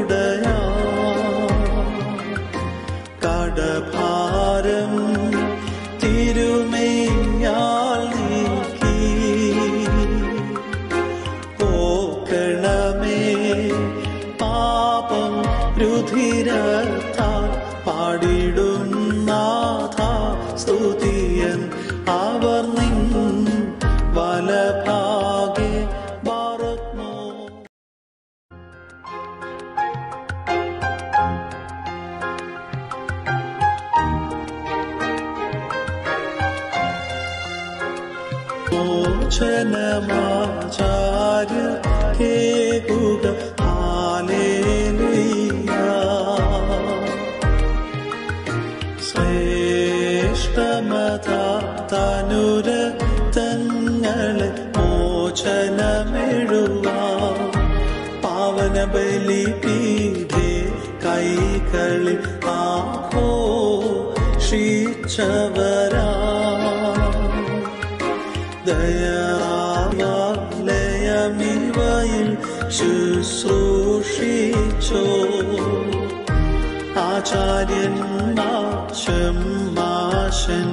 ആചാര്യൻ നാശം മാശൻ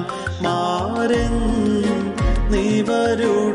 മാരൻ നീവരുടയാ